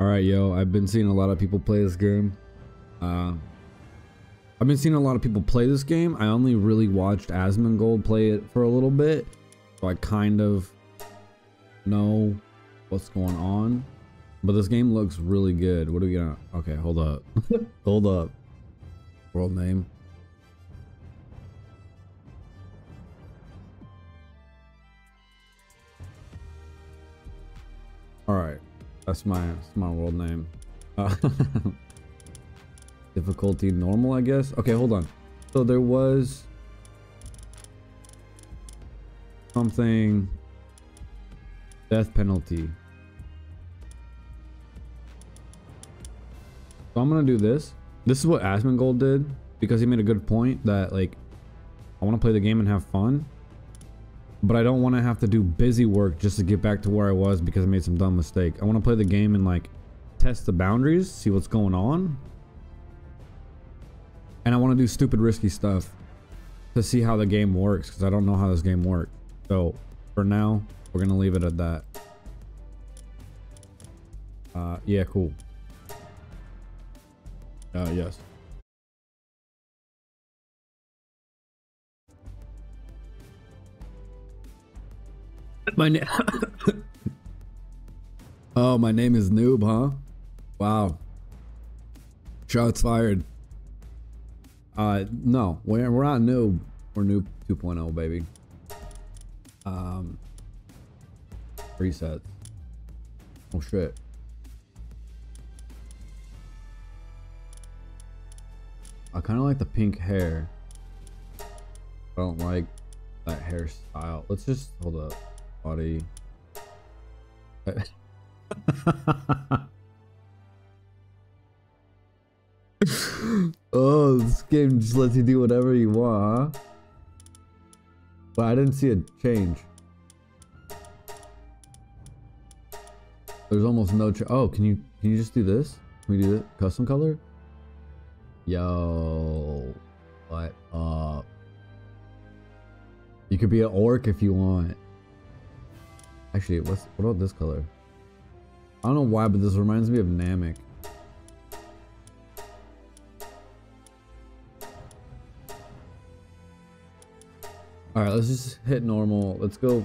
All right, yo, I've been seeing a lot of people play this game. Uh, I've been seeing a lot of people play this game. I only really watched Asmongold play it for a little bit, so I kind of know what's going on. But this game looks really good. What are we gonna? Okay, hold up, hold up. World name. All right, that's my that's my world name. Uh, difficulty normal, I guess. Okay, hold on. So there was something death penalty. So I'm gonna do this. This is what Asmongold did because he made a good point that like I want to play the game and have fun but I don't want to have to do busy work just to get back to where I was because I made some dumb mistake. I want to play the game and like test the boundaries, see what's going on. And I want to do stupid risky stuff to see how the game works because I don't know how this game works. So for now, we're going to leave it at that. Uh, yeah, cool. Uh, yes. My name. oh, my name is Noob, huh? Wow. Shots fired. Uh, no, we're, we're not Noob. We're Noob 2.0, baby. Um, presets. Oh shit. I kind of like the pink hair. I don't like that hairstyle. Let's just hold up body. oh, this game just lets you do whatever you want, huh? But I didn't see a change. There's almost no ch Oh, can you can you just do this? Can we do it? Custom color? Yo, what up? You could be an orc if you want. Actually, what's what about this color? I don't know why, but this reminds me of Namek. All right, let's just hit normal. Let's go.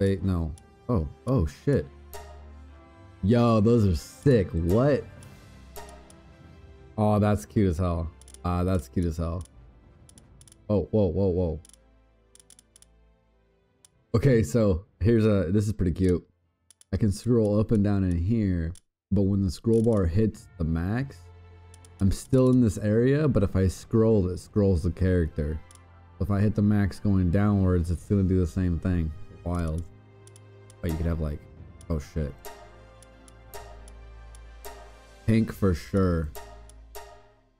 Wait, no. Oh, oh shit. Yo, those are sick. What? Oh, that's cute as hell. Ah, uh, that's cute as hell. Oh, whoa, whoa, whoa. Okay, so here's a, this is pretty cute. I can scroll up and down in here, but when the scroll bar hits the max, I'm still in this area, but if I scroll, it scrolls the character. If I hit the max going downwards, it's gonna do the same thing. Wild. But you could have like, oh shit. Pink for sure.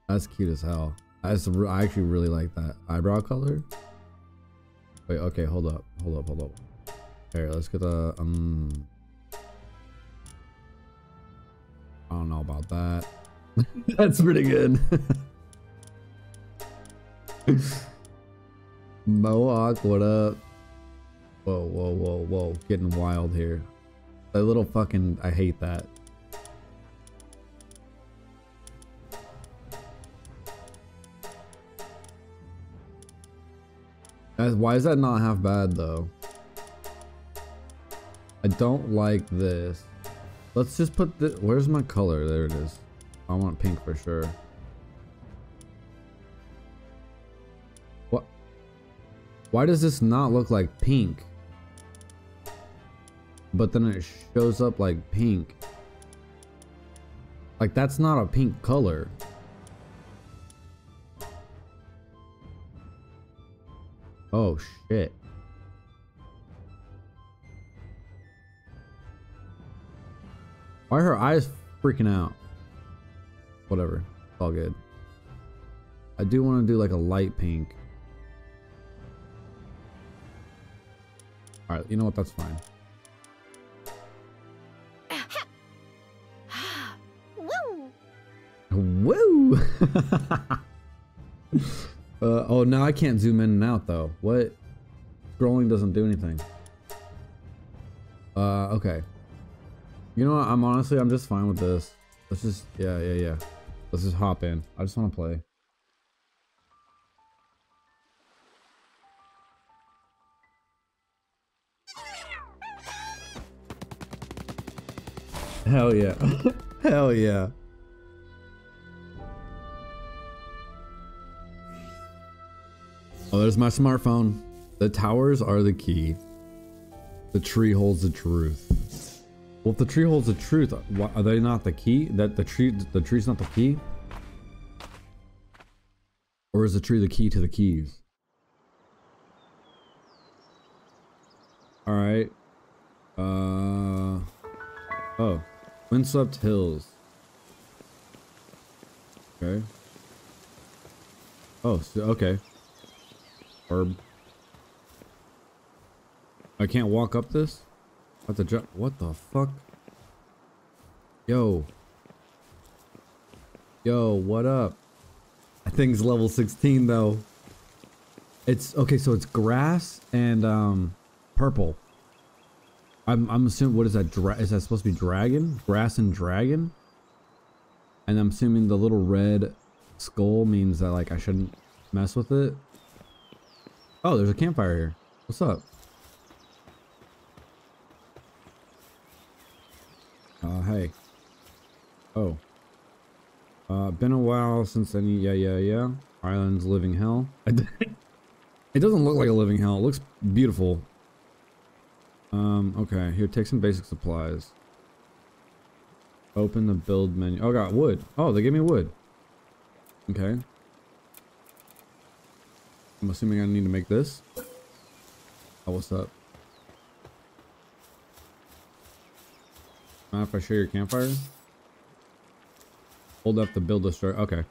That's cute as hell. Just, I actually really like that eyebrow color. Wait, okay, hold up, hold up, hold up. Here, let's get the, um... I don't know about that. That's pretty good. Mohawk, what up? Whoa, whoa, whoa, whoa. Getting wild here. That little fucking... I hate that. Why is that not half bad though? I don't like this. Let's just put the, where's my color? There it is. I want pink for sure. What? Why does this not look like pink? But then it shows up like pink. Like that's not a pink color. Oh shit. Why are her eyes freaking out? Whatever. It's all good. I do want to do like a light pink. Alright, you know what? That's fine. Woo! Uh, oh, now I can't zoom in and out though. What? Scrolling doesn't do anything. Uh, okay. You know what? I'm honestly, I'm just fine with this. Let's just, yeah, yeah, yeah. Let's just hop in. I just want to play. Hell yeah. Hell yeah. Oh, there's my smartphone. The towers are the key. The tree holds the truth. Well, if the tree holds the truth, are they not the key? That the tree, the tree's not the key? Or is the tree the key to the keys? All right. Uh. Oh, windswept hills. Okay. Oh, so, okay. Herb. I can't walk up this? I the. What the fuck? Yo. Yo, what up? I think it's level 16 though. It's okay, so it's grass and um purple. I'm I'm assuming what is that? Dra is that supposed to be dragon? Grass and dragon? And I'm assuming the little red skull means that like I shouldn't mess with it. Oh, there's a campfire here. What's up? Uh, hey. Oh. Uh, been a while since any, yeah, yeah, yeah. Island's living hell. it doesn't look like a living hell. It looks beautiful. Um, okay. Here, take some basic supplies. Open the build menu. Oh, got wood. Oh, they gave me wood. Okay. I'm assuming I need to make this. Oh, what's up? Mind if I share your campfire? Hold up the build a. Okay.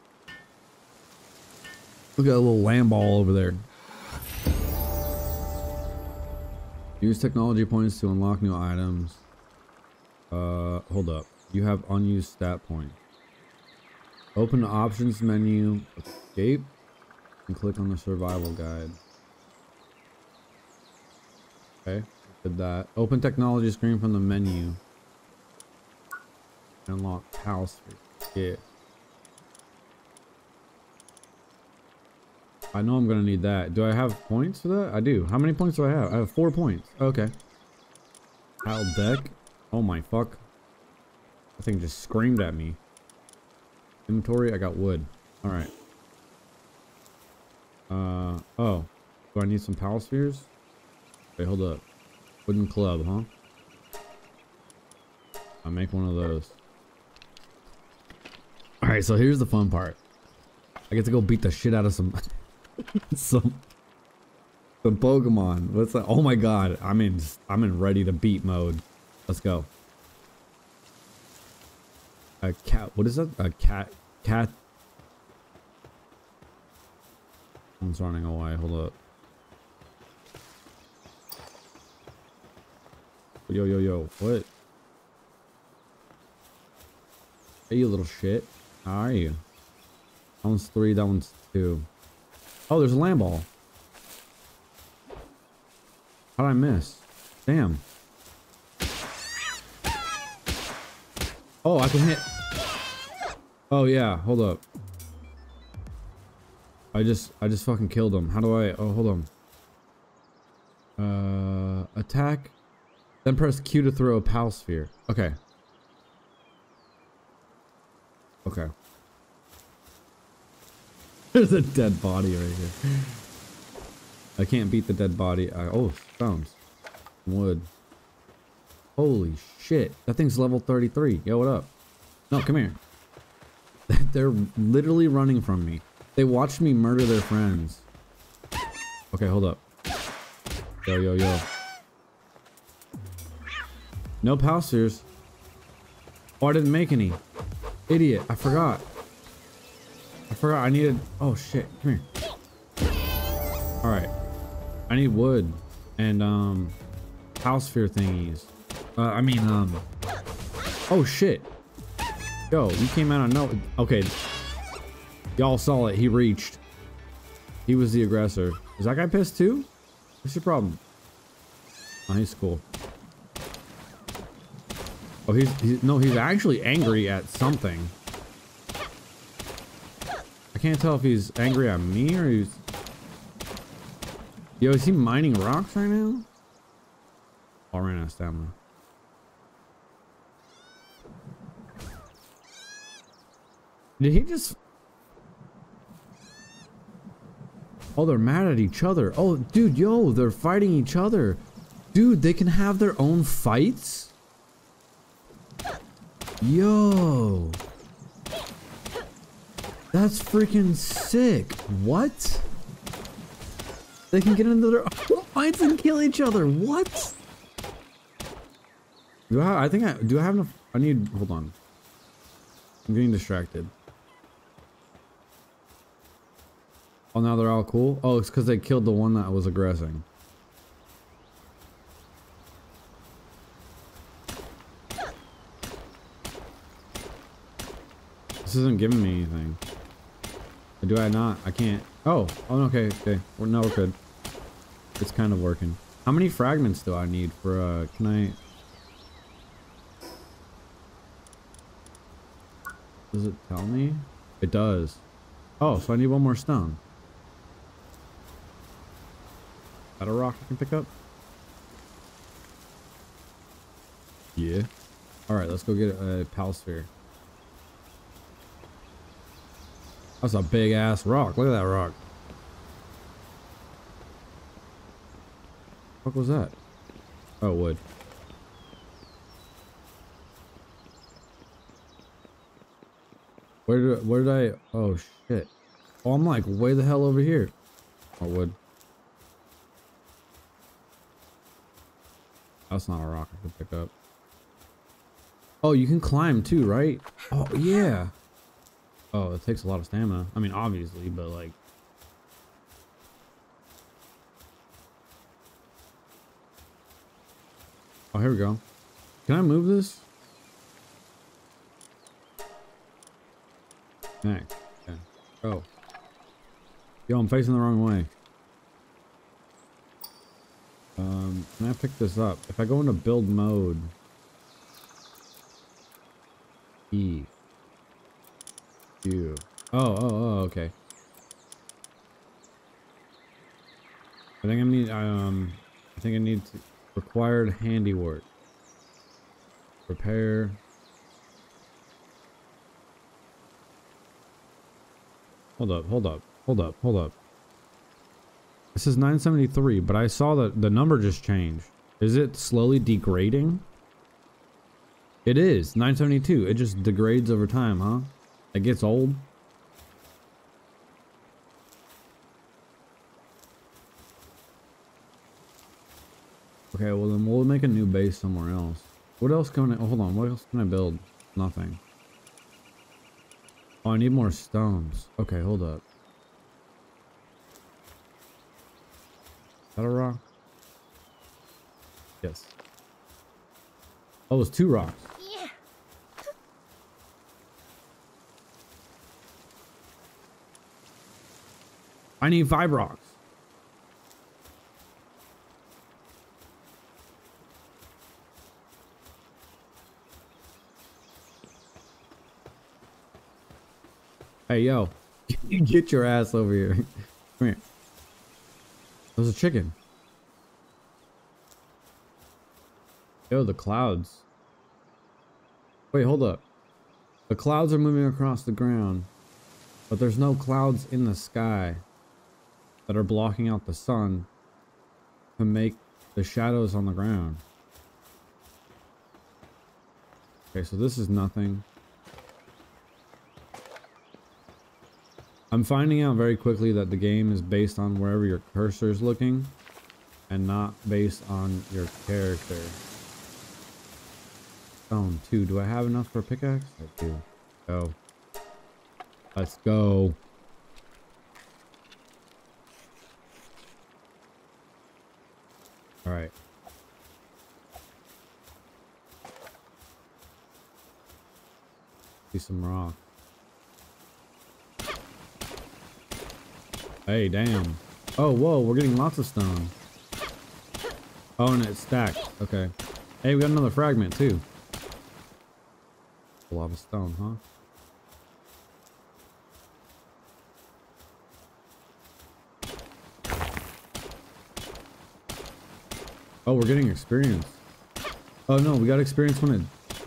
Look at a little Lamball over there. Use technology points to unlock new items. Uh, hold up. You have unused stat point. Open the options menu. Escape. And click on the survival guide. Okay. Did that. Open technology screen from the menu. Unlock house. Yeah. I know I'm gonna need that. Do I have points for that? I do. How many points do I have? I have four points. Okay. Tile deck. Oh my fuck. That thing just screamed at me. Inventory, I got wood. Alright. Uh, oh. Do I need some pal spheres? Wait, hold up. Wooden club, huh? I'll make one of those. Alright, so here's the fun part. I get to go beat the shit out of some... some... Some Pokemon. What's that? Oh my god. I'm in... I'm in ready to beat mode. Let's go. A cat... What is that? A cat... Cat... One's running away. Hold up. Yo, yo, yo. What? Hey, you little shit. How are you? That one's three, that one's two. Oh, there's a Lamball. How did I miss? Damn. Oh, I can hit. Oh, yeah. Hold up. I just, I just fucking killed him. How do I, oh, hold on. Uh, attack. Then press Q to throw a pal sphere. Okay. Okay. There's a dead body right here. I can't beat the dead body. I, oh, stones. Wood. Holy shit. That thing's level 33. Yo, what up? No, come here. They're literally running from me. They watched me murder their friends. Okay, hold up. Yo, yo, yo. No spheres. Oh, I didn't make any. Idiot, I forgot. I forgot I needed... Oh, shit. Come here. Alright. I need wood and, um, house fear thingies. Uh, I mean, um... Oh, shit. Yo, you came out of no... Okay. Y'all saw it. He reached. He was the aggressor. Is that guy pissed too? What's your problem? Oh, he's cool. Oh, he's, he's no, he's actually angry at something. Can't tell if he's angry at me or he's. Yo, is he mining rocks right now? I ran out of stamina. Did he just... Oh, they're mad at each other. Oh, dude, yo, they're fighting each other. Dude, they can have their own fights? Yo. That's freaking sick. What? They can get into their fights and oh, kill each other. What? Do I, I think I, do I have enough? I need, hold on. I'm getting distracted. Oh, now they're all cool? Oh, it's because they killed the one that was aggressing. This isn't giving me anything. Do I not? I can't. Oh, oh, okay, okay. No, we're good. It's kind of working. How many fragments do I need for, uh, can I... Does it tell me? It does. Oh, so I need one more stone. that a rock I can pick up? Yeah. Alright, let's go get a pal sphere. That's a big ass rock. Look at that rock. What was that? Oh, wood. Where did where did I? Oh shit! Oh, I'm like way the hell over here. Oh, wood. That's not a rock I can pick up. Oh, you can climb too, right? Oh, yeah. Oh, it takes a lot of stamina. I mean, obviously, but like... Oh, here we go. Can I move this? Next. Okay. Oh. Yo, I'm facing the wrong way. Um, can I pick this up? If I go into build mode, E, Q. Oh, oh, oh, okay. I think I need, um, I think I need to, required handiwork. Repair. Hold up, hold up, hold up, hold up. This is 973, but I saw that the number just changed. Is it slowly degrading? It is 972. It just degrades over time, huh? It gets old. Okay, well then we'll make a new base somewhere else. What else can I, oh, hold on, what else can I build? Nothing. Oh, I need more stones. Okay, hold up. that a rock? Yes. Oh, it's two rocks. I need rocks. Hey, yo. Get your ass over here. Come here. There's a chicken. Yo, the clouds. Wait, hold up. The clouds are moving across the ground, but there's no clouds in the sky that are blocking out the sun to make the shadows on the ground. Okay, so this is nothing. I'm finding out very quickly that the game is based on wherever your cursor is looking and not based on your character. Stone 2. Do I have enough for pickaxe? I do. Go. Let's go. Alright. See some rock. Hey, damn. Oh, whoa, we're getting lots of stone. Oh, and it's stacked. Okay. Hey, we got another fragment, too. A lot of stone, huh? Oh, we're getting experience. Oh no, we got experience when it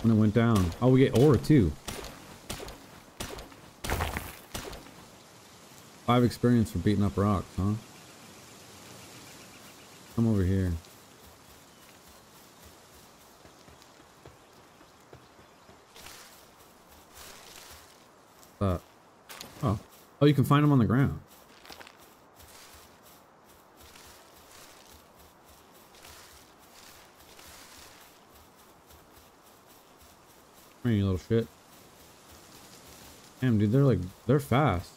when it went down. Oh, we get ore too. Five experience for beating up rocks, huh? Come over here. Uh, oh. Oh, you can find them on the ground. Come here, you little shit. Damn, dude, they're like, they're fast.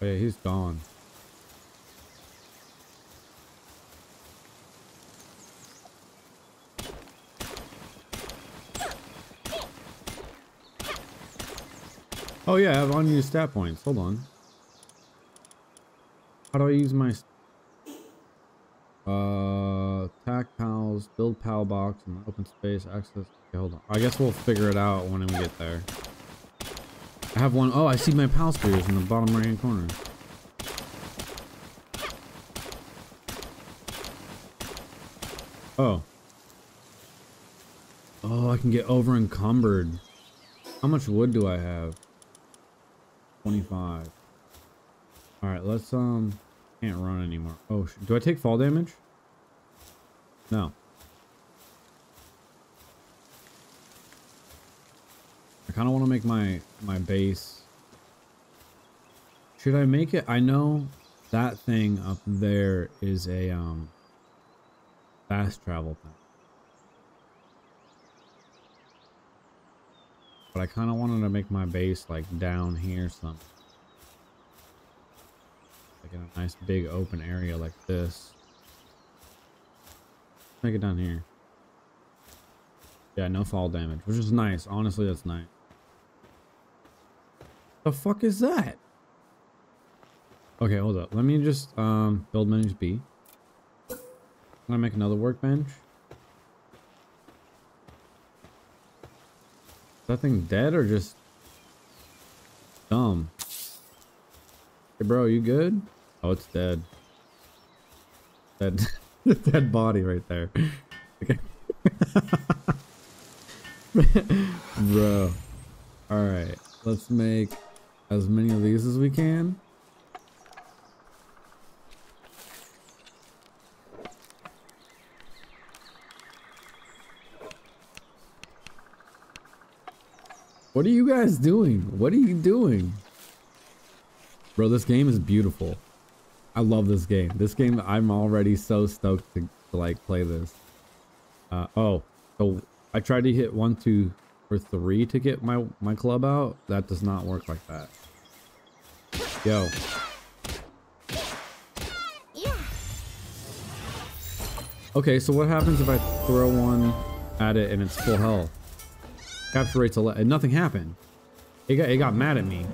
Oh yeah, he's gone. Oh yeah, I have unused stat points. Hold on. How do I use my... Uh, attack pals, build pal box, and open space, access... Okay, hold on. I guess we'll figure it out when we get there. I have one. Oh, I see my pal spheres in the bottom right hand corner. Oh. Oh, I can get over encumbered. How much wood do I have? 25. Alright, let's, um, can't run anymore. Oh, do I take fall damage? No. I kind of want to make my, my base. Should I make it? I know that thing up there is a, um, fast travel thing. But I kind of wanted to make my base like down here something. Like in a nice big open area like this. Make it down here. Yeah, no fall damage, which is nice. Honestly, that's nice. The fuck is that? Okay, hold up. Let me just um build menus B. I'm gonna make another workbench. that thing dead or just dumb? Hey bro, you good? Oh, it's dead. Dead, dead body right there. Okay. bro. Alright, let's make as many of these as we can. What are you guys doing? What are you doing? Bro, this game is beautiful. I love this game. This game, I'm already so stoked to, to like play this. Uh, oh, so I tried to hit one, two, or three to get my, my club out. That does not work like that. Yo. Okay, so what happens if I throw one at it and it's full health? Capture rate's 11. And nothing happened. It got, it got mad at me.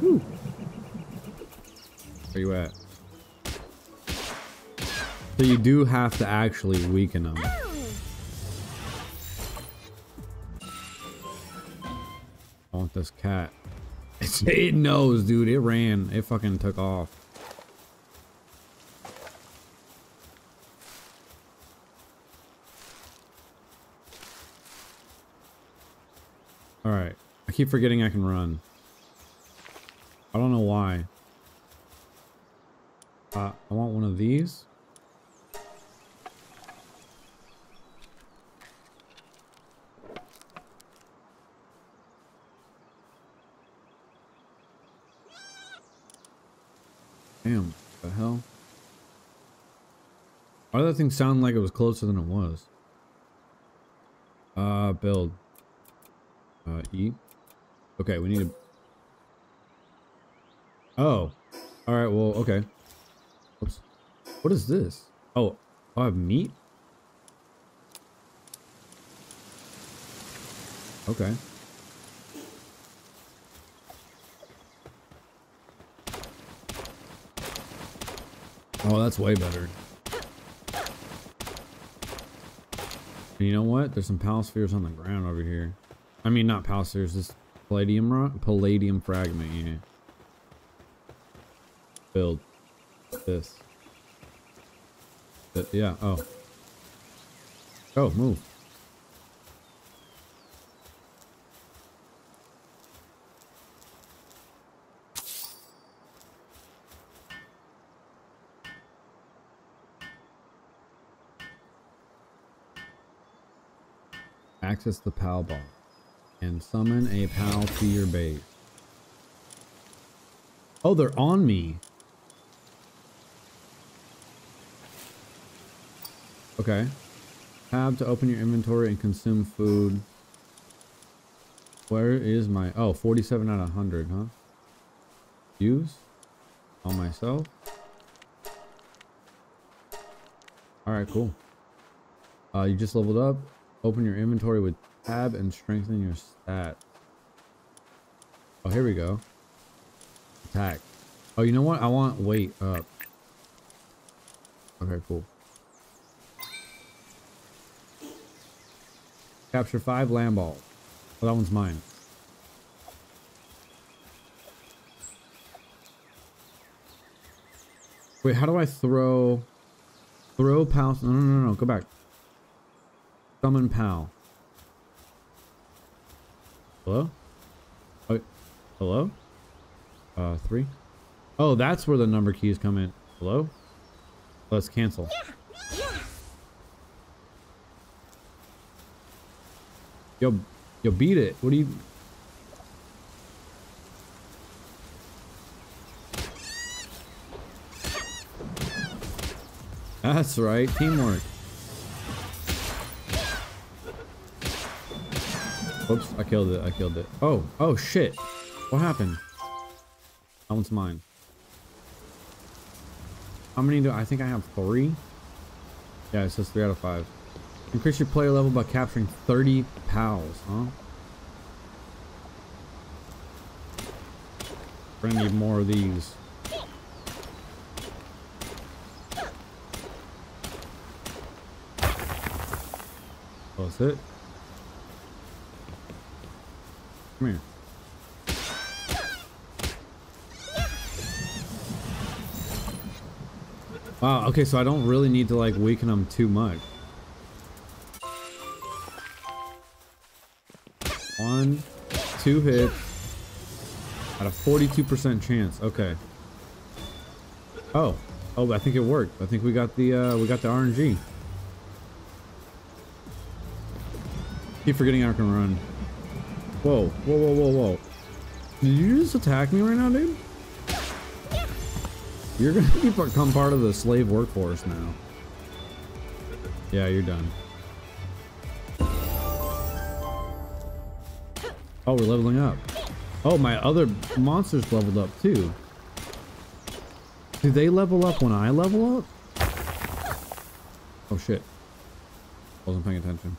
Woo. Where you at? So you do have to actually weaken them. I want this cat. It's, it knows, dude. It ran. It fucking took off. Alright. I keep forgetting I can run. I don't know why. Uh, I want one of these. Damn, the hell? Why did that thing sound like it was closer than it was? Uh, build. Uh, E. Okay, we need to... Oh. Alright, well, okay. What is this? Oh, I have meat? Okay. Oh, that's way better. And you know what? There's some pal spheres on the ground over here. I mean, not pal spheres. This palladium rock, palladium fragment. Yeah. Build this. Th- yeah. Oh. Oh, move. Access the PAL bar and summon a PAL to your base. Oh, they're on me. Okay. Tab to open your inventory and consume food. Where is my... Oh, 47 out of 100, huh? Use? On myself? Alright, cool. Uh, you just leveled up. Open your inventory with tab and strengthen your stat. Oh, here we go. Attack. Oh, you know what? I want weight up. Okay, cool. Capture five Lamballs. Oh, that one's mine. Wait, how do I throw... Throw pal... No, no, no, no. Go back. Summon pal. Hello? Oh, hello? Uh, three? Oh, that's where the number keys come in. Hello? Let's cancel. Yo, yo, beat it. What do you... That's right, teamwork. Oops, I killed it, I killed it. Oh, oh shit. What happened? That one's mine. How many do I think I have three? Yeah, it says three out of five. Increase your player level by capturing 30 pals, huh? We're gonna need more of these. Oh, that's it. Come here. Wow, okay, so I don't really need to like weaken them too much. Two hits at a 42% chance. Okay. Oh, oh, I think it worked. I think we got the uh, we got the RNG. Keep forgetting I can run. Whoa, whoa, whoa, whoa, whoa. Did you just attack me right now, dude? You're gonna become part of the slave workforce now. Yeah, you're done. Oh, we're leveling up. Oh, my other monsters leveled up too. Do they level up when I level up? Oh shit. Wasn't paying attention.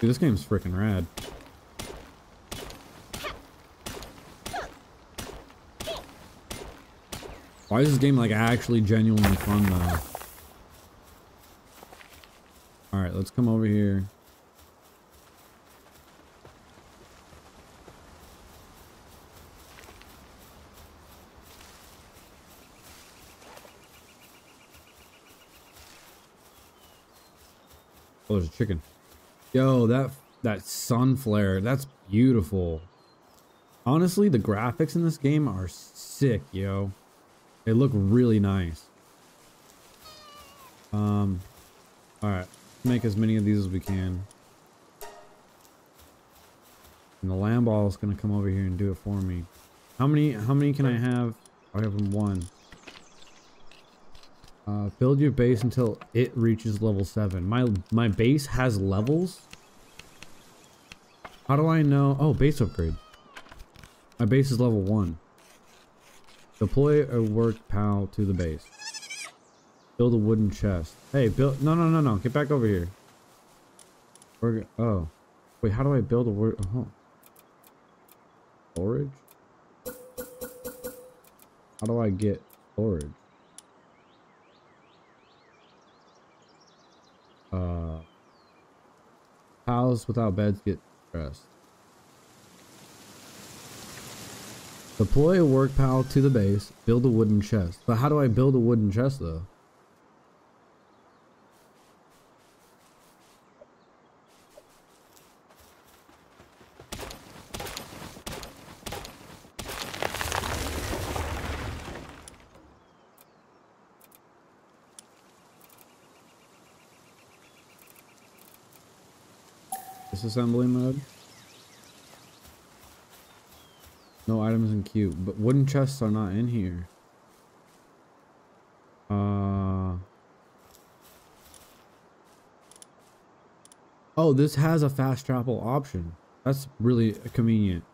Dude, this game's freaking rad. Why is this game like actually genuinely fun though? Alright, let's come over here. There's a chicken. Yo, that that sun flare, that's beautiful. Honestly, the graphics in this game are sick, yo. They look really nice. Um, all right, make as many of these as we can. And the Lamball is gonna come over here and do it for me. How many? How many can I have? I have one. Uh, build your base until it reaches level 7. My my base has levels? How do I know? Oh, base upgrade. My base is level 1. Deploy a work pal to the base. Build a wooden chest. Hey, build... No, no, no, no. Get back over here. We're... Oh. Wait, how do I build a work... Oh. Storage? How do I get storage? Uh, houses without beds get stressed. Deploy a work pal to the base. Build a wooden chest. But how do I build a wooden chest though? Disassembly mode. No items in queue, but wooden chests are not in here. Uh. Oh, this has a fast travel option. That's really convenient.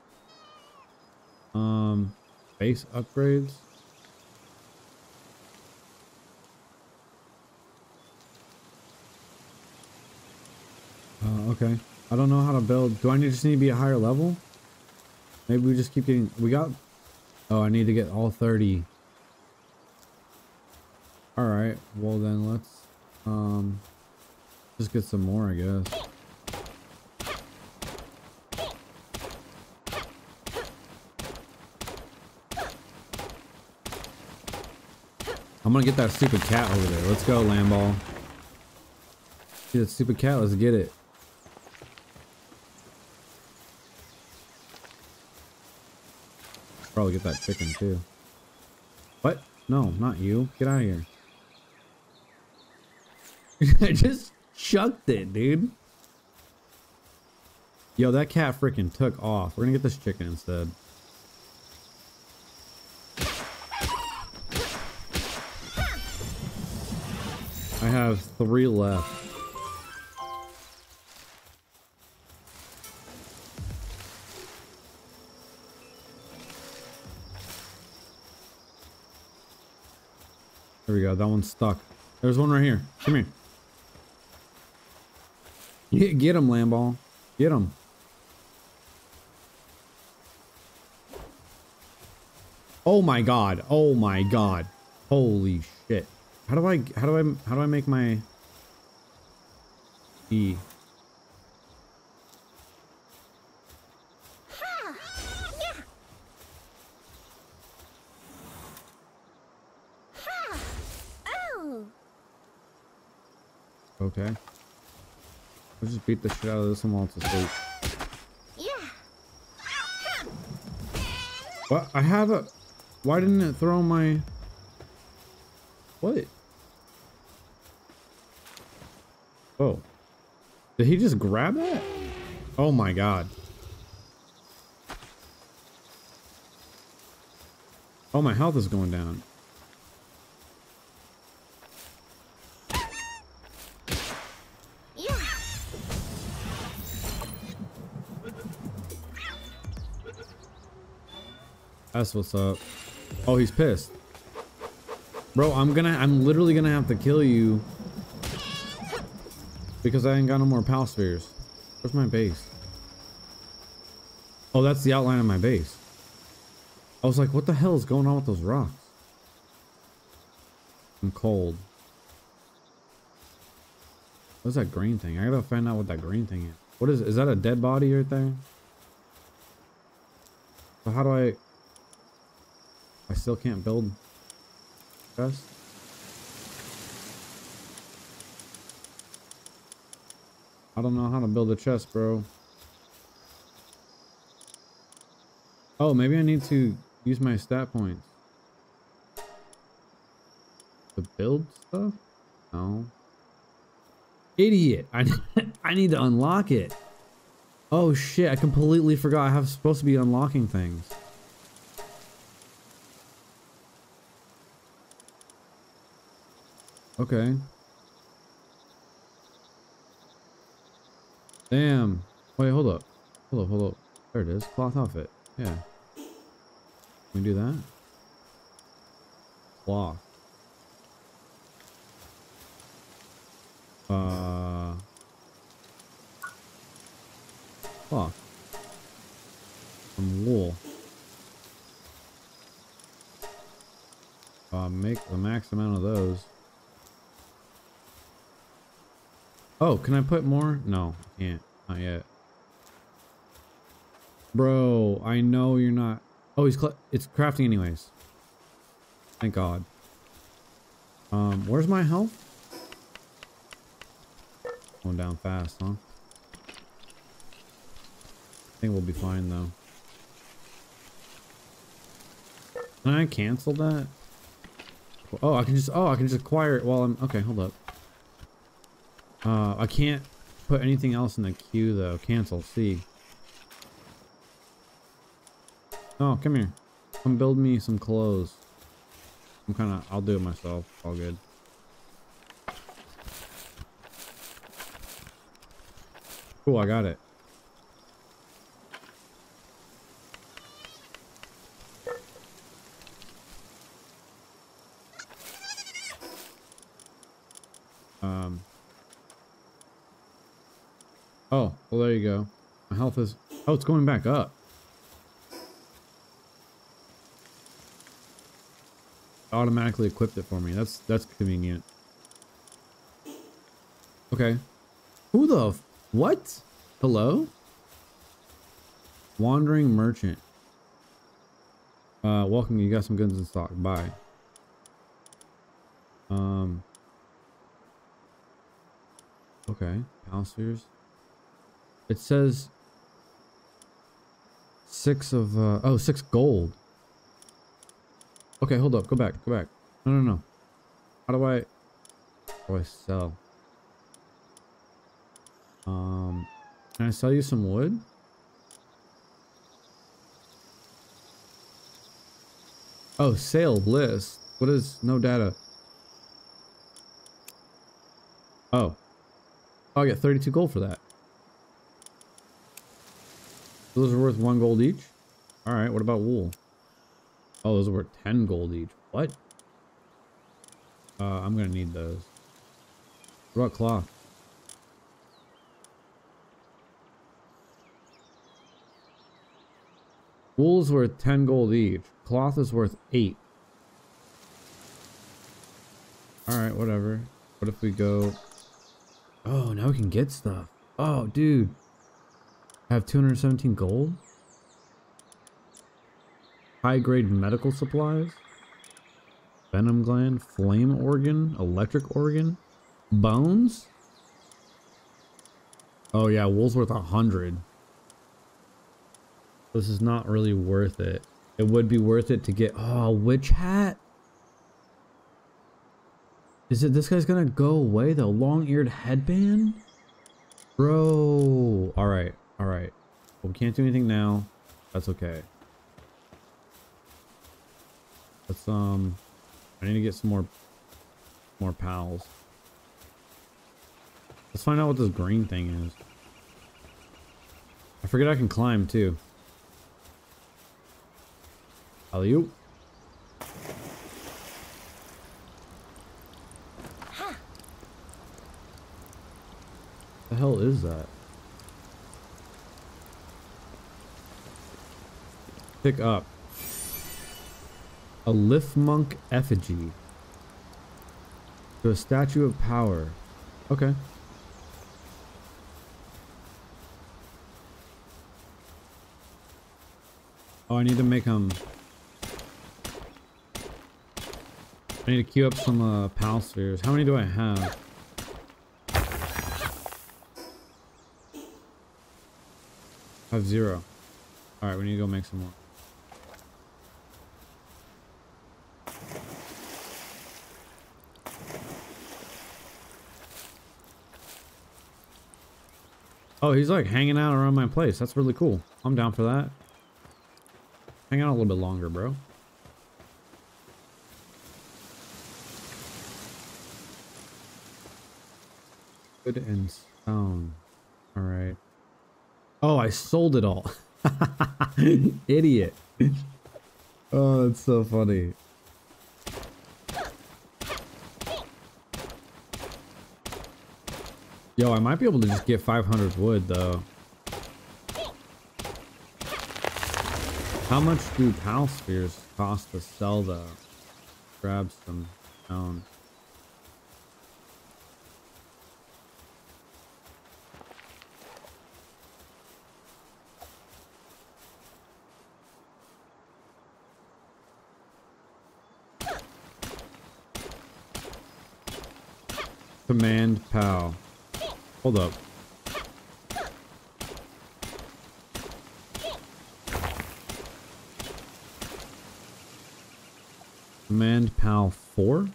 Um, base upgrades. Uh, okay. I don't know how to build. Do I need, just need to be a higher level? Maybe we just keep getting... We got... Oh, I need to get all 30. Alright. Well, then let's... Um... Just get some more, I guess. I'm gonna get that stupid cat over there. Let's go, Lamball. See that stupid cat? Let's get it. Probably get that chicken too. What? No, not you. Get out of here. I just chucked it, dude. Yo, that cat freaking took off. We're gonna get this chicken instead. I have three left. There we go. That one's stuck. There's one right here. Come here. Get, get him, Lamball. Get him. Oh my god. Oh my god. Holy shit. How do I how do I how do I make my E? Okay. Let's just beat the shit out of this one while it's asleep. Yeah. What? I have a... Why didn't it throw my... What? Oh. Did he just grab that? Oh my god. Oh, my health is going down. That's what's up. Oh, he's pissed. Bro, I'm gonna, I'm literally gonna have to kill you. Because I ain't got no more pal spheres. Where's my base? Oh, that's the outline of my base. I was like, what the hell is going on with those rocks? I'm cold. What's that green thing? I gotta find out what that green thing is. What is, is that a dead body right there? So how do I, I still can't build chest. I don't know how to build a chest, bro. Oh, maybe I need to use my stat points. To build stuff? No. Idiot. I, I need to unlock it. Oh shit, I completely forgot I have supposed to be unlocking things. Okay. Damn. Wait, hold up. Hold up, hold up. There it is. Cloth outfit. Yeah. Can we do that? Cloth. Uh. Cloth. Wool. Uh, make the max amount of those. Oh, can I put more? No, can't. Not yet. Bro, I know you're not. Oh, he's it's crafting anyways. Thank God. Um, where's my health? Going down fast, huh? I think we'll be fine though. Can I cancel that? Oh, I can just, oh, I can just acquire it while I'm, okay, hold up. Uh, I can't put anything else in the queue though. Cancel, C. Oh, come here. Come build me some clothes. I'm kind of, I'll do it myself. All good. Cool, I got it. Um. Oh, well there you go. My health is, oh, it's going back up. automatically equipped it for me. That's that's convenient. Okay. Who the what? Hello? Wandering merchant. Uh, welcome. You got some goods in stock. Bye. Um. Okay. Housers. It says six of uh oh six gold. Okay, hold up. Go back. Go back. No, no, no. How do I... How do I sell? Um, can I sell you some wood? Oh, sale list. What is no data? Oh. oh. I get 32 gold for that. Those are worth one gold each? Alright, what about wool? Oh, those are worth 10 gold each. What? Uh, I'm gonna need those. What about cloth? Wool is worth 10 gold each. Cloth is worth 8. Alright, whatever. What if we go... Oh, now we can get stuff. Oh, dude. I have 217 gold? high grade medical supplies, venom gland, flame organ, electric organ, bones. Oh yeah, wool's worth a hundred. This is not really worth it. It would be worth it to get oh witch hat. Is it this guy's gonna go away though? Long-eared headband? Bro. Alright, alright. Well, we can't do anything now. That's okay. Let's, um, I need to get some more, more pals. Let's find out what this green thing is. I forget I can climb too. alley -oop. The hell is that? Pick up. A Lifmunk effigy. The statue of power. Okay. Oh, I need to make them. I need to queue up some uh, pal spheres. How many do I have? I have zero. Alright, we need to go make some more. Oh, he's like hanging out around my place. That's really cool. I'm down for that. Hang out a little bit longer, bro. Good and stone. Alright. Oh, I sold it all. Idiot. Oh, that's so funny. Yo, I might be able to just get 500 wood though. How much do pal spheres cost to sell though? Grab some down. Command pal. Hold up. Command PAL 4?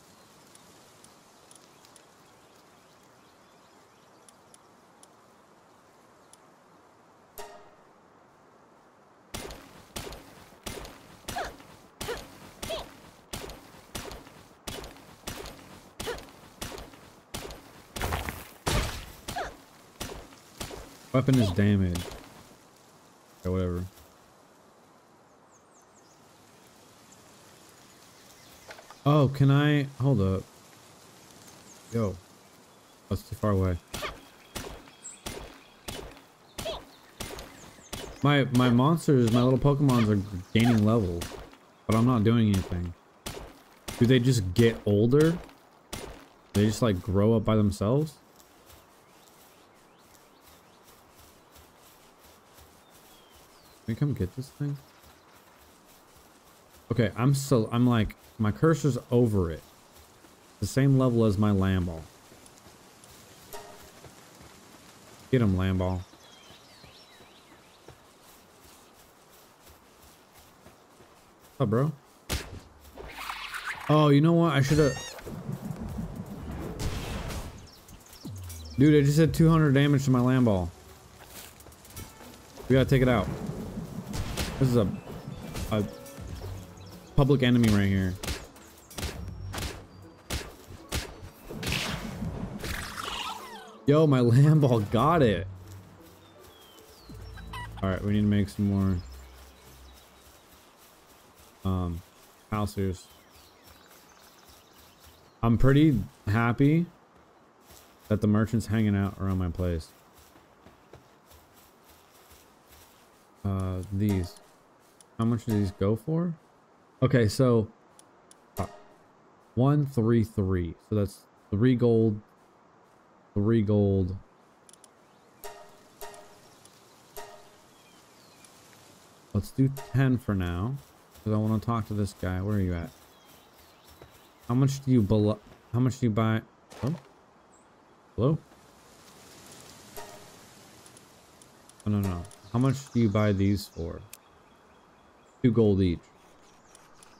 Weapon is damaged. Or whatever. Oh, can I... Hold up. Yo. That's too far away. My my monsters, my little Pokemons are gaining levels. But I'm not doing anything. Do they just get older? They just like grow up by themselves? We come get this thing? Okay, I'm so I'm like my cursor's over it. The same level as my Lamball. Get him. What's up, bro? Oh, you know what? I should have... Dude, I just did 200 damage to my Lamball. We gotta take it out. This is a, a public enemy right here. Yo, my Lamball got it. Alright, we need to make some more um houses. I'm pretty happy that the merchant's hanging out around my place. Uh, these. How much do these go for? Okay, so uh, one, three, three. So that's three gold, three gold. Let's do 10 for now. Because I want to talk to this guy. Where are you at? How much do you below? How much do you buy? Oh, hello? Oh, no, no. How much do you buy these for? Two gold each.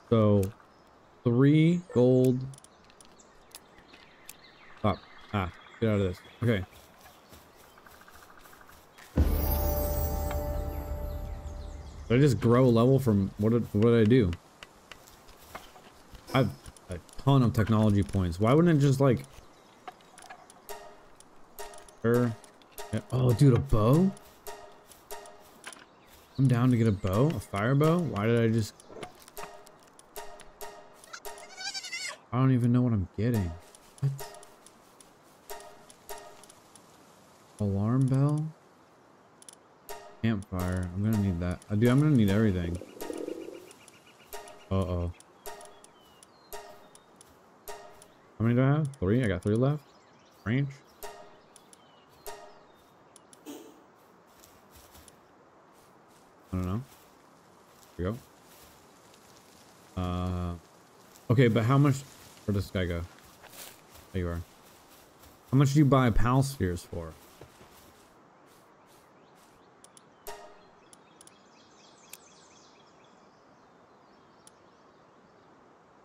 So, three gold. Stop. Ah, get out of this. Okay. Did I just grow a level from what did what did I do? I've a ton of technology points. Why wouldn't it just like Oh dude, a bow? I'm down to get a bow, a fire bow. Why did I just I don't even know what I'm getting. What? Alarm bell? Campfire. I'm gonna need that. I do. I'm gonna need everything. Uh oh. How many do I have? Three. I got three left. Range. I don't know. Here we go. Uh. Okay, but how much? Where'd this guy go? There you are. How much do you buy pal spheres for?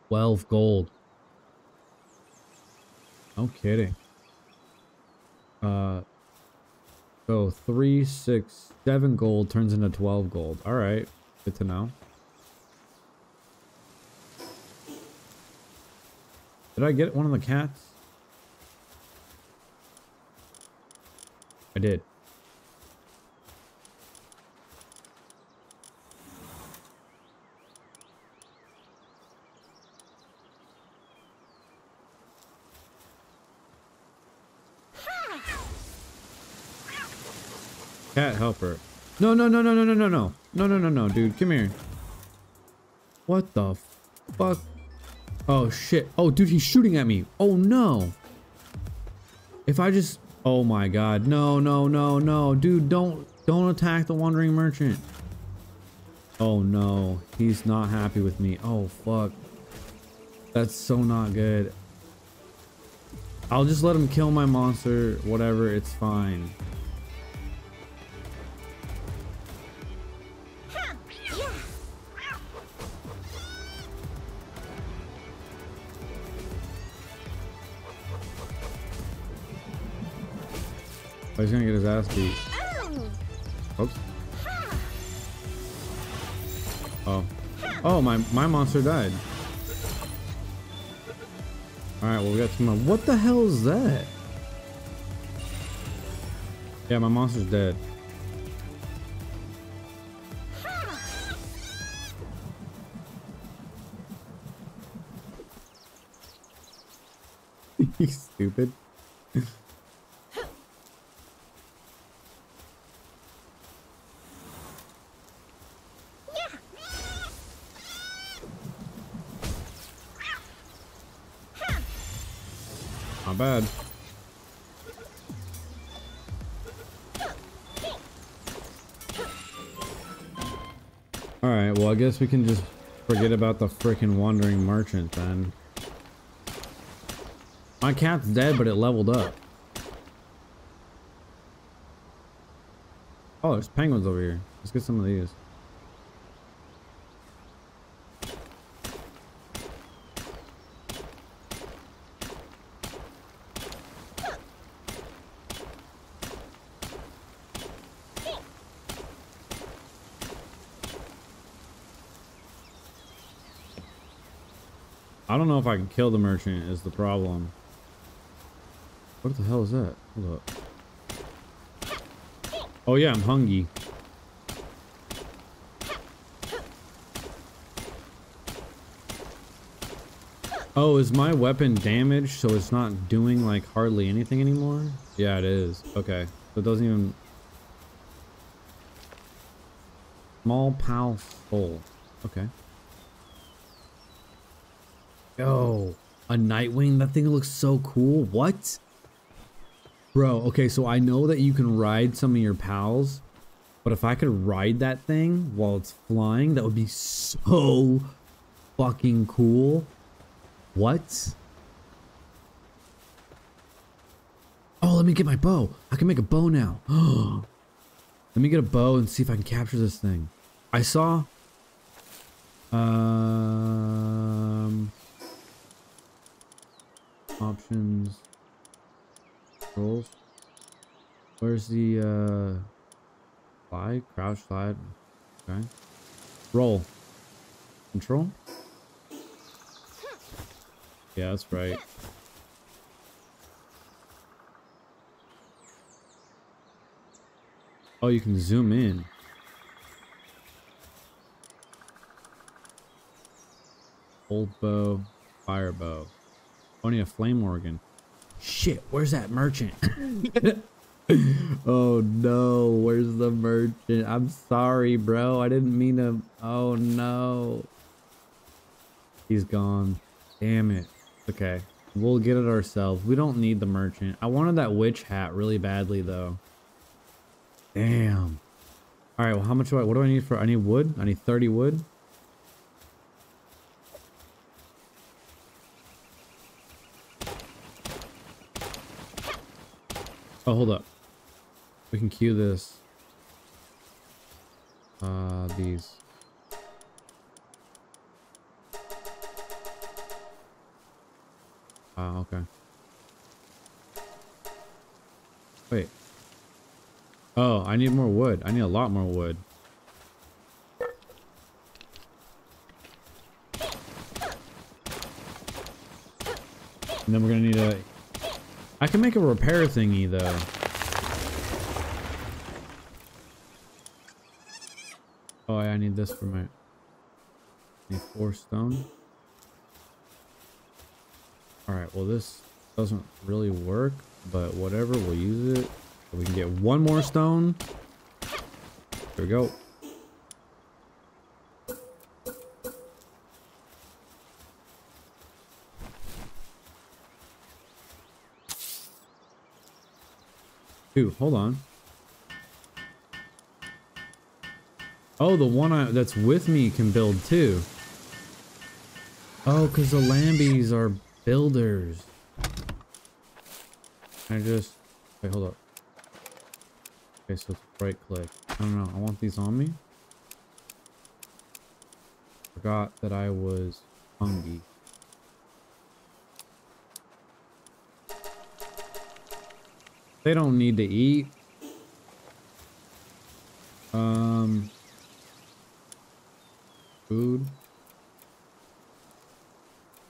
Twelve gold. No kidding. Uh, so three, six, seven gold turns into twelve gold. All right, good to know. Did I get one of the cats? I did. Cat helper. No, no, no, no, no, no, no, no. No, no, no, no, dude. Come here. What the fuck? Oh, shit. Oh, dude, he's shooting at me. Oh, no. If I just... Oh, my God. No, no, no, no. Dude, don't... Don't attack the Wandering Merchant. Oh, no. He's not happy with me. Oh, fuck. That's so not good. I'll just let him kill my monster, whatever, it's fine. Oh, he's gonna get his ass beat. Oops. Oh. Oh, my, my monster died. Alright, well we got some. What the hell is that? Yeah, my monster's dead. you stupid. Bad. Alright, well I guess we can just forget about the freaking wandering merchant then. My cat's dead, but it leveled up. Oh, there's penguins over here. Let's get some of these. I can kill the merchant is the problem. What the hell is that? Hold up. Oh yeah, I'm hungry. Oh, is my weapon damaged so it's not doing like hardly anything anymore? Yeah, it is. Okay. So it doesn't even... Small pal full. Okay. Yo, a Nitewing? That thing looks so cool. What? Bro, okay, so I know that you can ride some of your pals, but if I could ride that thing while it's flying, that would be so fucking cool. What? Oh, let me get my bow. I can make a bow now. let me get a bow and see if I can capture this thing. I saw... Um... Options. Controls. Where's the, uh... Slide? Crouch, slide. Okay. Roll. Control? Yeah, that's right. Oh, you can zoom in. Old bow, fire bow. Only a flame organ. Shit, where's that merchant? oh no, where's the merchant? I'm sorry, bro. I didn't mean to. Oh no. He's gone. Damn it. Okay. We'll get it ourselves. We don't need the merchant. I wanted that witch hat really badly though. Damn. All right. Well, how much do I, what do I need for, I need wood. I need 30 wood. Oh, hold up. We can queue this. Uh, these. Ah, okay. Wait. Oh, I need more wood. I need a lot more wood. And then we're gonna need a... I can make a repair thingy, though. Oh, I need this for my... Need four stone. Alright, well this doesn't really work, but whatever, we'll use it. We can get one more stone. There we go. Dude, hold on. Oh, the one I, that's with me can build too. Oh, because the Lambies are builders. I just wait, hold up. Okay, so right click. I don't know. I want these on me. Forgot that I was hungry. They don't need to eat. Um, food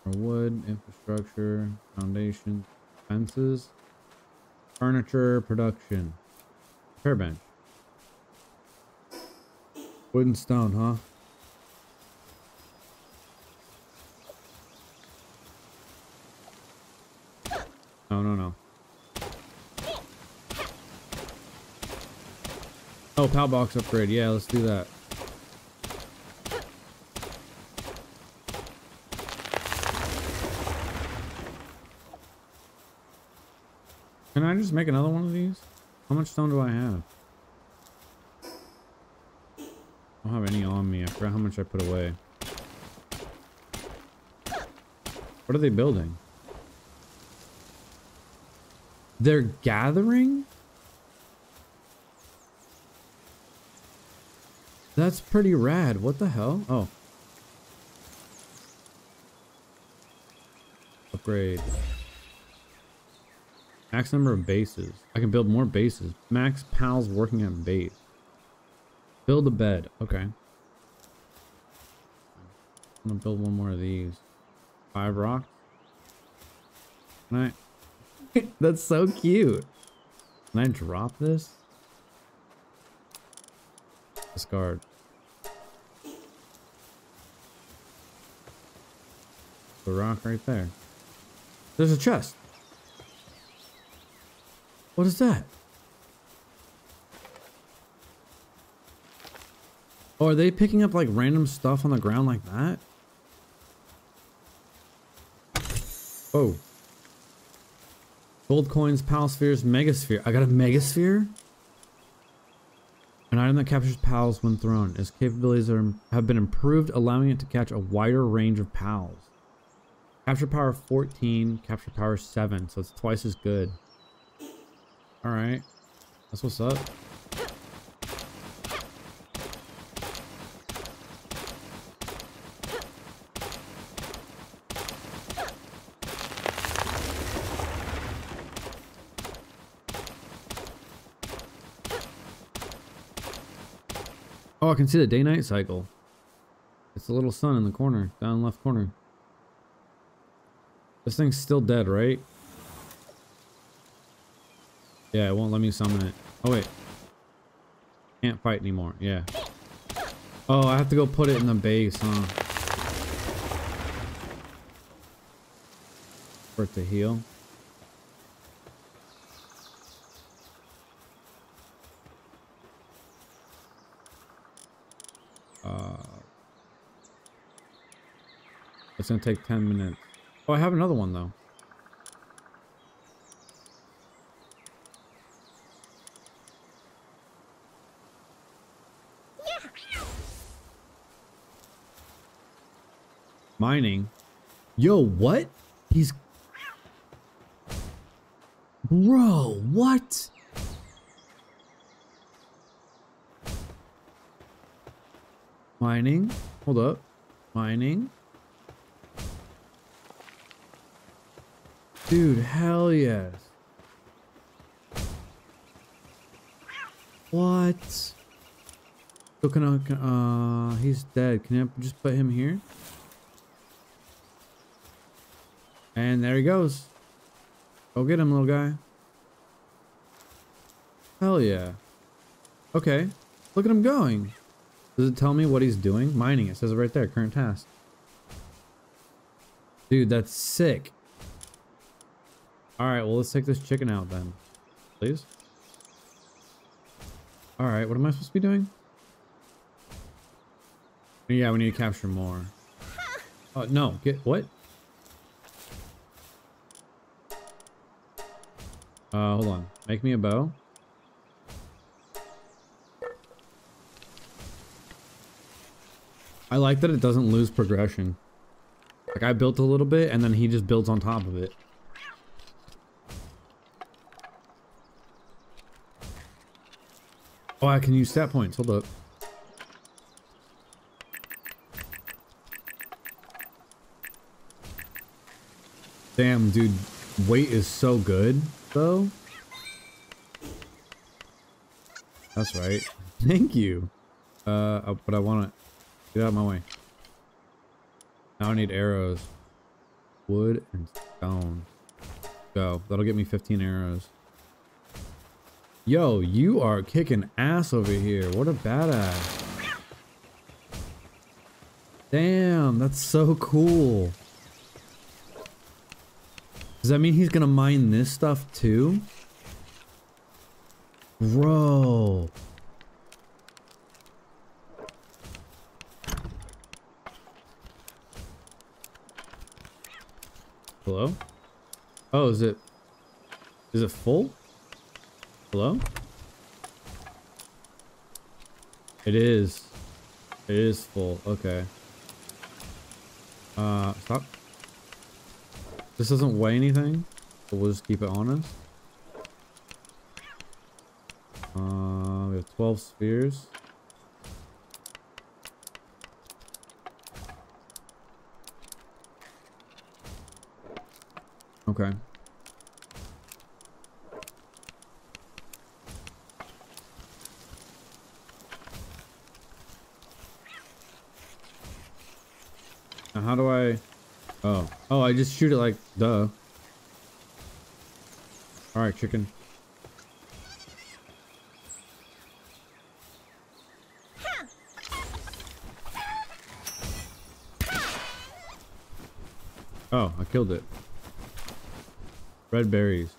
wood, infrastructure, foundation, fences, furniture, production, repair bench, wood and stone, huh? No, no, no. Oh, PAL box upgrade. Yeah, let's do that. Can I just make another one of these? How much stone do I have? I don't have any on me. I forgot how much I put away. What are they building? They're gathering? That's pretty rad. What the hell? Oh. Upgrade. Max number of bases. I can build more bases. Max pals working at base. Build a bed. Okay. I'm gonna build one more of these. Five rocks. Can I? That's so cute. Can I drop this? Discard. The rock right there. There's a chest. What is that? Oh, are they picking up like random stuff on the ground like that? Oh. Gold coins, pal spheres, megasphere. I got a megasphere? An item that captures pals when thrown. Its capabilities are, have been improved, allowing it to catch a wider range of pals. Capture power 14, capture power 7, so it's twice as good. Alright. That's what's up. Can see the day-night cycle. It's the little sun in the corner, down left corner. This thing's still dead, right? Yeah, it won't let me summon it. Oh, wait. Can't fight anymore. Yeah. Oh, I have to go put it in the base, huh? For it to heal. It's gonna take 10 minutes. Oh, I have another one though. Mining. Yo, what? He's... Bro, what? Mining. Hold up. Mining. Dude, hell yes. What? So can I, can, uh, he's dead. Can I just put him here? And there he goes. Go get him, little guy. Hell yeah. Okay. Look at him going. Does it tell me what he's doing? Mining. It says it right there. Current task. Dude, that's sick. Alright, well, let's take this chicken out then. Please. Alright, what am I supposed to be doing? Yeah, we need to capture more. Oh, no. Get... What? Uh, hold on. Make me a bow. I like that it doesn't lose progression. Like I built a little bit and then he just builds on top of it. Oh, I can use stat points. Hold up. Damn, dude. Weight is so good, though. That's right. Thank you. Uh, but I want to get out of my way. Now I need arrows. Wood and stone. Go. That'll get me 15 arrows. Yo, you are kicking ass over here. What a badass. Damn, that's so cool. Does that mean he's gonna mine this stuff too? Bro. Hello? Oh, is it... Is it full? Hello? It is. It is full. Okay. Uh, stop. This doesn't weigh anything, but we'll just keep it honest. Uh, we have 12 spheres. Okay. How do I... Oh. Oh, I just shoot it like... Duh. Alright, chicken. Oh, I killed it. Red berries.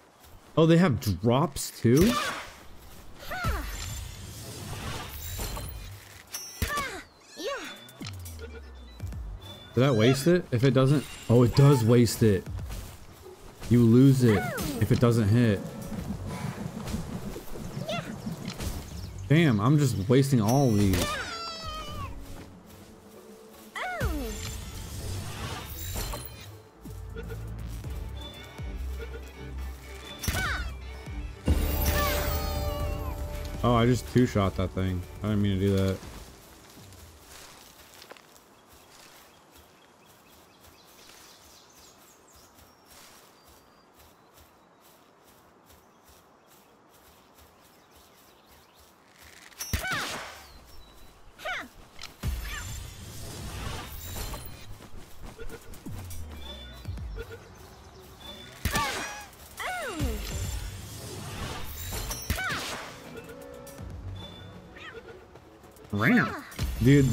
Oh, they have drops too? Did that waste it? If it doesn't... Oh, it does waste it. You lose it if it doesn't hit. Damn, I'm just wasting all these. Oh, I just two-shot that thing. I didn't mean to do that.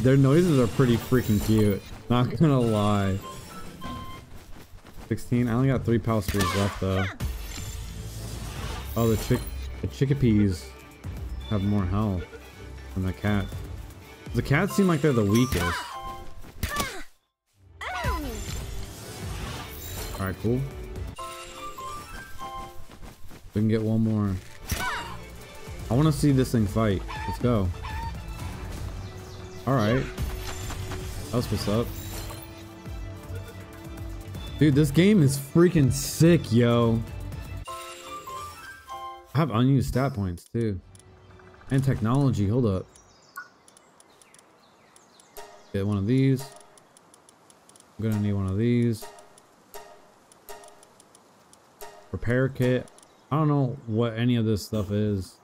Their noises are pretty freaking cute. Not gonna lie. 16. I only got three power left though. Oh, the chick, the Chikipis have more health than the cat. The cats seem like they're the weakest. Alright, cool. We can get one more. I want to see this thing fight. Let's go. Alright. That's what's up. Dude, this game is freaking sick, yo. I have unused stat points, too. And technology, hold up. Get one of these. I'm gonna need one of these. Repair kit. I don't know what any of this stuff is.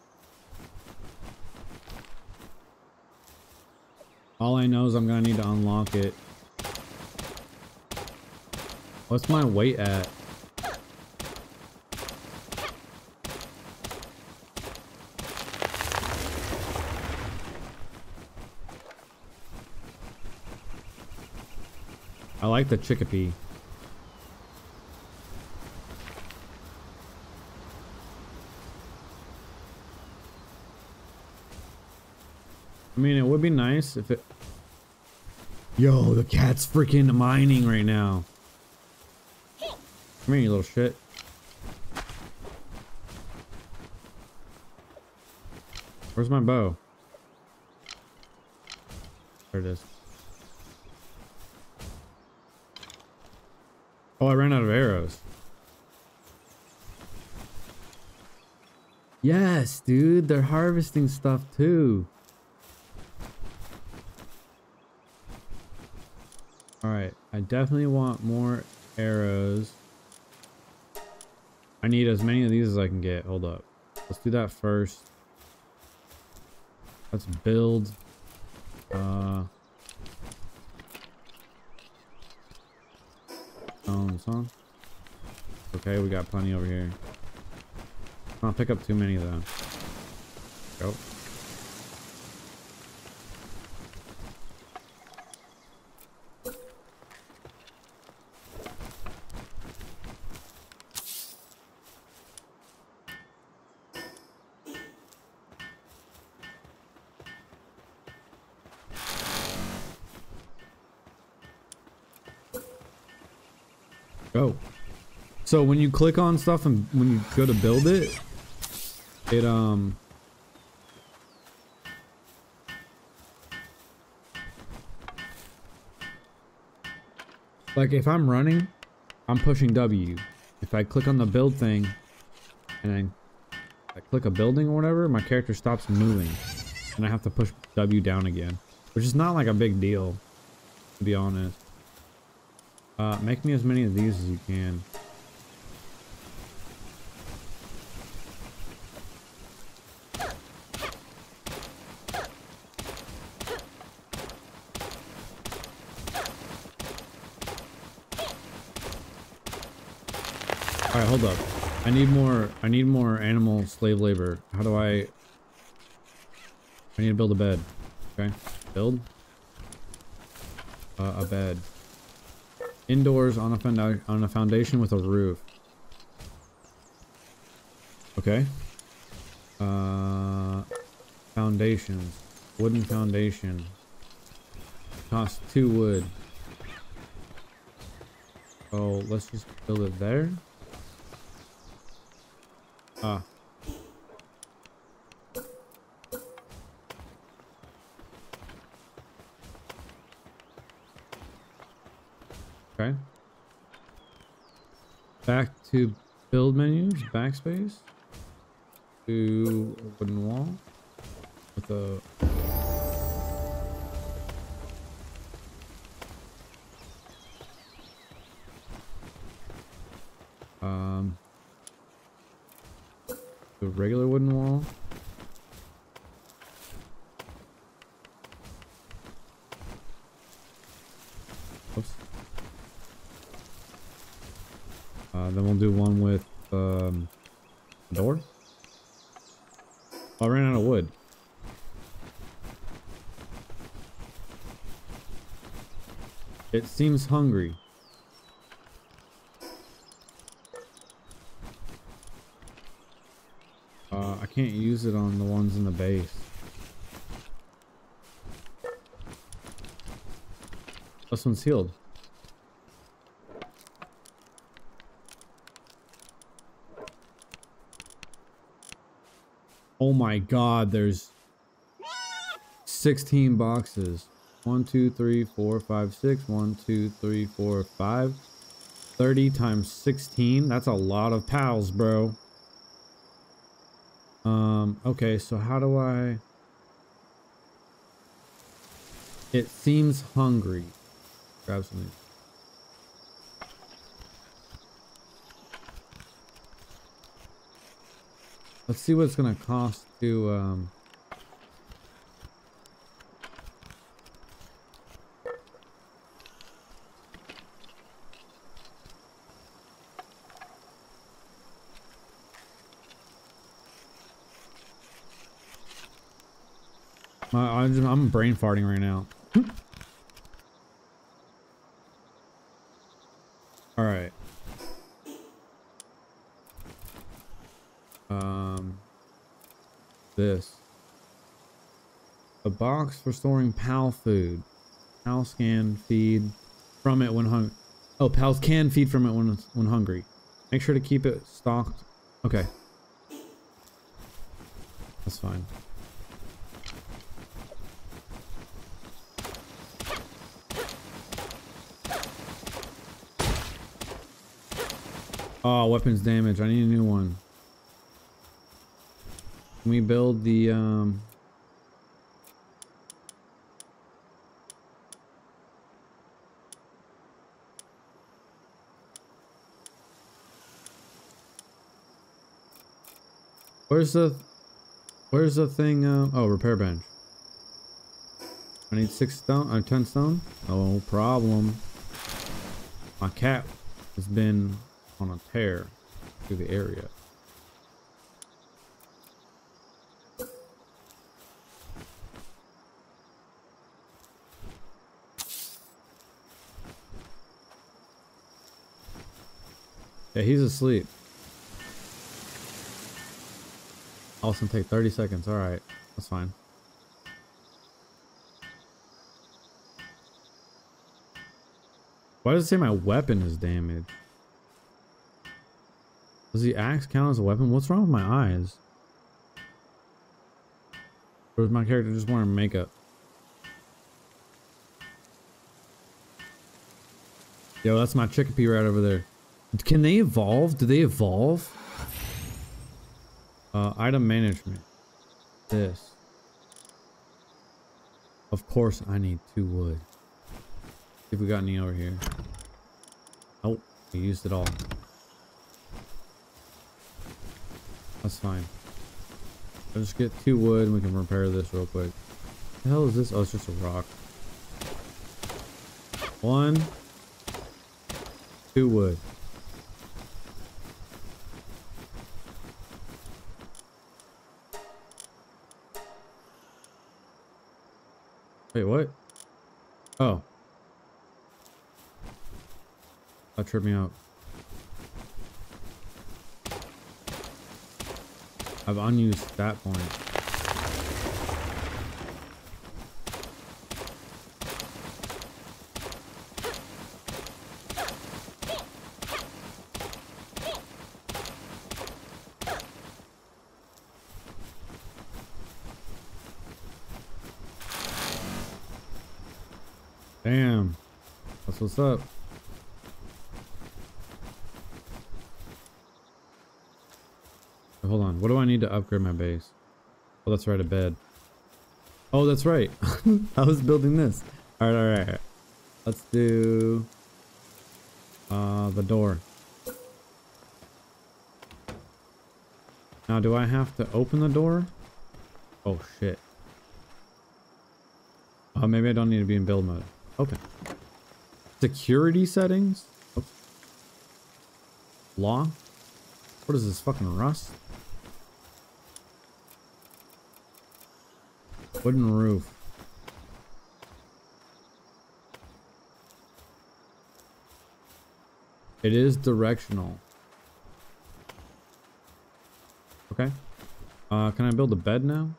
All I know is I'm gonna need to unlock it. What's my weight at? I like the Chikipi. Mean, it would be nice if it... Yo, the cat's freaking mining right now. Come here, you little shit. Where's my bow? There it is. Oh, I ran out of arrows. Yes, dude, they're harvesting stuff too. Alright, I definitely want more arrows. I need as many of these as I can get. Hold up. Let's do that first. Let's build. Uh? Okay, we got plenty over here. I'll pick up too many. Go. Go. So when you click on stuff and when you go to build it, it um like if I'm running, I'm pushing W. If I click on the build thing and I, I click a building or whatever, my character stops moving and I have to push W down again, which is not like a big deal, to be honest. Uh, make me as many of these as you can. Alright, hold up. I need more I need more animal slave labor. How do I I need to build a bed. Okay. Build. Uh, a bed. Indoors on a, on a foundation with a roof. Okay. Uh, foundations. Wooden foundation. Cost two wood. Oh, let's just build it there. Ah. Okay. Back to build menus, backspace. To wooden wall. With a um regular wooden wall. Oops. Uh, then we'll do one with um, a door. Oh, I ran out of wood. It seems hungry. Uh, I can't use it on the ones in the base. This one's healed. Oh my god, there's 16 boxes. 1, 2, 3, 4, 5, 6. 1, 2, 3, 4, 5. 30 times 16. That's a lot of pals, bro. Okay, so how do I... It seems hungry. Grab something. Let's see what it's gonna cost to um I'm, I'm brain farting right now. All right. Um, this. A box for storing PAL food. PALs can feed from it when hungry. Oh, PALs can feed from it when when hungry. Make sure to keep it stocked. Okay. That's fine. Oh, weapons damage. I need a new one. Can we build the um Where's the Where's the thing uh, oh repair bench I need six stone or uh, ten stone no problem my cat has been on a tear through the area Yeah, he's asleep. It's take 30 seconds. Alright, that's fine. Why does it say my weapon is damaged? Does the axe count as a weapon? What's wrong with my eyes? Or is my character just wearing makeup? Yo, that's my Chikipi right over there. Can they evolve? Do they evolve? Uh, item management. This. Of course I need two wood. See if we got any over here. Oh, we used it all. That's fine. I'll just get two wood and we can repair this real quick. The hell is this? Oh, it's just a rock. One. Two wood. Wait, what? Oh. That tripped me out. I've unused that point. Damn. That's what's up. Hold on. What do I need upgrade my base? Oh, that's right, a bed. Oh, that's right. I was building this. Alright, alright. Let's do... Uh, the door. Now, do I have to open the door? Oh, shit. Oh, maybe I don't need to be in build mode. Okay. Security settings? Oh. Law? What is this, fucking rust? Wooden roof. It is directional. Okay. Uh, can I build a bed now?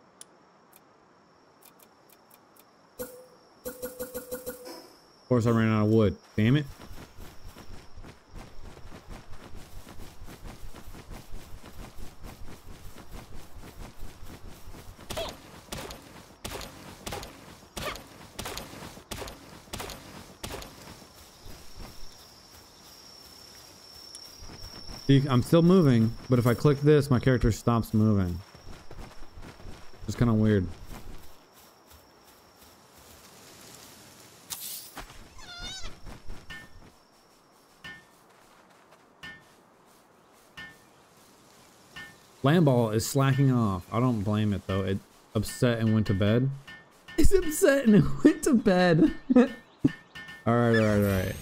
Of course I ran out of wood. Damn it. See, I'm still moving, but if I click this, my character stops moving. It's kind of weird. Lamball is slacking off. I don't blame it though. It upset and went to bed. It's upset and it went to bed. alright, alright, alright.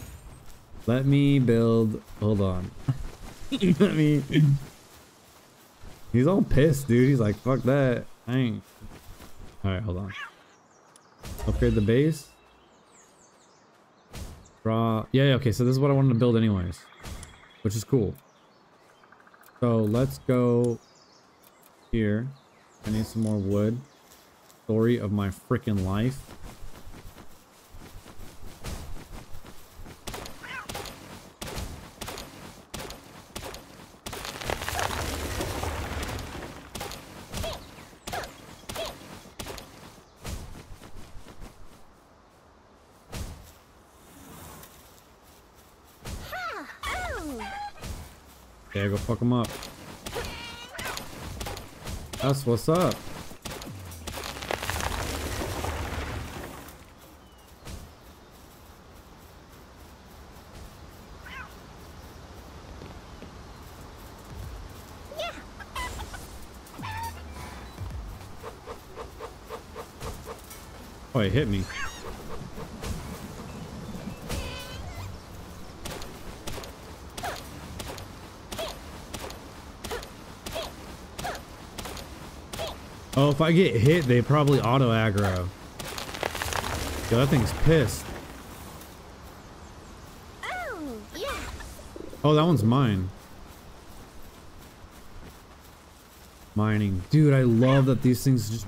Let me build. Hold on. Let mean, He's all pissed, dude. He's like, fuck that. I ain't. Alright, hold on. Upgrade the base. Draw. Yeah, yeah, okay, so this is what I wanted to build anyways. Which is cool. So let's go here. I need some more wood. Story of my freaking life. Yeah, go fuck them up. That's what's up. Oh, it hit me. Oh, if I get hit, they probably auto aggro. Yo, that thing's pissed. Oh. Oh, that one's mine. Mining. Dude, I love that these things just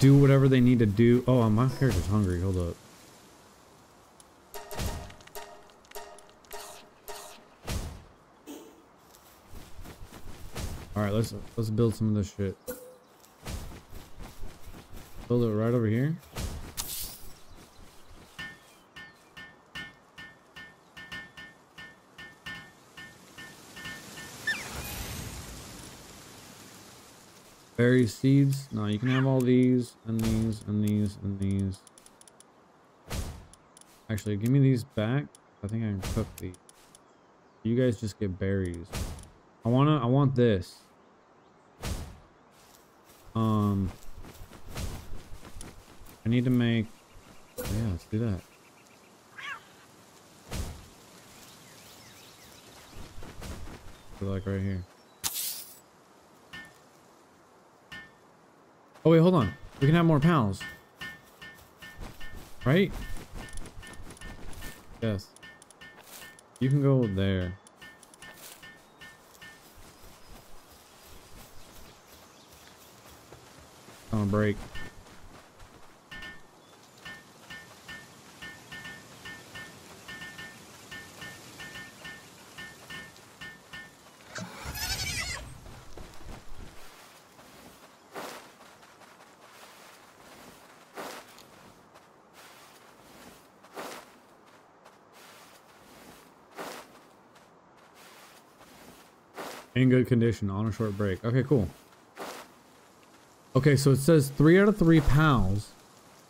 do whatever they need to do. Oh, my character's hungry. Hold up. All right, let's let's build some of this shit. Build it right over here. Berry seeds. No, you can have all these and these and these and these. Actually, give me these back. I think I can cook these. You guys just get berries. I wanna. I want this. Um. I need to make. Yeah, let's do that. So like right here. Oh wait, hold on. We can have more pals. Right? Yes. You can go there. On a break. Good condition, on a short break. Okay, cool. Okay, so it says three out of three pals,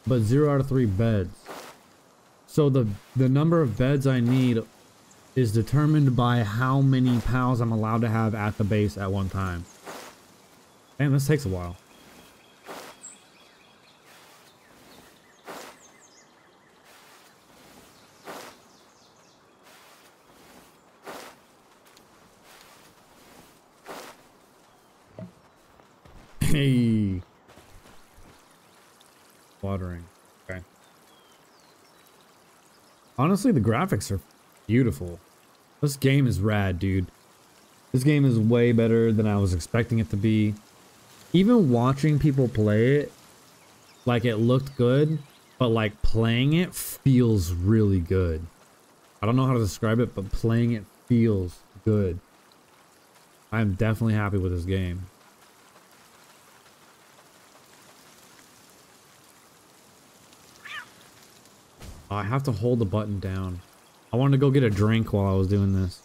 but zero out of three beds. So the the number of beds I need is determined by how many pals I'm allowed to have at the base at one time. Damn, this takes a while. Hey. Watering. Okay. Honestly, the graphics are beautiful. This game is rad, dude. This game is way better than I was expecting it to be. Even watching people play it, like it looked good, but like playing it feels really good. I don't know how to describe it, but playing it feels good. I'm definitely happy with this game. I have to hold the button down. I wanted to go get a drink while I was doing this.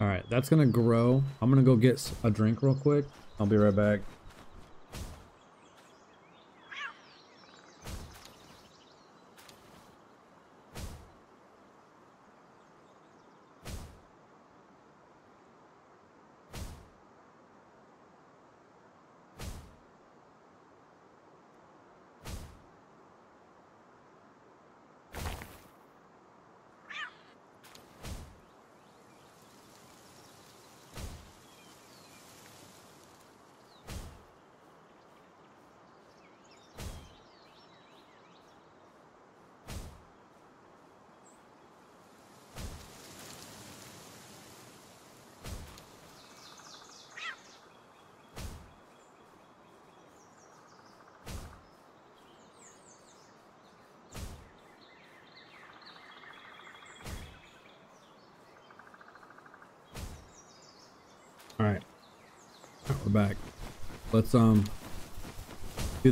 Alright, that's gonna grow. I'm gonna go get a drink real quick. I'll be right back.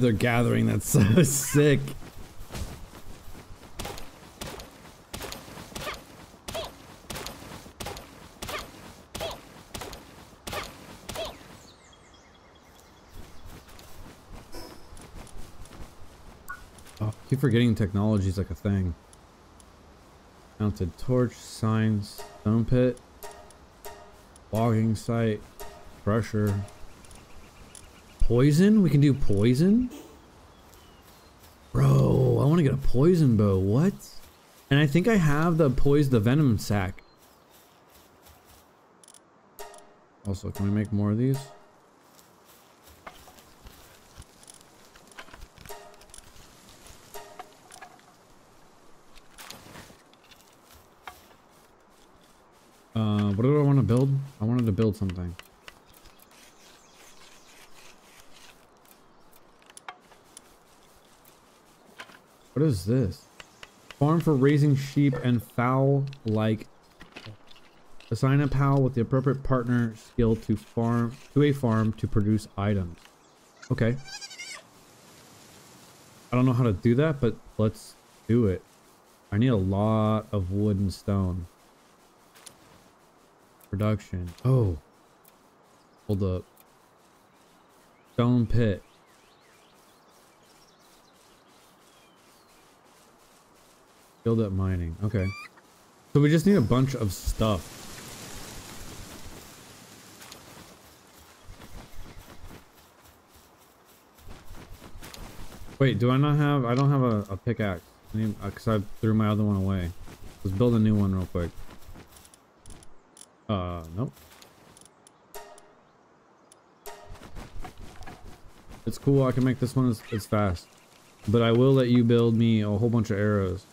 they're gathering. That's so sick. Oh, I keep forgetting technology is like a thing. Mounted torch, signs, stone pit, logging site, pressure. Poison? We can do poison? Bro, I want to get a poison bow. What? And I think I have the poise the venom sac. Also, can we make more of these? Uh, what do I want to build? I wanted to build something. What is this? Farm for raising sheep and fowl like assign a pal with the appropriate partner skill to farm to a farm to produce items. Okay. I don't know how to do that, but let's do it. I need a lot of wood and stone. Production. Oh. Hold up. Stone pit. Build up mining. Okay. So we just need a bunch of stuff. Wait, do I not have... I don't have a, a pickaxe. Because I, I threw my other one away. Let's build a new one real quick. Uh, nope. It's cool, I can make this one as, as fast. But I will let you build me a whole bunch of arrows.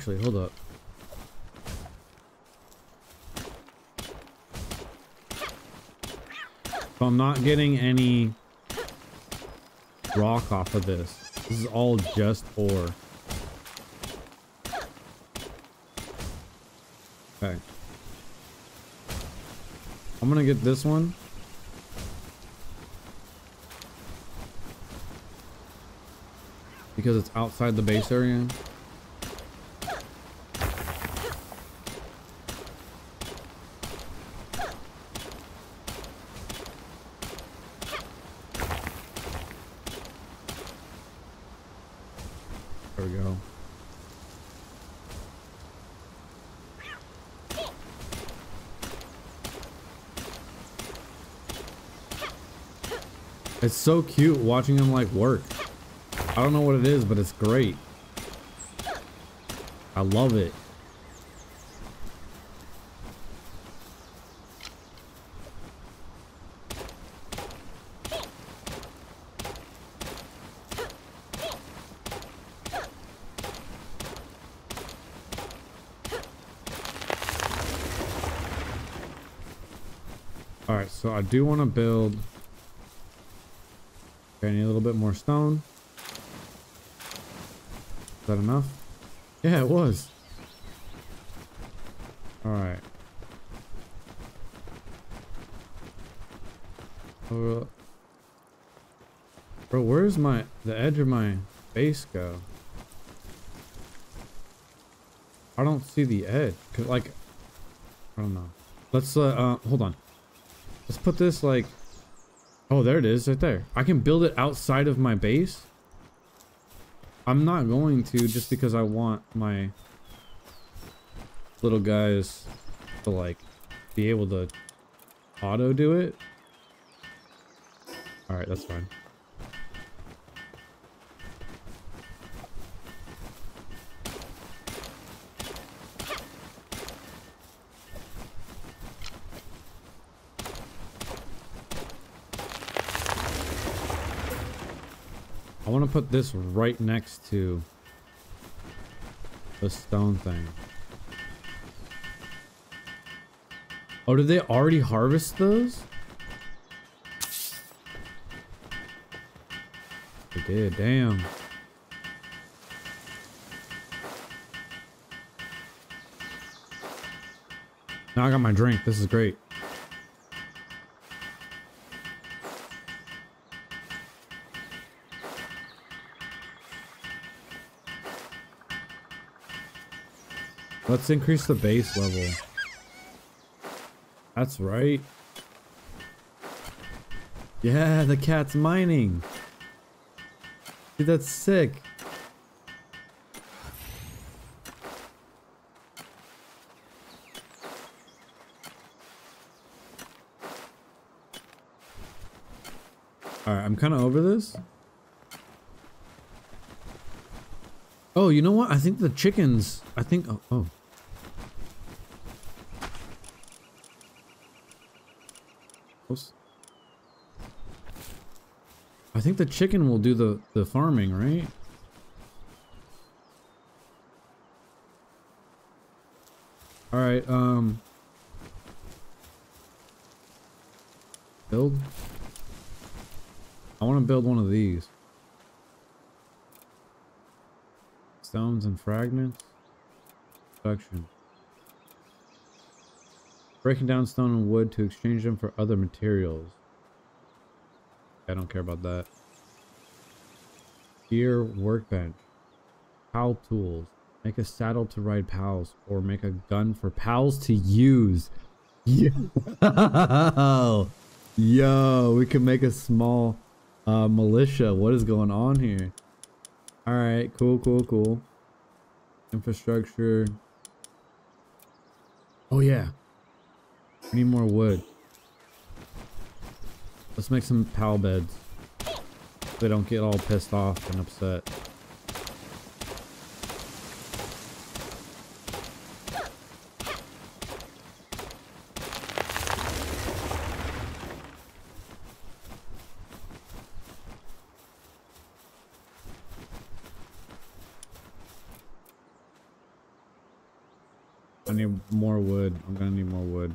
Actually, hold up. I'm not getting any rock off of this. This is all just ore. Okay. I'm gonna get this one. Because it's outside the base area. It's so cute watching him like work. I don't know what it is, but it's great. I love it. Alright, so I do want to build Okay, I need a little bit more stone. Is that enough? Yeah, it was. Alright. Uh, bro, where's my, the edge of my base go? I don't see the edge. Cause like, I don't know. Let's, uh, uh, hold on. Let's put this like Oh, there it is right there. I can build it outside of my base. I'm not going to just because I want my little guys to like be able to auto do it. All right, that's fine. Put this right next to the stone thing. Oh, did they already harvest those? They did, damn. Now I got my drink. This is great. Let's increase the base level. That's right. Yeah, the cat's mining. Dude, that's sick. Alright, I'm kind of over this. Oh, you know what? I think the chickens... I think... Oh. oh. Oops. I think the chicken will do the, the farming, right? Alright, um... Build? I want to build one of these. Stones and fragments. Production. Breaking down stone and wood to exchange them for other materials. I don't care about that. Gear workbench. Pal tools. Make a saddle to ride pals or make a gun for pals to use. Yo, Yo we can make a small uh, militia. What is going on here? All right, cool, cool, cool. Infrastructure. Oh yeah. We need more wood. Let's make some pal beds. So they don't get all pissed off and upset. I need more wood. I'm gonna need more wood.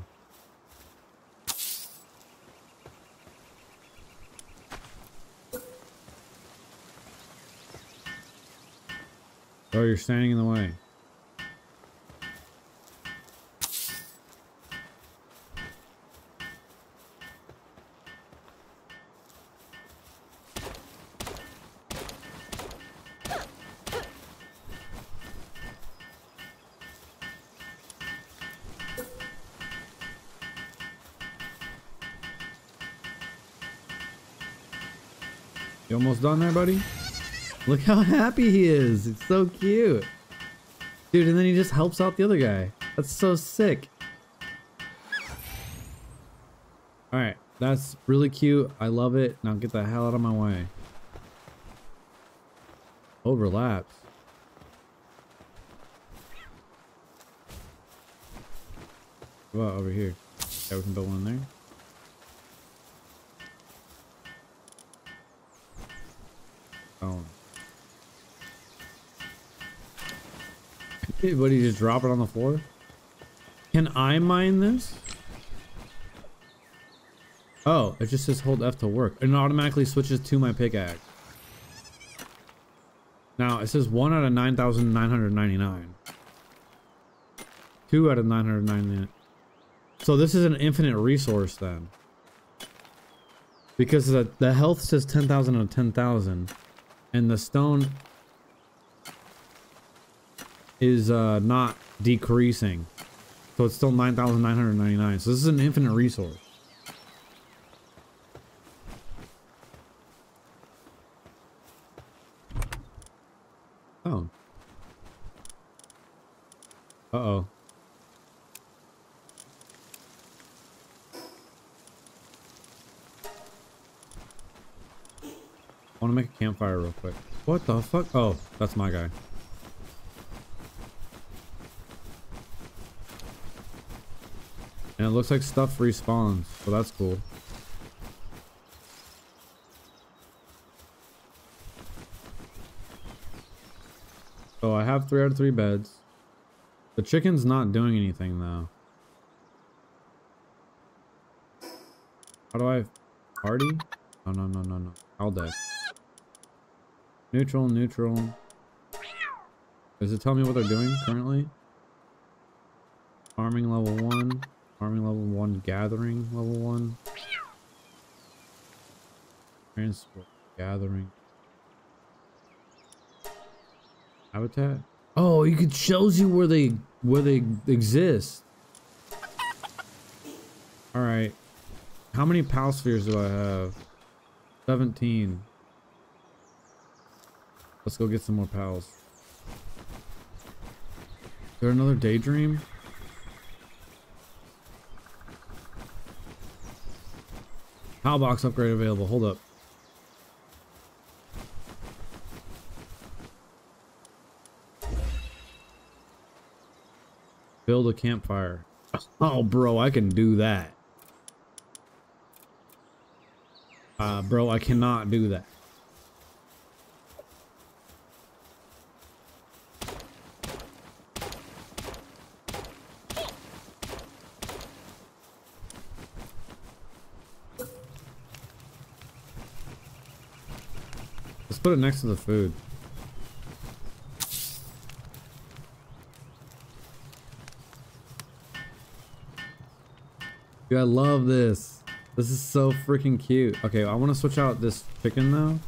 Oh, you're standing in the way. You almost done there, buddy? Look how happy he is. It's so cute. Dude, and then he just helps out the other guy. That's so sick. Alright, that's really cute. I love it. Now get the hell out of my way. Overlaps. What about over here? Yeah, we can build one there. Oh. What do you just drop it on the floor? Can I mine this? Oh, it just says hold F to work. And it automatically switches to my pickaxe. Now, it says 1 out of 9,999. 2 out of 999. So this is an infinite resource then. Because the, the health says 10,000 out of 10,000. And the stone is uh, not decreasing. So it's still 9,999. So this is an infinite resource. Oh. Uh-oh. I want to make a campfire real quick. What the fuck? Oh, that's my guy. And it looks like stuff respawns, so that's cool. So I have three out of three beds. The chicken's not doing anything though. How do I party? No, no, no, no, no. I'll die. Neutral, neutral. Does it tell me what they're doing currently? Farming level one. Farming level 1, gathering level 1. Transport, gathering. Habitat? Oh, you could shows you where they where they exist. All right. How many pal spheres do I have? 17. Let's go get some more pals. Is there another Daedream? Pal box upgrade available. Hold up. Build a campfire. Oh, bro, I can do that. Uh, bro, I cannot do that. It next to the food. Dude, I love this. This is so freaking cute. Okay, I want to switch out this chicken though.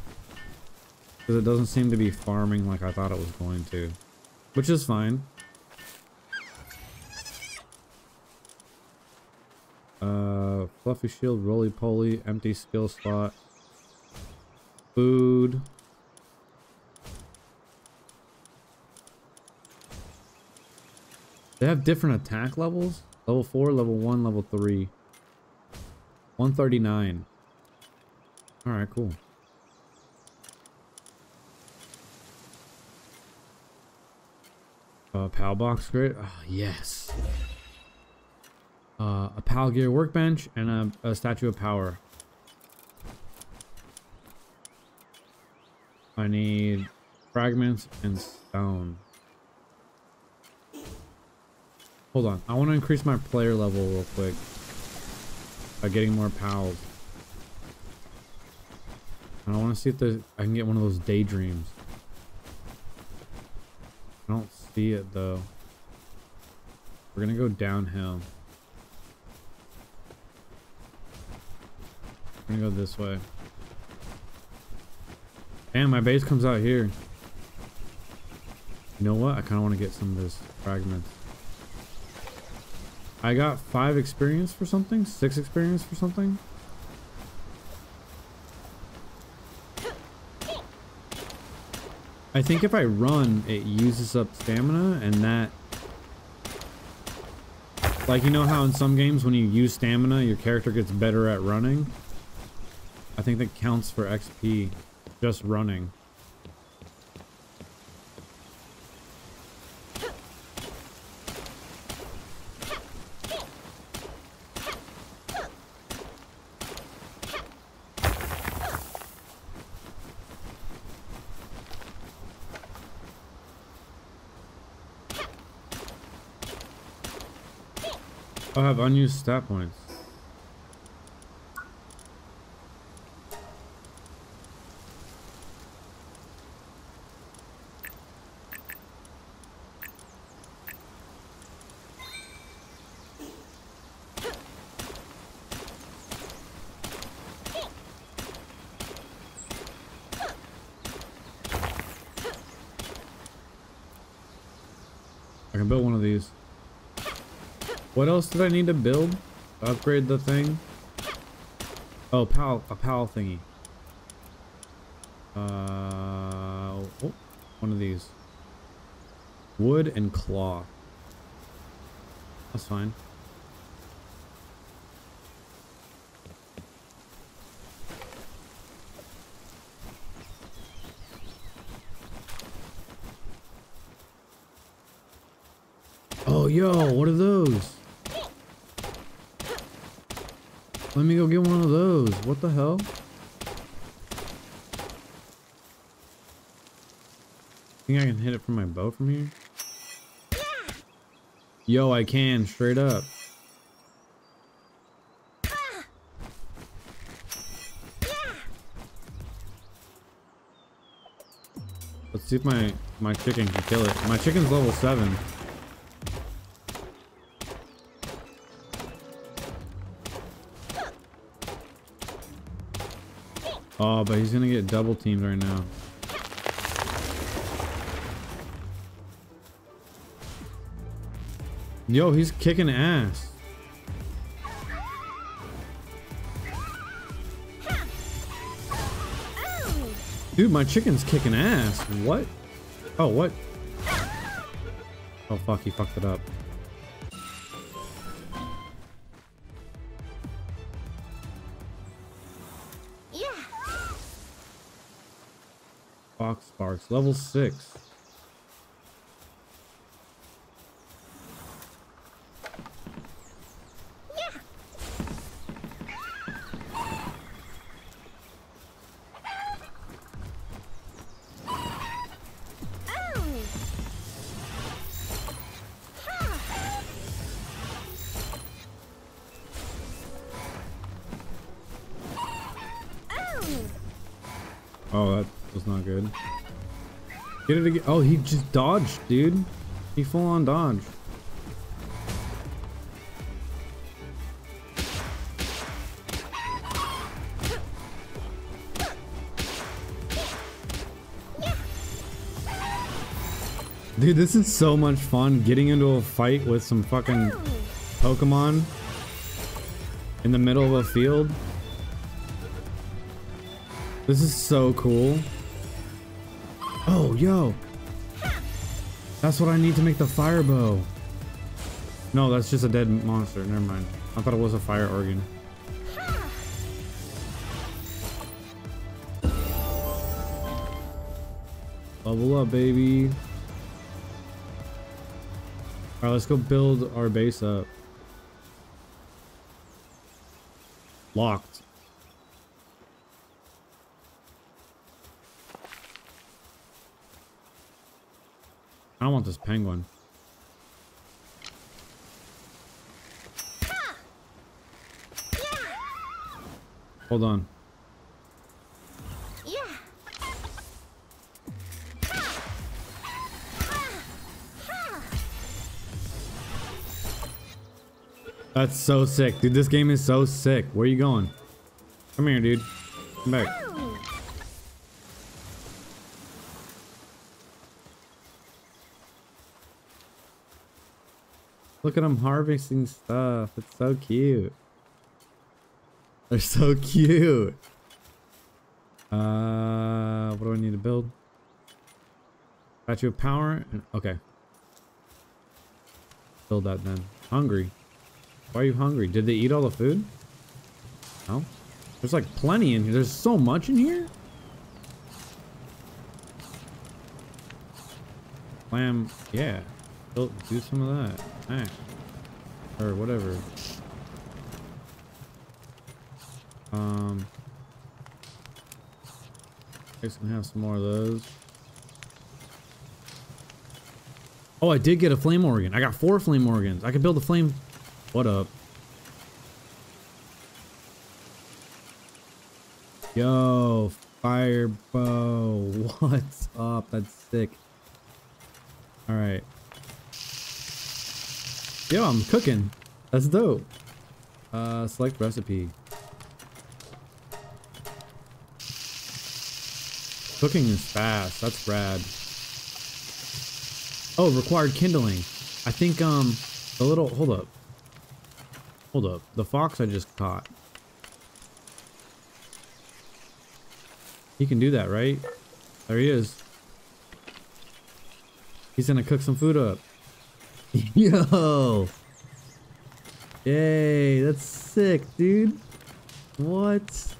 Because it doesn't seem to be farming like I thought it was going to. Which is fine. Uh, fluffy shield, roly poly, empty skill slot. Food. They have different attack levels? Level 4, level 1, level 3. 139. Alright, cool. Uh, PAL box grid? Oh, yes. Uh, a PAL gear workbench and a, a statue of power. I need fragments and stone. Hold on. I want to increase my player level real quick. By getting more pals. And I want to see if I can get one of those Daedreams. I don't see it though. We're gonna go downhill. We're gonna go this way. And my base comes out here. You know what? I kind of want to get some of this fragments. I got five experience for something? Six experience for something? I think if I run, it uses up stamina and that... Like, you know how in some games when you use stamina, your character gets better at running? I think that counts for XP, just running. I have unused stat points. I can build one of these. What else did I need to build? Upgrade the thing? Oh, pal, a pal thingy. Uh, oh, one of these. Wood and cloth. That's fine. Oh, yo, what are those? Let me go get one of those. What the hell? Think I can hit it from my bow from here? Yo, I can, straight up. Let's see if my, my chicken can kill it. My chicken's level 7. but he's gonna get double teamed right now. Yo, he's kicking ass. Dude, my chicken's kicking ass. What? Oh, what? Oh, fuck, he fucked it up. Level 6. Oh, he just dodged, dude. He full on dodge. Dude, this is so much fun getting into a fight with some fucking. Pokemon in the middle of a field. This is so cool. Oh, yo. That's what I need to make the fire bow. No, that's just a dead monster. Never mind. I thought it was a fire organ. Level up, baby. Alright, let's go build our base up. Locked. I want this penguin. Hold on. That's so sick. Dude, this game is so sick. Where are you going? Come here, dude. Come back. Look at them harvesting stuff. It's so cute. They're so cute. Uh, what do I need to build? Statue of power. Okay. Build that then. Hungry. Why are you hungry? Did they eat all the food? No. There's like plenty in here. There's so much in here. Lamb. Yeah. Build, do some of that. Or whatever. Um. I guess I have some more of those. Oh, I did get a flame organ. I got four flame organs. I could build a flame. What up? Yo, fire bow. What's up? That's sick. All right. Yo, I'm cooking. That's dope. Uh, select recipe. Cooking is fast. That's rad. Oh, required kindling. I think, um, the little, hold up. Hold up. The fox I just caught. He can do that, right? There he is. He's gonna cook some food up. Yo! Yay, that's sick, dude. What?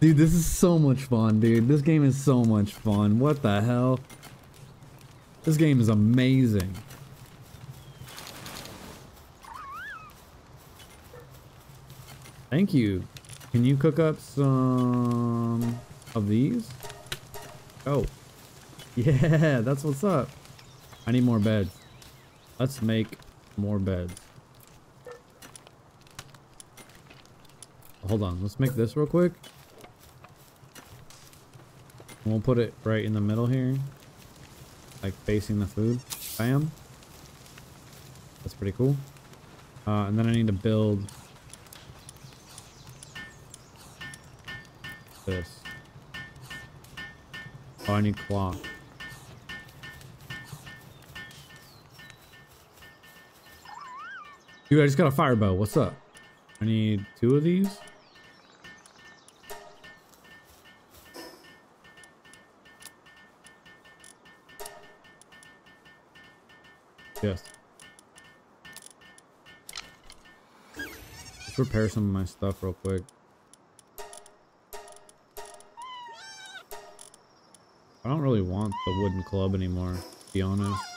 Dude, this is so much fun, dude. This game is so much fun. What the hell? This game is amazing. Thank you. Can you cook up some of these? Oh. Yeah, that's what's up. I need more beds. Let's make more beds. Hold on, let's make this real quick. We'll put it right in the middle here. Like facing the food. Bam. That's pretty cool. Uh, and then I need to build this. Oh, I need cloth. Dude, I just got a fire bow. What's up? I need two of these. Yes. Let's repair some of my stuff real quick. I don't really want the wooden club anymore, to be honest.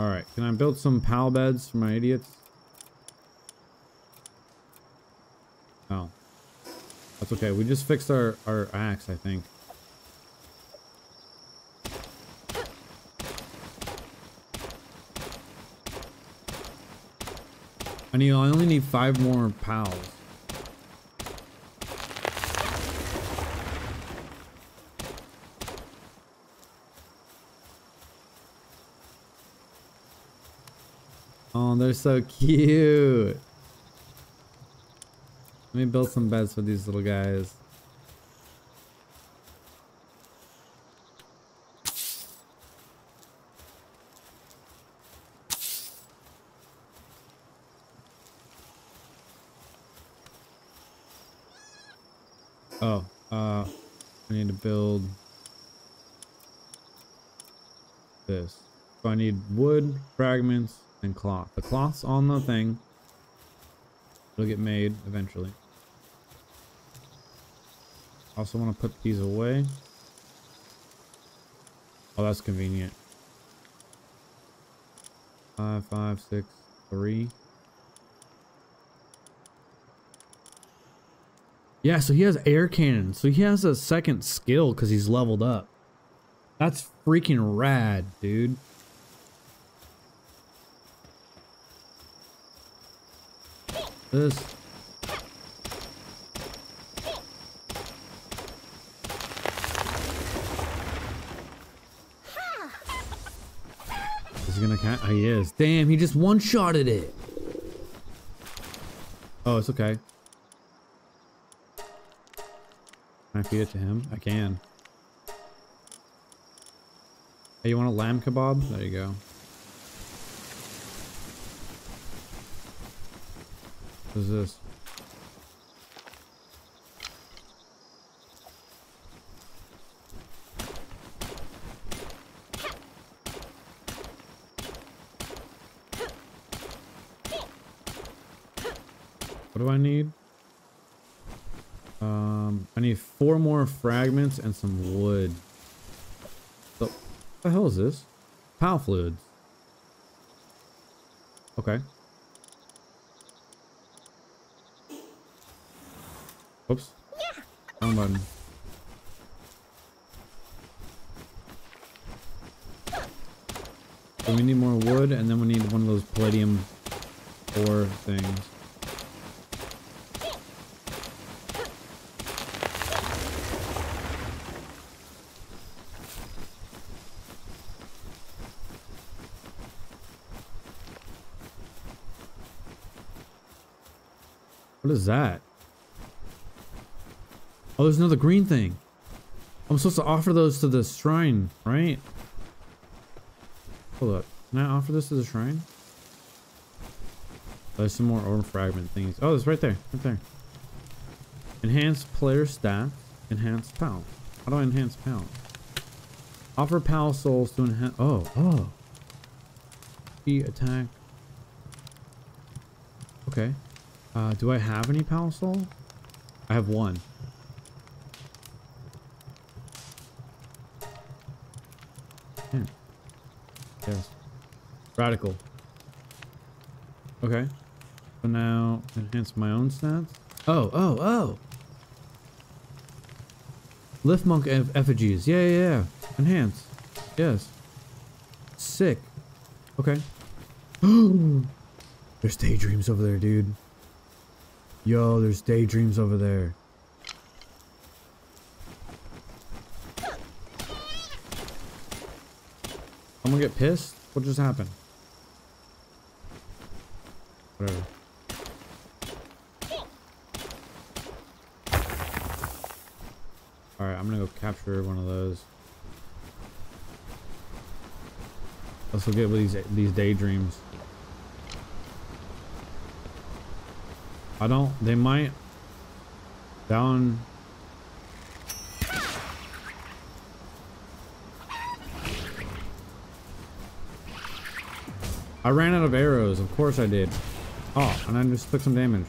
Alright, can I build some pal beds for my idiots? Oh. That's okay. We just fixed our, our axe, I think. I need. I only need five more pals. Oh, they're so cute. Let me build some beds for these little guys. Oh, uh, I need to build this. So I need wood, fragments, and cloth. Cloth's on the thing. It'll get made eventually. Also want to put these away. Oh, that's convenient. Five, five, six, three. Yeah, so he has air cannon. So he has a second skill because he's leveled up. That's freaking rad, dude. This. Is he gonna catch? Oh, he is. Damn, he just one-shotted it. Oh, it's okay. Can I feed it to him? I can. Hey, you want a lamb kebab? There you go. Is this? What do I need? Um, I need four more fragments and some wood. So, what the hell is this? Pal fluids. Okay. Oops. Wrong button. So we need more wood, and then we need one of those paldium ore things. What is that? Oh, there's another green thing. I'm supposed to offer those to the shrine, right? Hold up. Can I offer this to the shrine? Oh, there's some more ore fragment things. Oh, it's right there. Right there. Enhance player stats. Enhance pal. How do I enhance pal? Offer pal souls to enhance. Oh, oh. Key attack. Okay. Uh, do I have any pal soul? I have one. Yes. Radical. Okay. So now enhance my own stats. Oh, oh, oh. Lifmunk eff effigies. Yeah, yeah, yeah. Enhance. Yes. Sick. Okay. there's Daedreams over there, dude. Yo, there's Daedreams over there. I'm gonna get pissed? What just happened? Whatever. Alright, I'm gonna go capture one of those. Let's go get these these Daedreams. I don't they might down I ran out of arrows. Of course I did. Oh, and I just took some damage.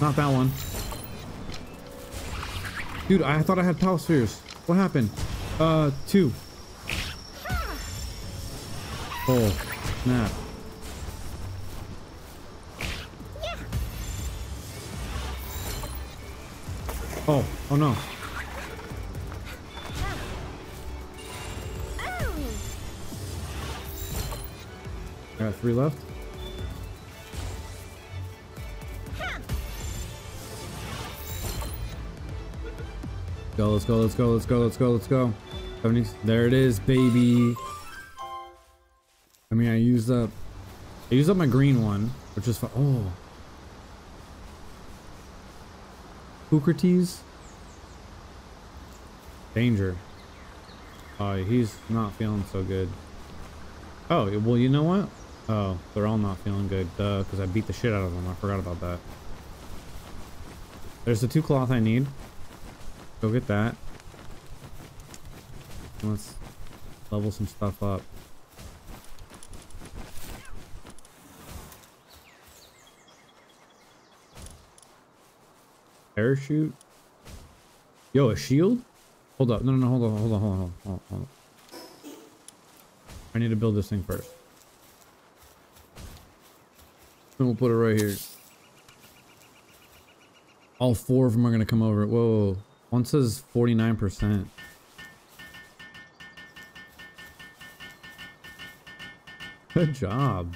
Not that one. Dude, I thought I had pal spheres. What happened? Uh, two. Oh, snap. Oh, oh no. Got three left. Go, let's go, let's go, let's go, let's go, let's go. 70, there it is, baby. I mean, I used up, I used up my green one, which is fine. Oh. Socrates. Danger. Oh, he's not feeling so good. Oh, well, you know what? Oh, they're all not feeling good. Duh, because I beat the shit out of them. I forgot about that. There's the two cloth I need. Go get that. Let's level some stuff up. Parachute? Yo, a shield? Hold up. No, no, no. Hold on. Hold on. Hold on. Hold on. Hold on. I need to build this thing first. Then we'll put it right here. All four of them are going to come over. Whoa. One says 49%. Good job.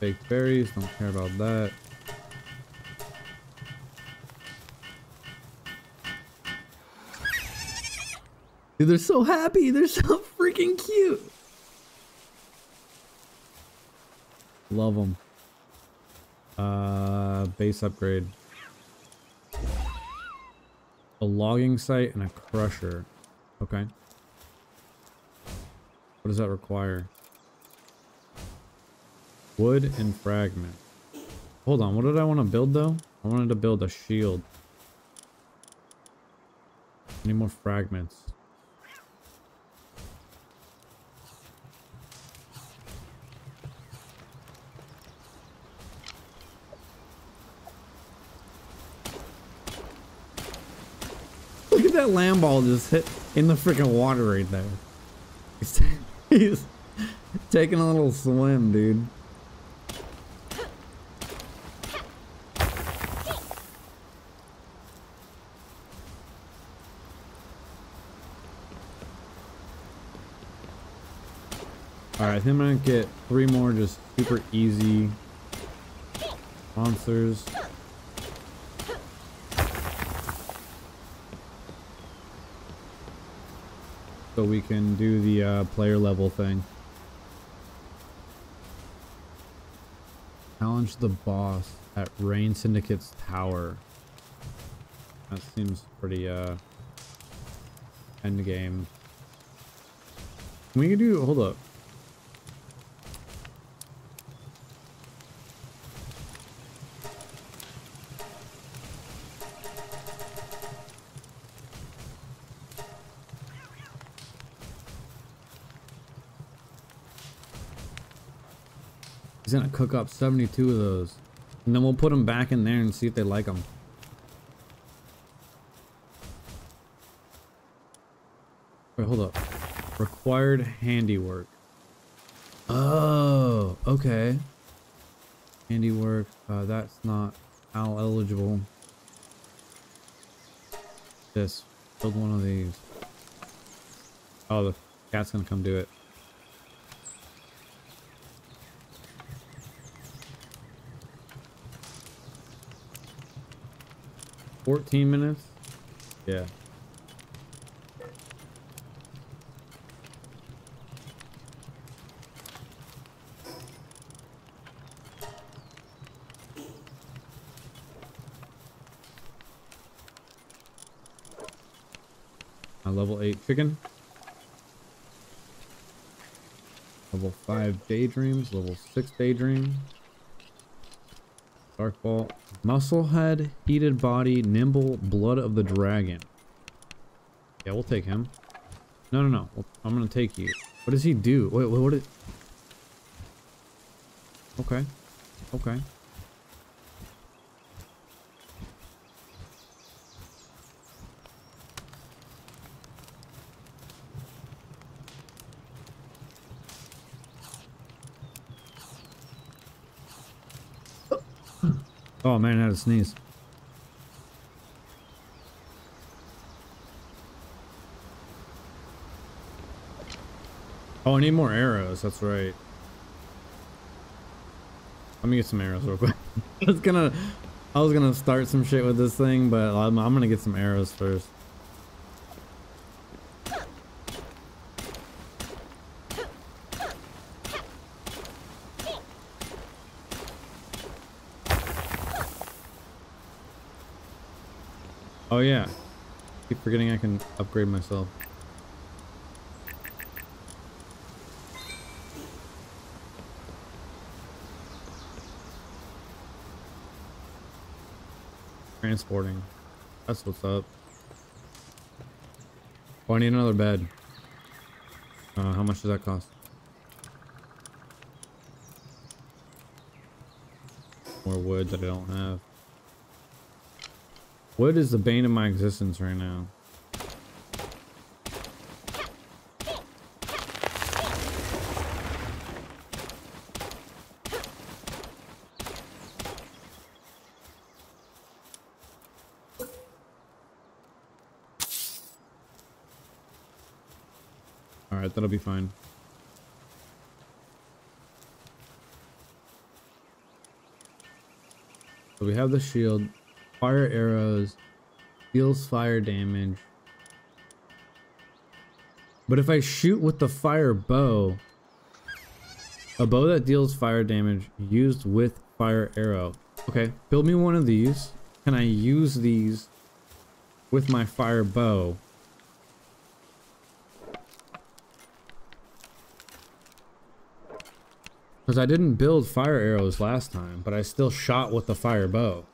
Baked berries, don't care about that. Dude, they're so happy. They're so freaking cute. Love them. Uh, base upgrade. A logging site and a crusher. Okay. What does that require? Wood and fragment. Hold on, what did I want to build though? I wanted to build a shield. Need more fragments. Look at that just hit in the freaking water right there. He's, he's taking a little swim, dude. Alright, I think I'm gonna get three more just super easy monsters. So we can do the uh, player level thing. Challenge the boss at Rayne Syndicate's tower. That seems pretty uh end game. We can do hold up. Gonna cook up 72 of those. And then we'll put them back in there and see if they like them. Wait, hold up. Required handiwork. Oh, okay. Handiwork, uh, that's not how eligible. This, build one of these. Oh, the cat's gonna come do it. Fourteen minutes? Yeah. A level 8 chicken. Level 5 Daedreams. Level 6 Daedream. Dark Ball. Muscle Head, Heated Body, Nimble, Blood of the Dragon. Yeah, we'll take him. No, no, no. I'm gonna take you. What does he do? Wait, what did... Okay. Okay. To sneeze. Oh, I need more arrows. That's right. Let me get some arrows real quick. I was gonna, I was gonna start some shit with this thing, but I'm, I'm gonna get some arrows first. Oh yeah. Keep forgetting I can upgrade myself. Transporting. That's what's up. Oh, I need another bed. Uh, how much does that cost? More wood that I don't have. Wood is the bane of my existence right now. That'll be fine. So we have the shield. Fire arrows. Deals fire damage. But if I shoot with the fire bow, a bow that deals fire damage used with fire arrow. Okay, build me one of these. Can I use these with my fire bow? Because I didn't build fire arrows last time, but I still shot with the fire bow.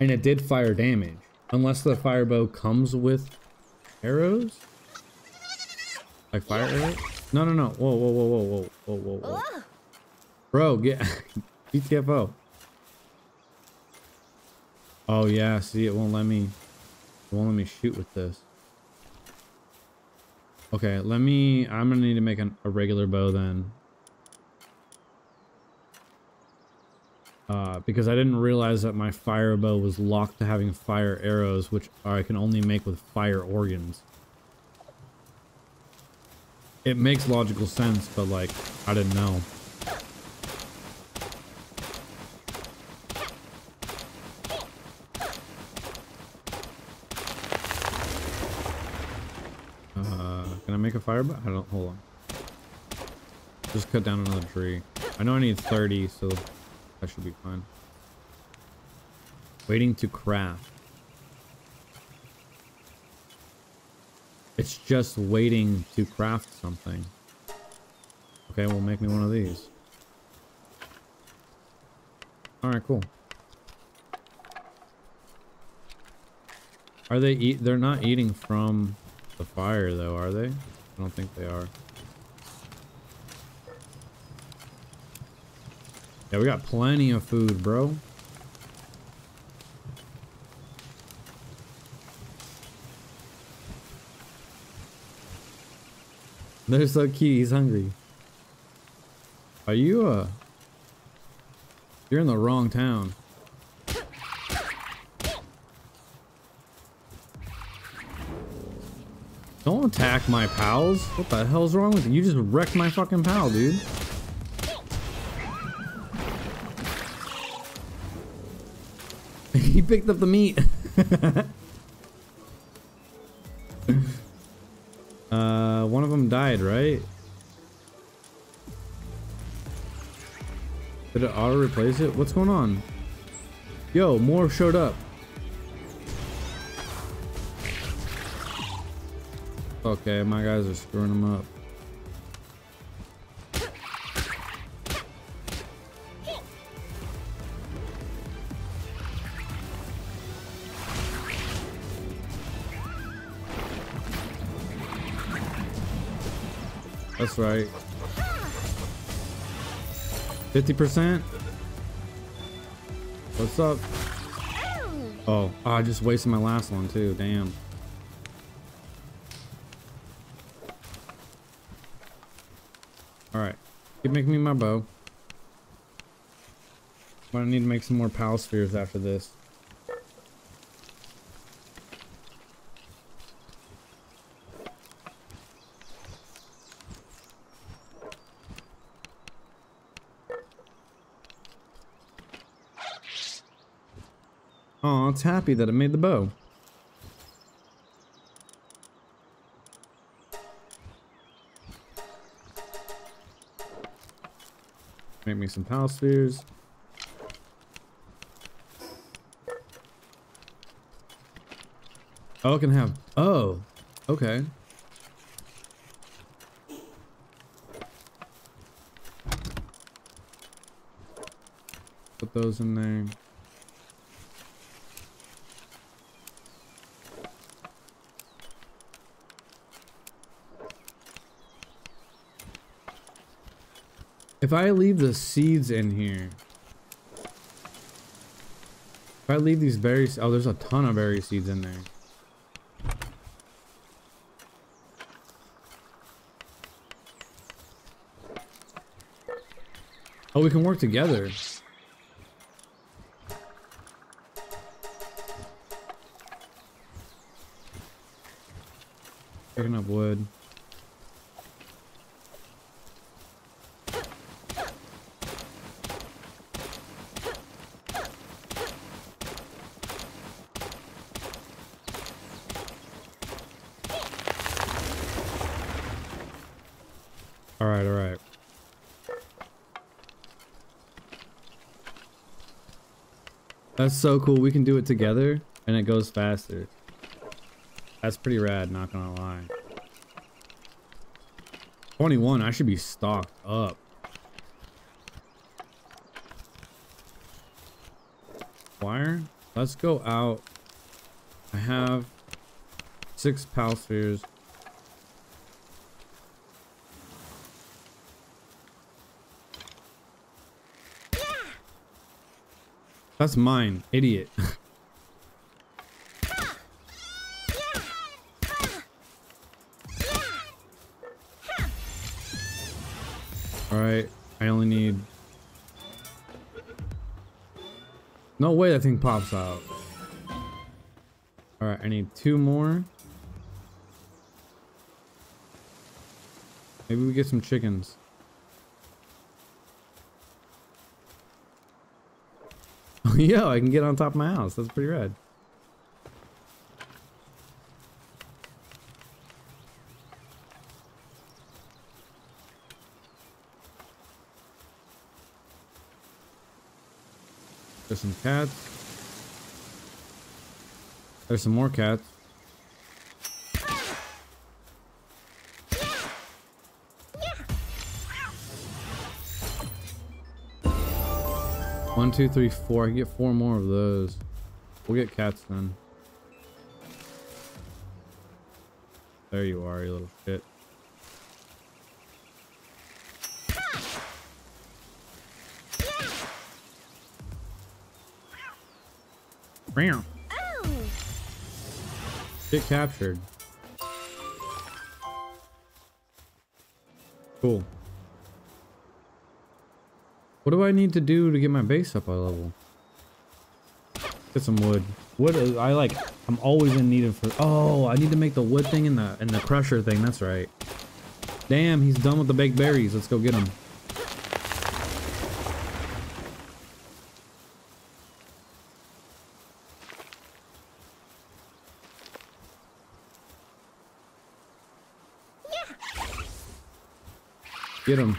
And it did fire damage. Unless the fire bow comes with arrows? Like fire arrows? No, no, no. Whoa, whoa, whoa, whoa, whoa, whoa, whoa, whoa. Bro, get GTFO. Oh yeah, see it won't let me it won't let me shoot with this. Okay, let me I'm gonna need to make an, a regular bow then. Uh, because I didn't realize that my fire bow was locked to having fire arrows, which I can only make with fire organs. It makes logical sense, but like, I didn't know. Uh, can I make a fire bow? I don't, hold on. Just cut down another tree. I know I need 30, so that should be fine. Waiting to craft. It's just waiting to craft something. Okay, well make me one of these. Alright, cool. Are they eat? They're not eating from the fire though, are they? I don't think they are. Yeah, we got plenty of food, bro. They're so cute. He's hungry. Are you, uh... You're in the wrong town. Don't attack my pals. What the hell's wrong with you? You just wrecked my fucking pal, dude. Picked up the meat. uh, one of them died, right? Did it auto replace it? What's going on? Yo, more showed up. Okay, my guys are screwing them up. That's right. 50%? What's up? Oh, oh, I just wasted my last one too. Damn. Alright. Keep making me my bow. But I need to make some more pal spheres after this. Oh, it's happy that it made the bow. Make me some pal spheres. Oh, it can have. Oh, okay. Put those in there. If I leave the seeds in here. If I leave these berries. Oh, there's a ton of berry seeds in there. Oh, we can work together. Picking up wood. All right, all right. That's so cool. We can do it together and it goes faster. That's pretty rad, not gonna lie. 21, I should be stocked up. Wire? Let's go out. I have six pal spheres. That's mine, idiot. Alright, I only need... No way that thing pops out. Alright, I need two more. Maybe we get some chickens. Yo, I can get on top of my house. That's pretty rad. There's some cats. There's some more cats. One, two, three, four. I can get four more of those. We'll get cats then. There you are, you little shit. Bam. Oh. Get captured. Cool. What do I need to do to get my base up a level? Get some wood. Wood is, I like, I'm always in need of, oh, I need to make the wood thing and the, and the crusher thing, that's right. Damn, he's done with the baked berries. Let's go get him. Get him.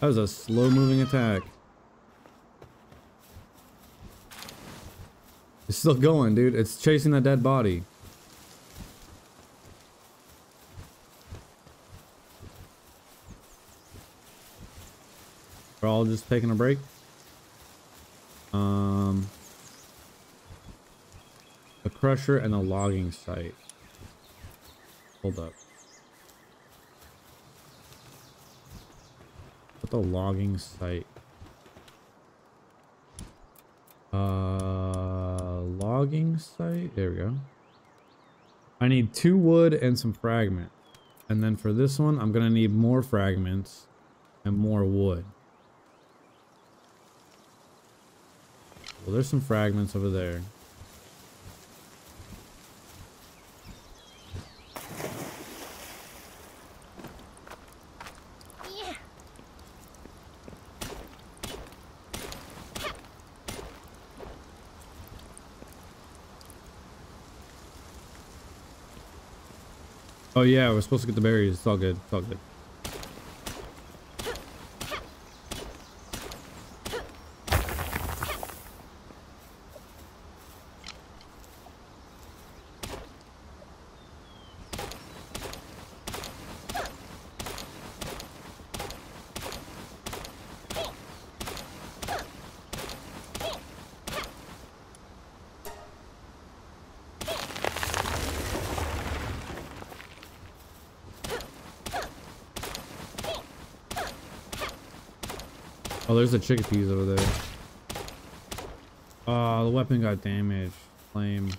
That was a slow moving attack. It's still going, dude. It's chasing the dead body. We're all just taking a break. Um, the crusher and the logging site. Hold up. The logging site. Uh, logging site. There we go. I need two wood and some fragments. And then for this one, I'm gonna need more fragments and more wood. Well, there's some fragments over there. Oh yeah, we're supposed to get the berries. It's all good. It's all good. There's the Chikipis over there. Oh, the weapon got damaged. Flame.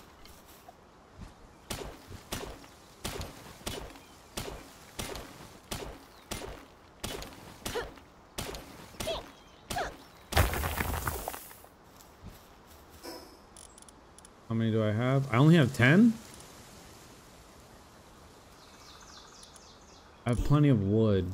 How many do I have? I only have 10? I have plenty of wood.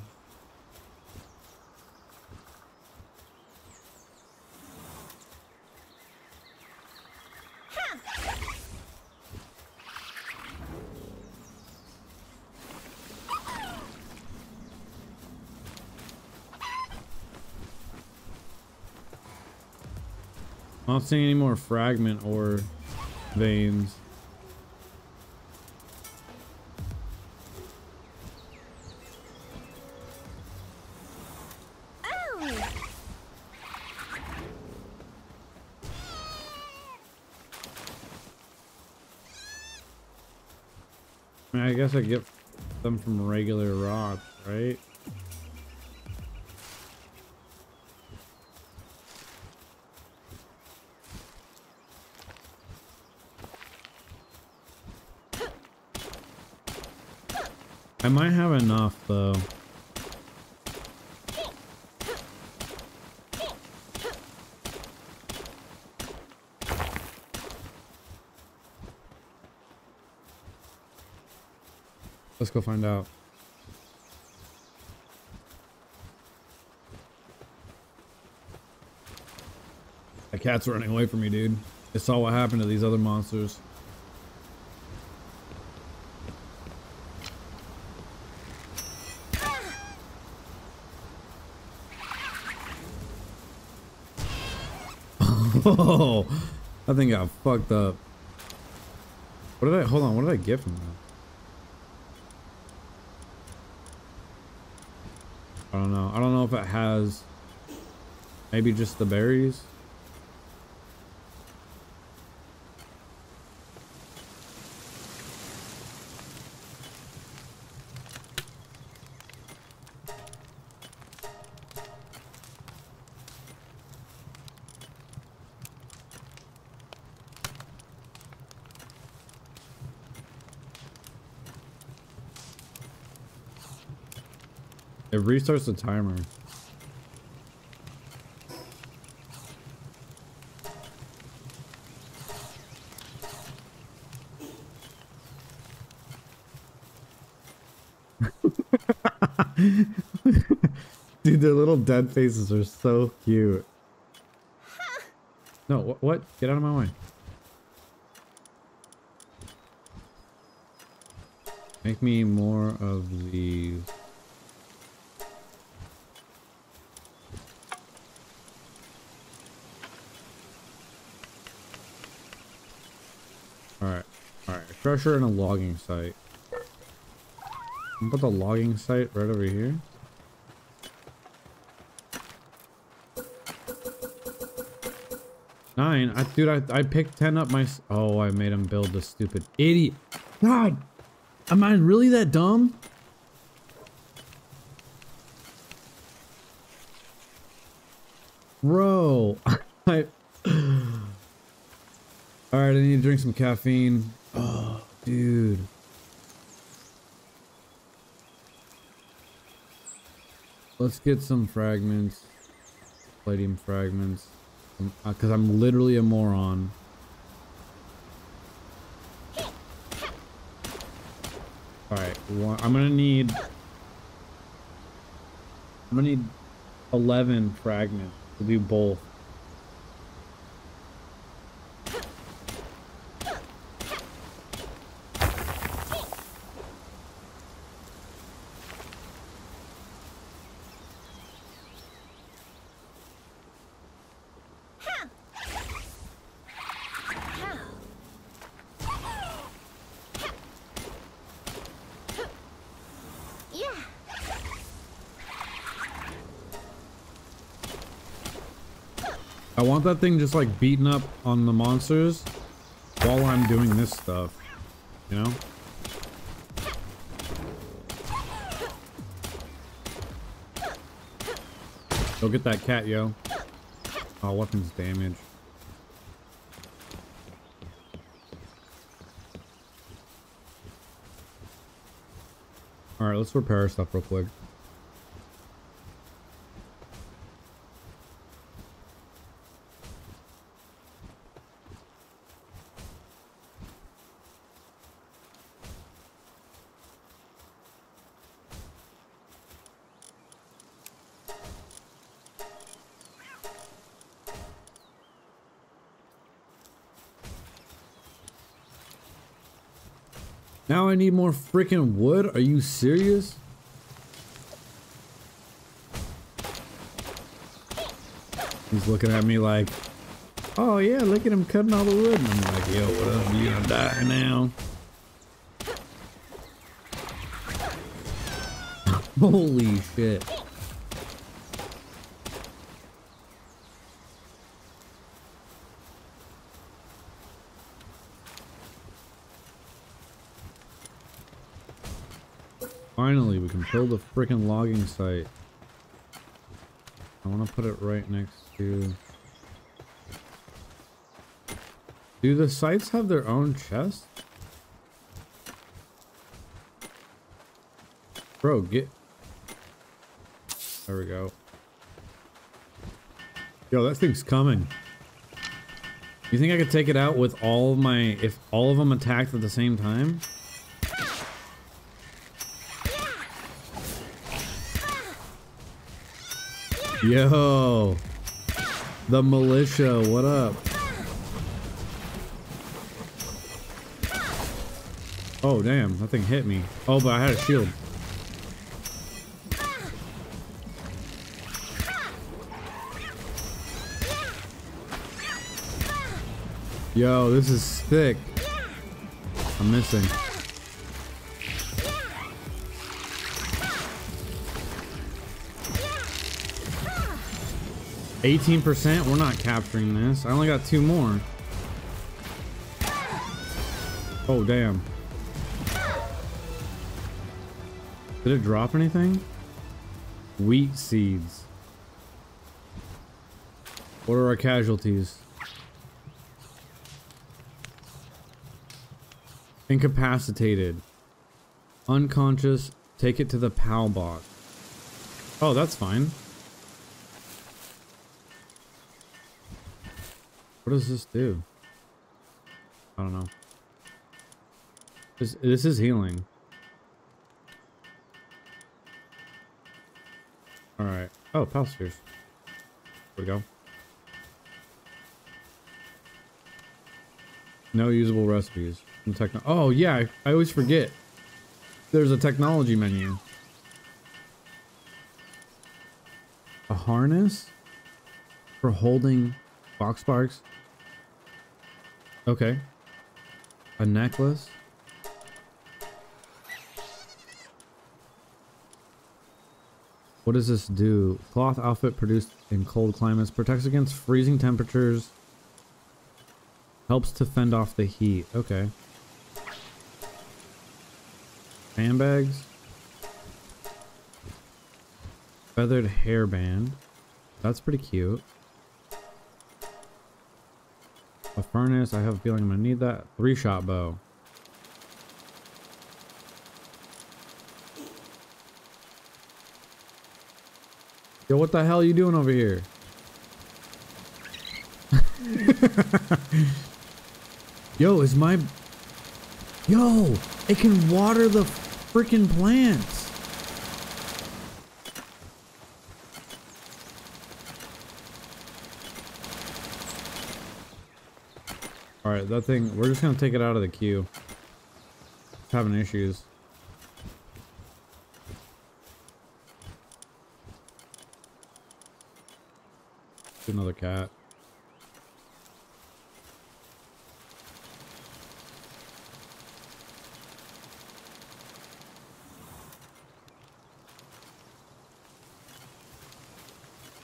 Not seeing any more fragment or veins. Oh. I guess I get them from regular rocks, right? I might have enough though. Let's go find out. That cat's running away from me, dude. It saw what happened to these other monsters. Oh, that thing got fucked up. What did I, hold on, what did I get from that? I don't know. I don't know if it has maybe just the berries. Restarts the timer. Dude, their little dead faces are so cute. No, wh- what? Get out of my way. Make me more of these. Alright. Alright. Crusher and a logging site. I'm put the logging site right over here. Nine? I, dude, I, I picked 10 up my... Oh, I made him build the stupid idiot. God! Am I really that dumb? Bro. I... Alright, I need to drink some caffeine. Dude. Let's get some fragments. Paldium fragments. Um, uh, because I'm literally a moron. Alright, I'm gonna need... I'm gonna need 11 fragments to do both. That thing just like beating up on the monsters while I'm doing this stuff. You know? Go get that cat, yo. Oh, weapons damage. Alright, let's repair our stuff real quick. Now I need more freaking wood? Are you serious? He's looking at me like, oh yeah, look at him cutting all the wood. And I'm like, yo, what up? You gonna die now? Holy shit. We can build a freaking logging site. I want to put it right next to... Do the sites have their own chest? Bro, get... There we go. Yo, that thing's coming. You think I could take it out with all my... If all of them attacked at the same time? Yo, the militia, what up? Oh, damn, that thing hit me. Oh, but I had a shield. Yo, this is thick. I'm missing. 18%? We're not capturing this. I only got two more. Oh, damn. Did it drop anything? Wheat seeds. What are our casualties? Incapacitated. Unconscious. Take it to the POW box. Oh, that's fine. What does this do? I don't know. This, this is healing. Alright. Oh, pal spheres. There we go. No usable recipes. Techno oh, yeah. I, I always forget. There's a technology menu. A harness for holding Foxparks. Okay. A necklace. What does this do? Cloth outfit produced in cold climates. Protects against freezing temperatures. Helps to fend off the heat. Okay. Handbags. Feathered hairband. That's pretty cute. A furnace. I have a feeling I'm gonna need that. Three shot bow. Yo, what the hell are you doing over here? Yo, is my... Yo, it can water the freaking plants. Alright, that thing, we're just gonna take it out of the queue. It's having issues. Another cat.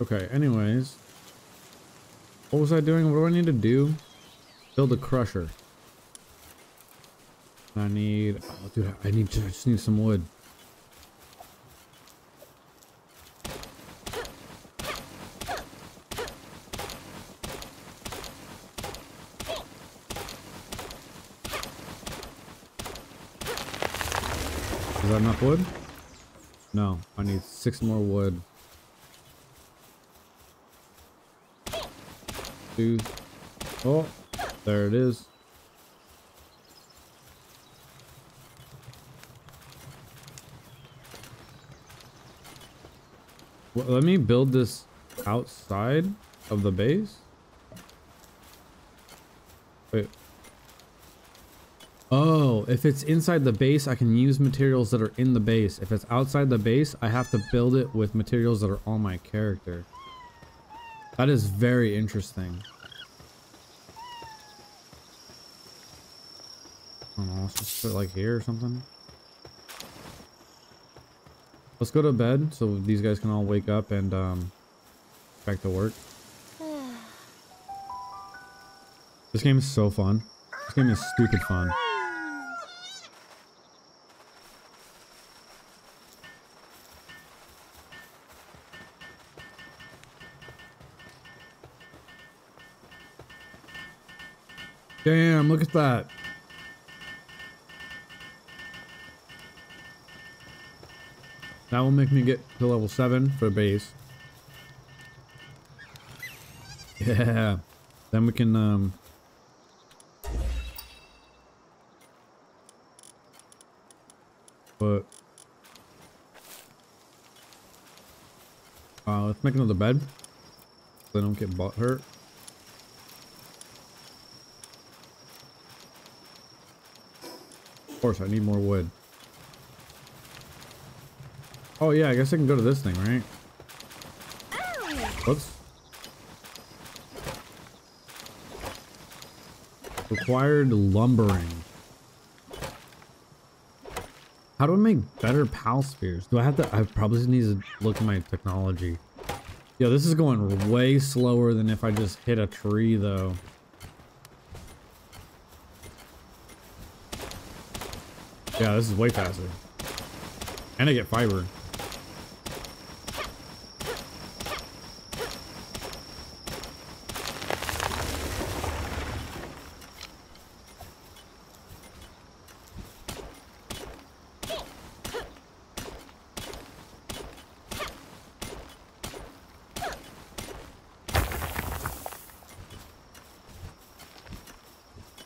Okay, anyways. What was I doing? What do I need to do? Build a crusher. I need, oh, dude, I need, to I just need some wood. Is that enough wood? No, I need six more wood. Two. Oh, there it is. Well, let me build this outside of the base. Wait. Oh, if it's inside the base, I can use materials that are in the base. If it's outside the base, I have to build it with materials that are on my character. That is very interesting. Just put it like here or something. Let's go to bed so these guys can all wake up and um, back to work. This game is so fun. This game is stupid fun. Damn, look at that. That will make me get to level 7 for base. Yeah. Then we can, um... But... Uh, let's make another bed. So they don't get butt hurt. Of course, I need more wood. Oh yeah, I guess I can go to this thing, right? Whoops. Required lumbering. How do I make better pal spheres? Do I have to? I probably need to look at my technology. Yo, this is going way slower than if I just hit a tree, though. Yeah, this is way faster. And I get fiber.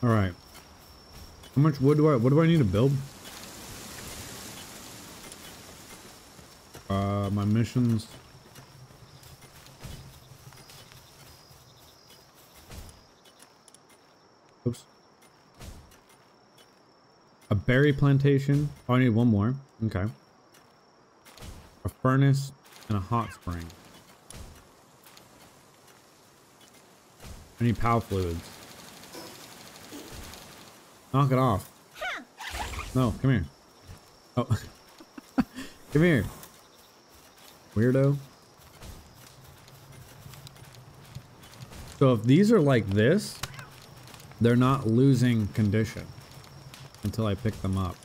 All right. Wood do I, what do I need to build? Uh, my missions. Oops. A berry plantation. Oh, I need one more. Okay. A furnace and a hot spring. I need pal fluids. Knock it off. No, come here. Oh. come here. Weirdo. So if these are like this, they're not losing condition until I pick them up.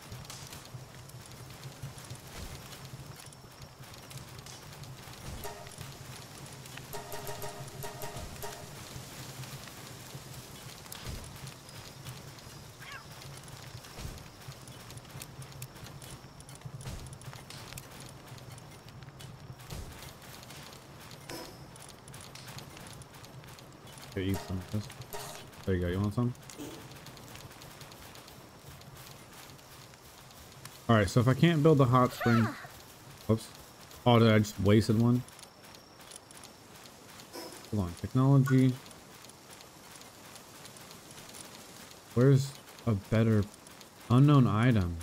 Okay, eat some of this. There you go. You want some? All right. So if I can't build the hot spring, whoops. Oh, did I just wasted one? Hold on. Technology. Where's a better unknown item?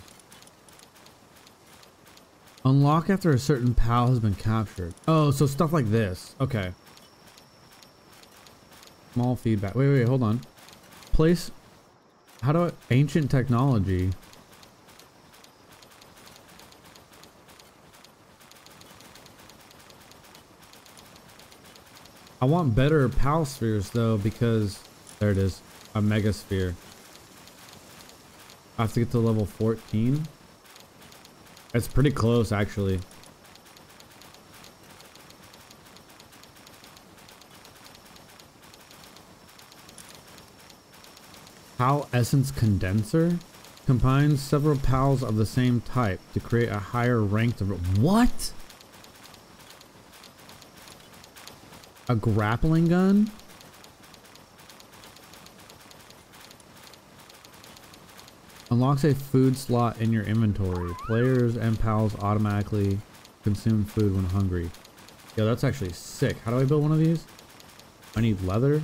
Unlock after a certain pal has been captured. Oh, so stuff like this. Okay. Small feedback. Wait, wait, hold on. Place. How do I. Ancient technology. Want better pal spheres though because. There it is. A mega sphere. I have to get to level 14. It's pretty close actually. PAL Essence Condenser combines several PALs of the same type to create a higher ranked. Of what? A grappling gun? Unlocks a food slot in your inventory. Players and pals automatically consume food when hungry. Yo, that's actually sick. How do I build one of these? I need leather.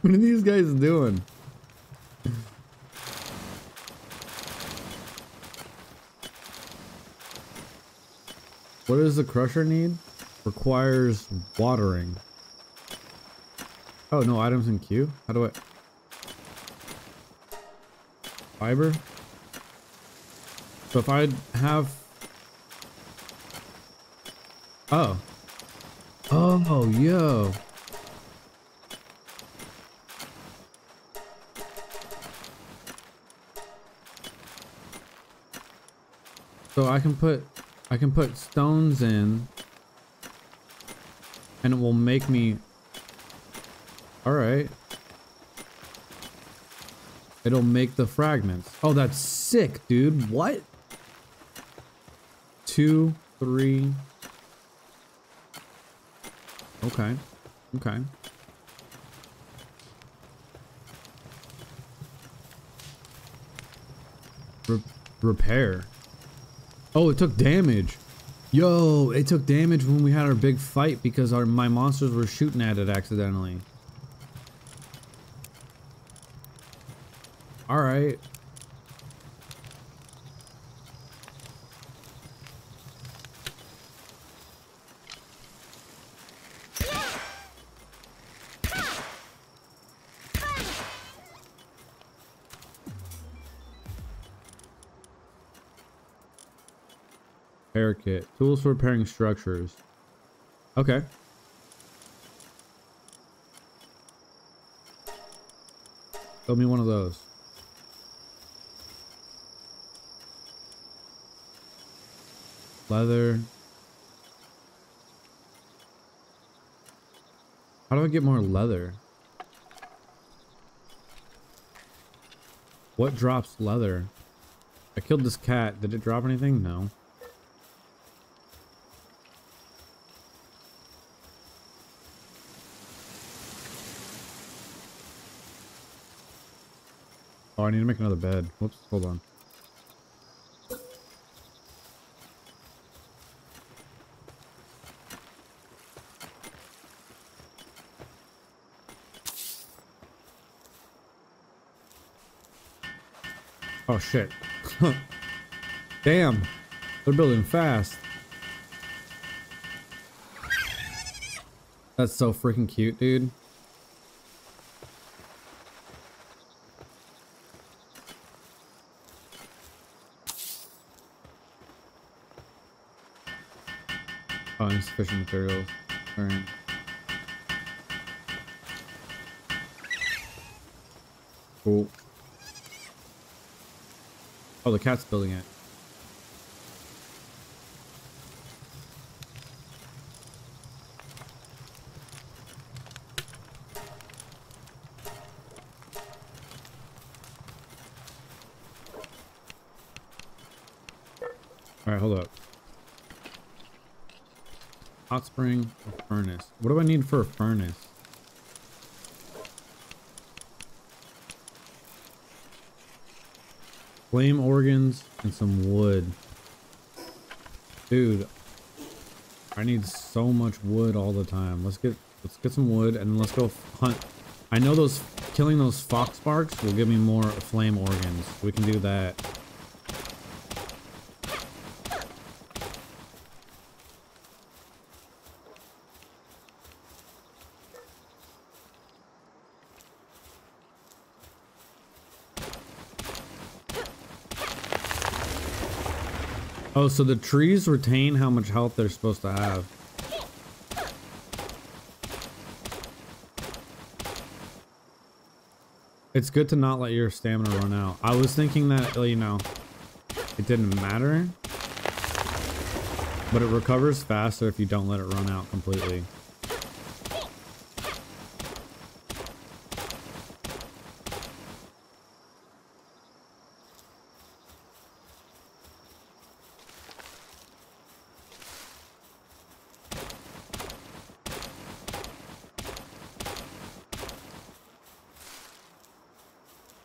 What are these guys doing? What does the crusher need? Requires watering. Oh, no items in queue? How do I... Fiber? So if I have... Oh. Oh, yo. So I can put I can put stones in and it will make me all right. It'll make the fragments. Oh that's sick dude. What? Two three. Okay okay. Re repair Oh, it took damage. Yo, it took damage when we had our big fight because our my monsters were shooting at it accidentally. Alright. Tools for repairing structures. Okay. Show me one of those. Leather. How do I get more leather? What drops leather? I killed this cat. Did it drop anything? No. Need to make another bed. Whoops, hold on. Oh shit. Damn. They're building fast. That's so freaking cute, dude. Insufficient materials. Alright. Cool. Oh, the cat's building it. Alright, All right, hold up. Or furnace. What do I need for a furnace? Flame organs and some wood. Dude, I need so much wood all the time. Let's get let's get some wood and let's go hunt. I know those killing those Foxparks will give me more flame organs. We can do that. Oh, so the trees retain how much health they're supposed to have. It's good to not let your stamina run out. I was thinking that, you know, it didn't matter. But it recovers faster if you don't let it run out completely.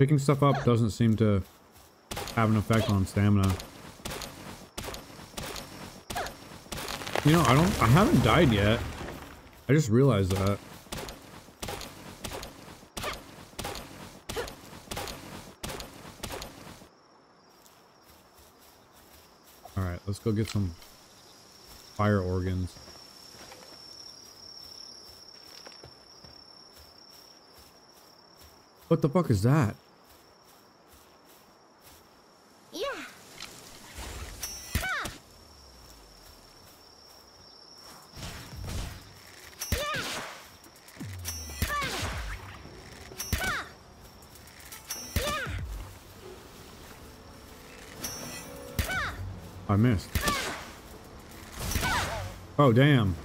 Picking stuff up doesn't seem to have an effect on stamina. You know, I don't, I haven't died yet. I just realized that. Alright, let's go get some fire organs. What the fuck is that? I missed. Oh, damn.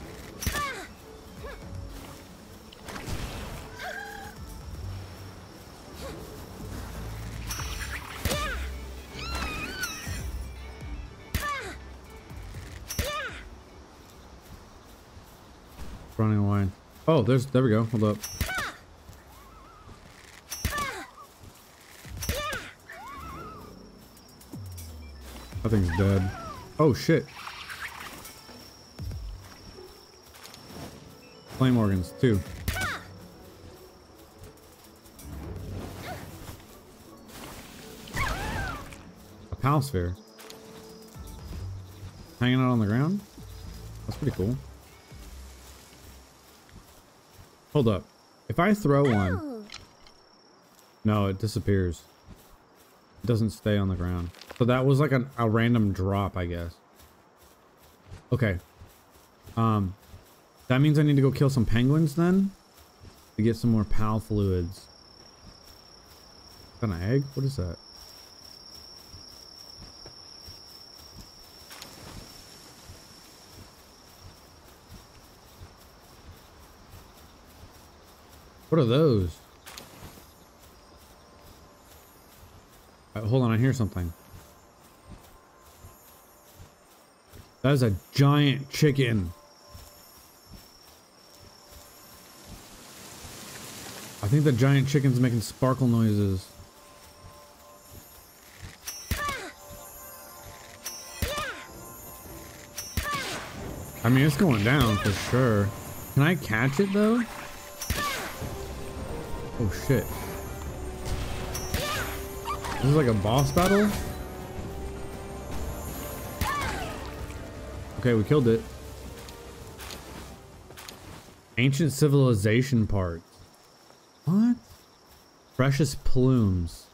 Running away. Oh, there's, there we go. Hold up. That thing's dead. Oh, shit. Flame organs, too. A pal sphere. Hanging out on the ground? That's pretty cool. Hold up. If I throw one... No, it disappears. It doesn't stay on the ground. So that was like a, a random drop, I guess. Okay. Um, that means I need to go kill some penguins then? To get some more PAL fluids. Is that an egg? What is that? What are those? Uh, hold on, I hear something. That is a giant chicken. I think the giant chicken's making sparkle noises. I mean, it's going down for sure. Can I catch it though? Oh shit. This is like a boss battle? Okay, we killed it. Ancient civilization parts. What? Precious plumes.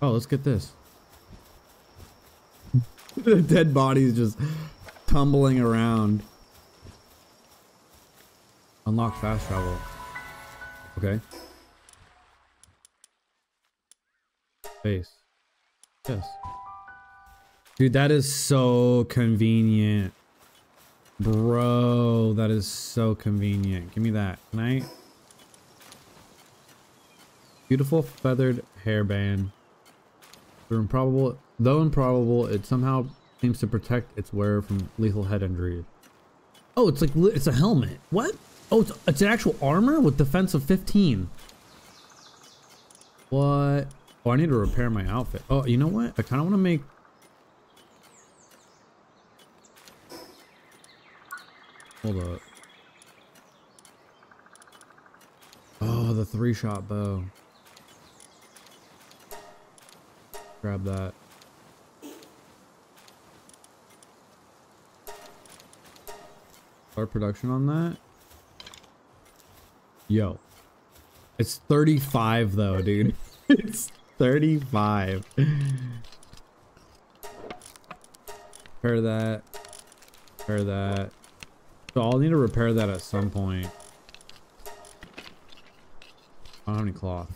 Oh, let's get this. the dead bodies just tumbling around. Unlock fast travel. Okay. Base. Yes. Dude, that is so convenient. Bro, that is so convenient. Give me that. Can I? Beautiful feathered hairband. They're improbable. Though improbable, it somehow seems to protect its wearer from lethal head injury. Oh, it's like it's a helmet. What? Oh, it's, it's an actual armor with defense of 15. What? Oh, I need to repair my outfit. Oh, you know what? I kind of want to make. Hold up. Oh, the three shot bow. Grab that. Our production on that. Yo. It's 35 though, dude. it's 35. Repair that. Repair that. So I'll need to repair that at some point. I don't have any cloth.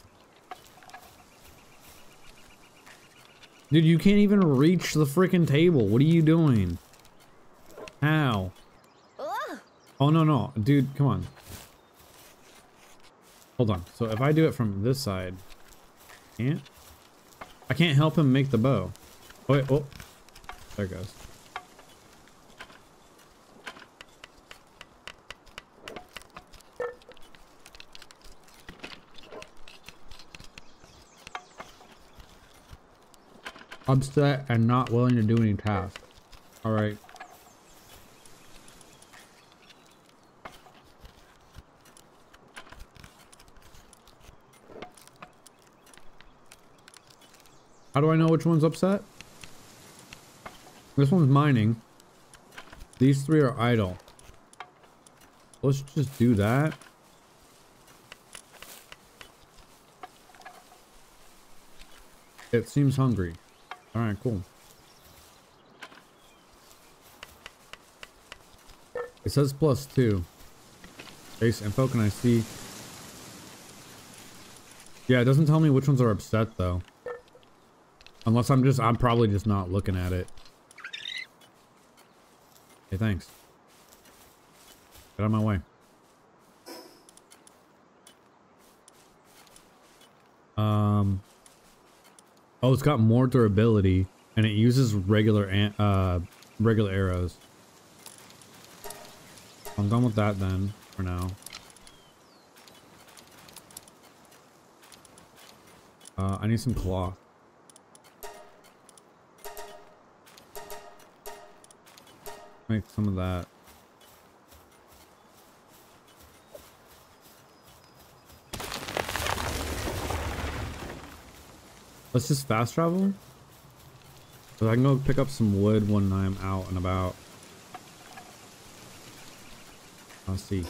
Dude, you can't even reach the freaking table. What are you doing? How? Oh, no, no. Dude, come on. Hold on. So if I do it from this side, can't? I can't help him make the bow. Oh, wait, oh. There it goes. Upset and not willing to do any tasks. Alright. How do I know which one's upset? This one's mining. These three are idle. Let's just do that. It seems hungry. Alright, cool. It says plus two. Base info, can I see? Yeah, it doesn't tell me which ones are upset though. Unless I'm just, I'm probably just not looking at it. Hey, thanks. Get out of my way. Um. Oh, it's got more durability, and it uses regular uh regular arrows. I'm done with that then, for now. Uh, I need some cloth. Make some of that. Let's just fast travel. So I can go pick up some wood when I'm out and about. I'll see.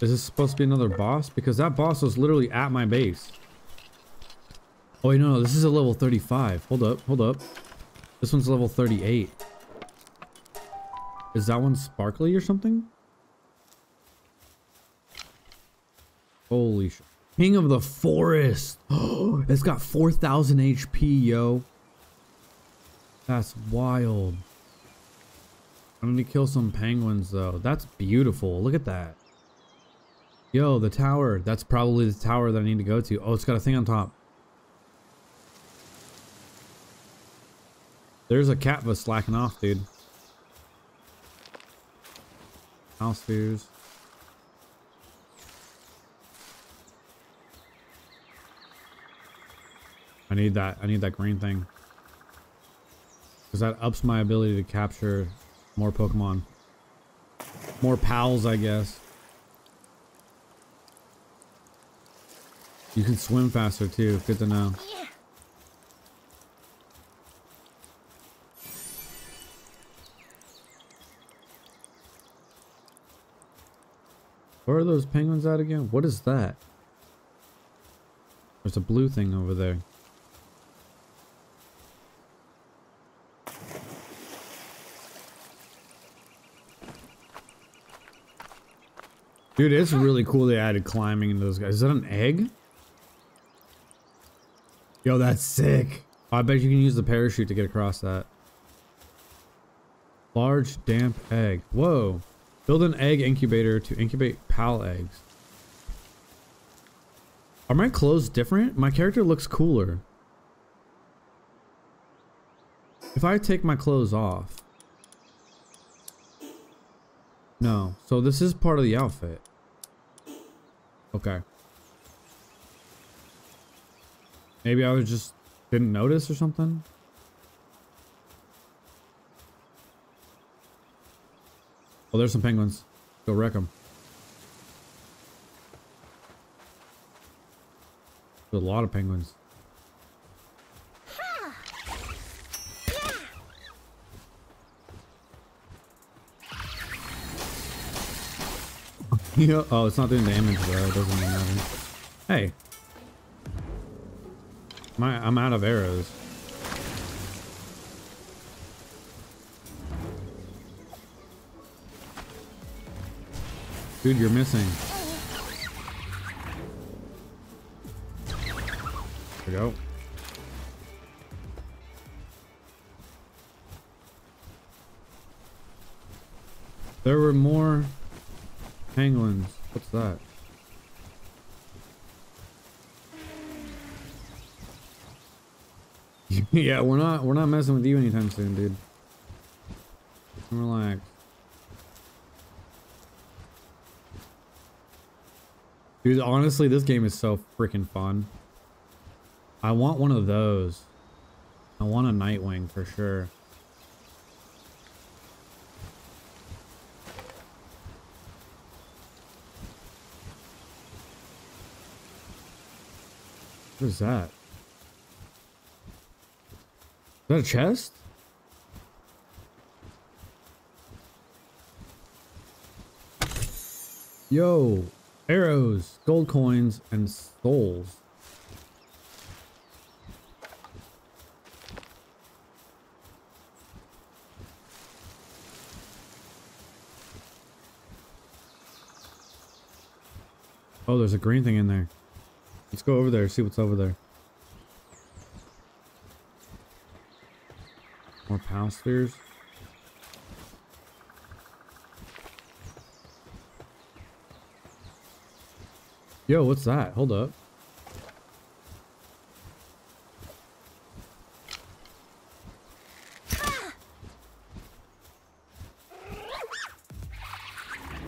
Is this supposed to be another boss? Because that boss was literally at my base. Oh wait, no, no, this is a level 35. Hold up, hold up. This one's level 38. Is that one sparkly or something? Holy sh- King of the Forest! Oh, it's got 4,000 HP, yo. That's wild. I'm gonna kill some penguins though. That's beautiful. Look at that. Yo, the tower. That's probably the tower that I need to go to. Oh, it's got a thing on top. There's a Cattiva slacking off, dude. House spheres. I need that. I need that green thing. Because that ups my ability to capture more Pokemon. More pals, I guess. You can swim faster too. Good to know. Yeah. Where are those penguins at again? What is that? There's a blue thing over there. Dude, it's really cool they added climbing into those guys. Is that an egg? Yo, that's sick. Oh, I bet you can use the parachute to get across that. Large, damp egg. Whoa. Build an egg incubator to incubate pal eggs. Are my clothes different? My character looks cooler. If I take my clothes off. No. So this is part of the outfit. Okay. Maybe I was just didn't notice or something. Oh, there's some penguins. Go wreck them. There's a lot of penguins. Oh, it's not doing damage though. It doesn't mean. Hey. My, I'm out of arrows. Dude, you're missing. There we go. There were more penguins. What's that? yeah, we're not we're not messing with you anytime soon, dude. Relax. Dude, honestly, this game is so freaking fun. I want one of those. I want a Nitewing for sure. What is that? Is that a chest? Yo, arrows, gold coins, and souls. Oh, there's a green thing in there. Let's go over there, see what's over there. More pal spheres. Yo, what's that? Hold up.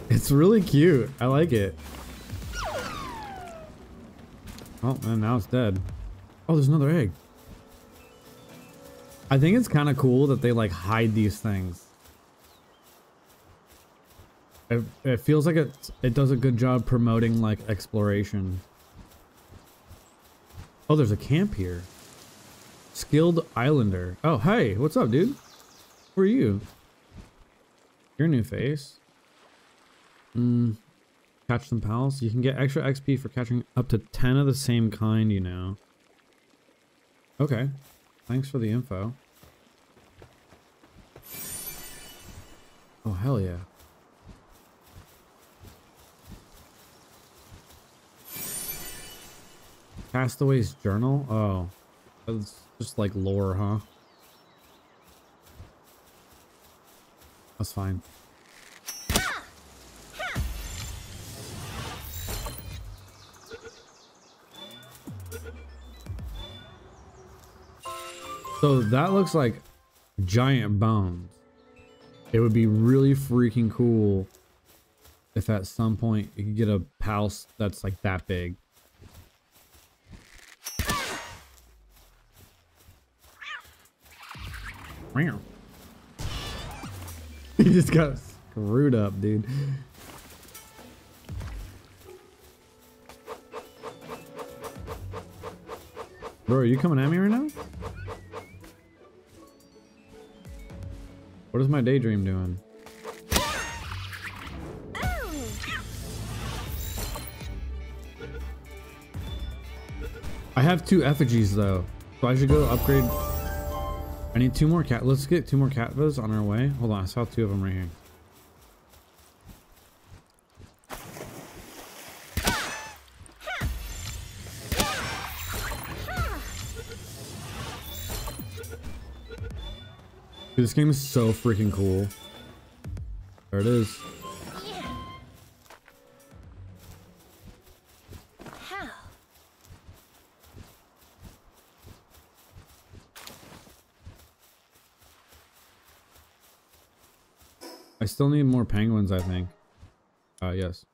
It's really cute. I like it. Oh, and now it's dead. Oh, there's another egg. I think it's kind of cool that they like hide these things. It, it feels like it it does a good job promoting like exploration. Oh, there's a camp here. Skilled Islander. Oh, hey, what's up, dude? Who are you? Your new face. Hmm. Catch some pals. You can get extra XP for catching up to 10 of the same kind, you know. Okay. Thanks for the info. Oh, hell yeah. Castaway's journal? Oh. That's just like lore, huh? That's fine. So that looks like giant bones. It would be really freaking cool if at some point you could get a house that's like that big. He just got screwed up, dude. Bro, are you coming at me right now? What is my Daedream doing? I have two effigies though, so I should go upgrade. I need two more cat. Let's get two more Cattivas on our way. Hold on, I saw two of them right here. This game is so freaking cool. There it is. I still need more penguins, I think. Uh, yes.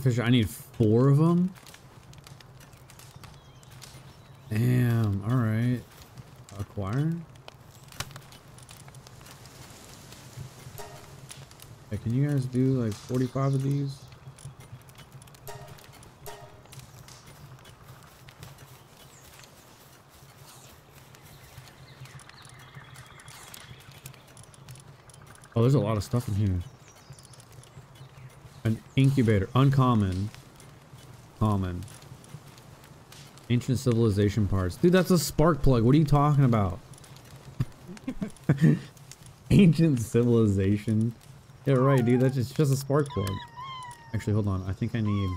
Sufficient. I need four of them. Damn. All right. Acquire. Hey, can you guys do like 45 of these? Oh, there's a lot of stuff in here. An incubator. Uncommon. Common. Ancient civilization parts. Dude, that's a spark plug. What are you talking about? Ancient civilization. Yeah, right, dude. That's just, just a spark plug. Actually, hold on. I think I need...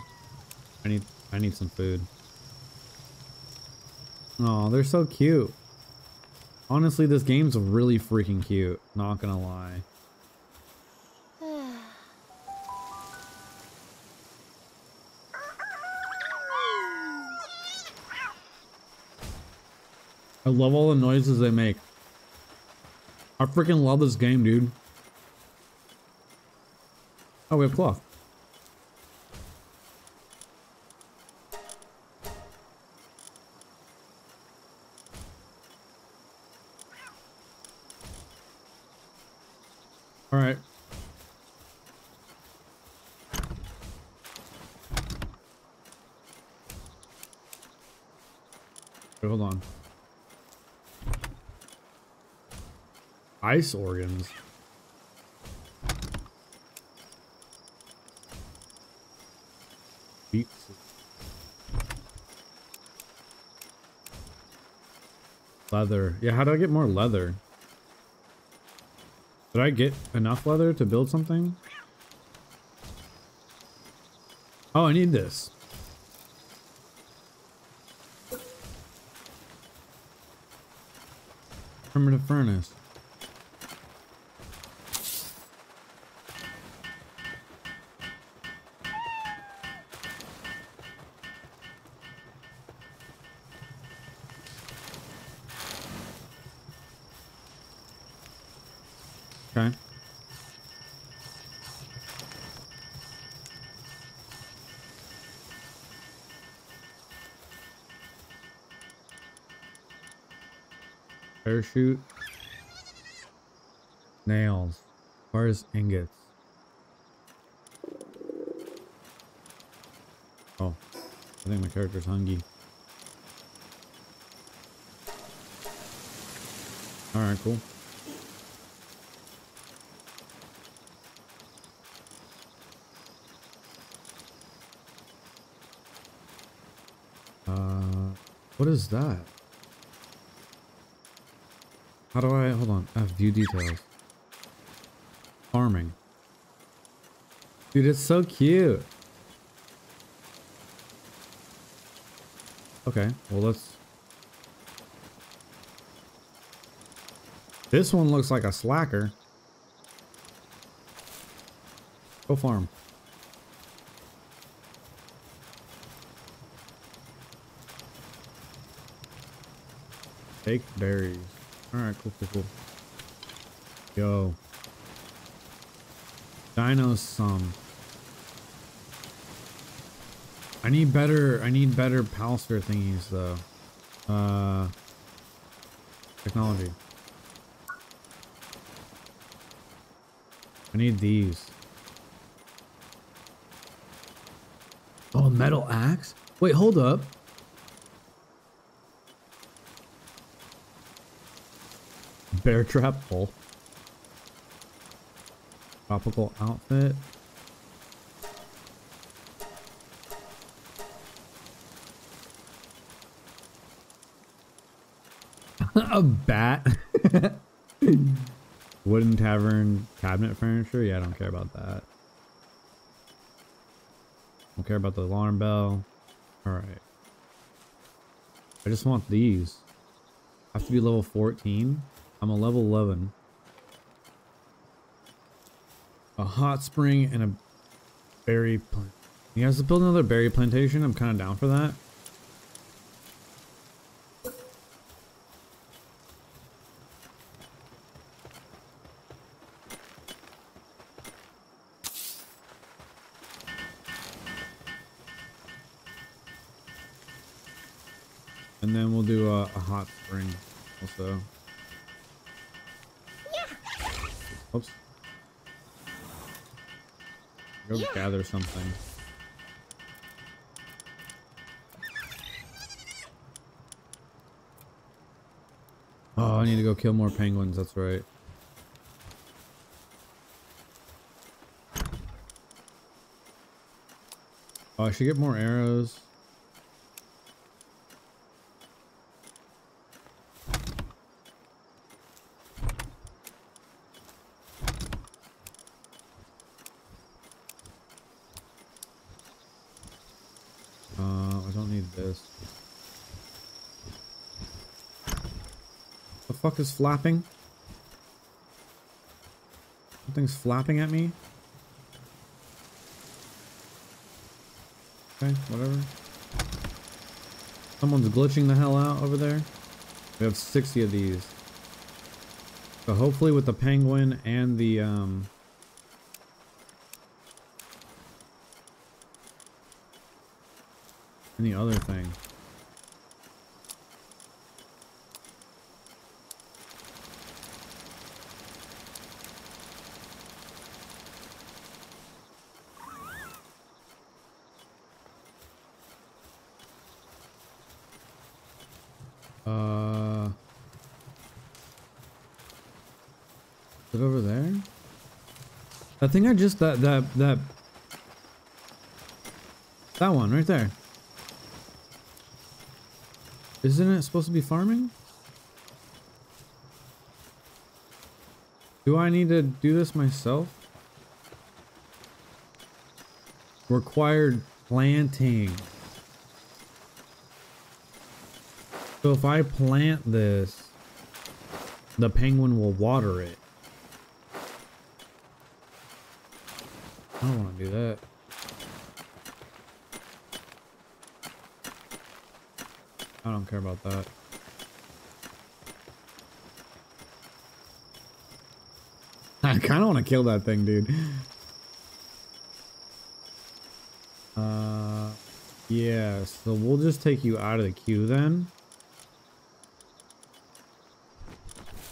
I need... I need some food. Oh, they're so cute. Honestly, this game's really freaking cute. Not gonna lie. I love all the noises they make. I freaking love this game, dude. Oh, we have cloth. All right. Wait, hold on. Organs. Leather. Yeah, how do I get more leather? Did I get enough leather to build something? Oh, I need this. Primitive furnace. Parachute. Nails. Where's ingots? Oh, I think my character's hungry. Alright, cool. Uh, what is that? How do I, hold on, I have view details. Farming. Dude, it's so cute. Okay, well let's... This one looks like a slacker. Go farm. Take berries. Alright, cool, cool, cool. Yo. Dino some. I need better, I need better Palster thingies though. Uh, technology. I need these. Oh, metal axe? Wait, hold up. Bear trap full. Tropical outfit. a bat. Wooden tavern cabinet furniture. Yeah, I don't care about that. Don't care about the alarm bell. Alright. I just want these. I have to be level 14. I'm a level 11. A hot spring and a Berry plant. You guys to build another berry plantation? I'm kind of down for that. Kill more penguins, that's right. Oh, I should get more arrows. Uh, I don't need this. The fuck is flapping? Something's flapping at me? Okay, whatever. Someone's glitching the hell out over there. We have 60 of these. So hopefully with the penguin and the, um... And the other thing. Uh, is it over there? Thing I just that that that that one right there. Isn't it supposed to be farming? Do I need to do this myself? Required planting. So if I plant this, the penguin will water it. I don't want to do that. I don't care about that. I kind of want to kill that thing, dude. Uh, yeah, so we'll just take you out of the queue then.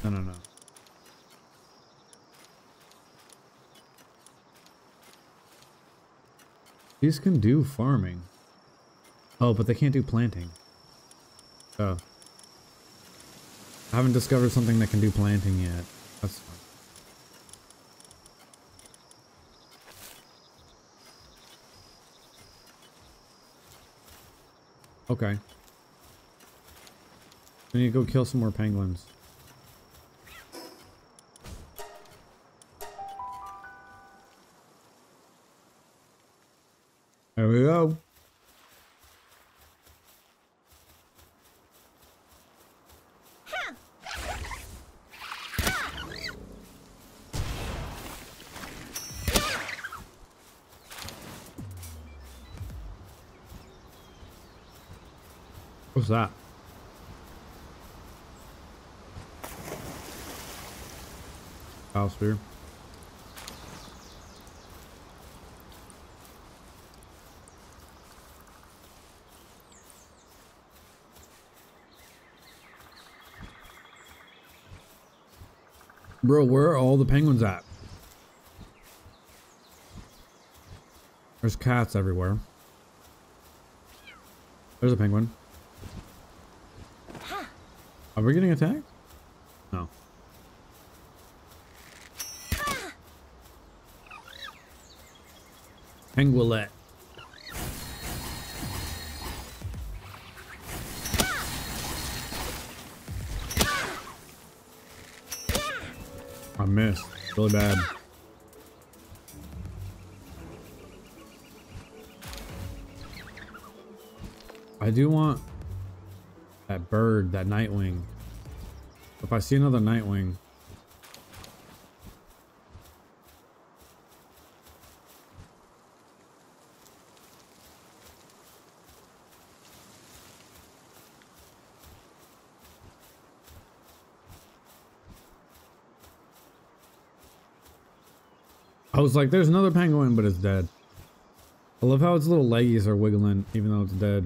No, no, no. These can do farming. Oh, but they can't do planting. Oh. I haven't discovered something that can do planting yet. That's fine. Okay. We need to go kill some more penguins. Bro, where are all the penguins at? There's cats everywhere. There's a penguin. Are we getting attacked? No. Pengullet. Really bad. I do want that bird, that Nitewing. If I see another Nitewing. Was like, there's another penguin, but it's dead. I love how its little leggies are wiggling, even though it's dead.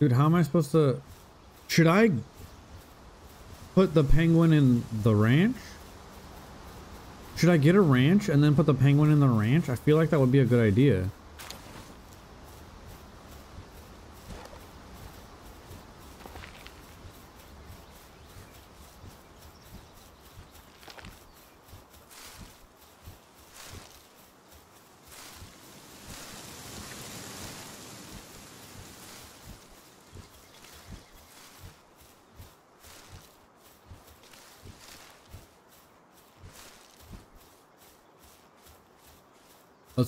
Dude, how am I supposed to... Should I put the penguin in the ranch? Should I get a ranch and then put the penguin in the ranch? I feel like that would be a good idea.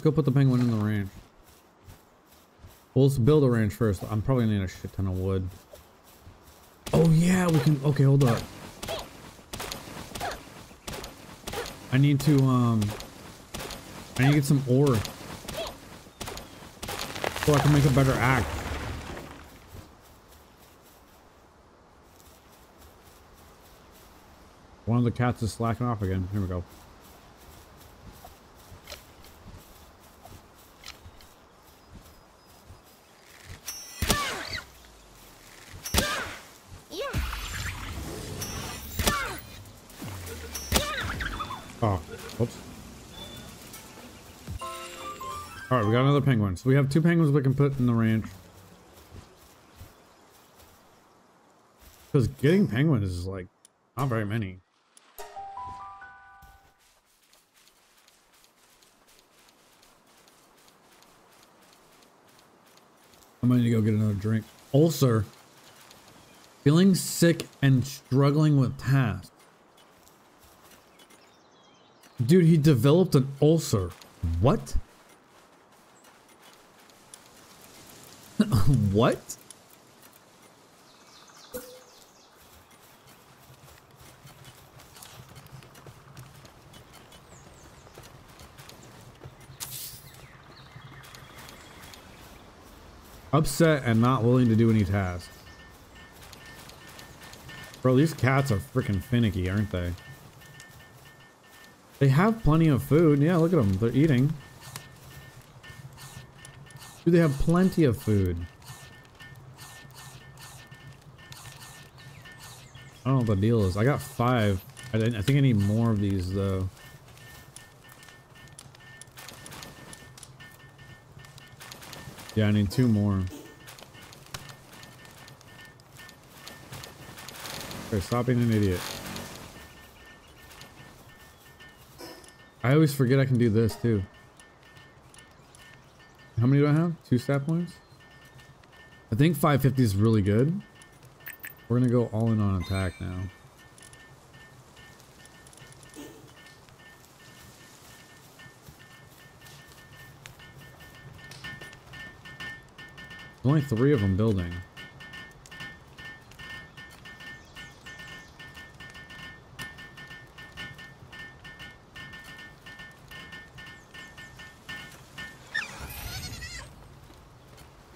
Go put the penguin in the ranch. Well, let's build a ranch first. I'm probably gonna need a shit ton of wood. Oh yeah, we can. Okay, hold up. I need to um. I need to get some ore. So I can make a better axe. One of the cats is slacking off again. Here we go. So we have two penguins we can put in the ranch. Because getting penguins is like, not very many. I'm need to go get another drink. Ulcer. Feeling sick and struggling with tasks. Dude, he developed an ulcer. What? what? Upset and not willing to do any tasks. Bro, these cats are freaking finicky, aren't they? They have plenty of food. Yeah, look at them. They're eating. Do they have plenty of food. Don't know what the deal is. I got five. I, I think I need more of these, though. Yeah, I need two more. Okay, stop being an idiot. I always forget I can do this too. How many do I have? Two stat points? I think 550 is really good. We're gonna go all in on attack now. There's only three of them building.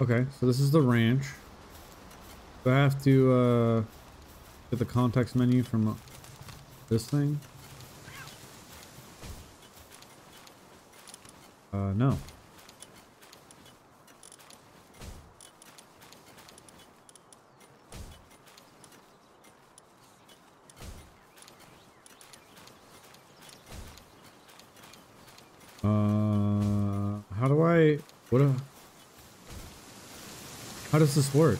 Okay, so this is the ranch. Do I have to uh, get the context menu from uh, this thing? Uh, no. Uh, how do I, what how does this work?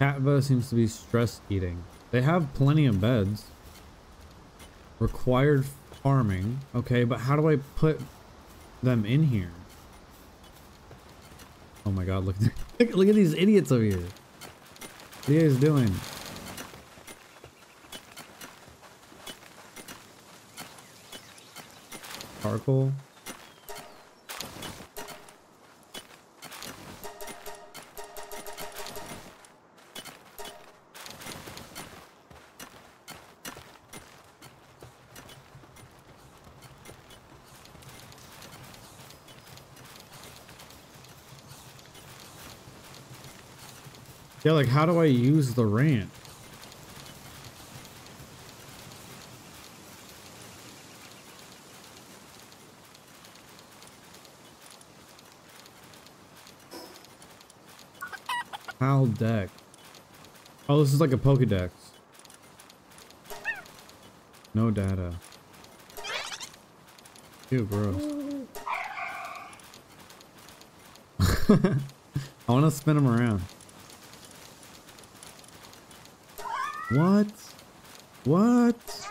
Cattiva seems to be stress eating. They have plenty of beds. Required farming. Okay, but how do I put them in here? Oh my god, look, look, look at these idiots over here. What are you guys doing? Charcoal? Yeah, like how do I use the ranch? Pal deck. Oh, this is like a Pokedex. No data. Ew, gross. I want to spin them around. What? What?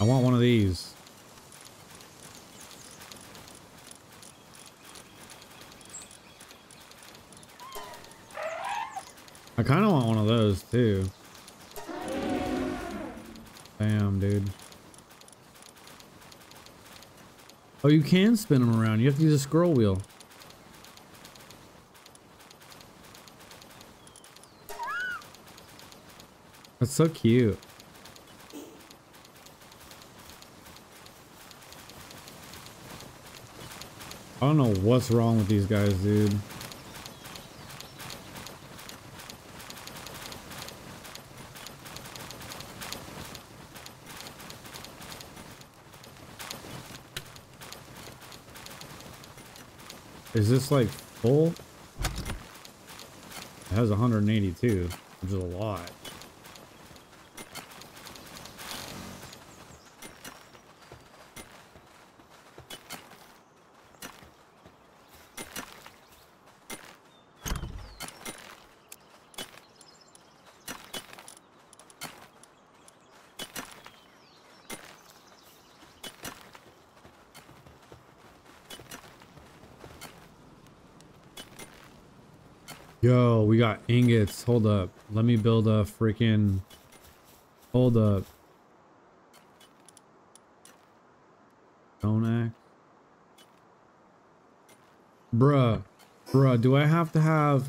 I want one of these. I kind of want one of those too. Damn, dude. Oh, you can spin them around. You have to use a scroll wheel. That's so cute. I don't know what's wrong with these guys, dude. Is this like full? It has 182, which is a lot. Yo, we Hold up. Let me build a freaking... Hold up. Stone axe. Bruh. Bruh, do I have to have...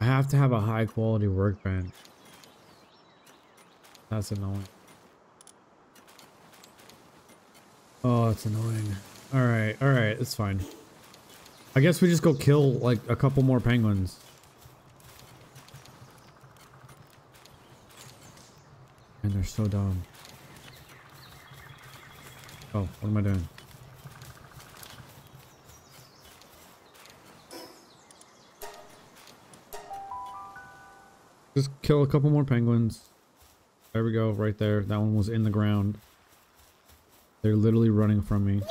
I have to have a high quality workbench. That's annoying. Oh, it's annoying. Alright, alright, it's fine. I guess we just go kill like a couple more penguins. And they're so dumb. Oh, what am I doing? Just kill a couple more penguins. There we go, right there. That one was in the ground. They're literally running from me.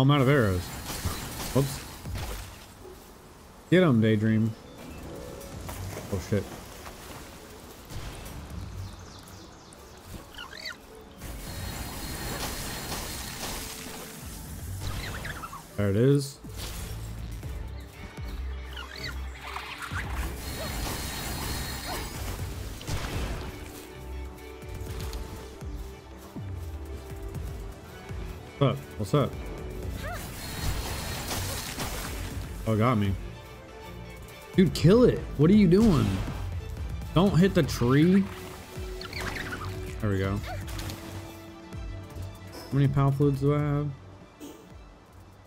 Oh, I'm out of arrows. Whoops. Get him, Daedream. Oh, shit. There it is. What's up? What's up? Oh, got me. Dude, kill it. What are you doing? Don't hit the tree. There we go. How many pal fluids do I have?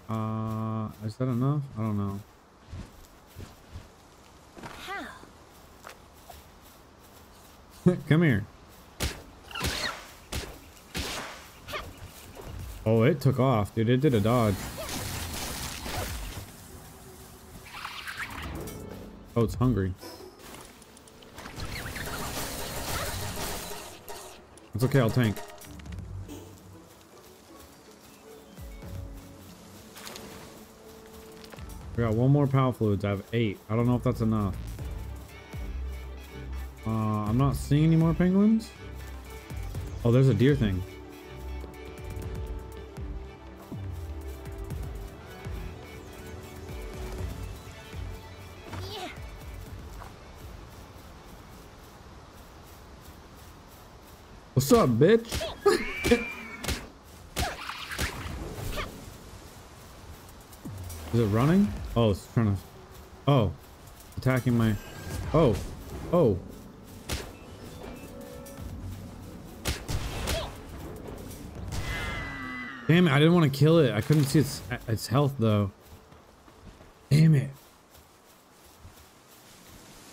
Uh, is that enough? I don't know. Come here. Oh, it took off, dude. It did a dodge. Oh, it's hungry. It's okay, I'll tank. We got one more pal fluids. I have eight. I don't know if that's enough. Uh, I'm not seeing any more penguins. Oh, there's a deer thing. Up, bitch? Is it running? Oh, it's trying to. Oh. attacking my... Oh. Oh. Damn it, I didn't want to kill it. I couldn't see its, its health though. Damn it.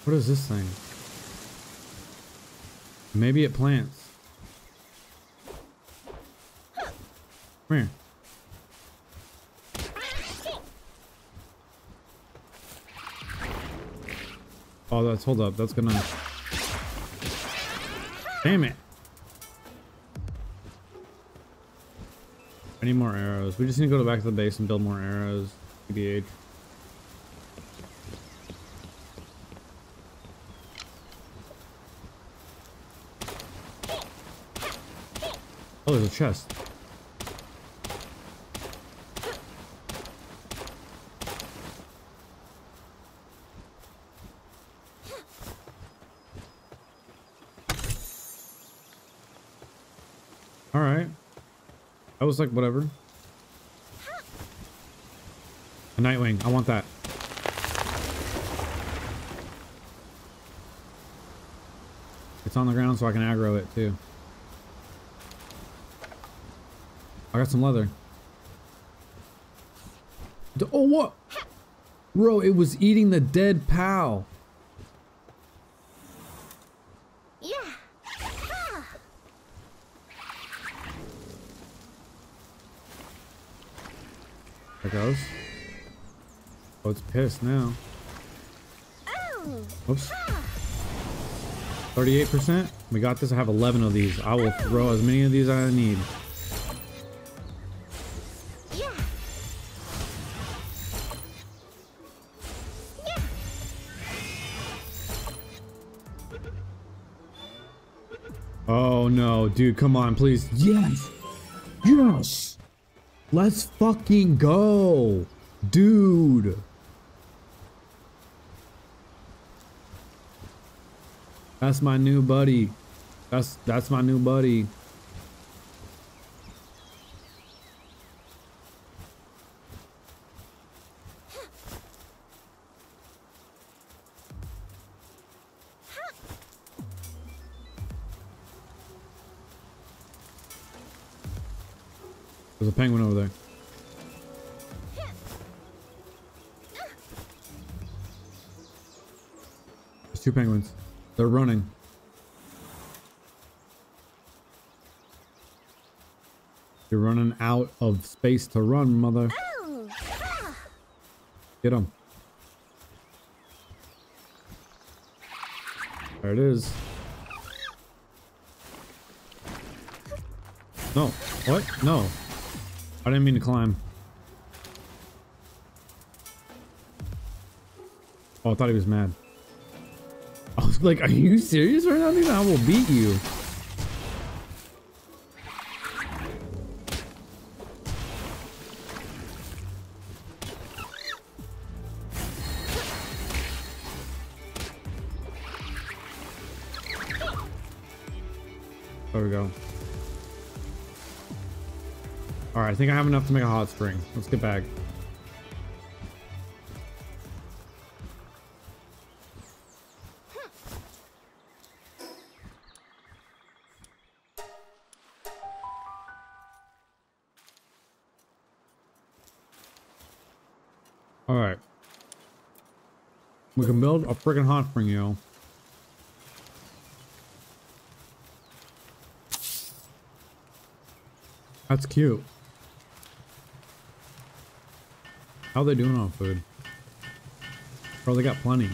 What is this thing? Maybe it plants. Come here. Oh, that's hold up. That's gonna. Damn it. I need more arrows. We just need to go back to the base and build more arrows. TBH. Oh, there's a chest. Alright. I was like, whatever. A Nitewing. I want that. It's on the ground so I can aggro it too. I got some leather. Oh, what? Bro, it was eating the dead pal. Yeah. Ah. There it goes. Oh, it's pissed now. Oh. Oops. 38%? We got this. I have 11 of these. I will throw as many of these as I need. Yeah. Yeah. Oh no, dude, come on, please. Yes! Let's fucking go! Dude! That's my new buddy. That's that's my new buddy. There's a penguin over two penguins. They're running. You're running out of space to run, mother. Get him. There it is. No. What? No. I didn't mean to climb. Oh, I thought he was mad. Like, are you serious right now, dude? I will beat you. There we go. Alright, I think I have enough to make a hot spring. Let's get back. Build a freaking hot spring, yo. That's cute. How are they doing on food? Bro, they got plenty.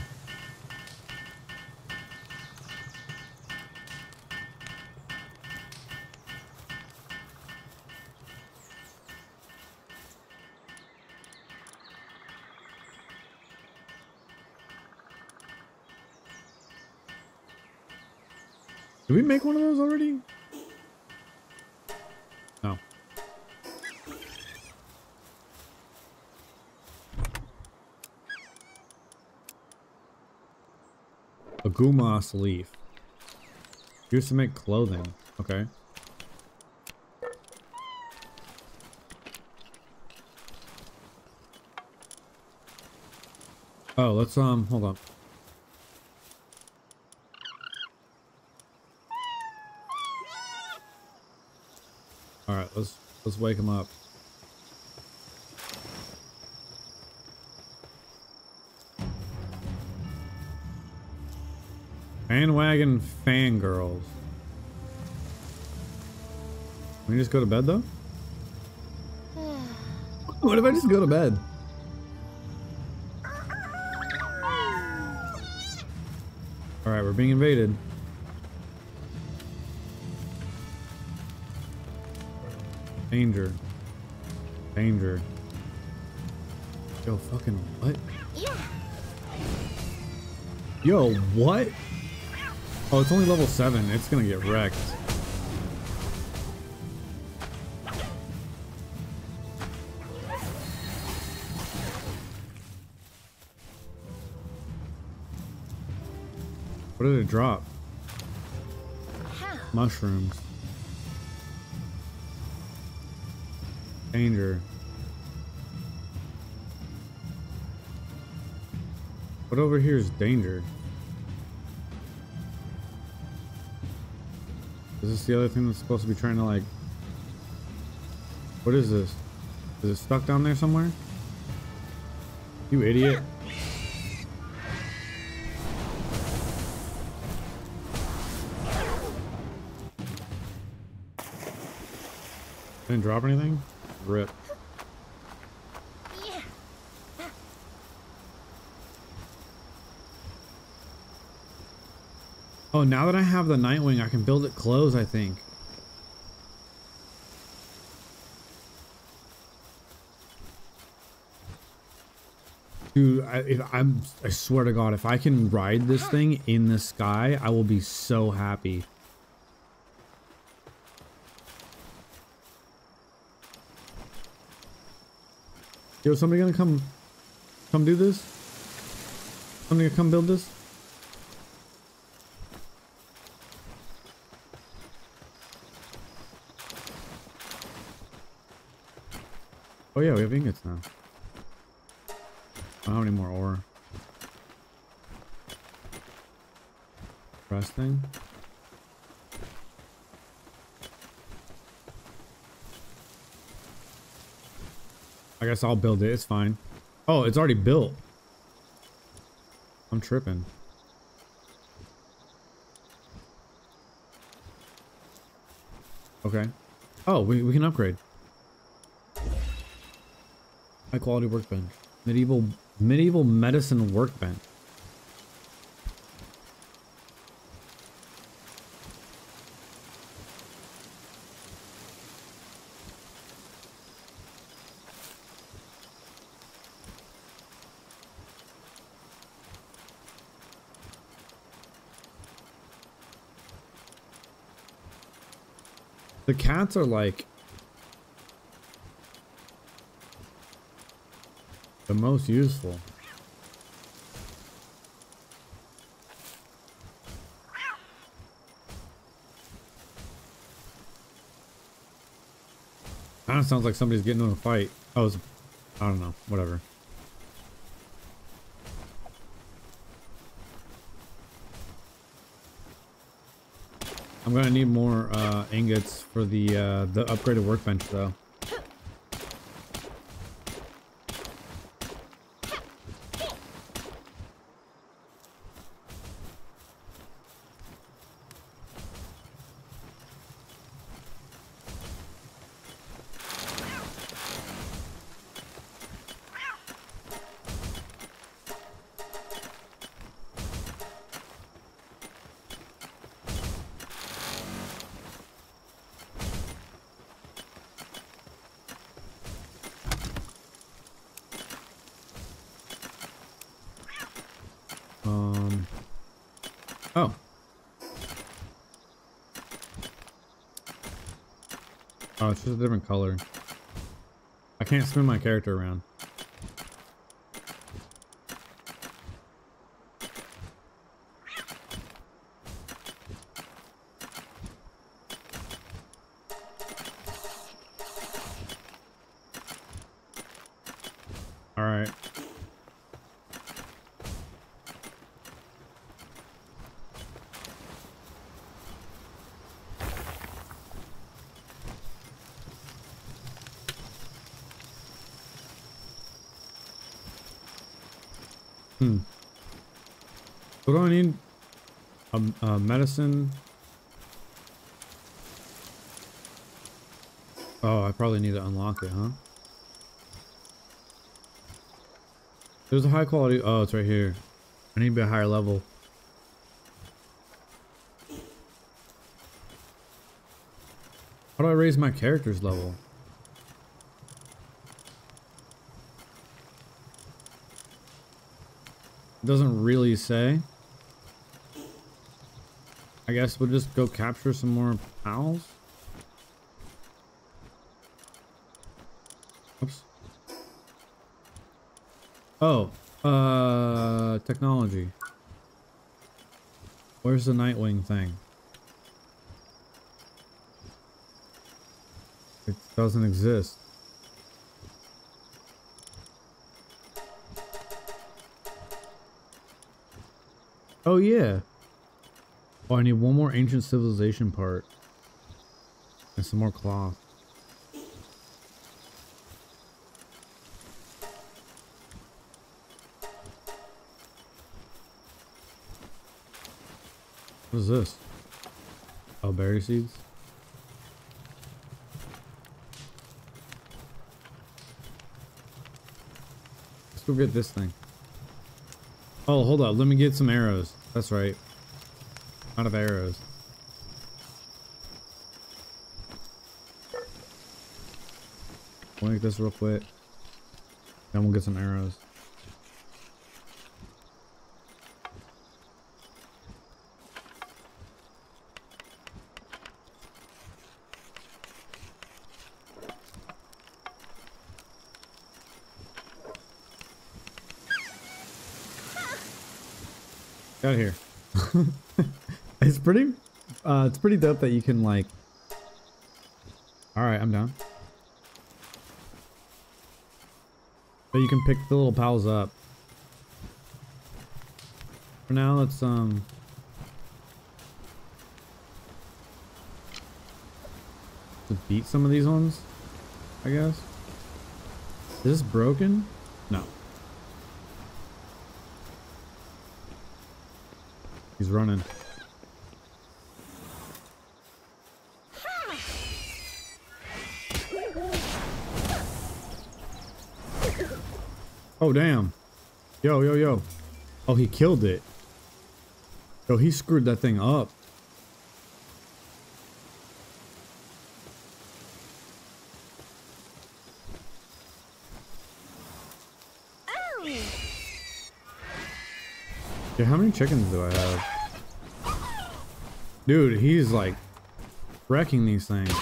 moss leaf. Used to make clothing. Okay. Oh, let's, um, hold on. Alright, let's, let's wake him up. Bandwagon fangirls. Can we just go to bed though? What if I just go to bed? Alright, we're being invaded. Danger. Danger. Yo, fucking what? Yo, what? Oh, it's only level 7. It's gonna get wrecked. What did it drop? Mushrooms. Danger. What over here is danger? Is this the other thing that's supposed to be trying to like... What is this? Is it stuck down there somewhere? You idiot. Didn't drop anything? Rip. Oh, now that I have the Nitewing, I can build it close, I think. Dude, I, if I'm, I swear to God, if I can ride this thing in the sky, I will be so happy. Yo, somebody gonna come, come do this? Somebody gonna come build this? Oh yeah, we have ingots now. I don't have any more ore. Resting. I guess I'll build it, it's fine. Oh, it's already built. I'm tripping. Okay. Oh, we, we can upgrade. High quality workbench. Medieval medieval medicine workbench. The cats are like most useful. Kind of sounds like somebody's getting in a fight. I was, I don't know. Whatever. I'm gonna need more uh, ingots for the uh, the upgraded workbench though. Color. I can't spin my character around. All right. Hmm. What do I need? Um, uh, medicine. Oh, I probably need to unlock it, huh? There's a high quality. Oh, it's right here. I need to be a higher level. How do I raise my character's level? It doesn't really say. I guess we'll just go capture some more pals. Oops. Oh, uh, technology. Where's the Nitewing thing? It doesn't exist. Oh yeah. Oh, I need one more ancient civilization part. And some more cloth. What is this? Oh, berry seeds? Let's go get this thing. Oh, hold up. Let me get some arrows. That's right. Out of arrows. Make this real quick. Then we'll get some arrows. Out here. it's pretty, uh, it's pretty dope that you can like. All right, I'm down. But you can pick the little pals up. For now, let's um. Let's beat some of these ones, I guess. Is this broken? No. He's running. Oh, damn. Yo, yo, yo. Oh, he killed it. Yo, he screwed that thing up. Oh! Yeah, how many chickens do I have? Dude, he's like wrecking these things.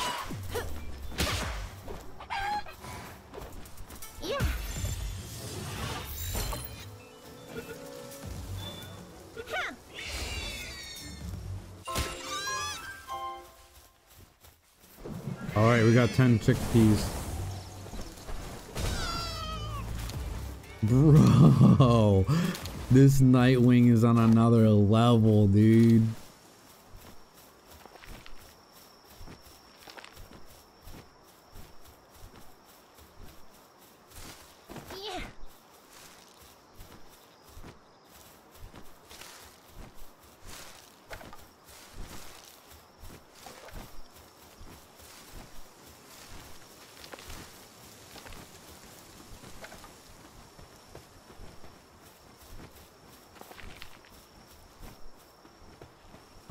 Got 10 Chikipis. Bro, this Nitewing is on another level, dude.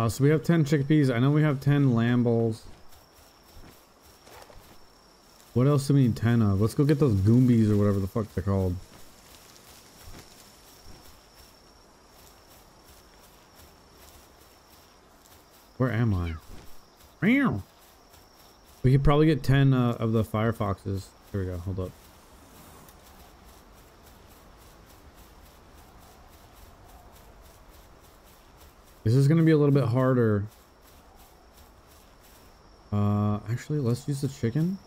Uh, so we have 10 Chikipis. I know we have 10 Lamballs. What else do we need 10 of? Let's go get those Goombies or whatever the fuck they're called. Where am I? We could probably get 10 uh, of the Firefoxes. Here we go. Hold up. This is going to be a little bit harder. Uh, actually, let's use the chicken.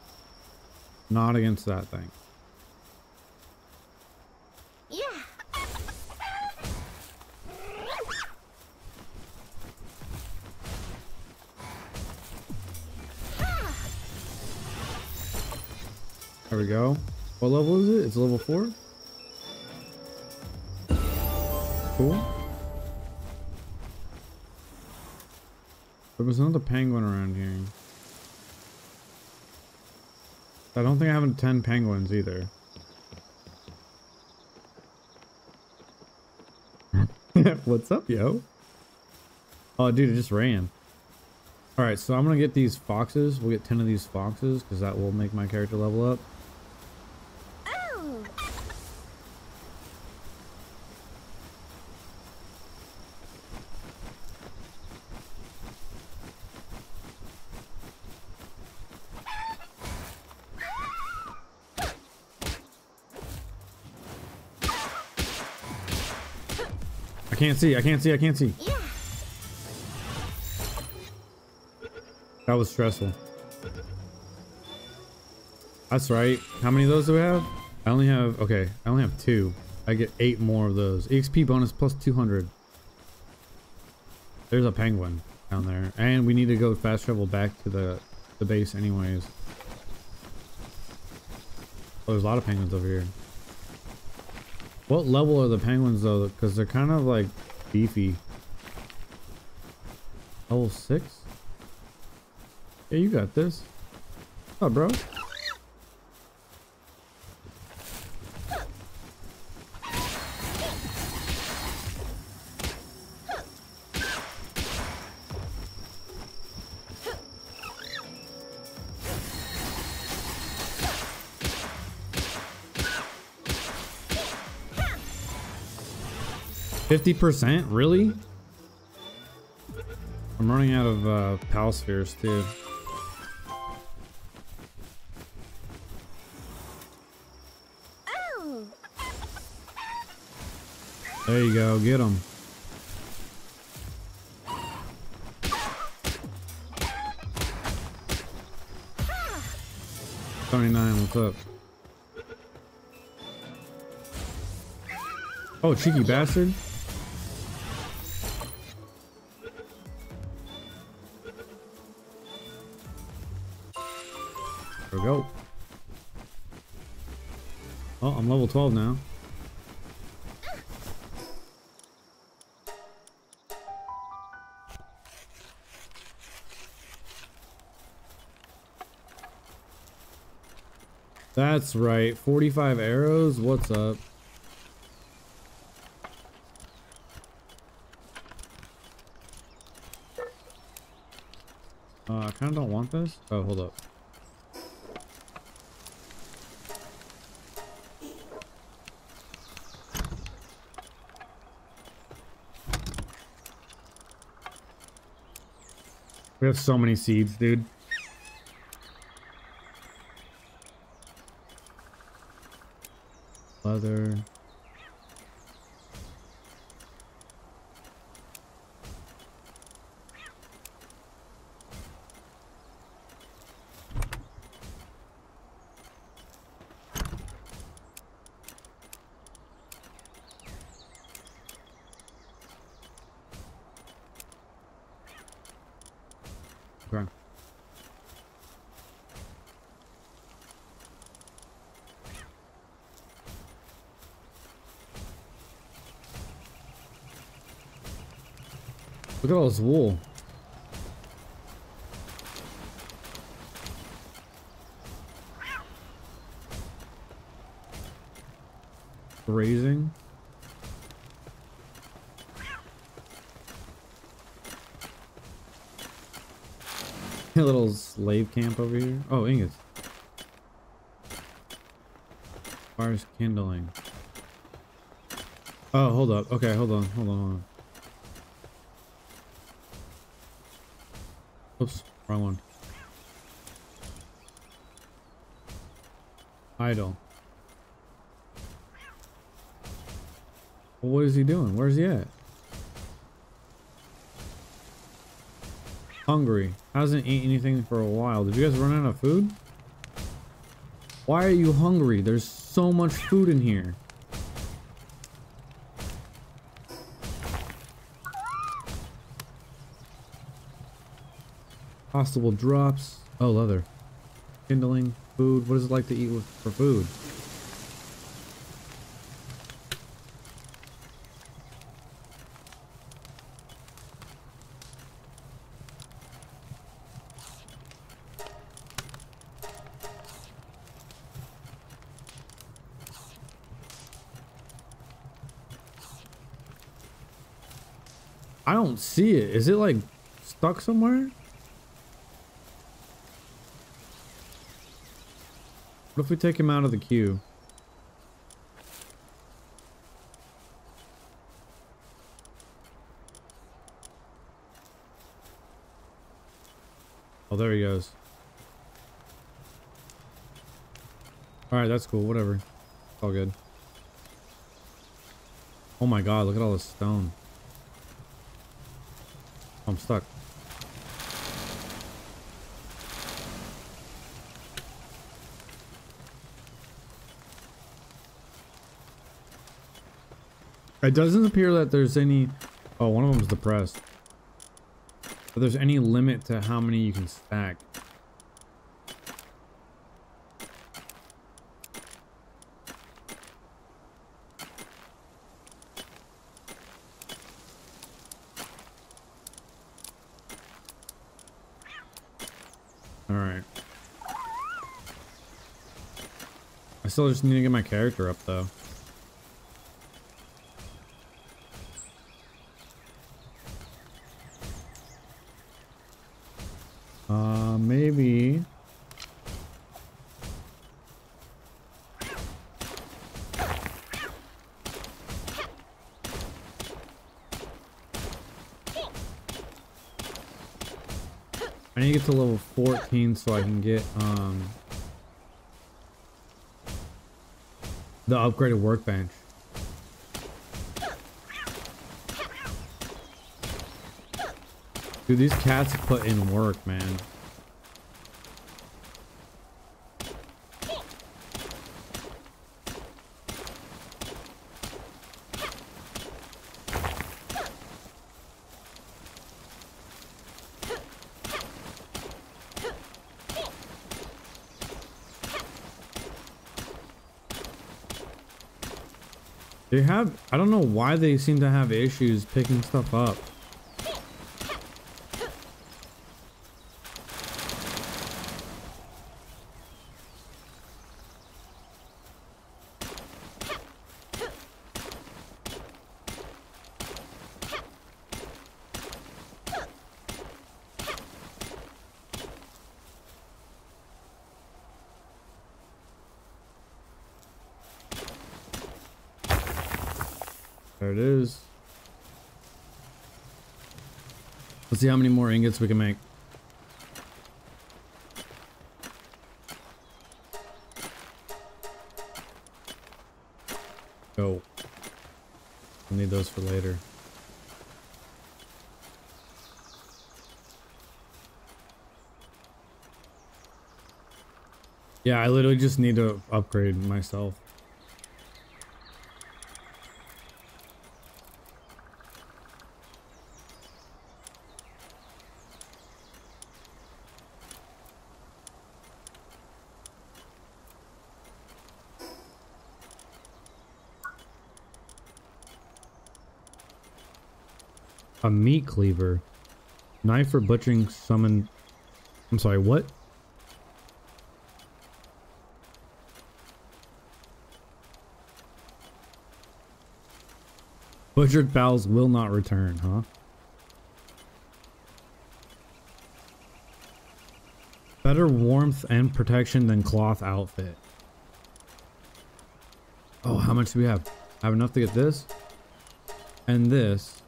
Not against that thing. Yeah! There we go. What level is it? It's level 4? cool. There was another penguin around here. I don't think I have 10 penguins either. What's up, yo? Oh, dude, it just ran. Alright, so I'm gonna get these foxes. We'll get 10 of these foxes, because that will make my character level up. Can't see, I can't see, I can't see. Yeah. That was stressful. That's right. How many of those do we have? I only have, okay, I only have two. I get eight more of those. EXP bonus plus 200. There's a penguin down there. And we need to go fast travel back to the, the base anyways. Oh, there's a lot of penguins over here. What level are the penguins though? Because they're kind of like beefy. Level 6? Yeah, you got this. Oh, bro. Fifty percent, really? I'm running out of uh, pal spheres too. There you go, get them. Twenty-nine, what's up? Oh, cheeky bastard! 12 now. That's right. 45 arrows? What's up? Uh, I kind of don't want this. Oh, hold up. We have so many seeds, dude. Leather. Okay. Look at all. Grazing. A little slave camp over here. Oh, ingots. Fires kindling. Oh, hold up. Okay, hold on, hold on, hold on. Oops, wrong one. Idle. Well, what is he doing? Where's he at? Hungry. Hasn't eaten anything for a while. Did you guys run out of food? Why are you hungry? There's so much food in here. Possible drops. Oh, leather. Kindling. Food. What is it like to eat with, for food? I don't see it. Is it like stuck somewhere? What if we take him out of the queue? Oh, there he goes. Alright, that's cool. Whatever. All good. Oh my god, look at all this stone. I'm stuck. It doesn't appear that there's any... Oh, one of them's depressed. But there's any limit to how many you can stack. Alright. I still just need to get my character up though. Uh, maybe. I need to get to level 14 so I can get, um, the upgraded workbench. Dude, these cats put in work, man. They have, I don't know why they seem to have issues picking stuff up. There it is. Let's see how many more ingots we can make. Go. I'll need those for later. Yeah, I literally just need to upgrade myself. A cleaver. Knife for butchering summon. I'm sorry, what? Butchered bowels will not return, huh? Better warmth and protection than cloth outfit. Oh, how much do we have? I have enough to get this? And this.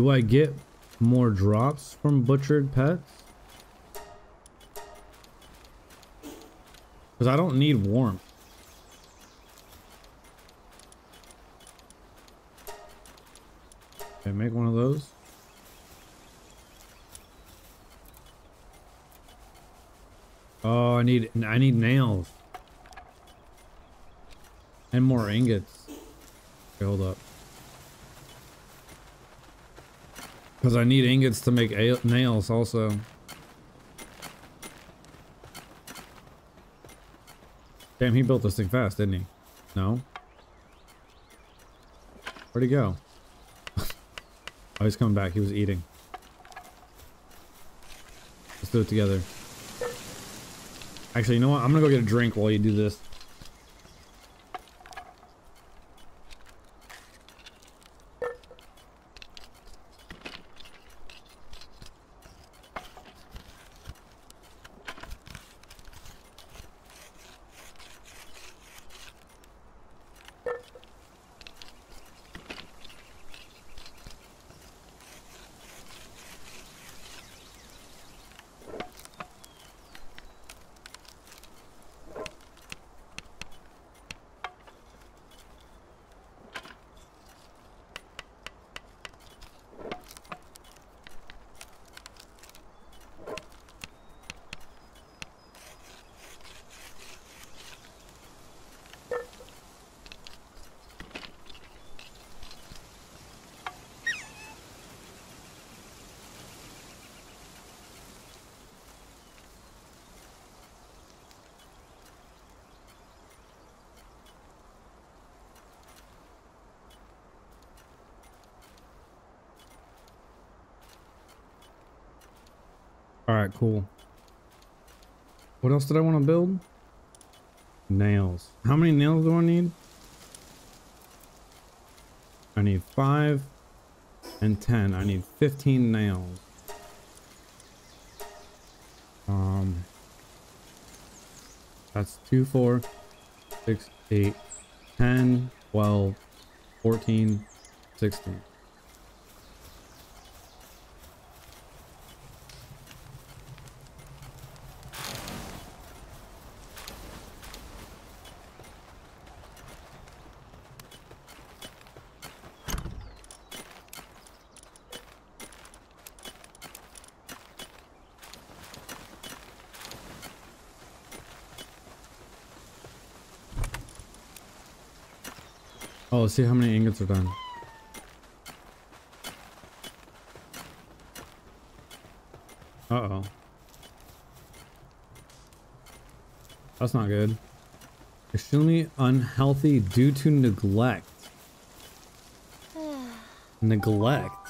Do I get more drops from butchered pets? Because I don't need warmth. Okay, make one of those. Oh, I need I need nails. And more ingots. Okay, hold up. Because I need ingots to make nails also. Damn, he built this thing fast, didn't he? No? Where'd he go? oh, he's coming back. He was eating. Let's do it together. Actually, you know what? I'm gonna go get a drink while you do this. All right, cool. What else I want to build? Nails. How many nails do I need? I need five and 10. I need 15 nails. Um, that's 2, 4, 6, 8, 10, 12, 14, 16. Let's see how many ingots are done. Uh-oh. That's not good. Extremely unhealthy due to neglect. neglect.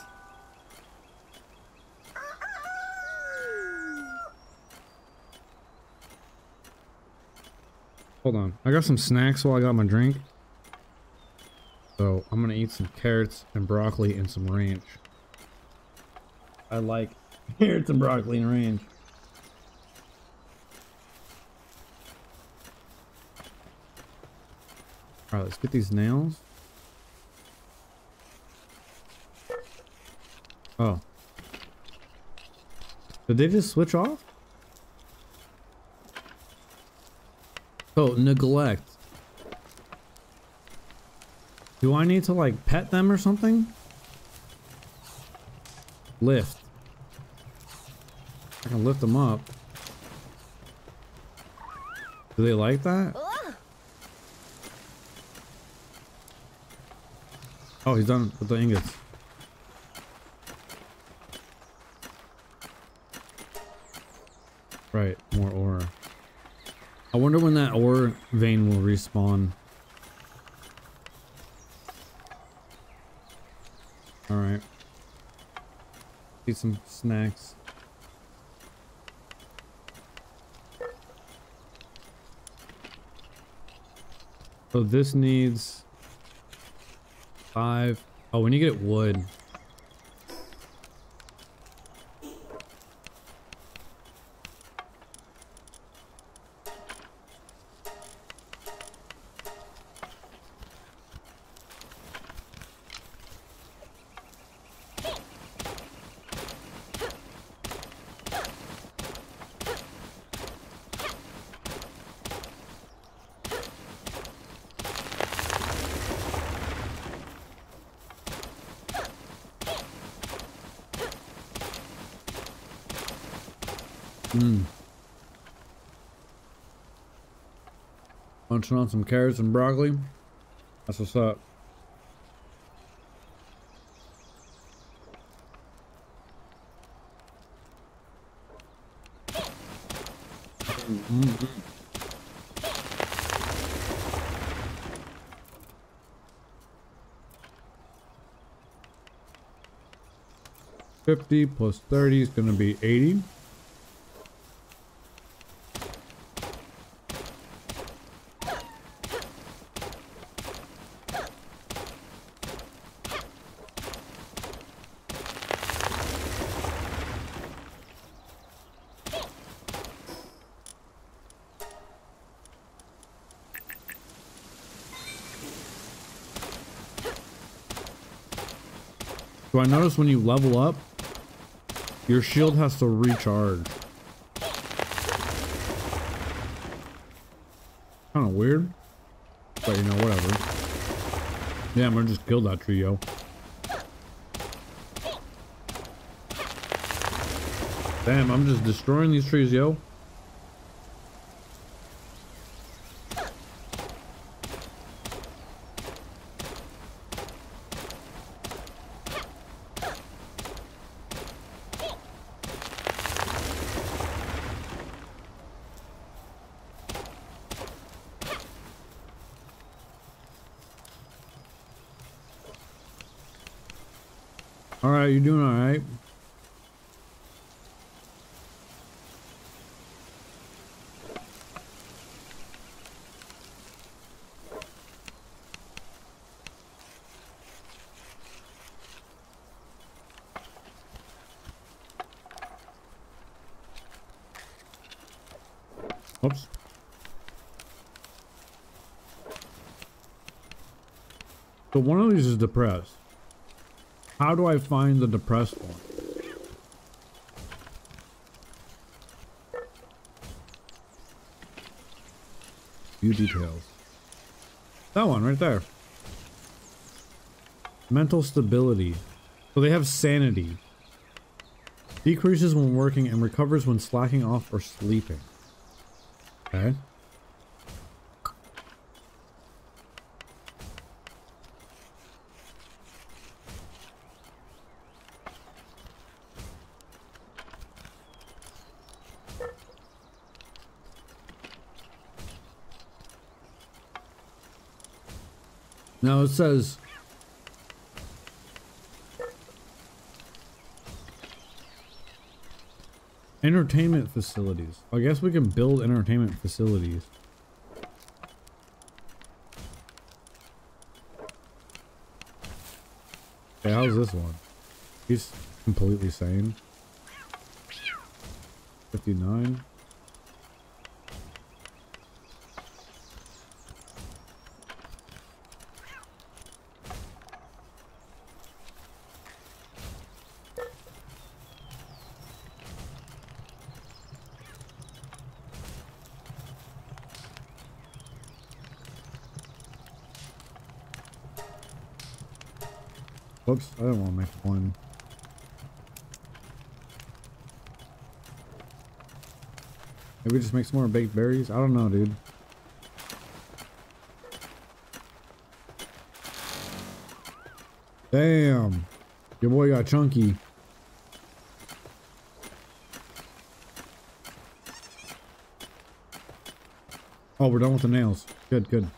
Hold on. I got some snacks while I got my drink. Gonna eat some carrots and broccoli and some ranch. I like carrots and broccoli and ranch. Alright, let's get these nails. Oh. Did they just switch off? Oh, neglect. Do I need to like pet them or something? Lift. I can lift them up. Do they like that? Oh, he's done with the ingots. Right, more ore. I wonder when that ore vein will respawn. Alright. Some snacks. So this needs five. Oh, need to get wood. Some carrots and broccoli. That's what's up. Mm-hmm. Fifty plus thirty is gonna be eighty. I notice when you level up, your shield has to recharge. Kind of weird, but you know, whatever. Yeah, I'm gonna just kill that tree, yo. Damn, I'm just destroying these trees, yo. All right, you doing all right? Oops. Is depressed. How do I find the depressed one? Few details. That one right there. Mental stability. So they have sanity. Decreases when working and recovers when slacking off or sleeping. Okay. It says entertainment facilities. I guess we can build entertainment facilities. Okay, how's this one? He's completely sane. 59. Whoops, I don't want to make one. Maybe we just make some more baked berries? I don't know, dude. Damn. Your boy got chunky. Oh, we're done with the nails. Good, good.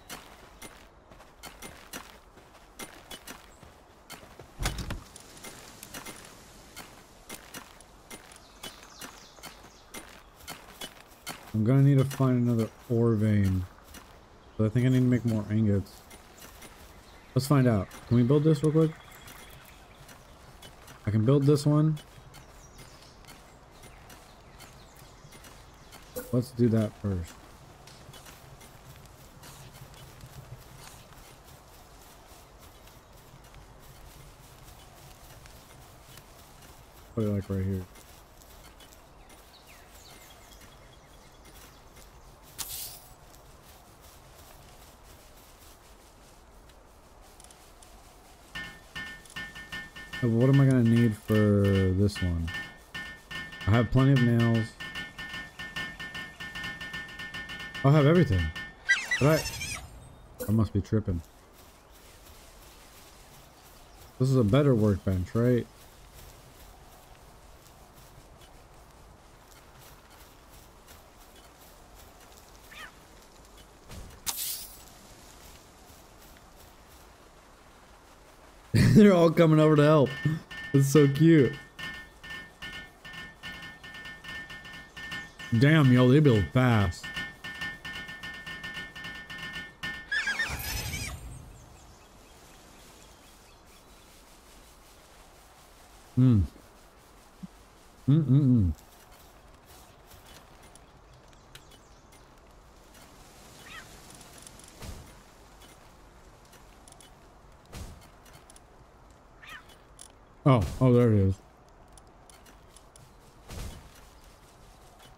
I'm gonna need to find another ore vein. But I think I need to make more ingots. Let's find out. Can we build this real quick? I can build this one. Let's do that first. Put it like right here. What am I gonna need for this one? I have plenty of nails. I'll have everything. But I... I must be tripping. This is a better workbench, right? They're all coming over to help. It's so cute. Damn, yo, they build fast. Hmm. Mm-mm-mm. Oh, Oh, there it is.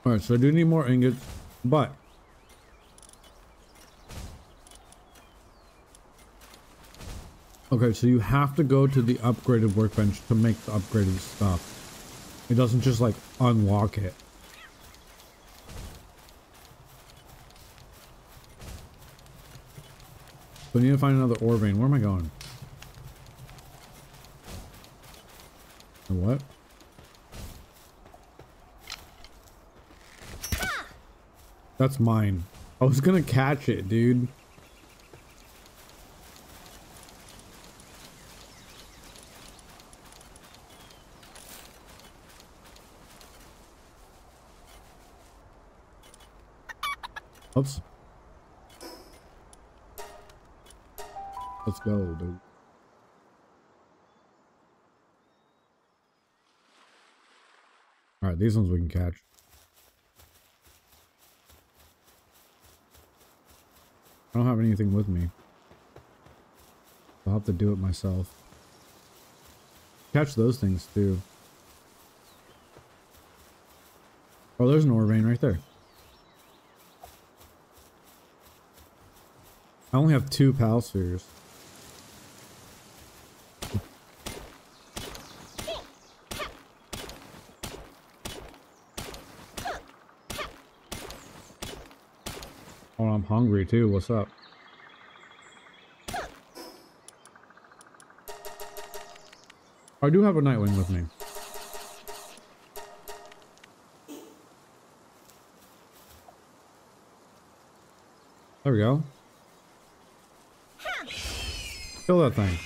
Alright, so I do need more ingots, but Okay, so you have to go to the upgraded workbench to make the upgraded stuff. It doesn't just like unlock it. So I need to find another ore vein. Where am I going? What? That's mine. I was gonna catch it, dude. Oops. Let's go, dude. Alright, these ones we can catch. I don't have anything with me. I'll have to do it myself. Catch those things too. Oh, there's an ore vein right there. I only have two pal spheres. Hungry too. What's up? I do have a Nitewing with me. There we go. Kill that thing.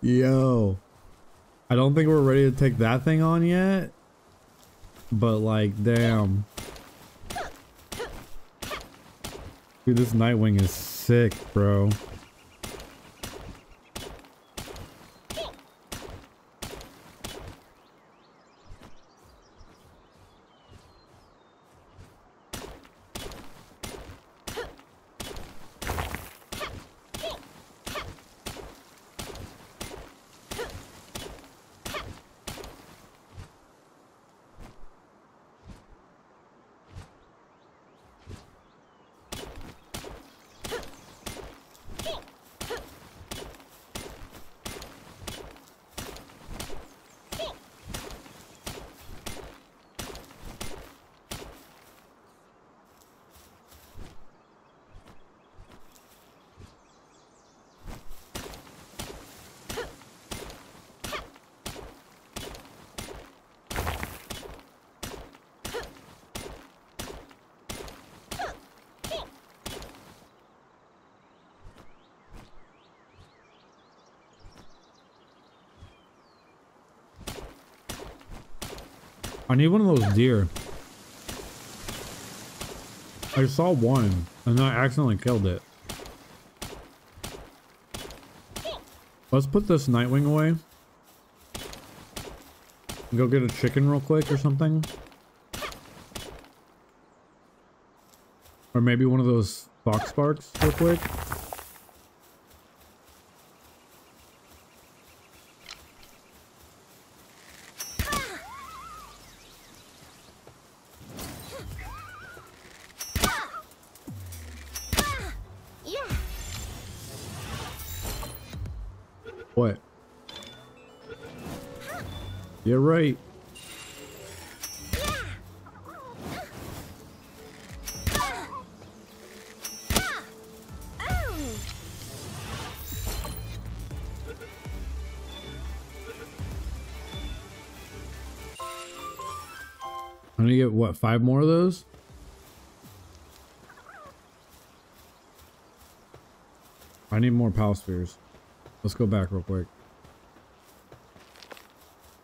Yo. I don't think we're ready to take that thing on yet. But like, damn. Dude, this Nitewing is sick, bro. Need one of those deer. I saw one and then I accidentally killed it. Let's put this Nitewing away. Go get a chicken real quick or something. Or maybe one of those Foxparks real quick. Five more of those? I need more pal spheres. Let's go back real quick.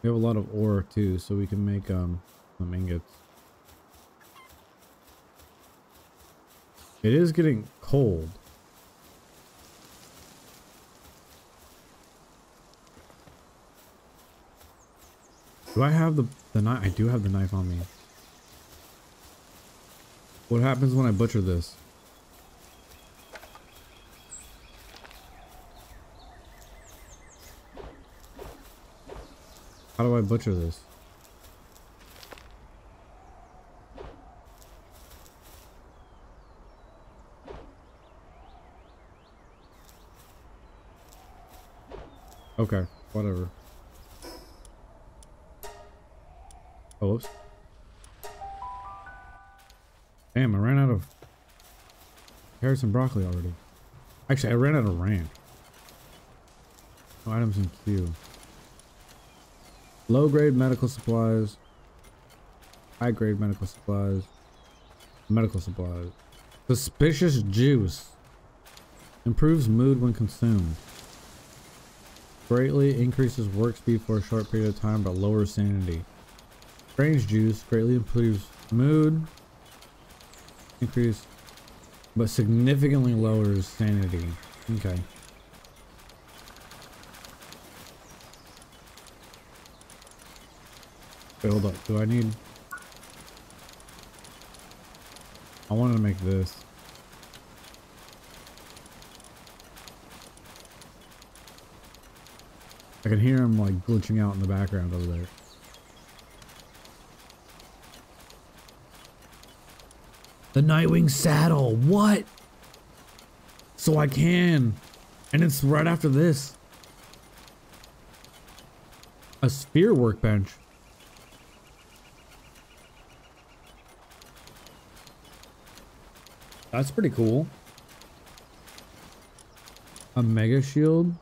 We have a lot of ore too, so we can make um some ingots. It is getting cold. Do I have the the knife? I do have the knife on me. What happens when I butcher this? How do I butcher this? Okay, whatever. Oh. Damn, I ran out of carrots and broccoli already. Actually, I ran out of ranch. No items in queue. Low grade medical supplies. High grade medical supplies. Medical supplies. Suspicious juice. Improves mood when consumed. Greatly increases work speed for a short period of time but lowers sanity. Strange juice greatly improves mood. Increase but significantly lowers sanity. Okay. Wait, hold up. Do I need... I wanted to make this. I can hear him like glitching out in the background over there. The Nitewing saddle. What? So I can. And it's right after this. A sphere workbench. That's pretty cool. A mega shield.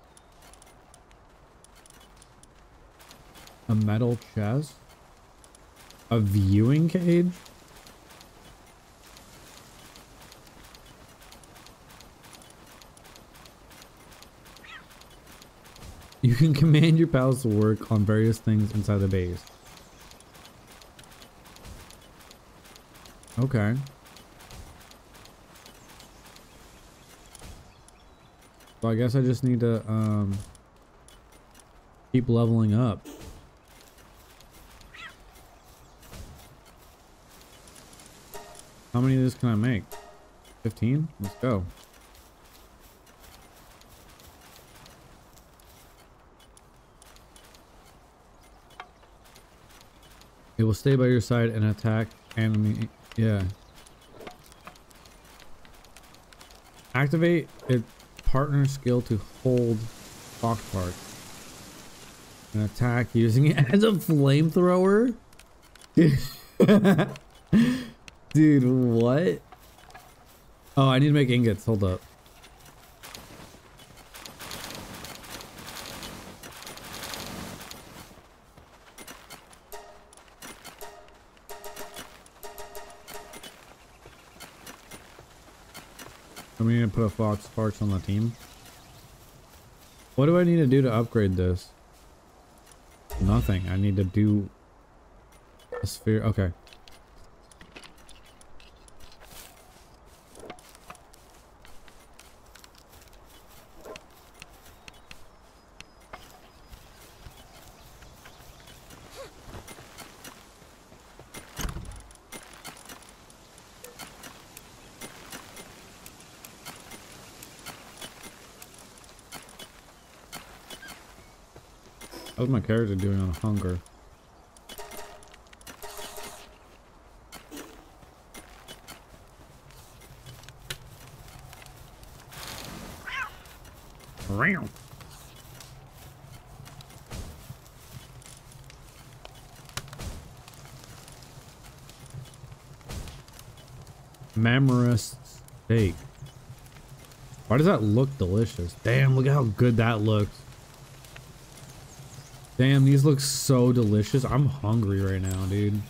A metal chest. A viewing cage. Can command your pals to work on various things inside the base. Okay. So I guess I just need to um keep leveling up. How many of this can I make? 15? Let's go. Will stay by your side and attack enemy. Yeah. Activate its partner skill to hold Fox Park. And attack using it as a flamethrower? Dude, what? Oh, I need to make ingots. Hold up. Put a Foxparks on the team. What do I need to do to upgrade this? Nothing. I need to do a sphere. Okay. How's my character doing on hunger? Mammoth steak. Why does that look delicious? Damn, look how good that looks. Damn, these look so delicious. I'm hungry right now, dude.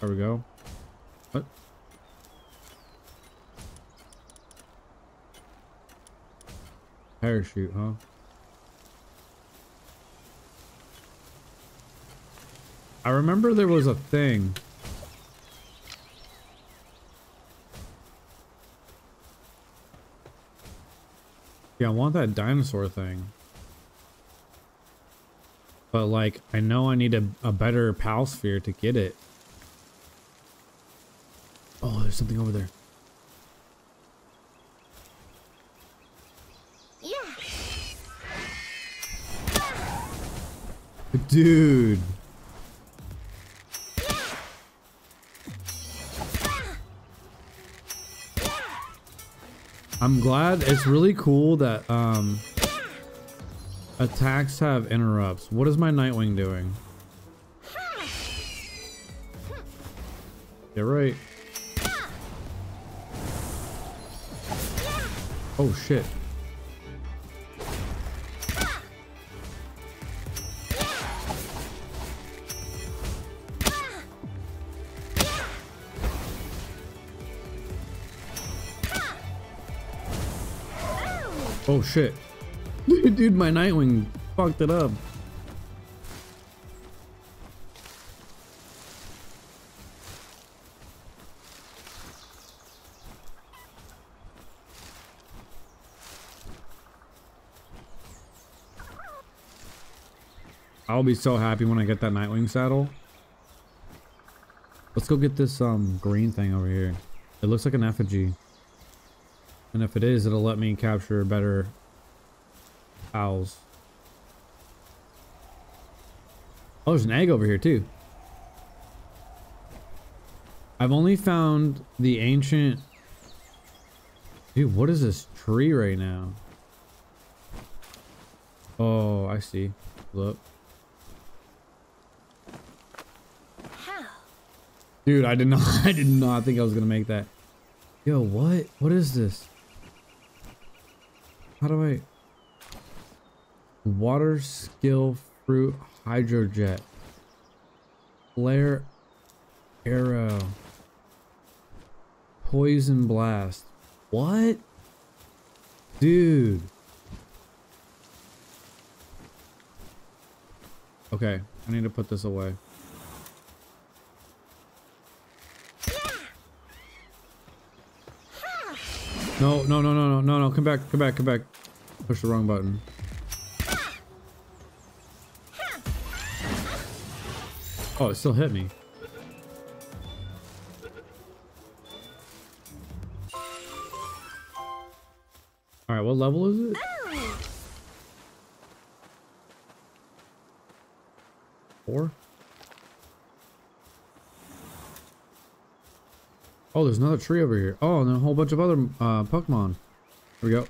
There we go. What? Parachute, huh? Remember there was a thing. Yeah, I want that dinosaur thing. But like, I know I need a, a better pal sphere to get it. Oh, there's something over there. Yeah. Dude. I'm glad it's really cool that um attacks have interrupts. What is my Nitewing doing? You're right. Oh shit. Oh shit. Dude, my Nitewing fucked it up. I'll be so happy when I get that Nitewing saddle. Let's go get this um green thing over here. It looks like an effigy. And if it is, it'll let me capture better owls. Oh, there's an egg over here too. I've only found the ancient... Dude, what is this tree right now? Oh, I see. Look. How? Dude, I did not I did not think I was gonna make that. Yo, what? What is this? How do I water skill fruit hydrojet? Flare arrow. Poison blast. What? Dude. Okay i need to put this away No, no, no, no, no, no, no. Come back, come back, come back. Push the wrong button. Oh, it still hit me. Alright, what level is it? Four? Oh, there's another tree over here. Oh, and then a whole bunch of other uh, Pokemon. Here we go.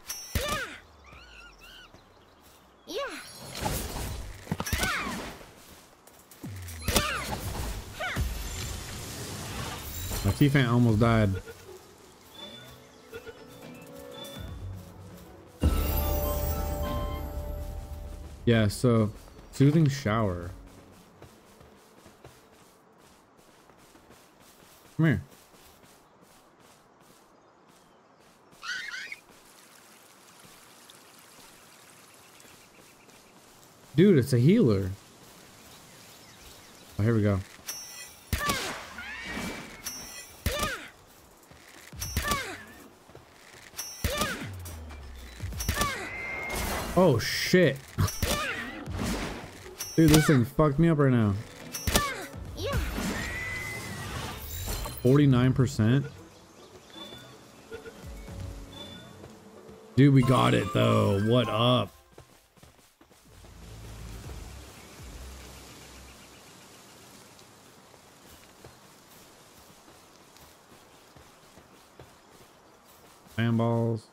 My Teafant almost died. Yeah, so soothing shower. Come here. Dude, it's a healer. Oh, here we go. Oh shit. Dude, this thing fucked me up right now. 49%. Dude, we got it though. What up? Fan balls.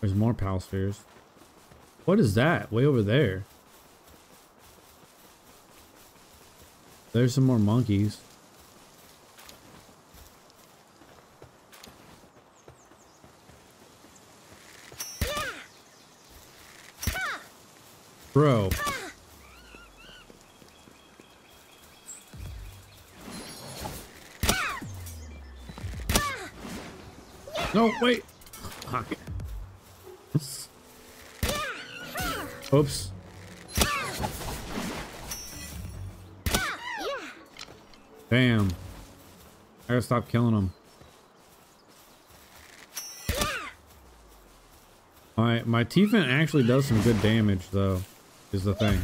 There's more pal spheres. What is that? Way over there. There's some more monkeys. Bro. Oops. Damn. I gotta stop killing them. My, my Teafant actually does some good damage, though, is the thing.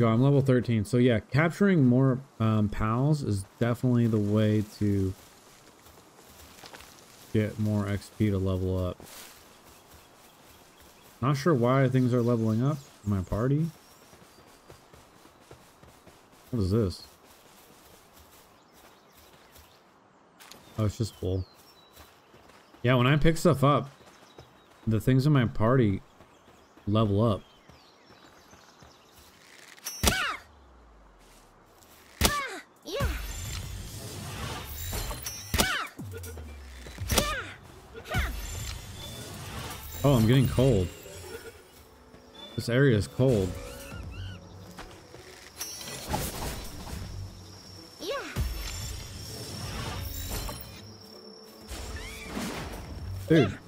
Go. I'm level 13. So yeah, capturing more um, pals is definitely the way to get more XP to level up. Not sure why things are leveling up in my party. What is this? Oh, it's just full. Yeah, when I pick stuff up, the things in my party level up. Getting cold. This area is cold. Yeah. Dude.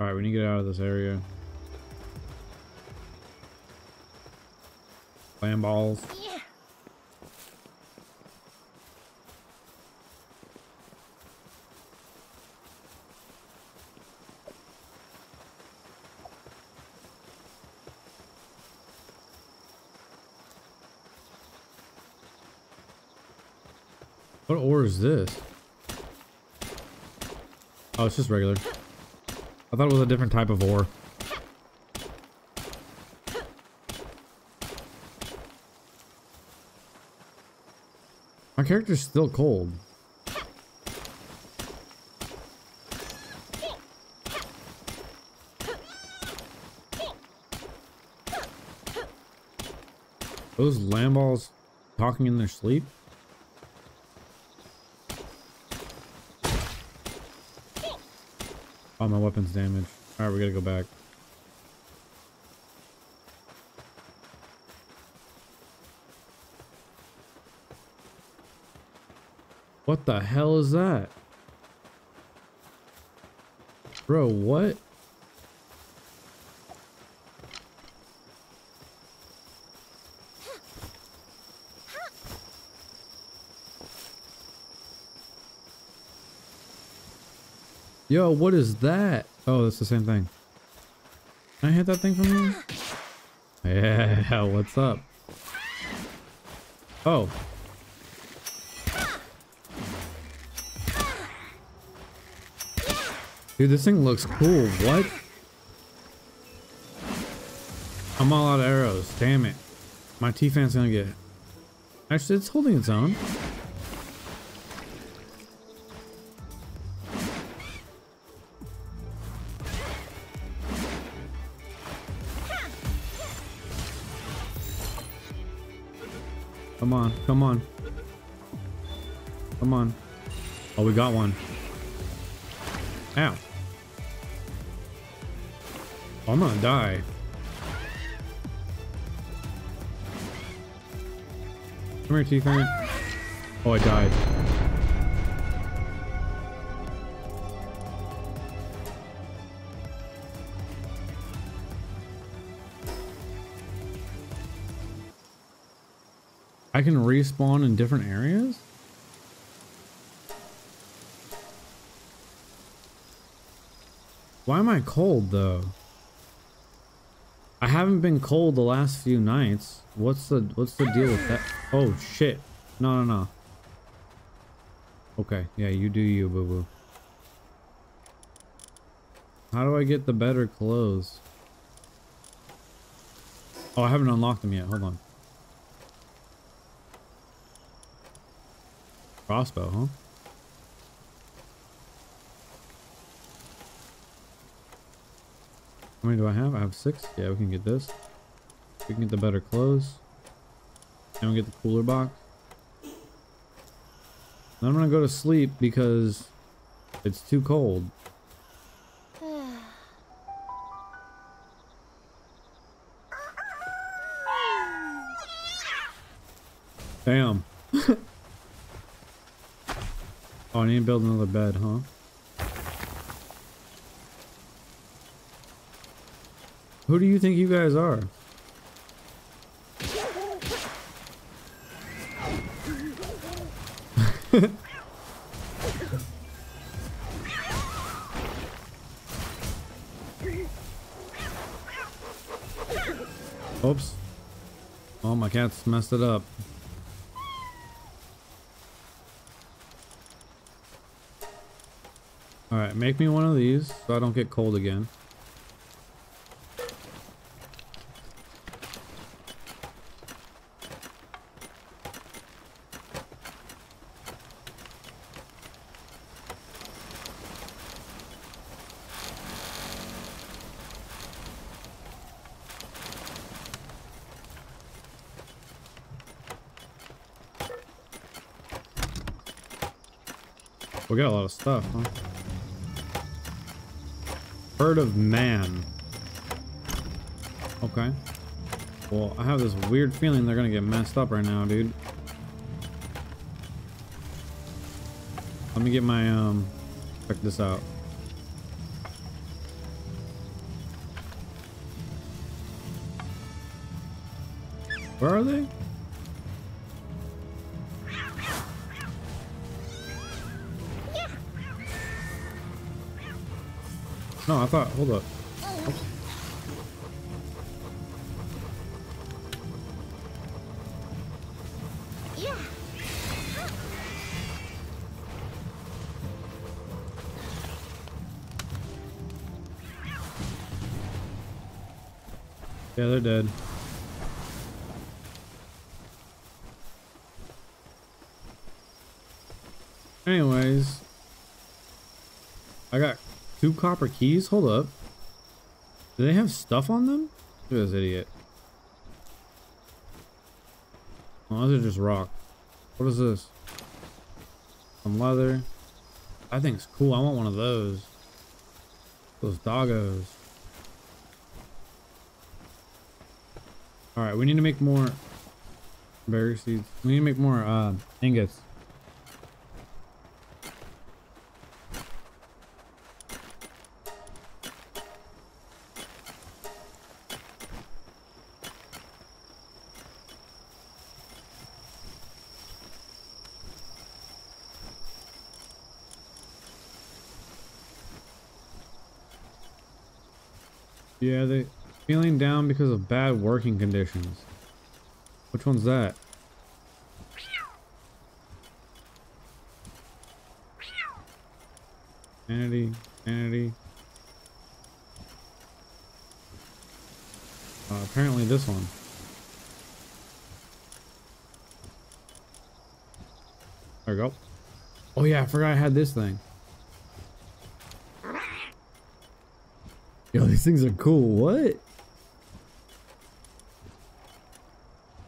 Alright, we need to get out of this area. Lamballs. Yeah. What ore is this? Oh, it's just regular. I thought it was a different type of ore. My character's still cold. Those balls talking in their sleep? Oh, my weapon's damaged. Alright, we gotta go back. What the hell is that? Bro, what? Yo, what is that? Oh, it's the same thing. Can I hit that thing from here? Yeah, what's up? Oh. Dude, this thing looks cool. What? I'm all out of arrows. Damn it. My Teafant's gonna get... Actually, it's holding its own. Come on, come on. Oh, we got one. Ow. I'm gonna die. Come here, Teafant. Oh, I died. I can respawn in different areas? Why am I cold though? I haven't been cold the last few nights. What's the what's the deal with that? Oh shit. No no no. Okay, yeah, you do you, boo boo. How do I get the better clothes? Oh, I haven't unlocked them yet. Hold on. Crossbow, huh? How many do I have? I have six. Yeah, we can get this. We can get the better clothes. And we get the cooler box. Then I'm gonna go to sleep because it's too cold. Damn. Oh, I need to build another bed, huh? Who do you think you guys are? Oops. Oh, my cat's messed it up. Alright, make me one of these so I don't get cold again. We got a lot of stuff, huh? Herd of man. Okay. Well, I have this weird feeling they're gonna get messed up right now, dude. Let me get my, um, check this out. Where are they? Thought, hold up. Yeah. Yeah, they're dead. Anyways, I got two copper keys. Hold up. Do they have stuff on them? Look at this idiot. Oh, those are just rock. What is this? Some leather. I think it's cool. I want one of those. Those doggos. All right, we need to make more berry seeds. We need to make more uh, ingots. Yeah, they feeling down because of bad working conditions. Which one's that? Vanity, vanity. Uh, apparently this one. There we go. Oh yeah, I forgot I had this thing. Yo, these things are cool. What?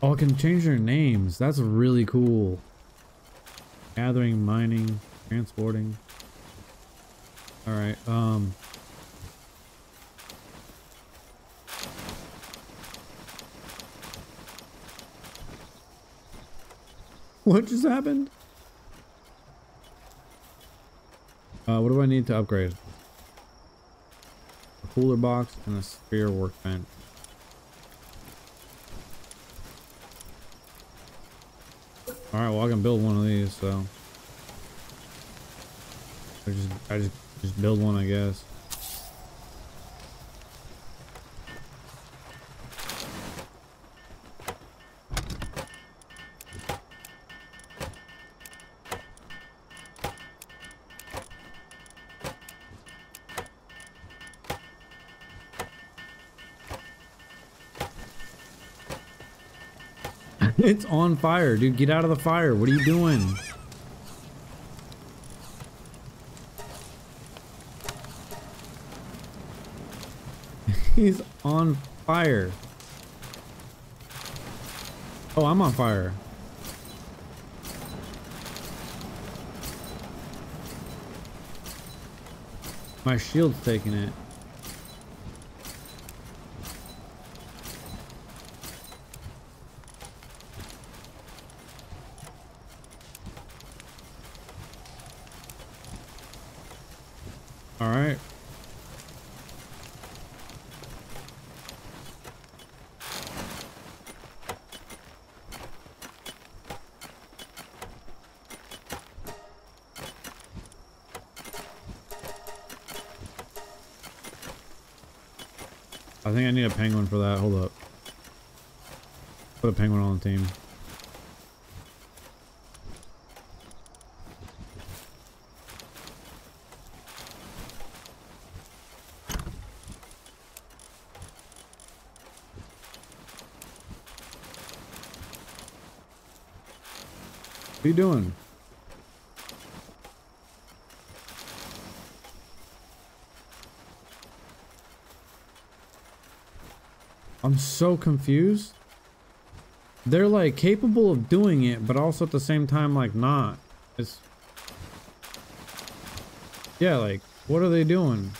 Oh, I can change their names. That's really cool. Gathering, mining, transporting. Alright, um... What just happened? Uh, what do I need to upgrade? Cooler box and a sphere workbench. Alright, well I can build one of these, so. I just I just just build one I guess. It's on fire, dude. Get out of the fire. What are you doing? He's on fire. Oh, I'm on fire. My shield's taking it. All right. I think I need a penguin for that. Hold up. Penguin on the team. What are you doing? I'm so confused. They're like capable of doing it, but also at the same time like not. It's Yeah, like what are they doing?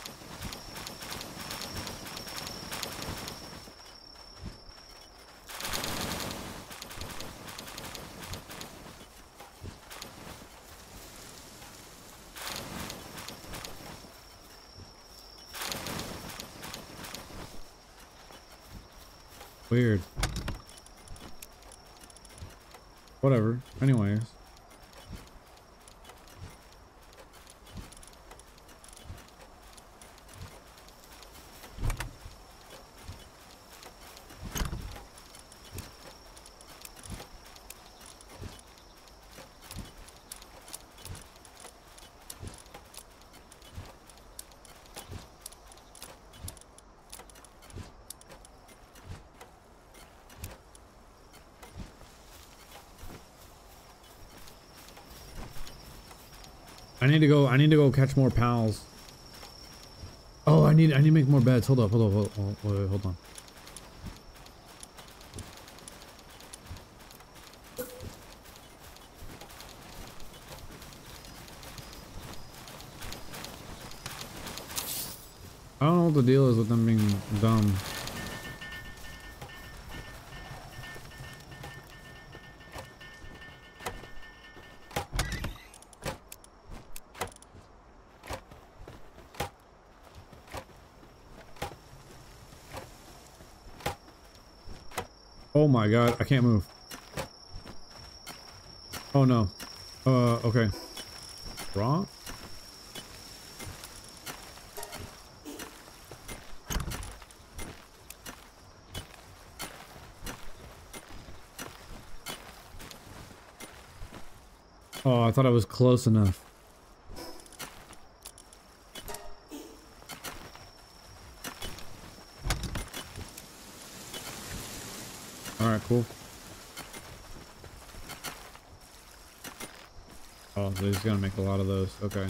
Weird. Whatever. Anyways. I need to go. Catch more pals. Oh, I need. I need to make more beds. Hold up. Hold up. Hold, hold, hold on. I don't know what the deal is with them being dumb. My god, I can't move. Oh no. Uh, okay. Wrong? Oh, I thought I was close enough. Alright, cool. Oh, they're gonna make a lot of those. Okay.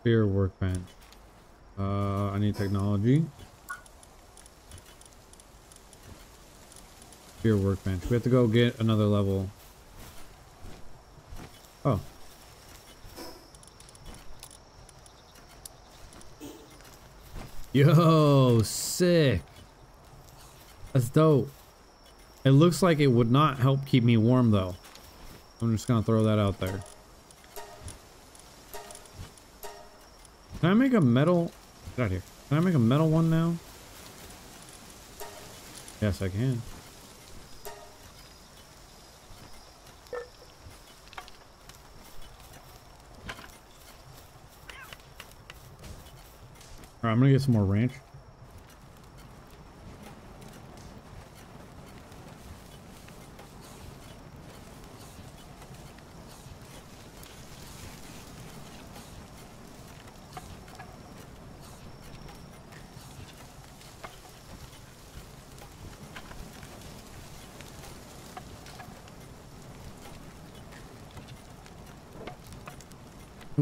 Sphere workbench. Uh, I need technology. Sphere workbench. We have to go get another level. Oh. Yo, sick. That's dope. It looks like it would not help keep me warm though. I'm just gonna throw that out there. Can I make a metal? Get out here. Can I make a metal one now? Yes, I can. Alright, I'm gonna get some more ranch.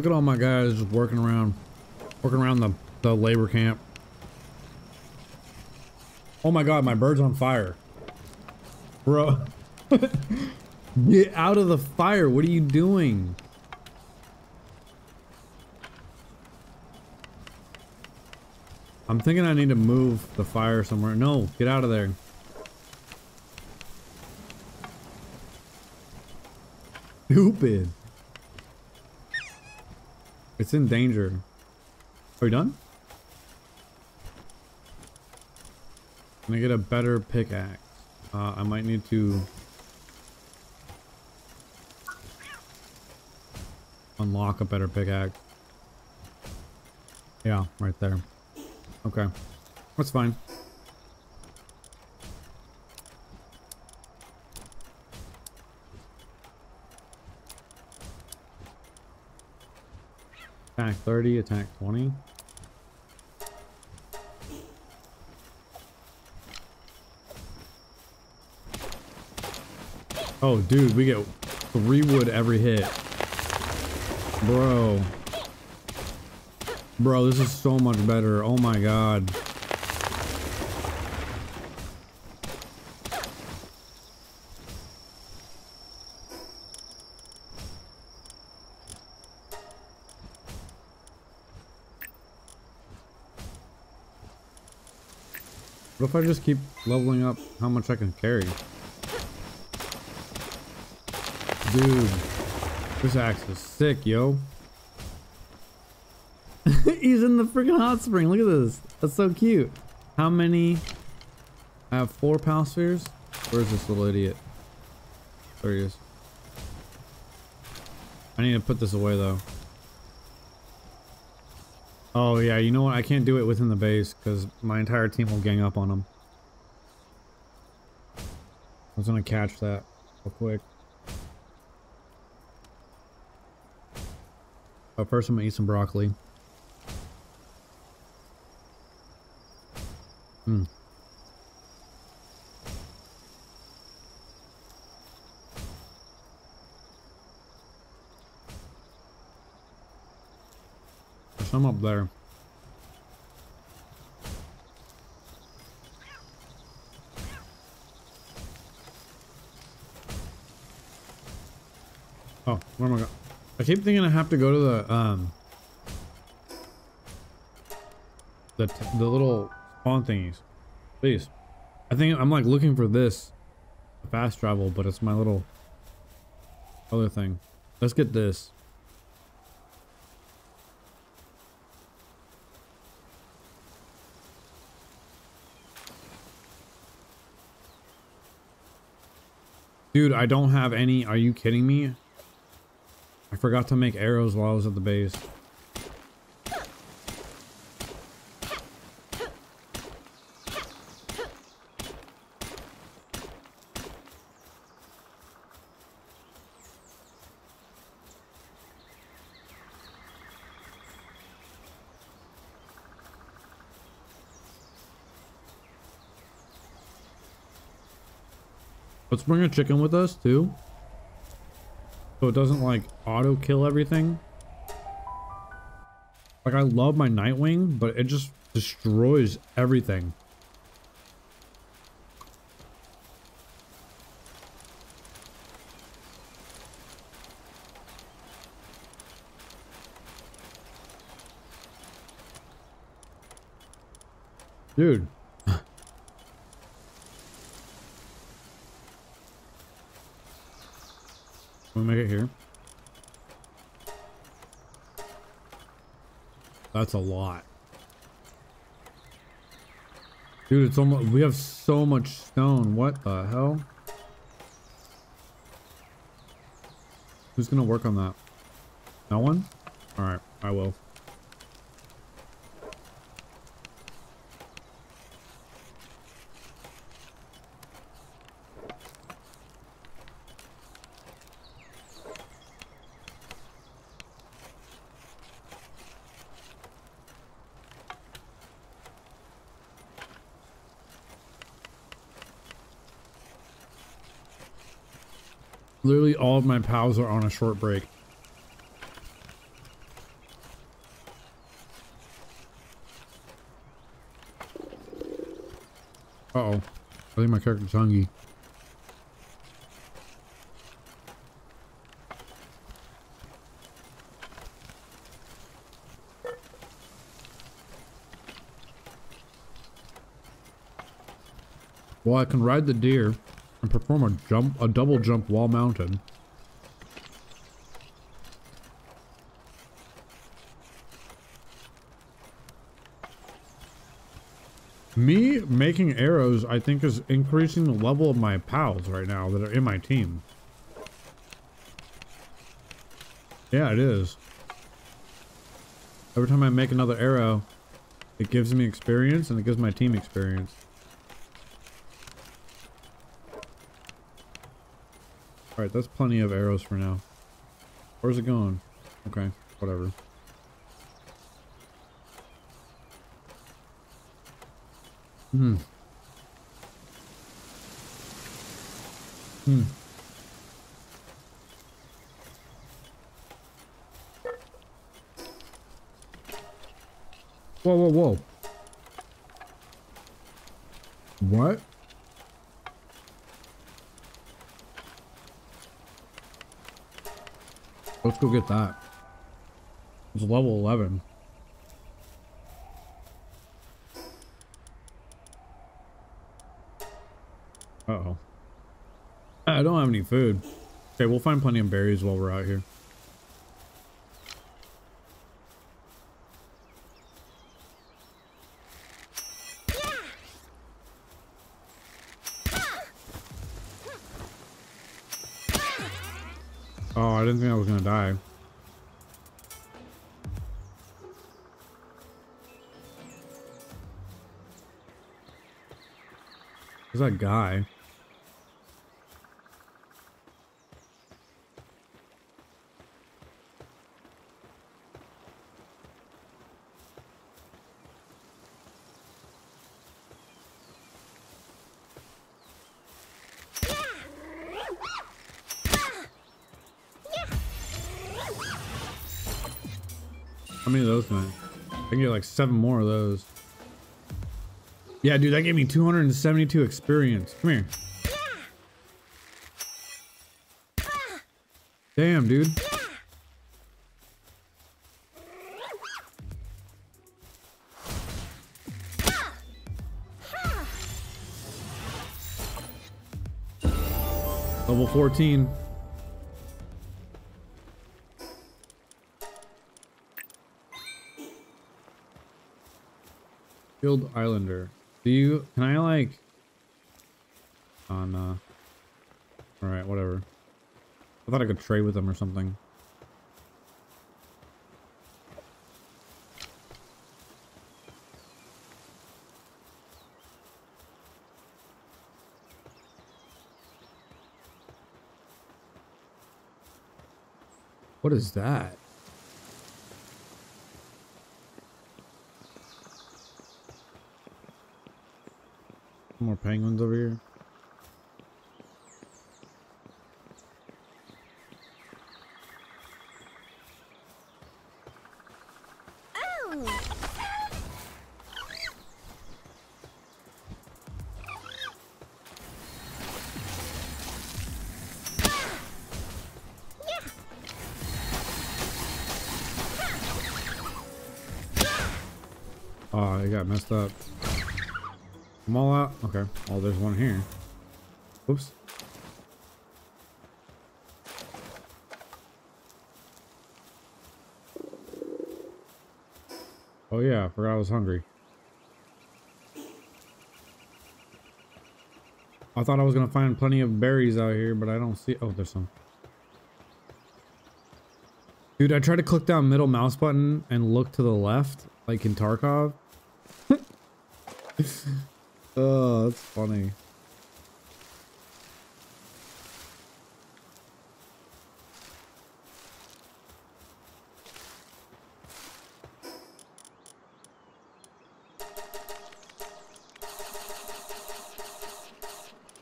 Look at all my guys working around, working around the, the labor camp. Oh my god, my bird's on fire. Bro. Get out of the fire. What are you doing? I'm thinking I need to move the fire somewhere. No, get out of there. Stupid. It's in danger. Are we done? Can I get a better pickaxe? Uh, I might need to unlock a better pickaxe. Yeah, right there. Okay. That's fine. Attack 30, attack 20. Oh, dude, we get three wood every hit. Bro. Bro, this is so much better. Oh my god. What if I just keep leveling up how much I can carry? Dude, this axe is sick, yo. He's in the freaking hot spring. Look at this. That's so cute. How many? I have four pal spheres. Where's this little idiot? There he is. I need to put this away though. Oh yeah, you know what? I can't do it within the base because my entire team will gang up on them. I was gonna catch that real quick. But first I'm gonna eat some broccoli. Hmm. There's some up there. Oh, where am I going? I keep thinking I have to go to the um the the little spawn thingies. Please. I think I'm like looking for this fast travel, but it's my little other thing. Let's get this. Dude, I don't have any. Are you kidding me? I forgot to make arrows while I was at the base. Let's bring a chicken with us too. So it doesn't like auto kill everything. Like I love my Nitewing, but it just destroys everything. Dude. Make it here? That's a lot. Dude, it's almost, we have so much stone. What the hell? Who's gonna work on that? No one? Alright, I will. All of my pals are on a short break. Uh-oh. I think my character's hungry. Well, I can ride the deer and perform a jump, a double jump wall mountain. Me making arrows, I think, is increasing the level of my pals right now that are in my team. Yeah, it is. Every time I make another arrow, it gives me experience and it gives my team experience. Alright, that's plenty of arrows for now. Where's it going? Okay, whatever. Hmm. Hmm. Whoa, whoa, whoa. What? Let's go get that. It's level 11. Uh-oh. I don't have any food. Okay, we'll find plenty of berries while we're out here. Guy? How many of those can I? I can get like seven more of those. Yeah, dude, that gave me 272 experience. Come here. Damn, dude. Level 14. Field Islander. Do you, can I like, on, uh, alright, whatever. I thought I could trade with them or something. What is that? More penguins over here. There's one here. Oops. Oh yeah, I forgot I was hungry. I thought I was gonna find plenty of berries out here, but I don't see. Oh, there's some. Dude, I tried to click down middle mouse button and look to the left, like in Tarkov. Oh, that's funny.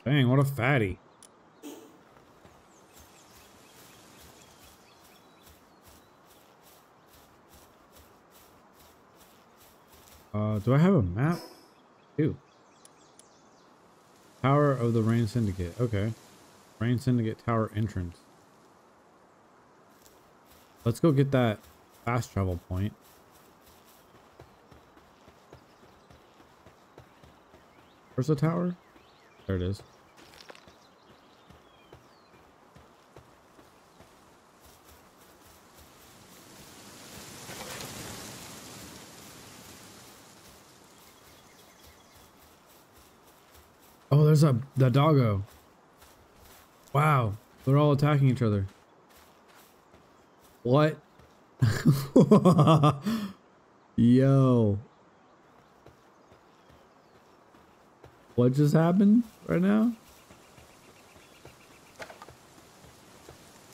Dang, what a fatty. Uh, do I have a map? Ew. Tower of the Rayne Syndicate. Okay. Rayne Syndicate Tower entrance. Let's go get that fast travel point. Where's the tower? There it is. There's a the doggo. Wow, they're all attacking each other. What? Yo. What just happened right now?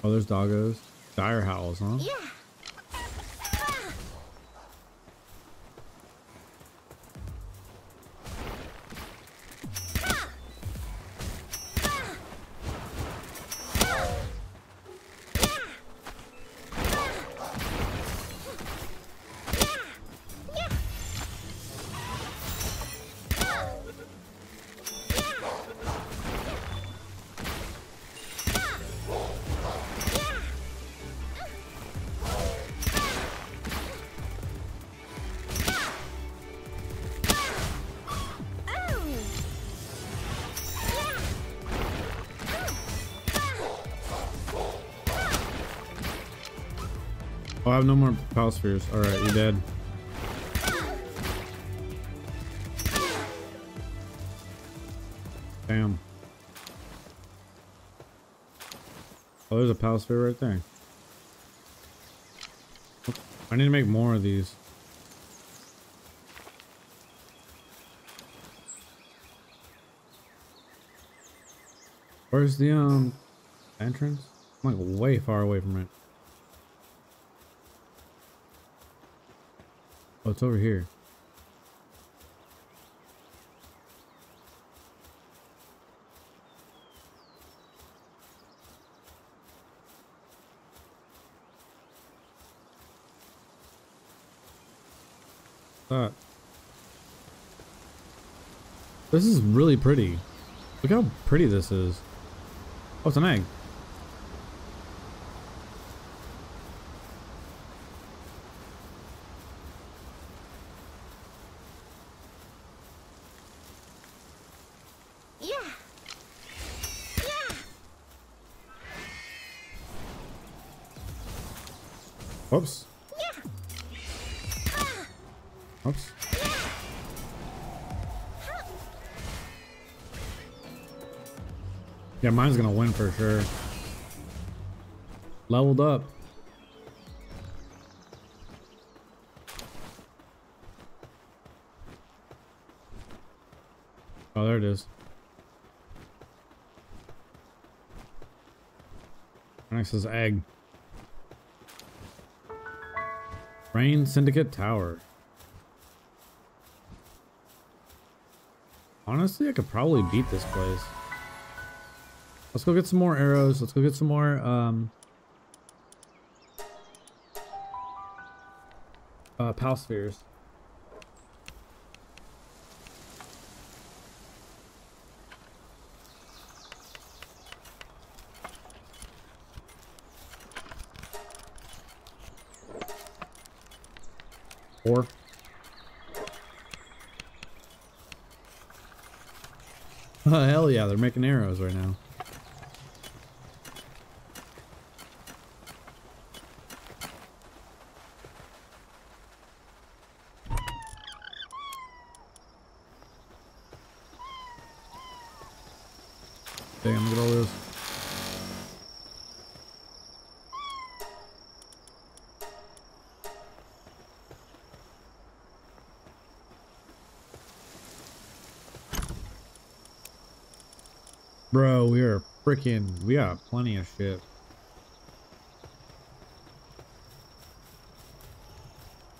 Oh, there's doggos. Direhowls, huh? Yeah. Have no more power spheres. Alright, you're dead. Damn. Oh, there's a power sphere right there. I need to make more of these. Where's the um entrance? I'm like way far away from it. Oh, it's over here. That. This is really pretty. Look how pretty this is. Oh, it's an egg. Yeah. Oops. Yeah, mine's gonna win for sure. Leveled up. Oh, there it is. Nice is egg. Rayne Syndicate Tower. Honestly, I could probably beat this place. Let's go get some more arrows. Let's go get some more, um... Uh, pal spheres. hell yeah, they're making arrows right now. Damn, look at all this. Bro, we are freaking, we got plenty of shit.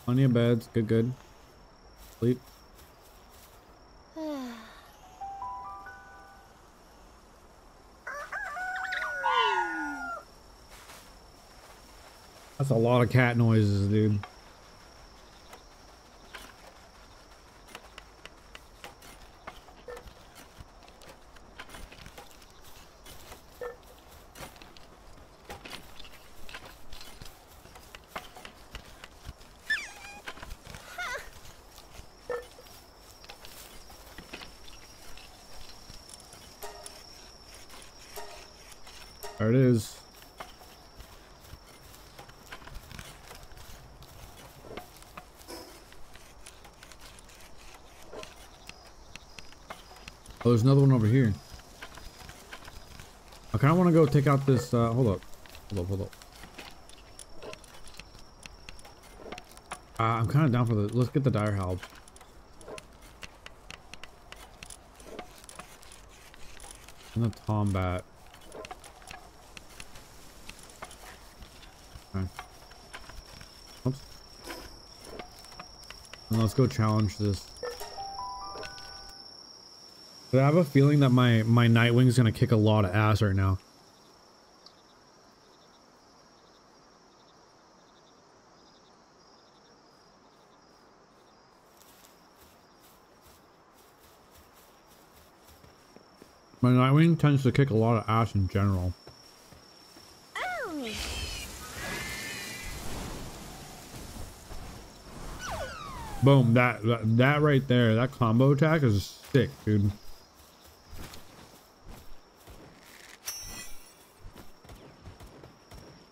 Plenty of beds, good, good. Sleep. That's a lot of cat noises, dude. There it is. Oh, there's another one over here. I kind of want to go take out this. Uh, hold up. Hold up. Hold up. Uh, I'm kind of down for the. Let's get the dire help. And the combat. Okay. Oops. And let's go challenge this. But I have a feeling that my my Nitewing's gonna kick a lot of ass right now. Nitewing tends to kick a lot of ass in general. Boom, that, that that right there, that combo attack is sick, dude.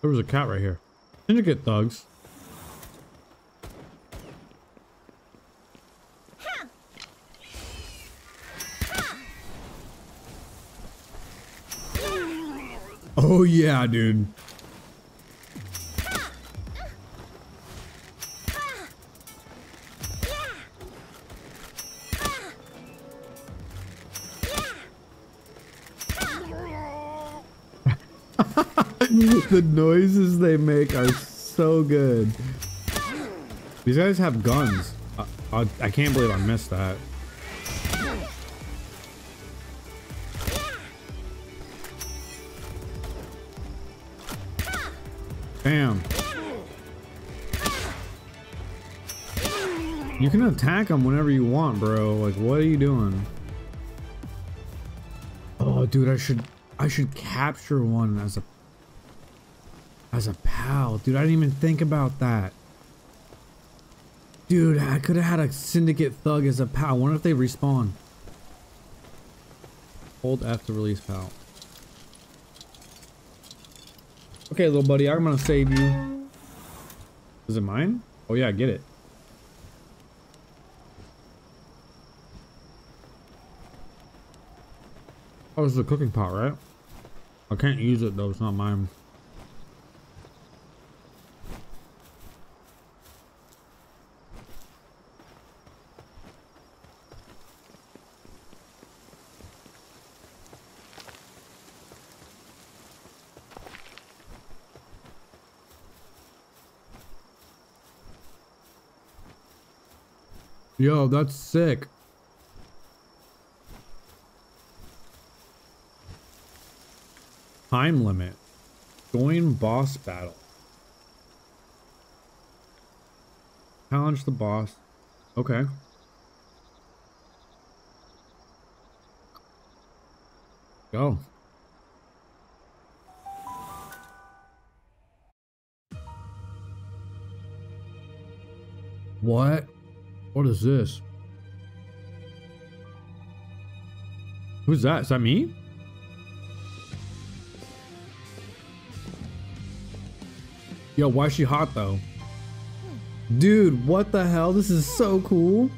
There was a cat right here. Syndicate thugs. Oh yeah, dude. the noises they make are so good. These guys have guns. I, I, I can't believe I missed that. Bam. You can attack them whenever you want, bro. Like, what are you doing? Oh, dude, I should, I should capture one as a, as a pal. Dude, I didn't even think about that. Dude, I could have had a syndicate thug as a pal. I wonder if they respawn. Hold F to release pal. Okay, little buddy, I'm gonna save you. Is it mine? Oh yeah, I get it. Oh, this is a cooking pot, right? I can't use it though, it's not mine. Yo, that's sick. Time limit. Join boss battle. Challenge the boss. Okay. Go. What? What is this? Who's that? Is that me? Yo, why is she hot though? Dude, what the hell? This is so cool.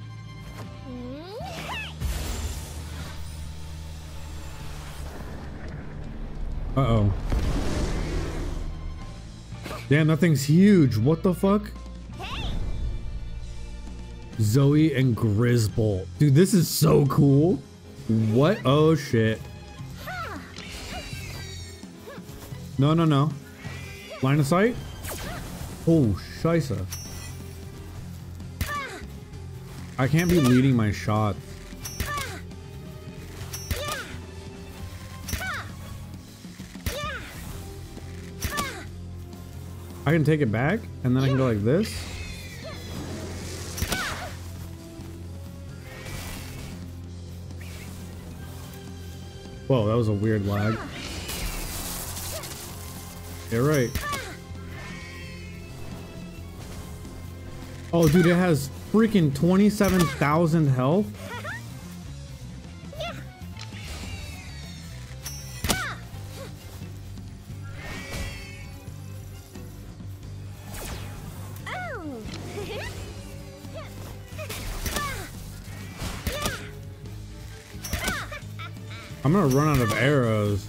Uh-oh. Damn, that thing's huge. What the fuck? Zoe and Grizzbolt. Dude, this is so cool. What? Oh, shit. No, no, no. Line of sight? Oh, scheisse. I can't be leading my shot. I can take it back, and then I can go like this. Whoa, that was a weird lag. You're right. Oh, dude, it has freaking 27,000 health. Gonna run out of arrows.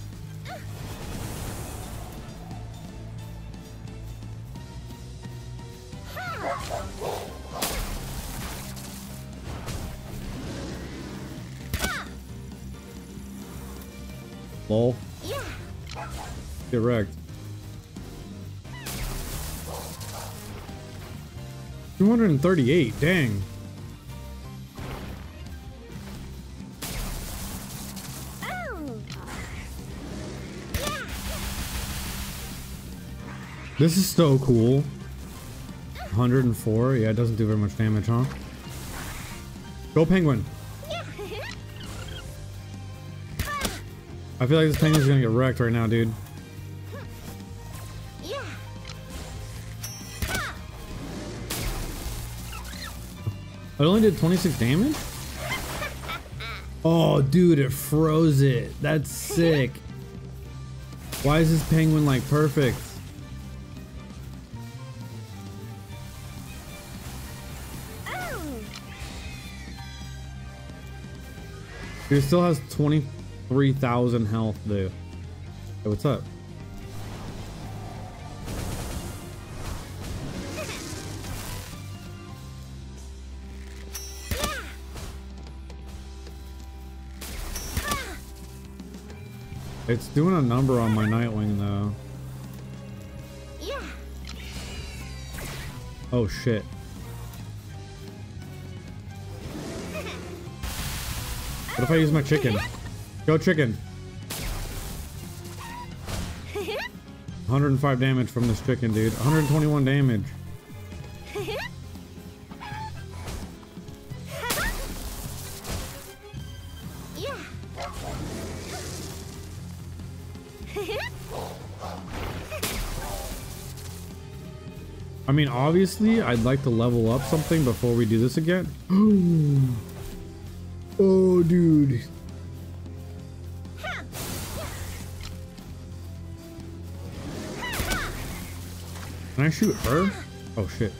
Lol. Get wrecked. 238, dang. This is so cool. 104, yeah, it doesn't do very much damage, huh? Go penguin. I feel like this penguin's gonna get wrecked right now, dude. It only did 26 damage? Oh, dude, it froze it. That's sick. Why is this penguin like perfect? It still has 23,000 health, dude. Hey, what's up? It's doing a number on my Nitewing, though. Oh, shit. What if I use my chicken? Go chicken. 105 damage from this chicken, dude. 121 damage. I mean, obviously, I'd like to level up something before we do this again. oh, dude. Can I shoot her? Oh, shit.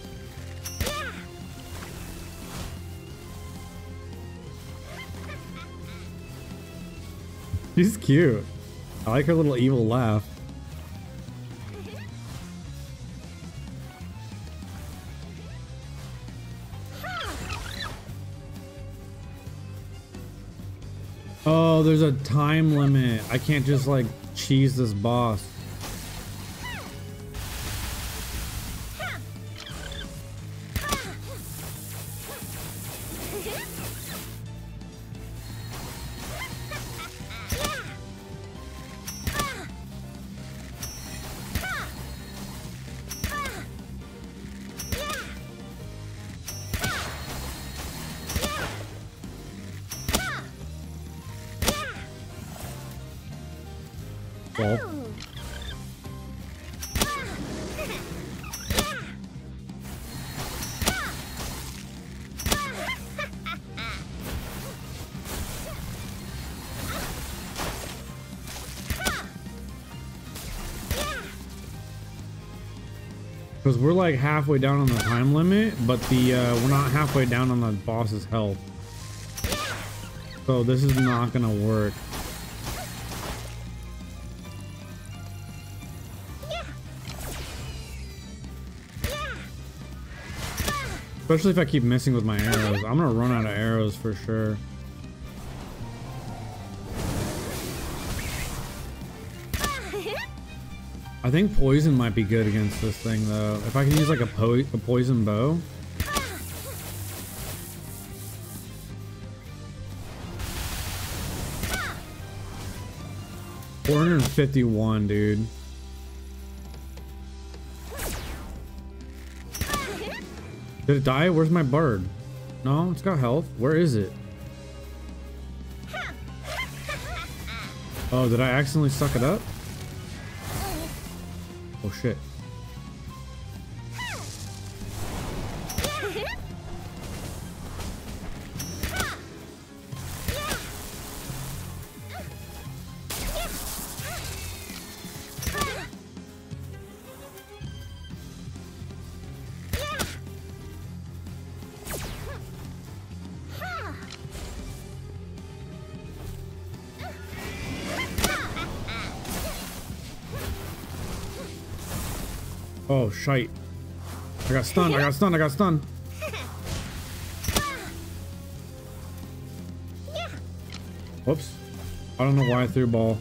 She's cute. I like her little evil laugh. There's a time limit. I can't just like cheese this boss. We're like halfway down on the time limit, but the uh, we're not halfway down on the boss's health. So this is not gonna work. Especially if I keep missing with my arrows. I'm gonna run out of arrows for sure. I think poison might be good against this thing though. If I can use like a, po a poison bow. Four hundred and fifty-one, dude. Did it die? Where's my bird? No, it's got health. Where is it? Oh, did I accidentally suck it up? Oh shit. Shite. I got stunned, I got stunned, I got stunned. Whoops. I don't know why I threw a ball.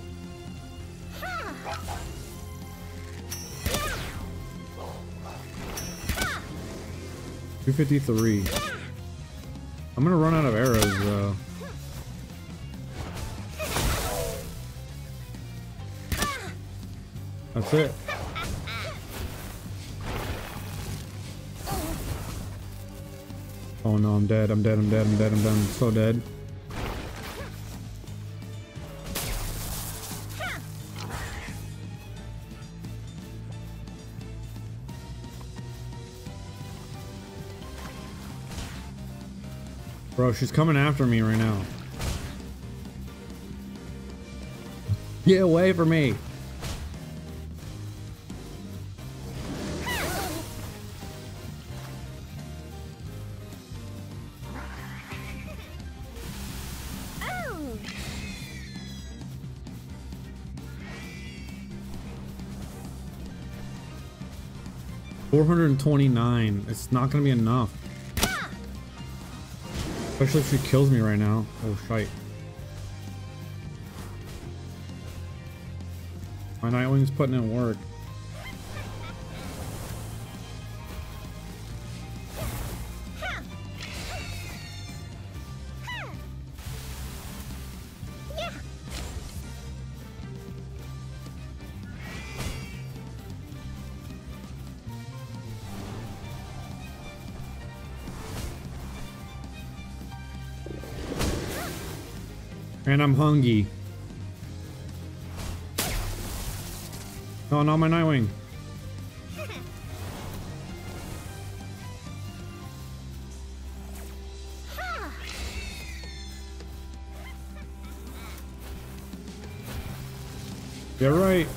Two fifty three. I'm gonna run out of arrows though. That's it. Oh no, I'm dead, I'm dead, I'm dead, I'm dead, I'm dead, I'm so dead. Bro, she's coming after me right now. Get away from me. 429. It's not gonna be enough. Especially if she kills me right now. Oh, shite. My Nitewing's putting in work. And I'm hungry. Oh, not my Nitewing. You're right.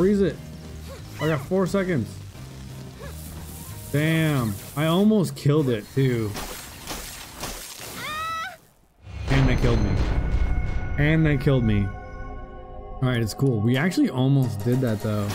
Freeze it. I got four seconds. Damn. I almost killed it too. And they killed me. And they killed me. Alright, it's cool. We actually almost did that though.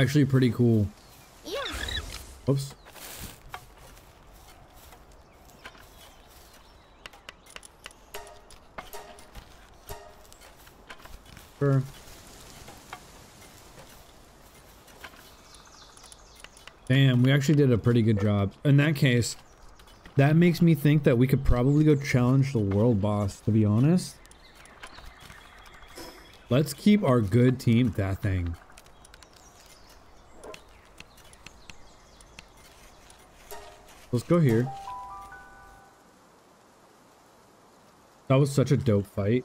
Actually pretty cool. Yeah. Oops. Sure. Damn, we actually did a pretty good job. In that case, that makes me think that we could probably go challenge the world boss, to be honest. Let's keep our good team that thing. Let's go here. That was such a dope fight.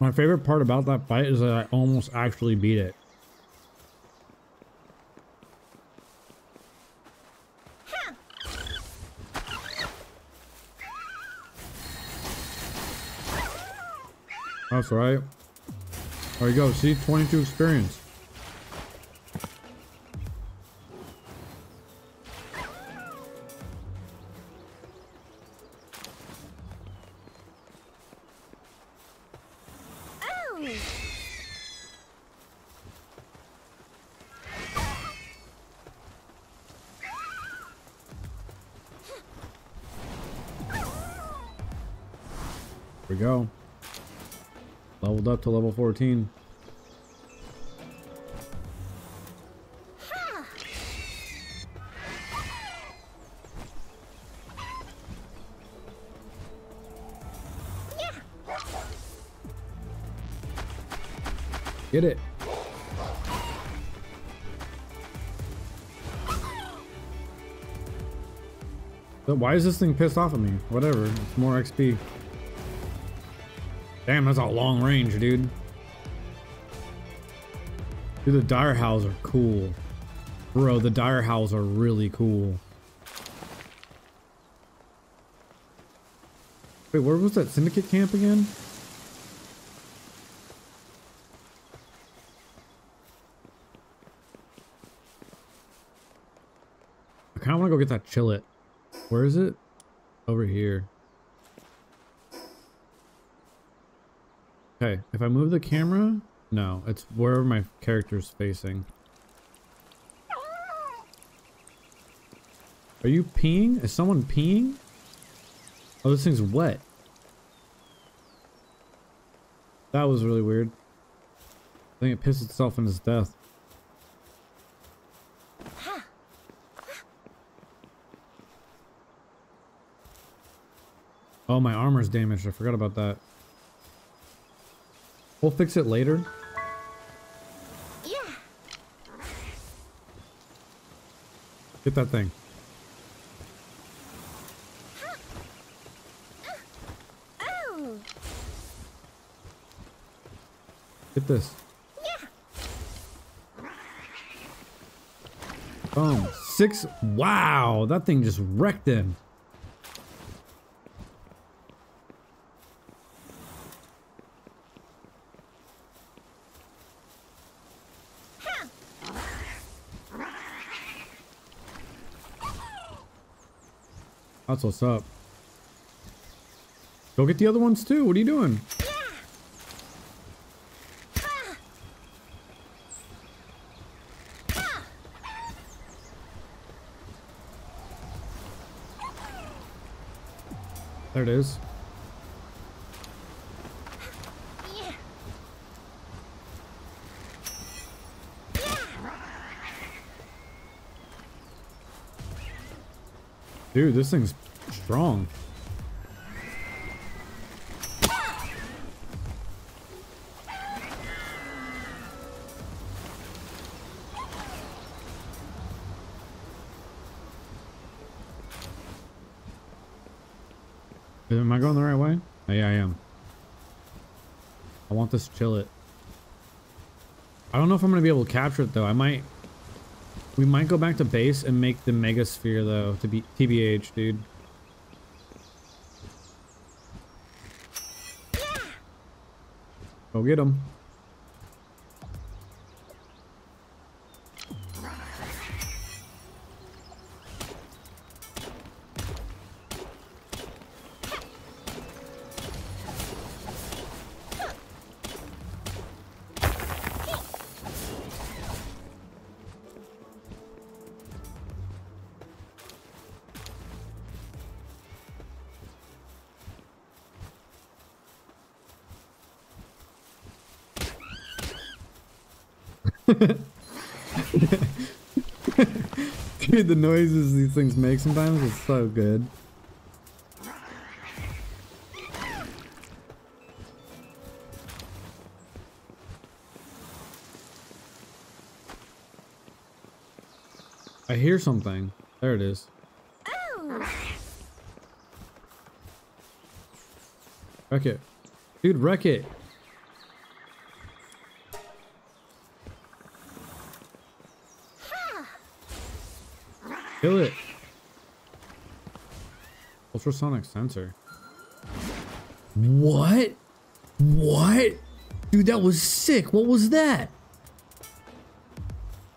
My favorite part about that fight is that I almost actually beat it. That's right. There you go. See, 22 experience. 14. Get it. But why is this thing pissed off at me? Whatever, it's more XP. Damn, that's a long range, dude. Dude, the Direhowls are cool. Bro, the Direhowls are really cool. Wait, where was that syndicate camp again? I kind of want to go get that chillet. Where is it? Over here. Okay, if I move the camera, no, it's wherever my character's facing. Are you peeing? Is someone peeing? Oh, this thing's wet. That was really weird. I think it pissed itself in its death. Oh, my armor's damaged. I forgot about that. We'll fix it later. Get that thing. Get this. Yeah. Boom. Six. Wow. That thing just wrecked him. That's what's up. Go get the other ones too. What are you doing? There it is. Dude, this thing's strong. Am I going the right way? Oh, yeah, I am. I want this chillet. I don't know if I'm going to be able to capture it, though. I might... We might go back to base and make the mega sphere, though, to be TBH, dude. Get him. Dude, the noises these things make sometimes is so good. I hear something. There it is. Oh. Wreck it, Dude, wreck it. Kill it. Ultrasonic sensor. What? What? Dude, that was sick. What was that?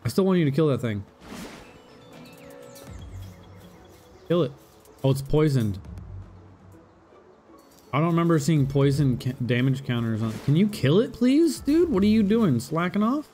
I still want you to kill that thing. Kill it. Oh, it's poisoned. I don't remember seeing poison damage counters on. Can you kill it, please, dude? What are you doing? Slacking off?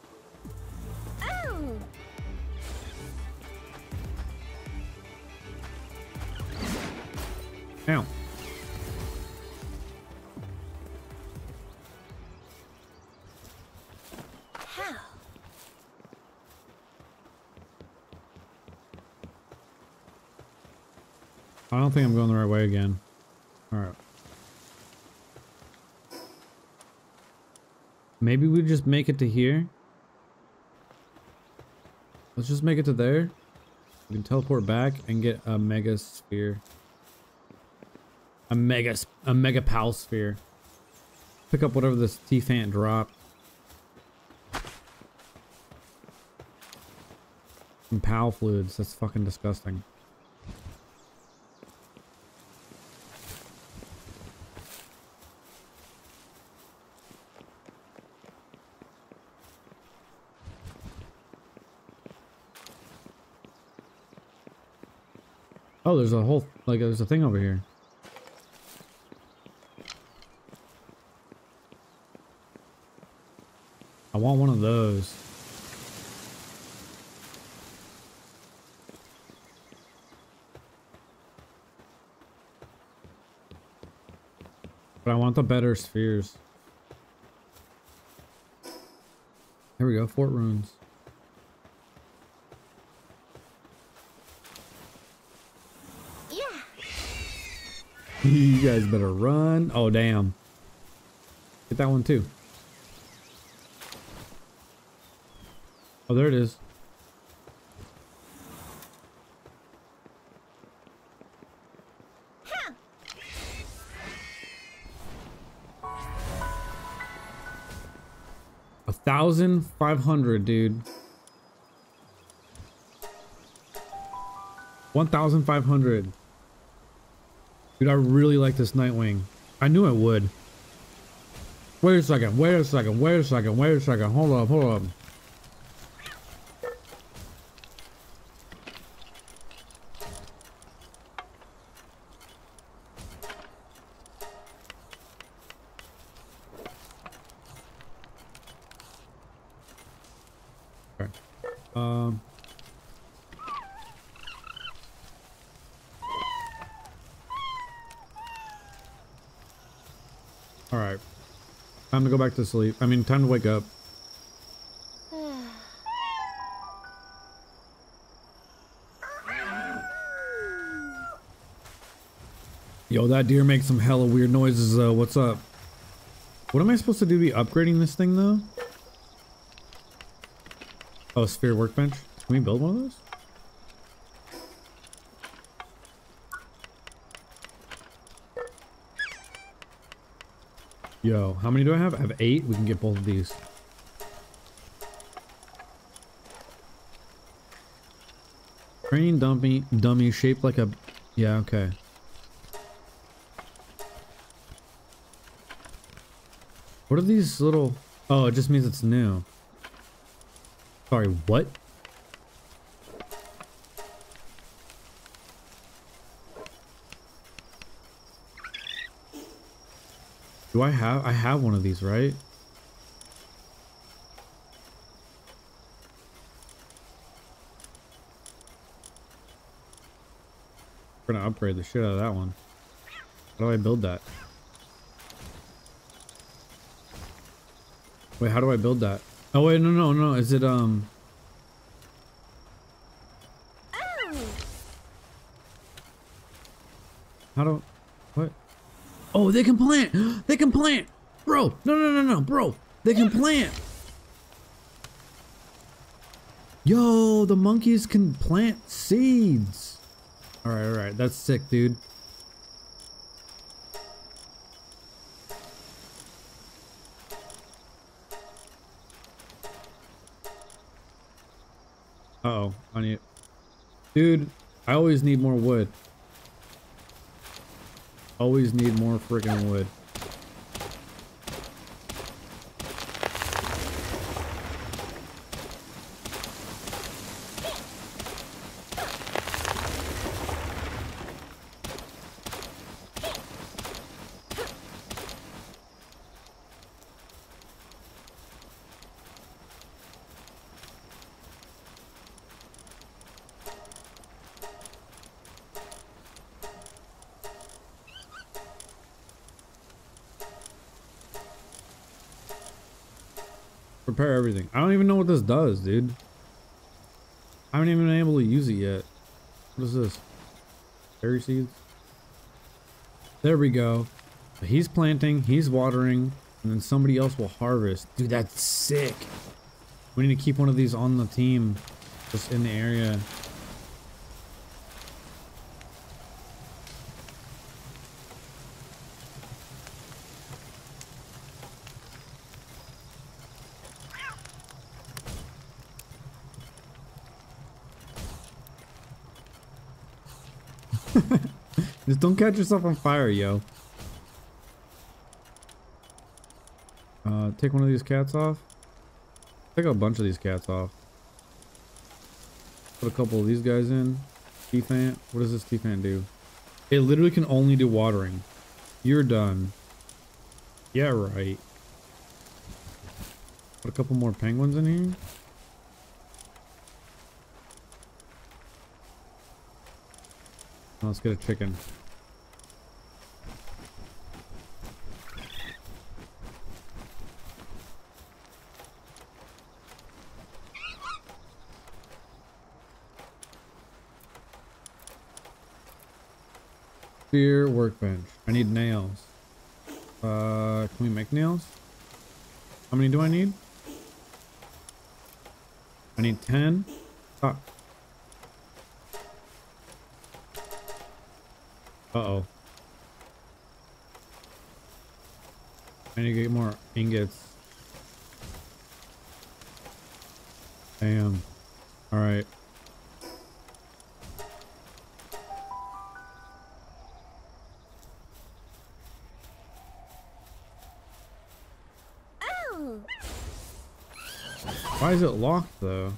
Think I'm going the right way again. Alright. Maybe we just make it to here. Let's just make it to there. We can teleport back and get a mega sphere. A mega, a mega pal sphere. Pick up whatever this Teafant dropped. Some pal fluids. That's fucking disgusting. Oh, there's a whole like there's a thing over here. I want one of those. But I want the better spheres. Here we go, fort runes. you guys better run. Oh, damn. Get that one too. Oh, there it is. A thousand five hundred, dude. One thousand five hundred. Dude, I really like this Nitewing. I knew I would. Wait a second, wait a second, wait a second, wait a second. Hold up, hold up. Okay. Um. All right. Time to go back to sleep. I mean, time to wake up. Yo, that deer makes some hella weird noises, though. What's up? What am I supposed to do to be upgrading this thing, though? Oh, sphere workbench. Can we build one of those? Yo, how many do I have? I have eight. We can get both of these. Training dummy, dummy shaped like a... Yeah, okay. What are these little... Oh, it just means it's new. Sorry, what? Do I have... I have one of these, right? We're gonna upgrade the shit out of that one. How do I build that? Wait, how do I build that? Oh wait, no, no, no. Is it um? How do? They can plant. They can plant. Bro, no, no, no, no, bro. They can plant. Yo, the monkeys can plant seeds. All right, all right. That's sick, dude. Uh oh, I need, dude. I always need more wood. Always need more freaking wood. Everything. I don't even know what this does, dude. I haven't even been able to use it yet. What is this? Berry seeds? There we go. He's planting, he's watering, and then somebody else will harvest. Dude, that's sick. We need to keep one of these on the team, just in the area. Just don't catch yourself on fire, yo. Uh, take one of these cats off. Take a bunch of these cats off. Put a couple of these guys in. Teafant. What does this Teafant do? It literally can only do watering. You're done. Yeah, right. Put a couple more penguins in here. Let's get a chicken. Sphere workbench. I need nails. Uh, can we make nails? How many do I need? I need 10. Ah. Uh-oh. I need to get more ingots. Damn. Alright. It locked though?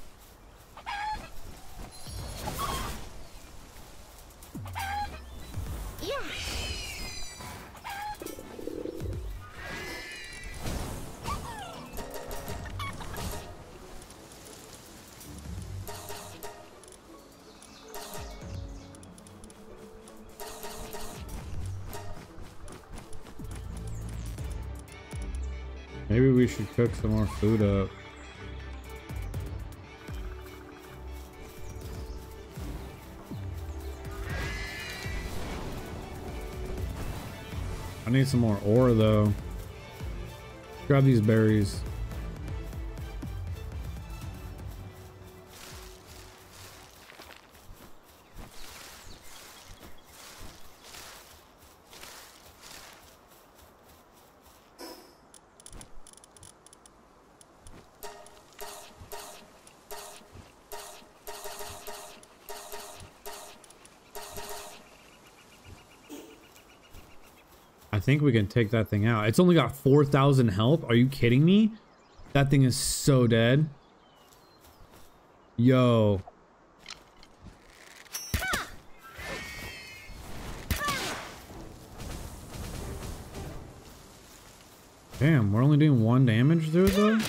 Maybe we should cook some more food up. Need some more ore though. Grab these berries. Think we can take that thing out. It's only got 4,000 health. Are you kidding me? That thing is so dead. Yo. Damn, we're only doing one damage to it though?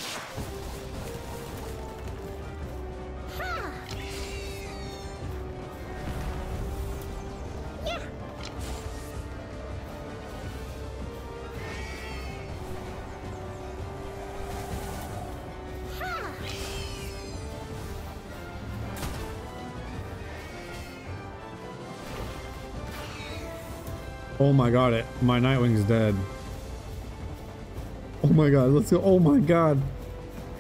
Oh my god, it my Nitewing's dead. Oh my god, let's go. Oh my god.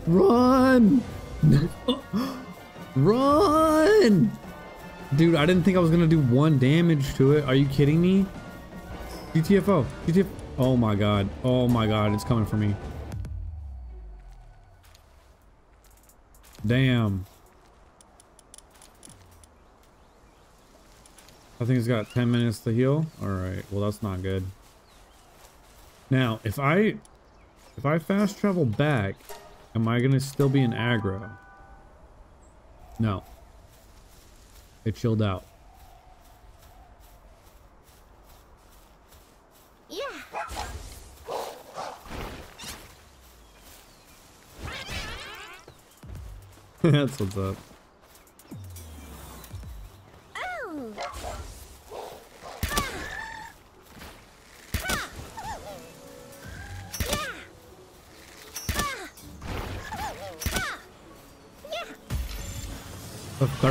Run! Run! Dude, I didn't think I was gonna do one damage to it. Are you kidding me? GTFO. GTFO. Oh my god. Oh my god, it's coming for me. Damn. I think he's got 10 minutes to heal. All right. Well, that's not good. Now, if I if I fast travel back, am I going to still be in aggro? No. It chilled out. Yeah. That's what's up.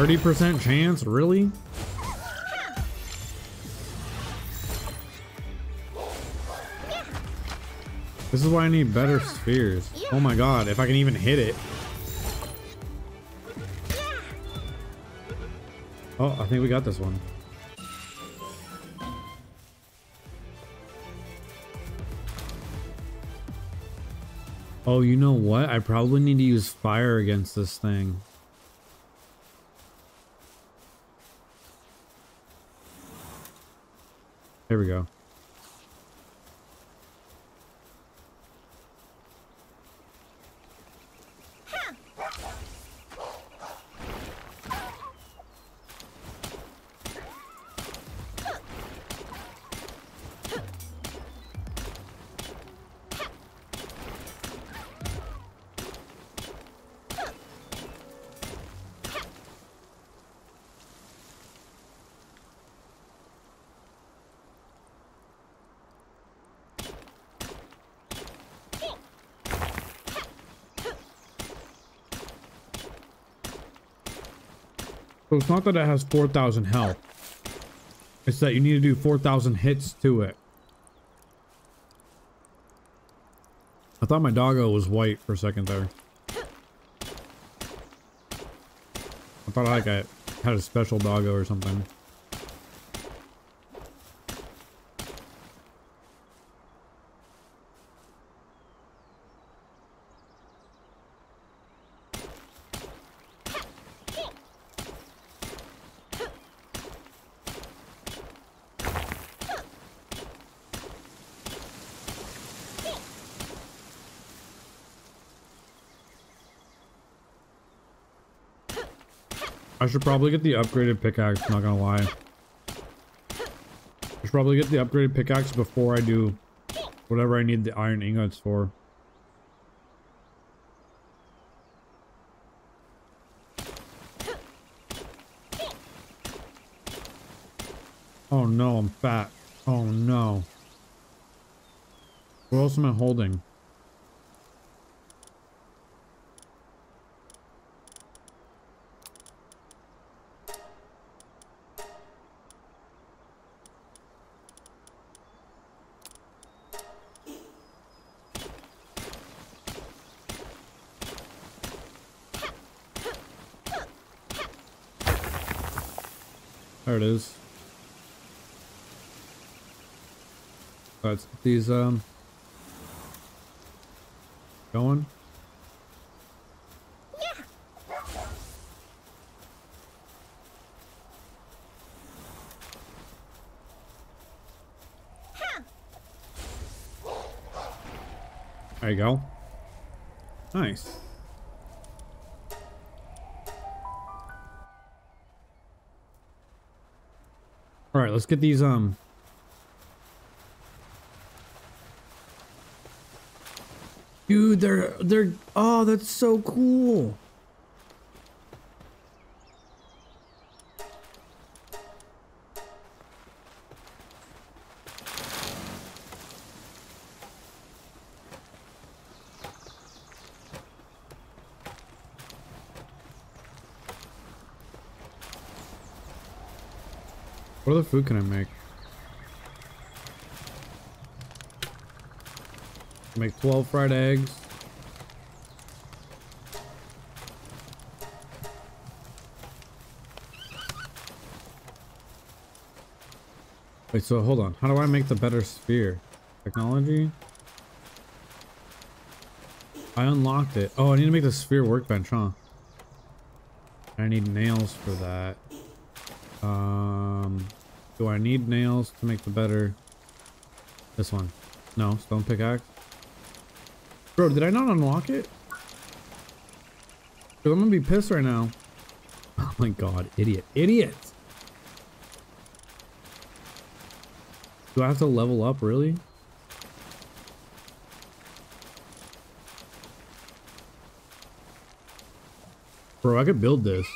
30% chance? Really? This is why I need better spheres. Oh my god, if I can even hit it. Oh, I think we got this one. Oh, you know what? I probably need to use fire against this thing. There we go. So it's not that it has 4,000 health. It's that you need to do 4,000 hits to it. I thought my doggo was white for a second there. I thought like I had a special doggo or something. I should probably get the upgraded pickaxe, not gonna lie. I should probably get the upgraded pickaxe before I do whatever I need the iron ingots for. Oh no, I'm fat. Oh no. What else am I holding? There it is. Let's get these um going. There you go. Nice. All right, let's get these um Dude, they're they're oh, that's so cool. What other food can I make? Make 12 fried eggs. Wait, so hold on. How do I make the better sphere? Technology? I unlocked it. Oh, I need to make the sphere workbench, huh? I need nails for that. Um, Do I need nails to make the better? This one. No, stone pickaxe. Bro, did I not unlock it? Dude, I'm gonna be pissed right now. Oh my god, idiot. Idiot! Do I have to level up, really? Bro, I could build this.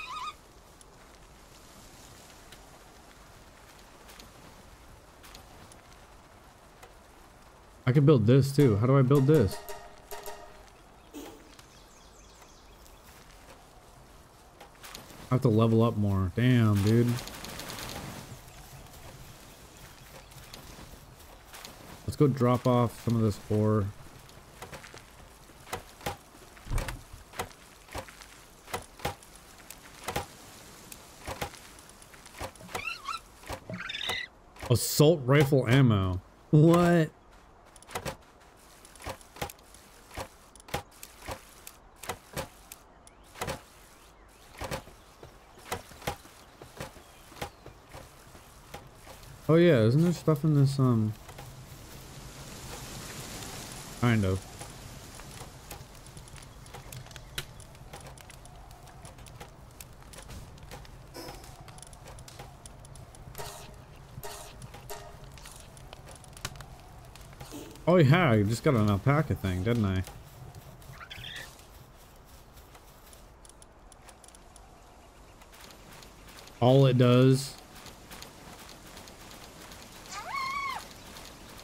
I could build this too. How do I build this? I have to level up more. Damn, dude. Go drop off some of this ore. Assault rifle ammo. What? Oh yeah, isn't there stuff in this, um... Kind of. Oh yeah, I just got an alpaca thing, didn't I? All it does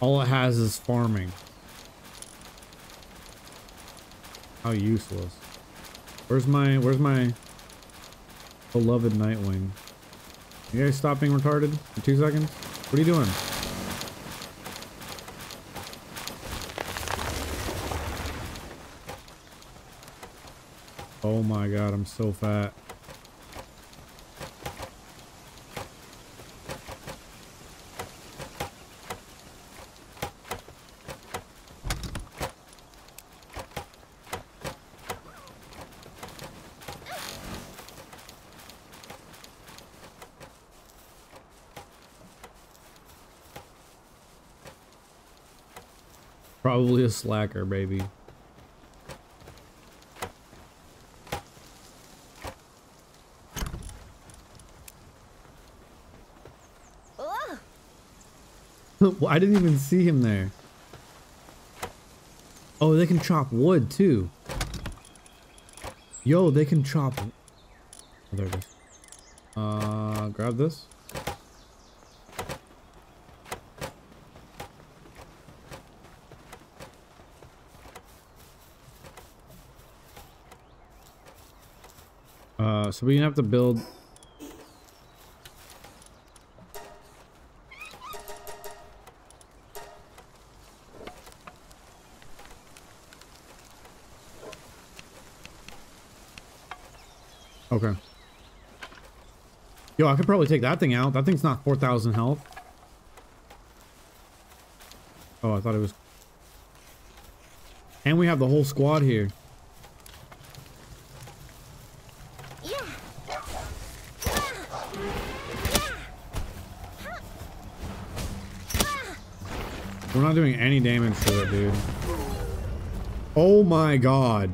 All it has is farming. How useless. Where's my, where's my beloved Nitewing? You guys stop being retarded for two seconds? What are you doing? Oh my god, I'm so fat. Probably a slacker, baby. I didn't even see him there. Oh, they can chop wood too. Yo, they can chop. Oh, there it is. Uh, grab this. Uh, so we have to build. Okay. Yo, I could probably take that thing out. That thing's not 4,000 health. Oh, I thought it was... And we have the whole squad here. Not doing any damage to it, dude. Oh my god.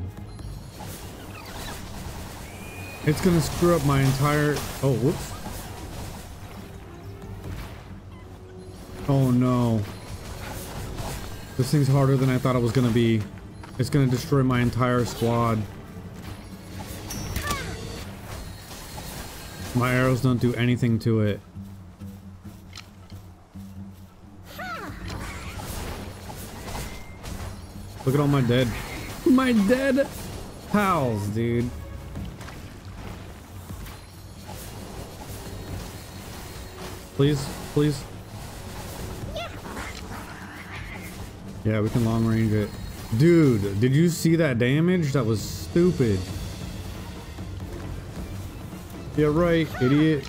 It's gonna screw up my entire... Oh, whoops. Oh no. This thing's harder than I thought it was gonna be. It's gonna destroy my entire squad. My arrows don't do anything to it. Look at all my dead. My dead pals, dude. Please, please. Yeah, we can long range it. Dude, did you see that damage? That was stupid. Yeah, right, idiot.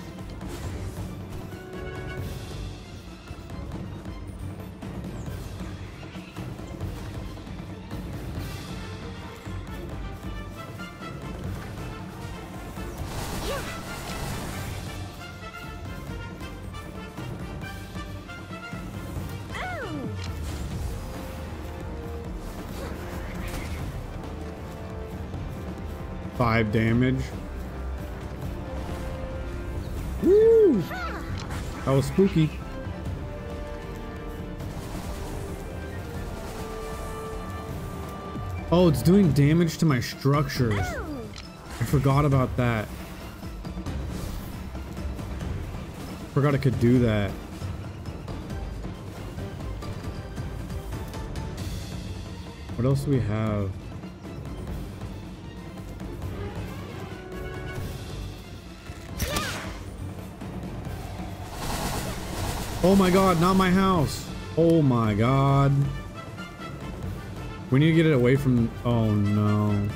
Five damage. Woo! That was spooky. Oh, it's doing damage to my structures. I forgot about that. Forgot I could do that. What else do we have? Oh my god, not my house. Oh my god. We need to get it away from... Oh no.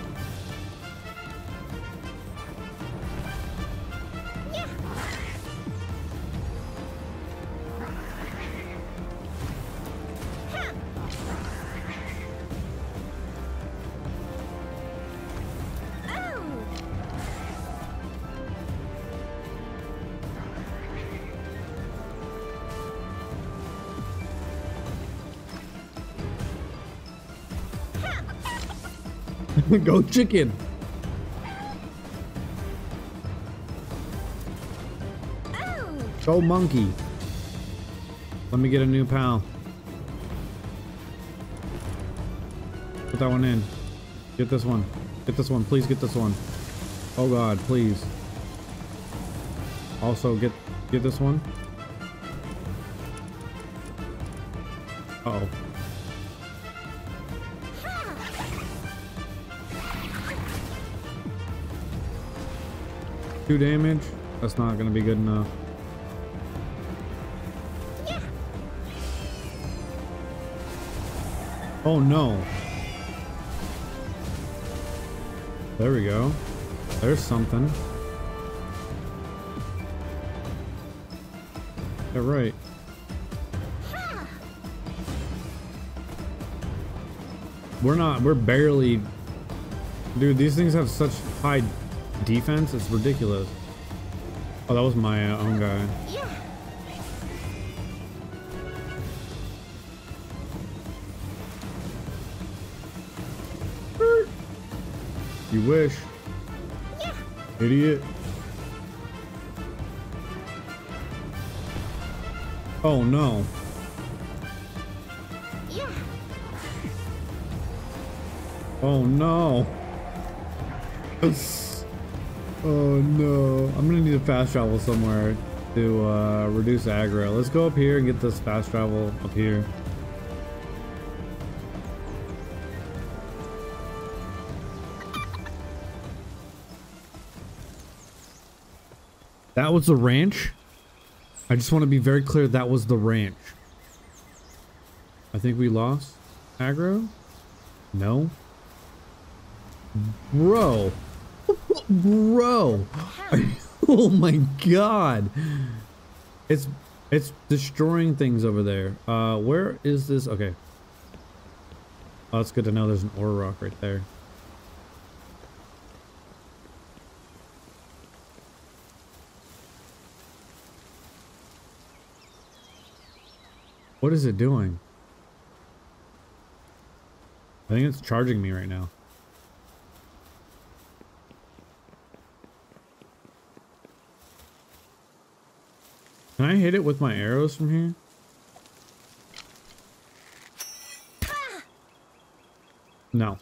Go chicken. Go monkey. Let me get a new pal. Put that one in. Get this one. Get this one. Please get this one. Oh god, please. Also get get this one. Uh oh. Two damage? That's not gonna be good enough. Oh no. There we go. There's something. Yeah, right. We're not, we're barely... Dude, these things have such high defense, it's ridiculous. Oh, that was my uh, own guy. Yeah. You wish. Yeah. Idiot. Oh no. Yeah. Oh no. Oh no. I'm gonna need to fast travel somewhere to uh, reduce aggro. Let's go up here and get this fast travel up here. That was the ranch? I just want to be very clear that was the ranch. I think we lost aggro? No? Bro. Bro. oh my god. It's it's destroying things over there. Uh where is this? Okay. Oh, it's good to know there's an ore rock right there. What is it doing? I think it's charging me right now. Hit it with my arrows from here? No.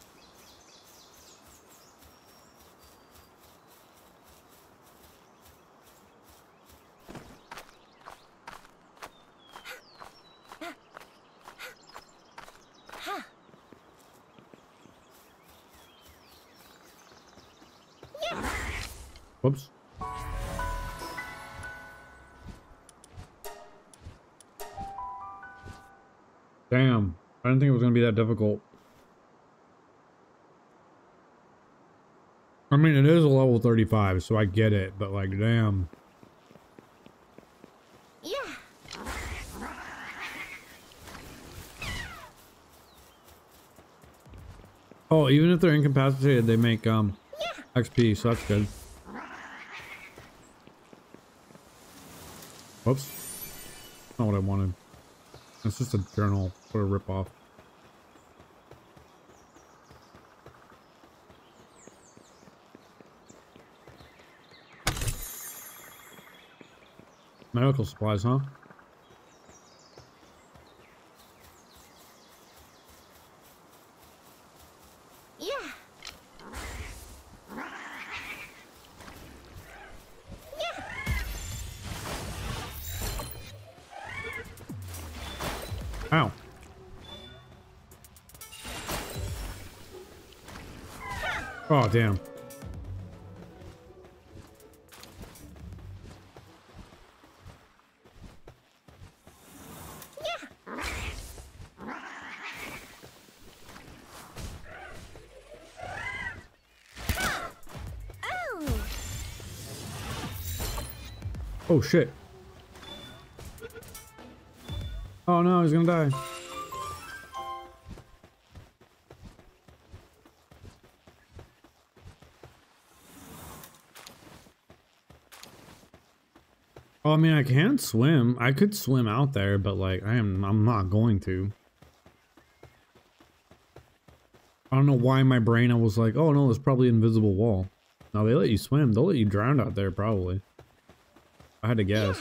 Whoops. Damn. I didn't think it was going to be that difficult. I mean, it is a level 35, so I get it, but like, damn. Yeah. Oh, even if they're incapacitated, they make um XP, so that's good. Whoops. Not what I wanted. It's just a journal for a ripoff. Medical supplies, huh? Damn. Oh. Oh, shit. Oh, no, he's gonna die. I mean, I can swim. I could swim out there, but like, I am, I'm not going to. I don't know why my brain, I was like, oh no, there's probably invisible wall. Now they let you swim. They'll let you drown out there, probably. I had to guess.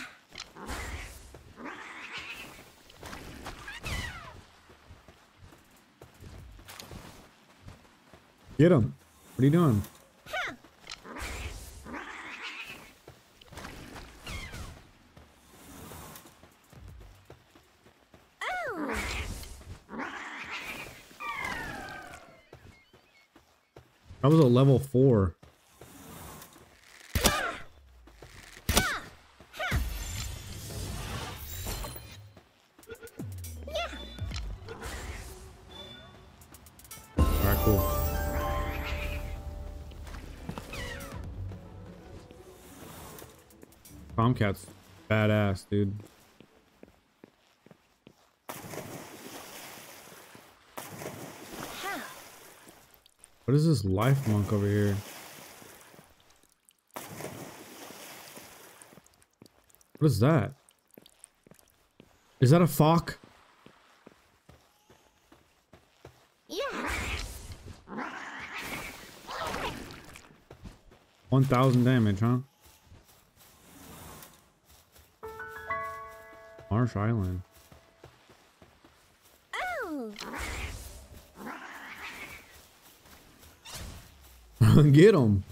Get him. What are you doing? Oh. That was a level four. Tomcat's badass, dude. What is this Lifmunk over here? What is that? Is that a fock? Yeah. 1000 damage, huh? Marsh Island. Oh. Get him.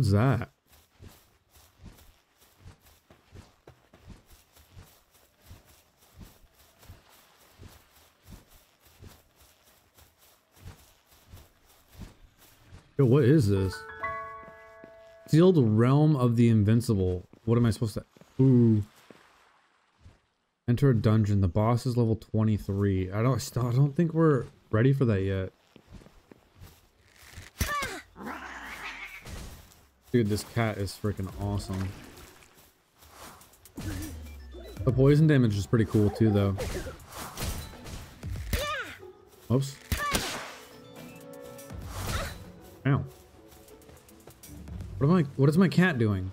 What is that? Yo, what is this? Sealed Realm of the Invincible. What am I supposed to... Ooh. Enter a dungeon. The boss is level 23. I don't I don't think we're ready for that yet. Dude, this cat is freaking awesome. The poison damage is pretty cool too though. Oops. Ow. What am I what is my cat doing?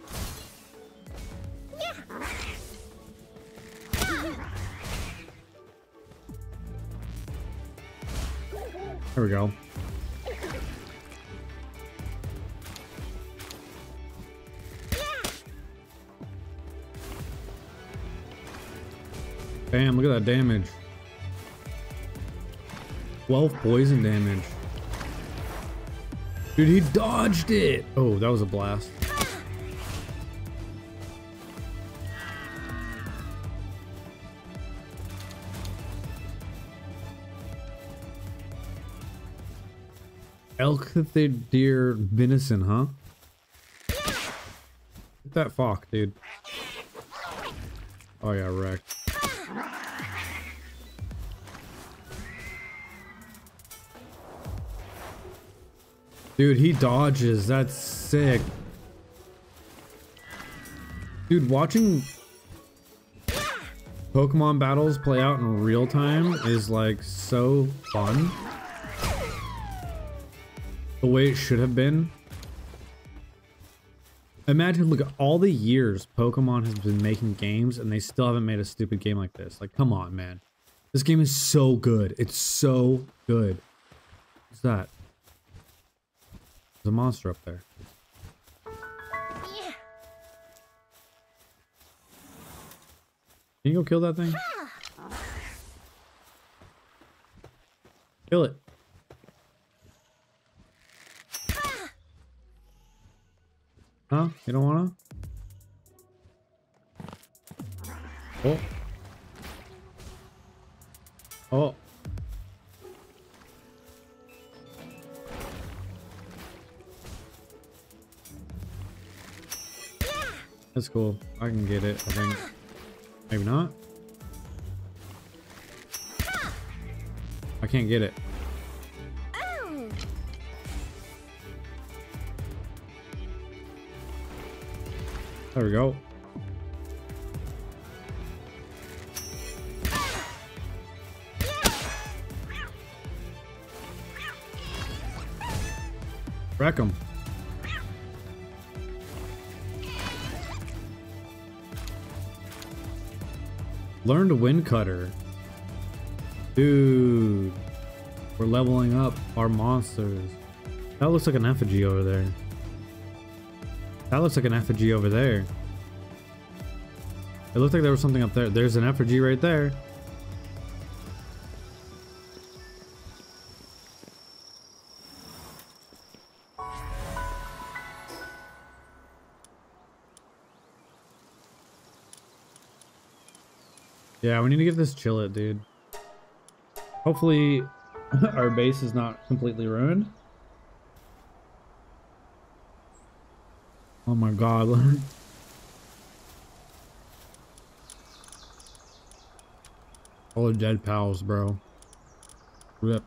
There we go. Damn, look at that damage. 12 poison damage. Dude, he dodged it. Oh, that was a blast. Elk, the deer, venison, huh? Get that fuck, dude. Oh yeah, wrecked. Dude, he dodges. That's sick. Dude, watching Pokemon battles play out in real time is like so fun. The way it should have been. Imagine, look at all the years Pokemon has been making games and they still haven't made a stupid game like this. Like, come on, man. This game is so good. It's so good. What's that? There's a monster up there. Yeah. Can you go kill that thing? Kill it. Huh? You don't wanna? Oh. Oh. That's cool. I can get it, I think. Maybe not. I can't get it. There we go. Wreck him. Learn to wind cutter. Dude. We're leveling up our monsters. That looks like an effigy over there. That looks like an effigy over there. It looked like there was something up there. There's an effigy right there. Yeah, we need to get this chillet, dude. Hopefully our base is not completely ruined. Oh my god. All the dead pals, bro. Rip.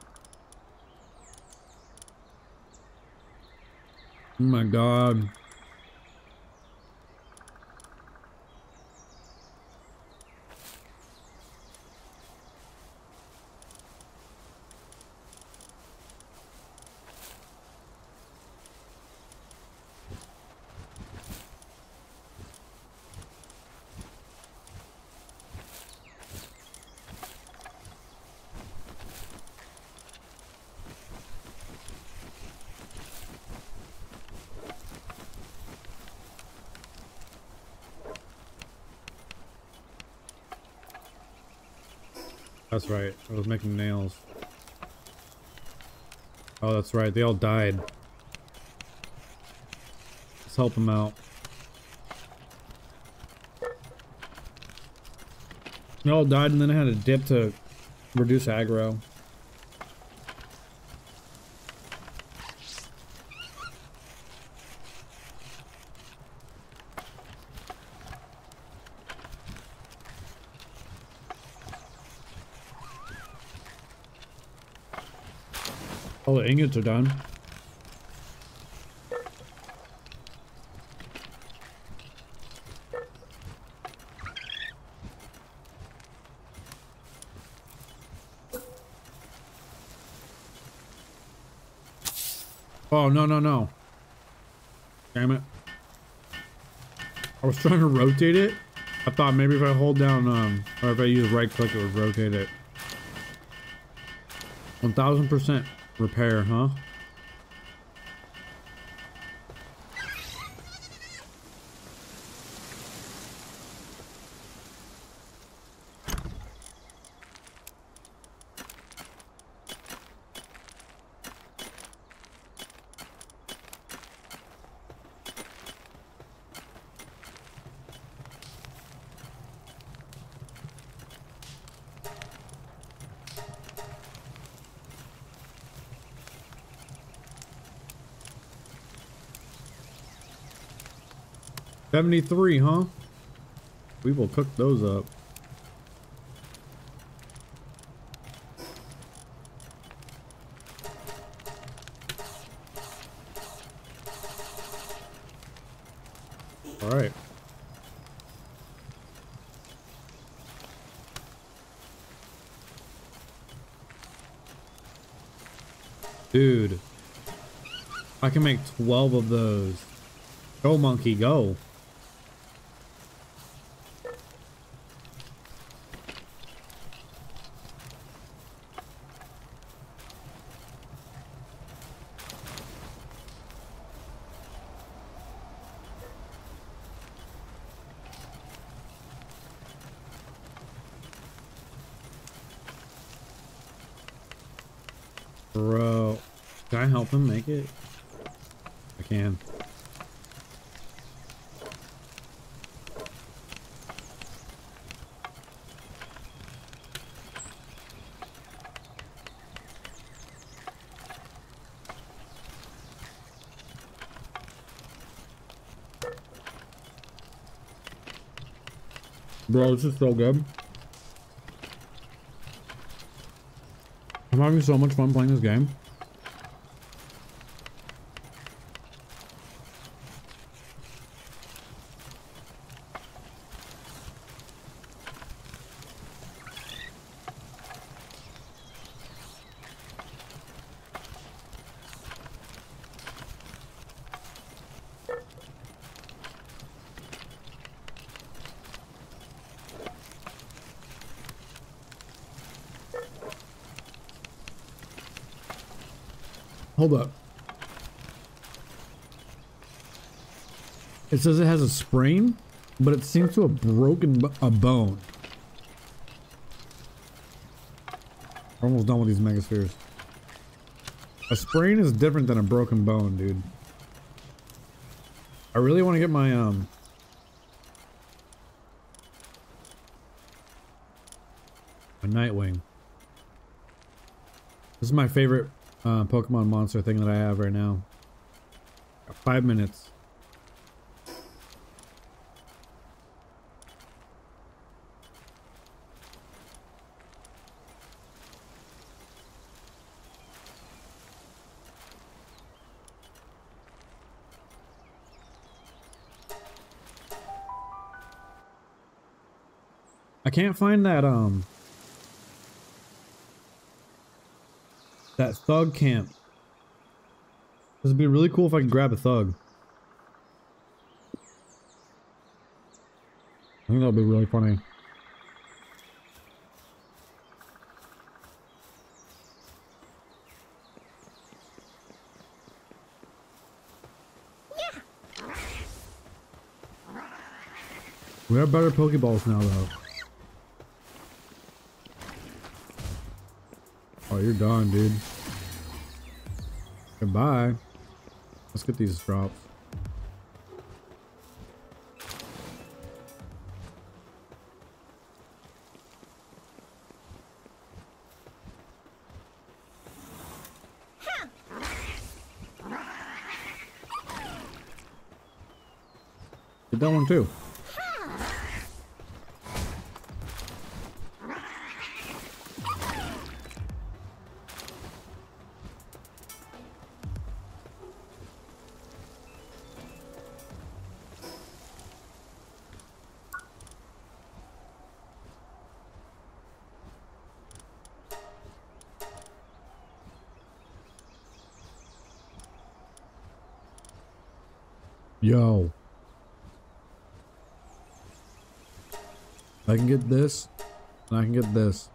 Oh my god. Right. I was making nails. Oh, that's right. They all died. Let's help them out. They all died and then I had a dip to reduce aggro. All the ingots are done. Oh, no, no, no. Damn it. I was trying to rotate it. I thought maybe if I hold down, um, or if I use right click, it would rotate it. 1000% repair, huh? 73, huh? We will cook those up. All right. Dude. I can make 12 of those. Go monkey, go. Bro, can I help him make it? I can. Bro, this is so good. I'm having so much fun playing this game. Hold up. It says it has a sprain, but it seems to have broken a bone. We're almost done with these megaspheres. A sprain is different than a broken bone, dude. I really want to get my, um... My Nitewing. This is my favorite uh, Pokemon monster thing that I have right now. Five minutes. I can't find that, um... thug camp. This would be really cool if I could grab a thug. I think that would be really funny. We have better Pokeballs now, though. Oh, you're done, dude. Goodbye. Let's get these drops. That one too. This, and I can get this.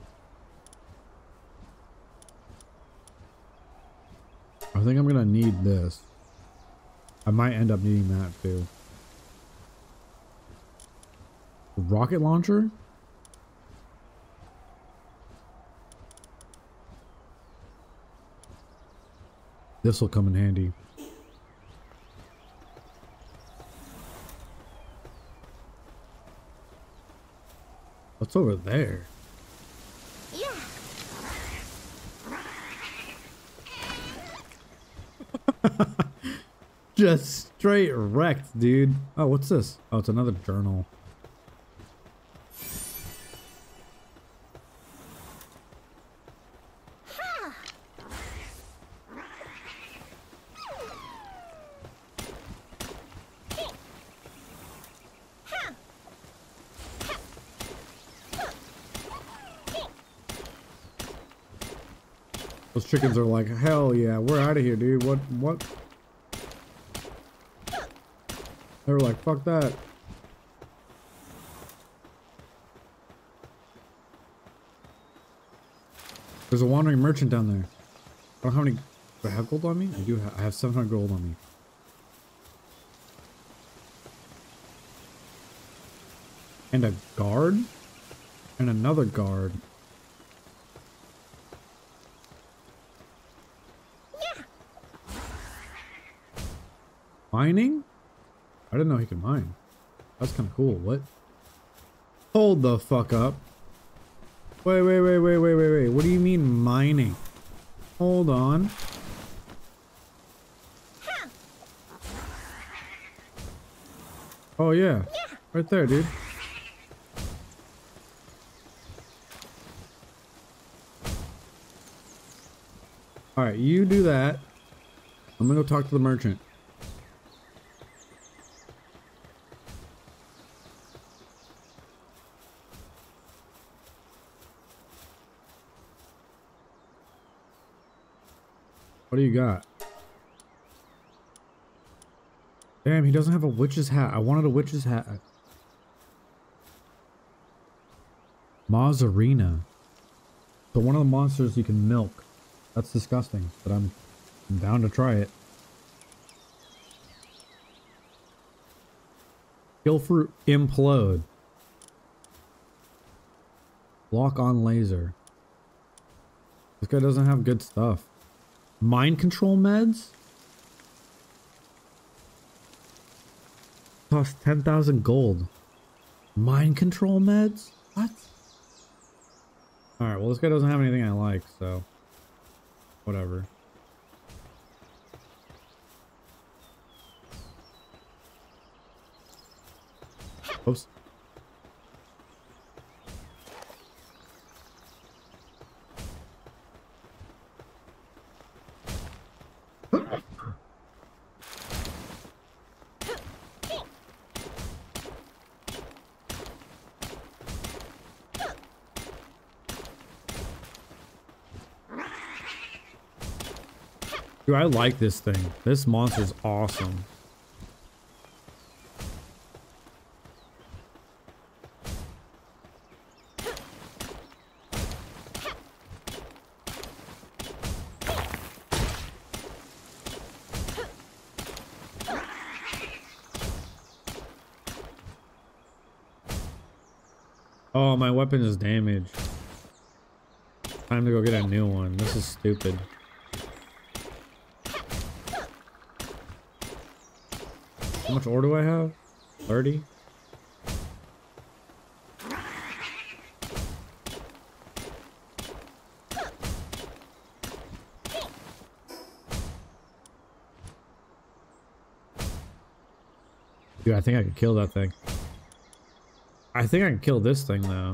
I think I'm gonna need this. I might end up needing that too. Rocket launcher? This will come in handy. Over there? Yeah. Just straight wrecked, dude. Oh, what's this? Oh, it's another journal. Chickens are like, hell yeah, we're out of here, dude. What, what? They were like, fuck that. There's a wandering merchant down there. I don't have any. Do I have gold on me? I do. Have, I have 700 gold on me. And a guard? And another guard. Mining? I didn't know he could mine. That's kind of cool. What? Hold the fuck up. Wait, wait, wait, wait, wait, wait, wait. What do you mean mining? Hold on. Oh yeah. Right there, dude. Alright, you do that. I'm gonna go talk to the merchant. What do you got? Damn, he doesn't have a witch's hat. I wanted a witch's hat. Mozzarina. So one of the monsters you can milk. That's disgusting, but I'm, I'm down to try it. Kill fruit implode. Lock on laser. This guy doesn't have good stuff. Mind control meds? Cost 10,000 gold. Mind control meds? What? Alright, well this guy doesn't have anything I like, so... Whatever. Oops. I like this thing. This monster's awesome. Oh, my weapon is damaged. Time to go get a new one. This is stupid. Much ore do I have? 30? Dude, I think I could kill that thing. I think I can kill this thing though.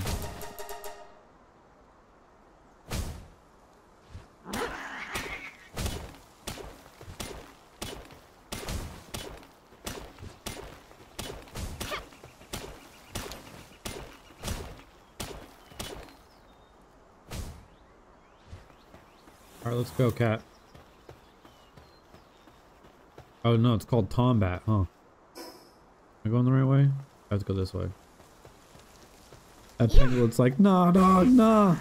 Go, cat. Oh no, it's called Tombat, huh? Am I going the right way? I have to go this way. That penguin's like, nah, dog, nah.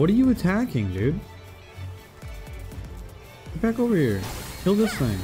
What are you attacking, dude? Get back over here. Kill this thing.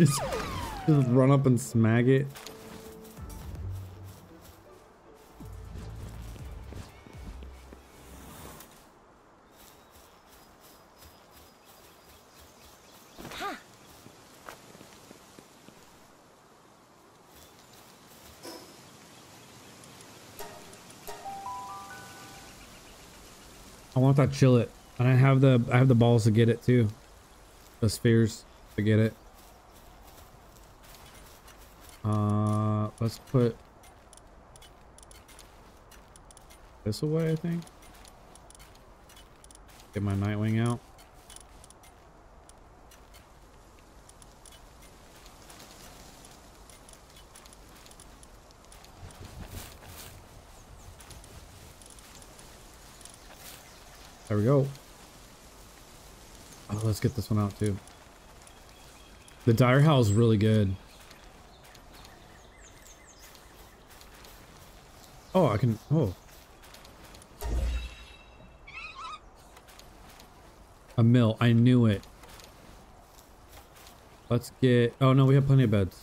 Just, just run up and smack it. I want that chillet. And I have the I have the balls to get it too. The spheres to get it. Let's put this away, I think. Get my Nitewing out. There we go. Oh, let's get this one out too. The Direhowl is really good. Oh, I can. Oh. A mill. I knew it. Let's get. Oh no, we have plenty of beds.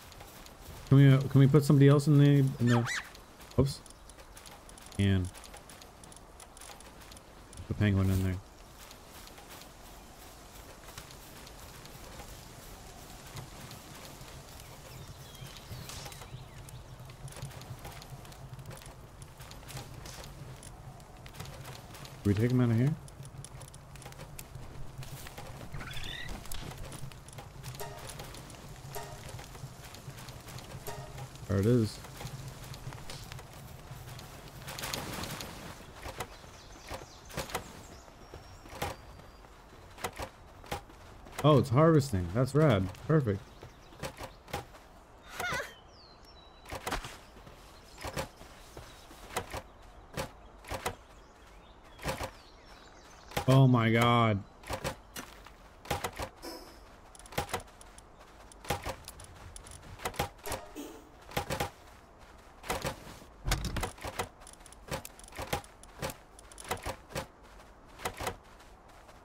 Can we? Uh, can we put somebody else in the? In the. Oops. And the penguin in there. We take him out of here? There it is. Oh, it's harvesting. That's rad. Perfect. Oh my god.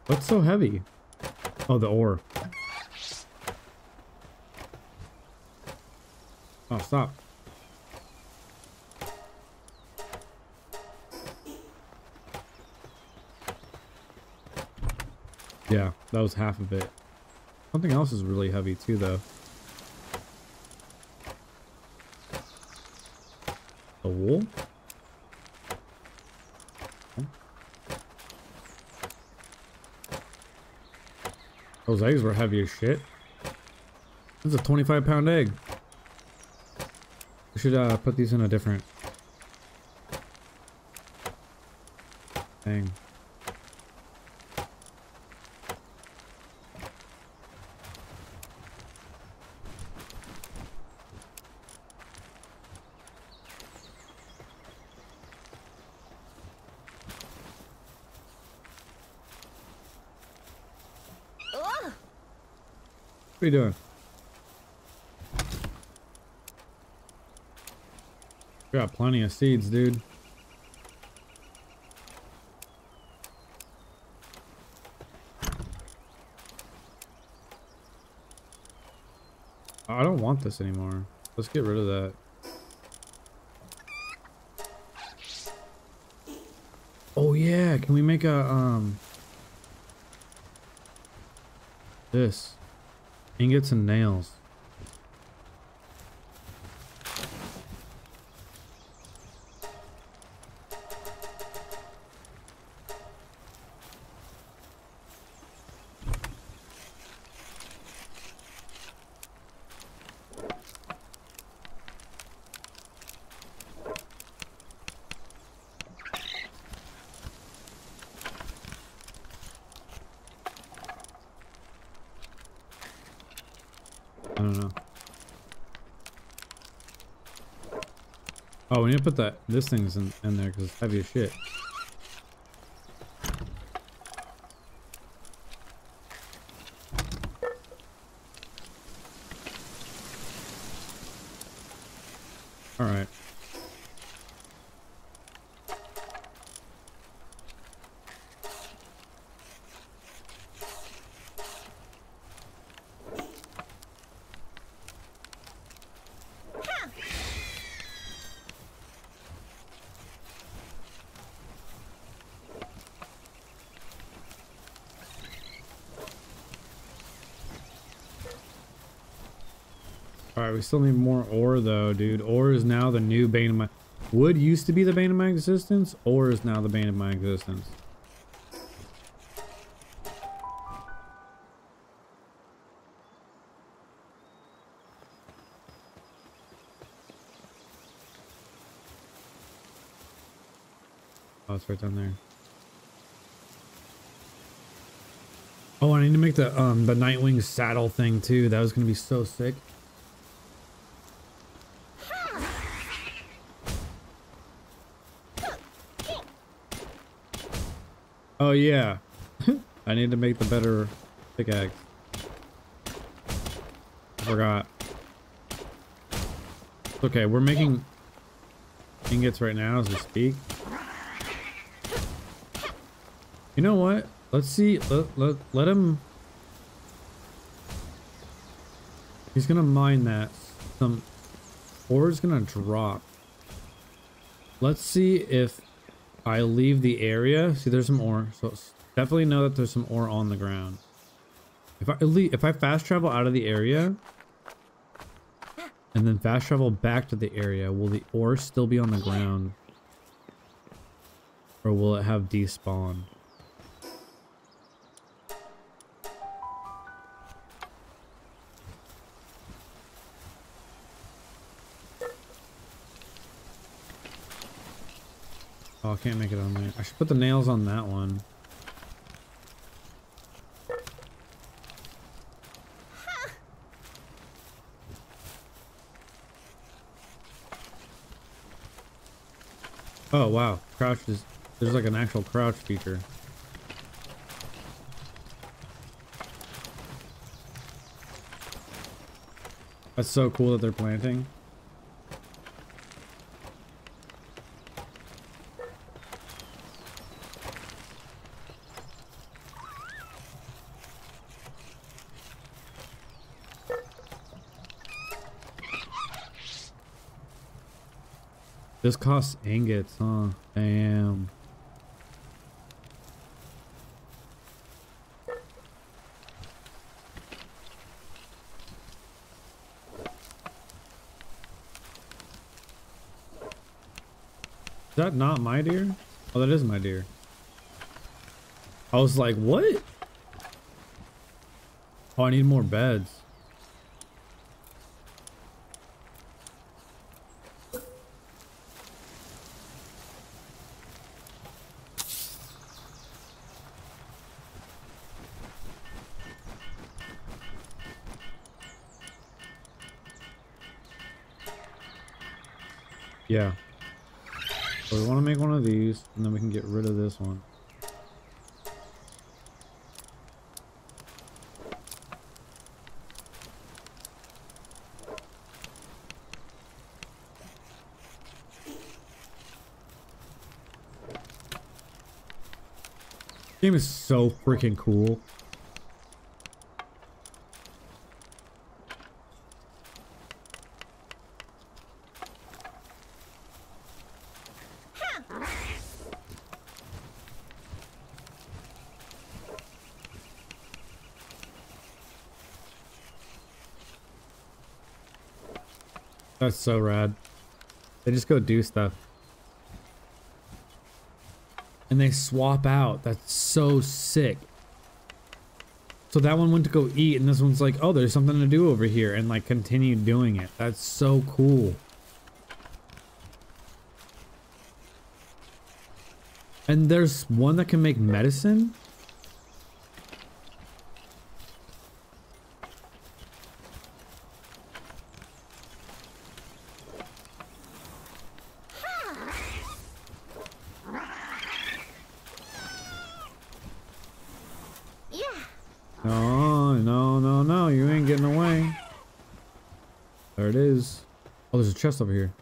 What's so heavy? Oh, the ore. Oh, stop. Yeah, that was half of it. Something else is really heavy too, though. The wool? Those eggs were heavy as shit. This is a 25 pound egg. We should uh, put these in a different thing. Ugh. What are you doing? Got plenty of seeds, dude. I don't want this anymore. Let's get rid of that. Oh yeah, can we make a um this ingots and nails? Put that this thing's in, in there because it's heavy as shit. All right. All right, we still need more ore though, dude. Ore is now the new bane of my... Wood used to be the bane of my existence. Ore is now the bane of my existence. Oh, it's right down there. Oh, I need to make the um the Nitewing saddle thing too. That was gonna be so sick. Oh yeah. I need to make the better pickaxe. I forgot. Okay, we're making ingots right now as we speak. You know what? Let's see. Let, let, let him... He's gonna mine that. Some ore is gonna drop. Let's see if I leave the area. See, there's some ore. So definitely know that there's some ore on the ground. If I if I fast travel out of the area and then fast travel back to the area, will the ore still be on the ground? Or will it have despawned? I can't make it on there. I should put the nails on that one. Oh wow, crouch is there's like an actual crouch feature. That's so cool that they're planting. This costs ingots, huh? Damn. Is that not my deer? Oh, that is my deer. I was like, what? Oh, I need more beds. One. Game is so freaking cool. That's so rad. They just go do stuff. And they swap out. That's so sick. So that one went to go eat and this one's like, oh, there's something to do over here and like continue doing it. That's so cool. And there's one that can make medicine. No, no, no, no. You ain't getting away. There it is. Oh, there's a chest over here.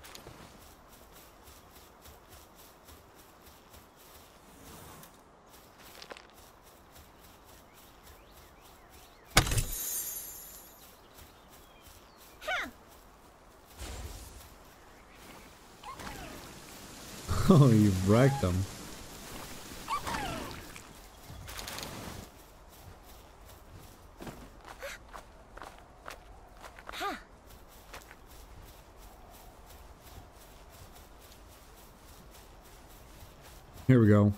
Oh, you wrecked them. Here we go.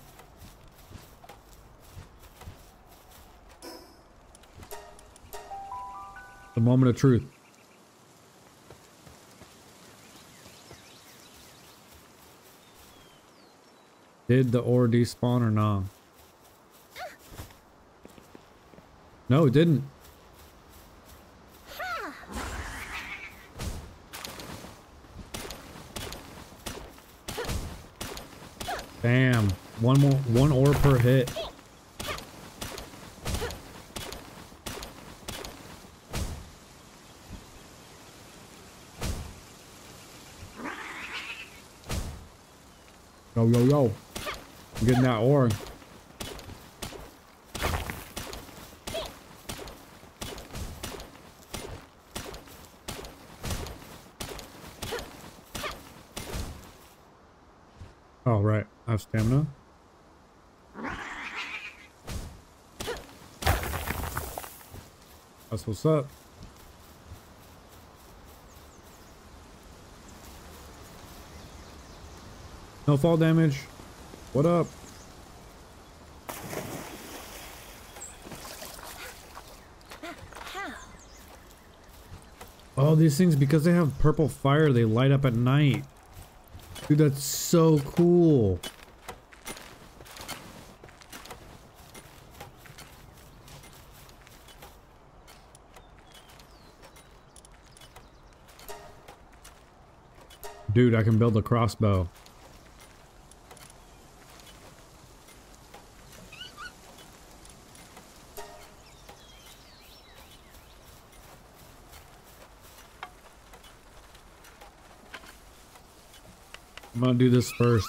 The moment of truth. Did the ore despawn or not? No, it didn't. Damn. One more one ore per hit. Yo yo yo. I'm getting that ore. Oh, right. I have stamina. That's what's up. No fall damage. What up? Oh, these things, because they have purple fire, they light up at night. Dude, that's so cool. Dude, I can build a crossbow. I'm gonna do this first.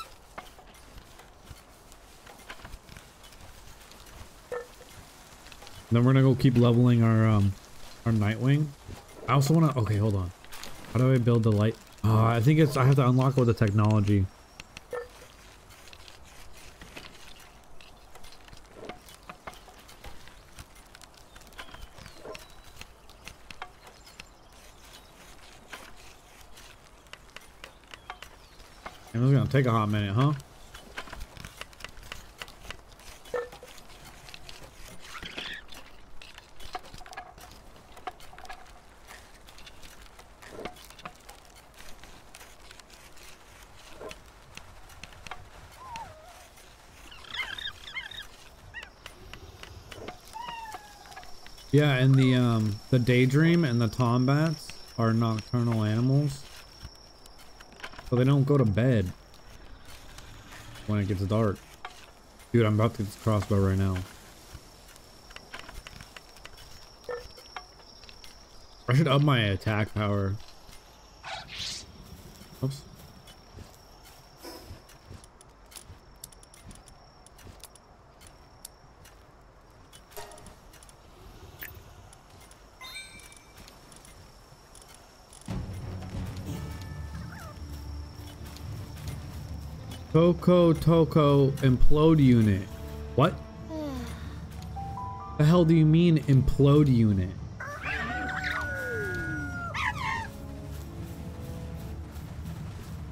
Then we're gonna go keep leveling our um our Nitewing. I also wanna okay, hold on. How do I build the light? Uh, I think it's I have to unlock all the technology. It's gonna take a hot minute, huh? Yeah, and the um the Daedream and the tombats are nocturnal animals. So they don't go to bed when it gets dark. Dude, I'm about to get this crossbow right now. I should up my attack power. Oops. Tocotoco implode unit. What? The hell do you mean implode unit?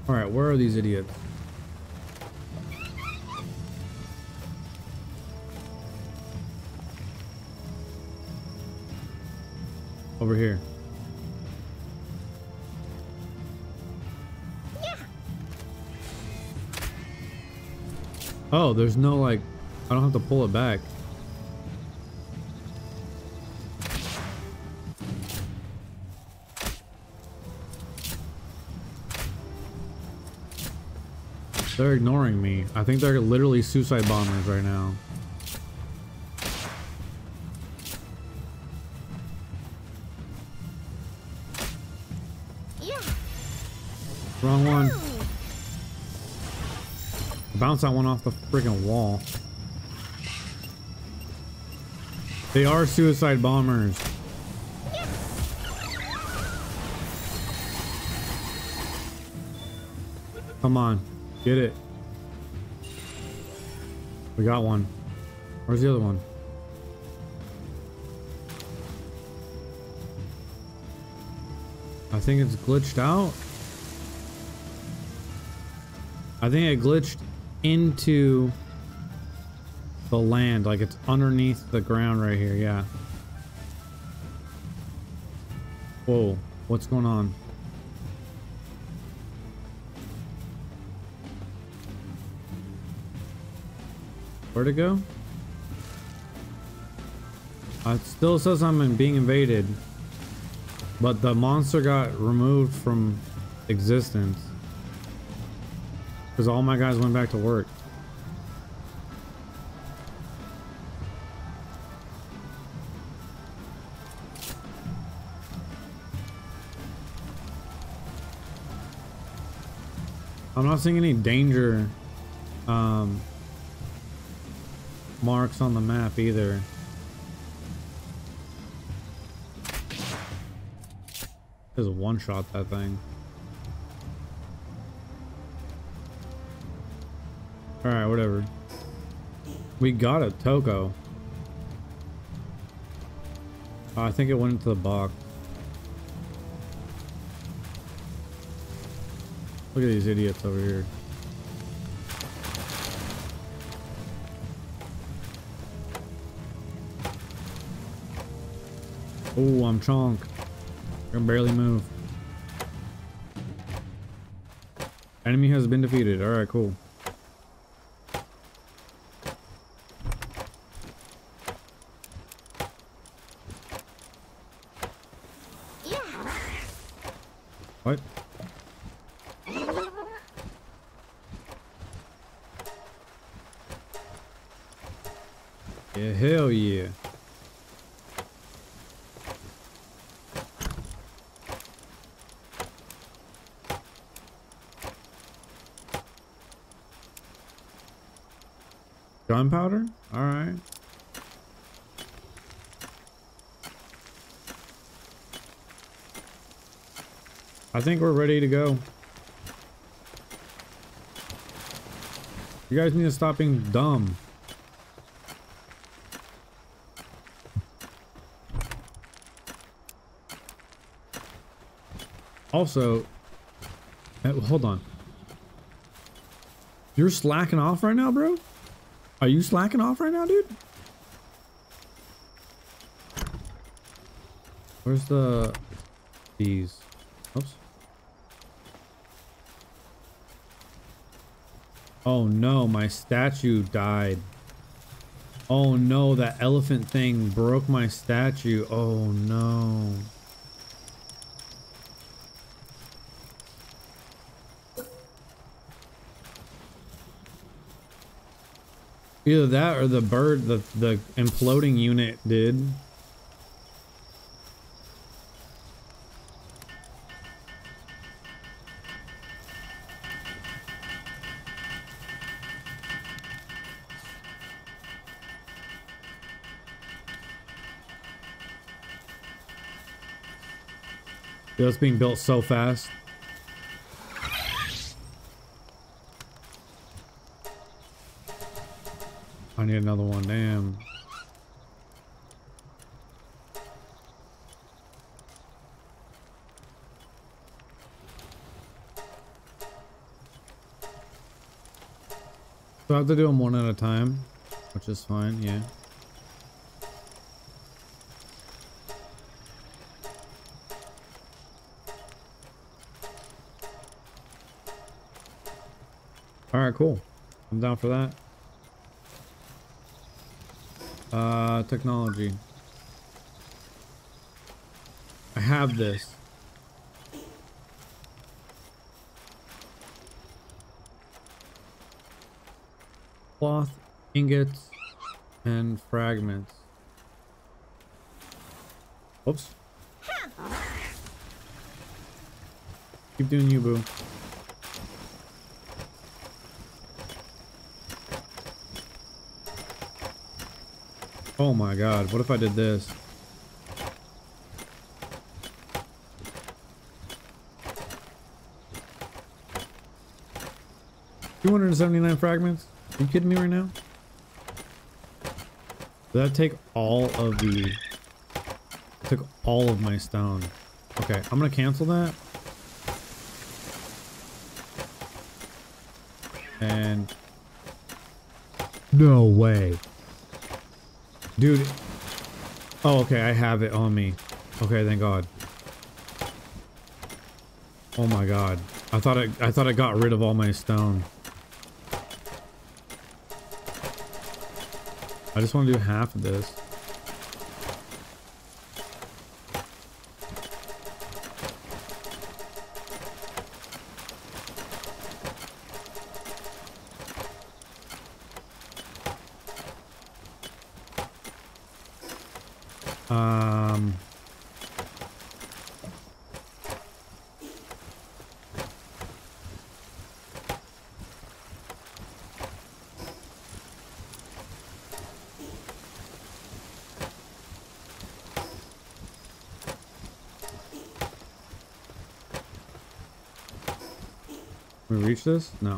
Alright, where are these idiots? Over here. Oh, there's no like, I don't have to pull it back. They're ignoring me. I think they're literally suicide bombers right now. Bounce that one off the freaking wall. They are suicide bombers. Come on, get it. We got one. Where's the other one? I think it's glitched out. I think it glitched into the land, like it's underneath the ground right here, yeah. Whoa, what's going on? Where'd it go? Uh, it still says I'm being invaded. But the monster got removed from existence. Because all my guys went back to work. I'm not seeing any danger um, marks on the map either. Just one shot that thing. Whatever. We got a Toko. Oh, I think it went into the box. Look at these idiots over here. Oh, I'm chonk. I can barely move. Enemy has been defeated. Alright, cool. Yeah. What? Yeah, hell yeah. Gunpowder? Alright. I think we're ready to go. You guys need to stop being dumb. Also, uh, hold on. You're slacking off right now, bro? Are you slacking off right now, dude? Where's the these? Oops. Oh no, my statue died. Oh no, that elephant thing broke my statue. Oh no. Either that or the bird, the, the imploding unit did. That's being built so fast. I need another one, damn. So I have to do them one at a time, which is fine, yeah. Alright, cool. I'm down for that. Uh, technology. I have this. Cloth, ingots, and fragments. Oops. Keep doing you, boo. Oh my god, what if I did this? Two hundred and seventy-nine fragments? Are you kidding me right now? Did that take all of the took all of my stone. Okay, I'm gonna cancel that. And no way. Dude. Oh, okay, I have it on me. Okay, thank God. Oh my God. I thought I thought I got rid of all my stone. I just want to do half of this. Um... This? No.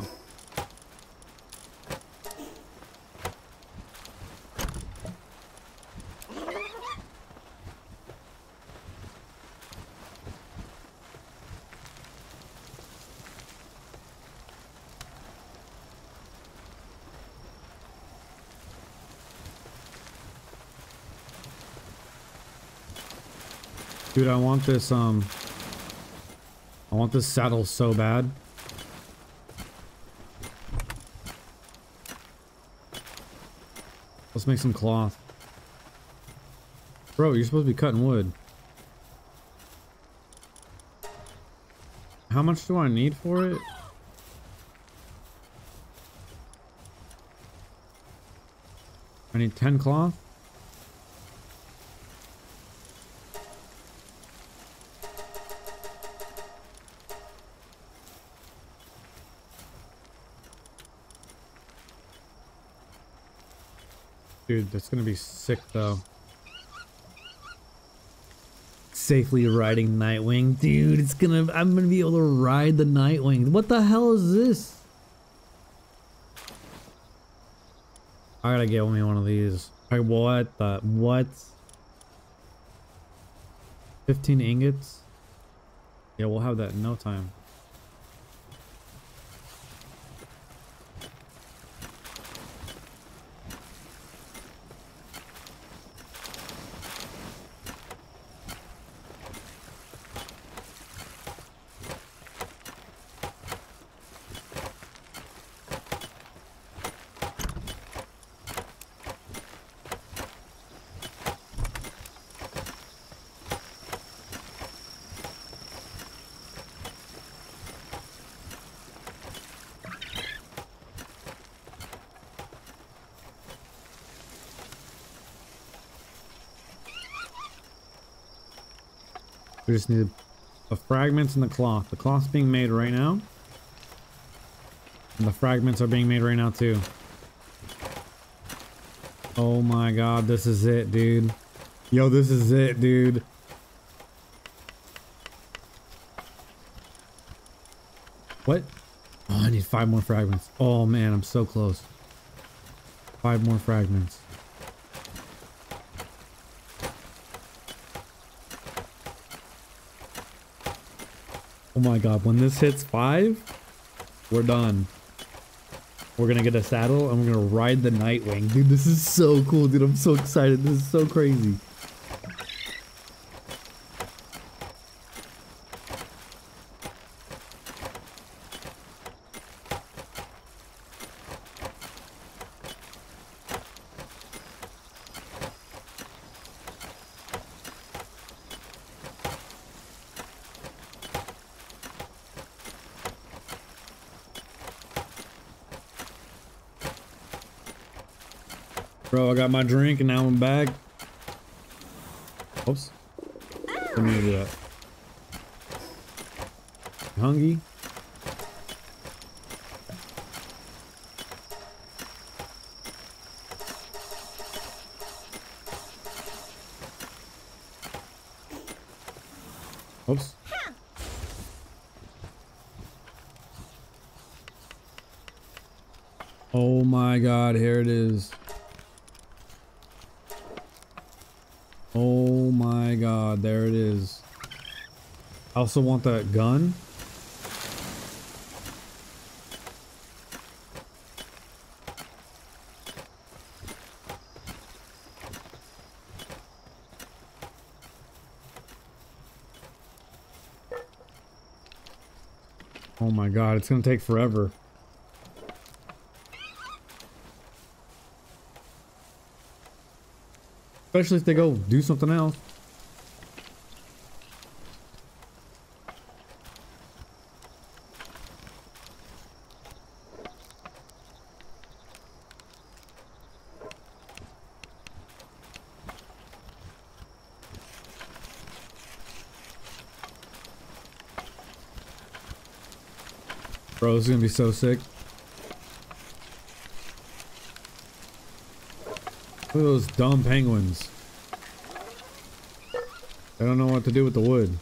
Dude, I want this, um... I want this saddle so bad. Let's make some cloth. Bro, you're supposed to be cutting wood. How much do I need for it? I need 10 cloth? Dude, that's gonna be sick though. Safely riding Nitewing. Dude, it's gonna I'm gonna be able to ride the Nitewing. What the hell is this? I gotta get me one of these. Like what the what? 15 ingots? Yeah, we'll have that in no time. Just need the fragments and the cloth. The cloth's being made right now. And the fragments are being made right now too. Oh my god, this is it, dude. Yo, this is it, dude. What? Oh, I need five more fragments. Oh man, I'm so close. Five more fragments. Oh my god, when this hits five, we're done. We're gonna get a saddle and we're gonna ride the Nitewing. Dude, this is so cool, dude. I'm so excited. This is so crazy. My drink and now I'm back. Oops. Let me do that. Hungry? Oops. Oh my god, here it is. Oh my god, there it is. I also want that gun. Oh my god, it's gonna take forever. Especially if they go do something else. This is gonna be so sick. Look at those dumb penguins. I don't know what to do with the wood.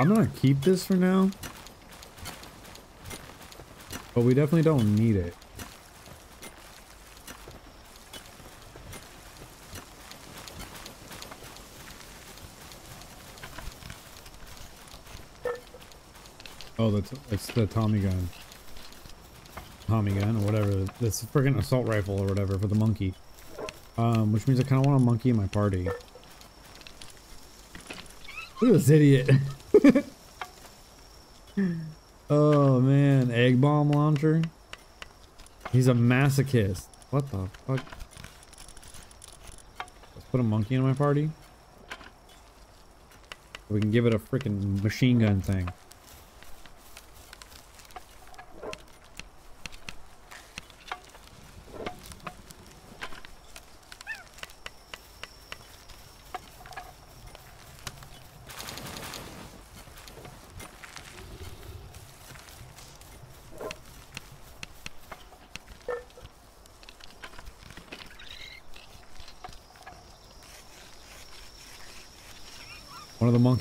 I'm gonna keep this for now. But we definitely don't need it. Oh, that's it's the Tommy gun. Tommy gun or whatever. This freaking assault rifle or whatever for the monkey. Um, which means I kind of want a monkey in my party. Look at this idiot. oh man, egg bomb launcher. He's a masochist. What the fuck? Let's put a monkey in my party. We can give it a freaking machine gun thing.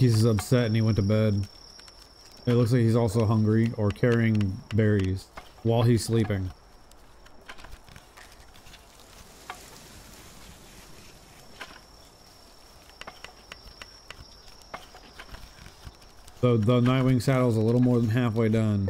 Is upset and he went to bed. It looks like he's also hungry or carrying berries while he's sleeping. So the Nitewing saddle is a little more than halfway done.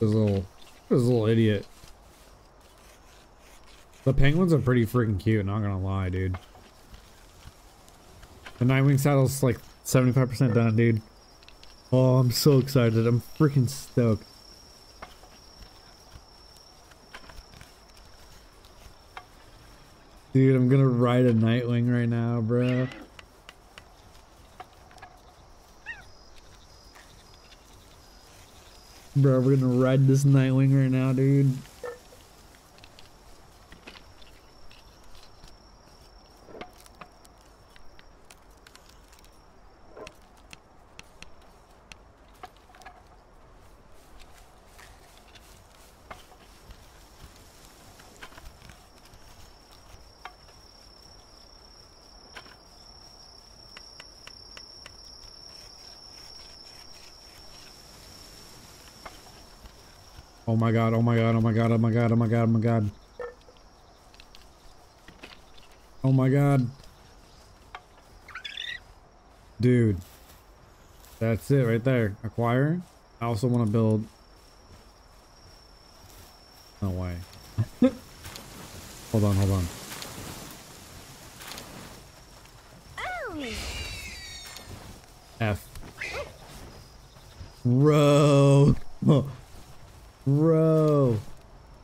This little, this little idiot. The penguins are pretty freaking cute, not gonna lie, dude. The Nitewing saddle's like 75% done, dude. Oh, I'm so excited. I'm freaking stoked. Dude, I'm gonna ride a Nitewing right now, bro. Bro, we're gonna ride this Nitewing right now, dude. My god, oh my god, oh my god, oh my god, oh my god, oh my god. Oh my god. Dude. That's it right there. Acquire. I also want to build. No way. hold on, hold on. F. Bro. Bro.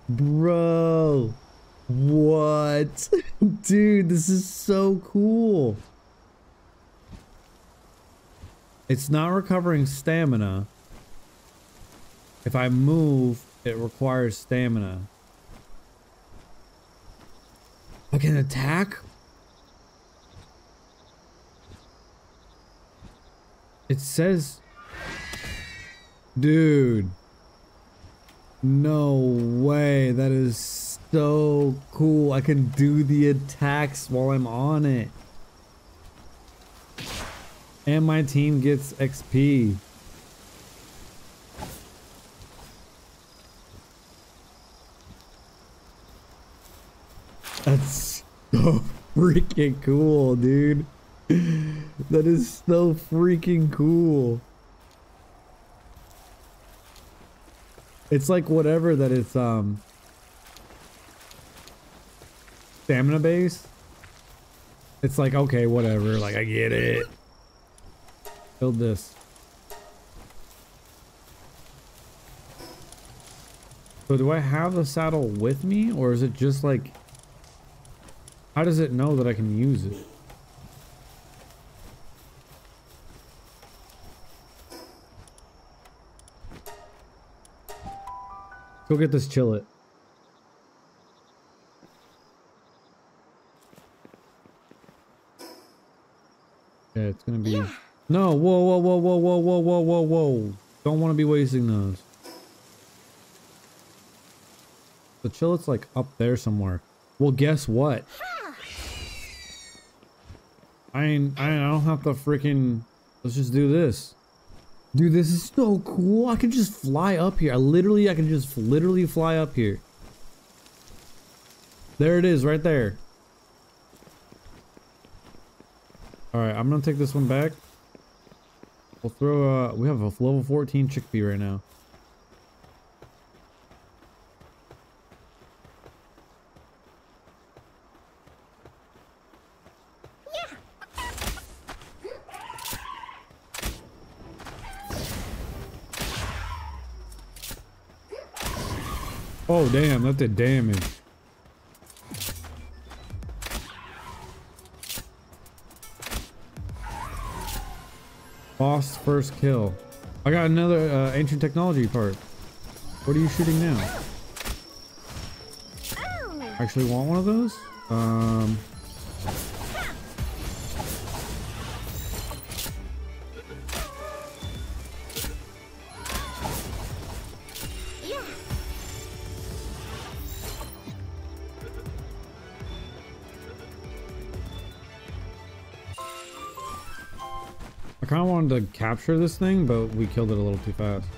Bro. What? Dude, this is so cool. It's not recovering stamina. If I move, it requires stamina. I can attack? It says... Dude. No way. That is so cool. I can do the attacks while I'm on it. And my team gets XP. That's so freaking cool, dude. That is so freaking cool. It's like whatever that it's um stamina base. It's like okay, whatever, like I get it. Build this. So do I have the saddle with me or is it just like how does it know that I can use it? Go get this chillet. Yeah, it's gonna be. No, whoa, whoa, whoa, whoa, whoa, whoa, whoa, whoa, whoa! Don't want to be wasting those. The chillet's like up there somewhere. Well, guess what? I ain't. I don't have to freaking. Let's just do this. Dude, this is so cool. I can just fly up here. I literally, I can just literally fly up here. There it is, right there. Alright, I'm gonna take this one back. We'll throw, uh, we have a level 14 Chikipi right now. Oh damn, that did damage. Boss first kill. I got another uh, ancient technology part. What are you shooting now? Actually want one of those? Um... capture this thing, but we killed it a little too fast.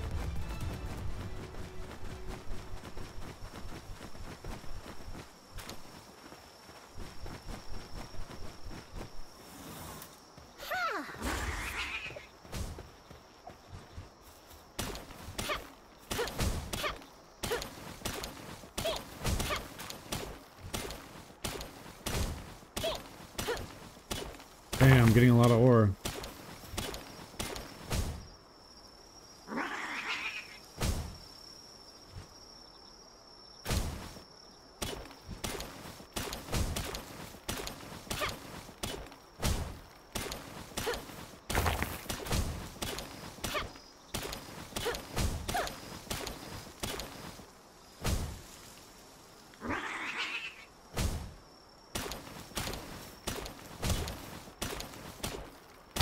Damn, I'm getting a lot of ore.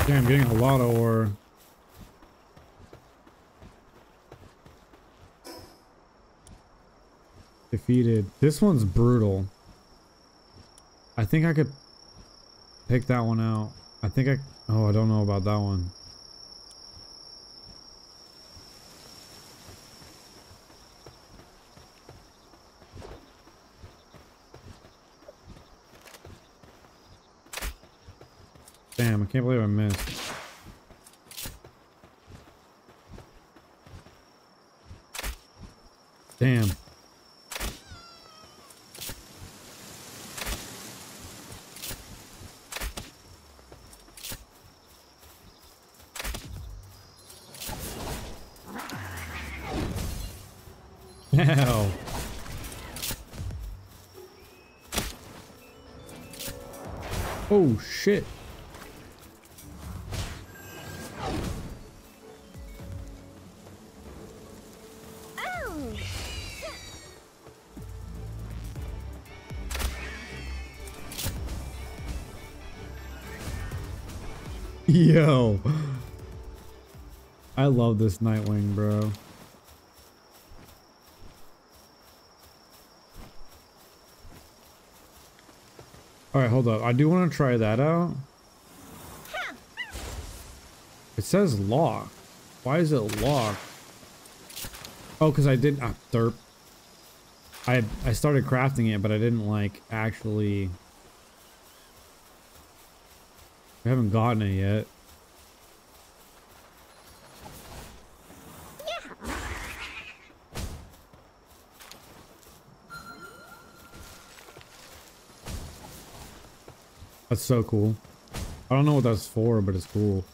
Damn, I'm getting a lot of ore. Defeated. This one's brutal. I think I could pick that one out. I think I... Oh, I don't know about that one. Love this Nitewing, bro. Alright, hold up. I do want to try that out. It says lock. Why is it locked? Oh, because I didn't... Ah, derp. I, I started crafting it, but I didn't, like, actually... We haven't gotten it yet. That's so cool. I don't know what that's for, but it's cool.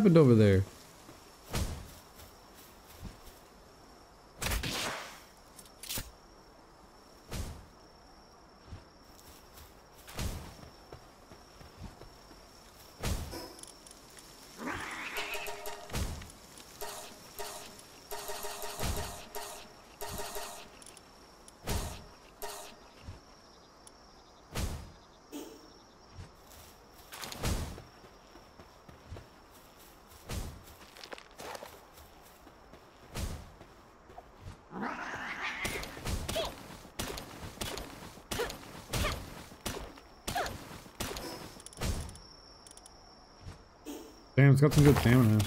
Happened over there? Damn, it's got some good stamina.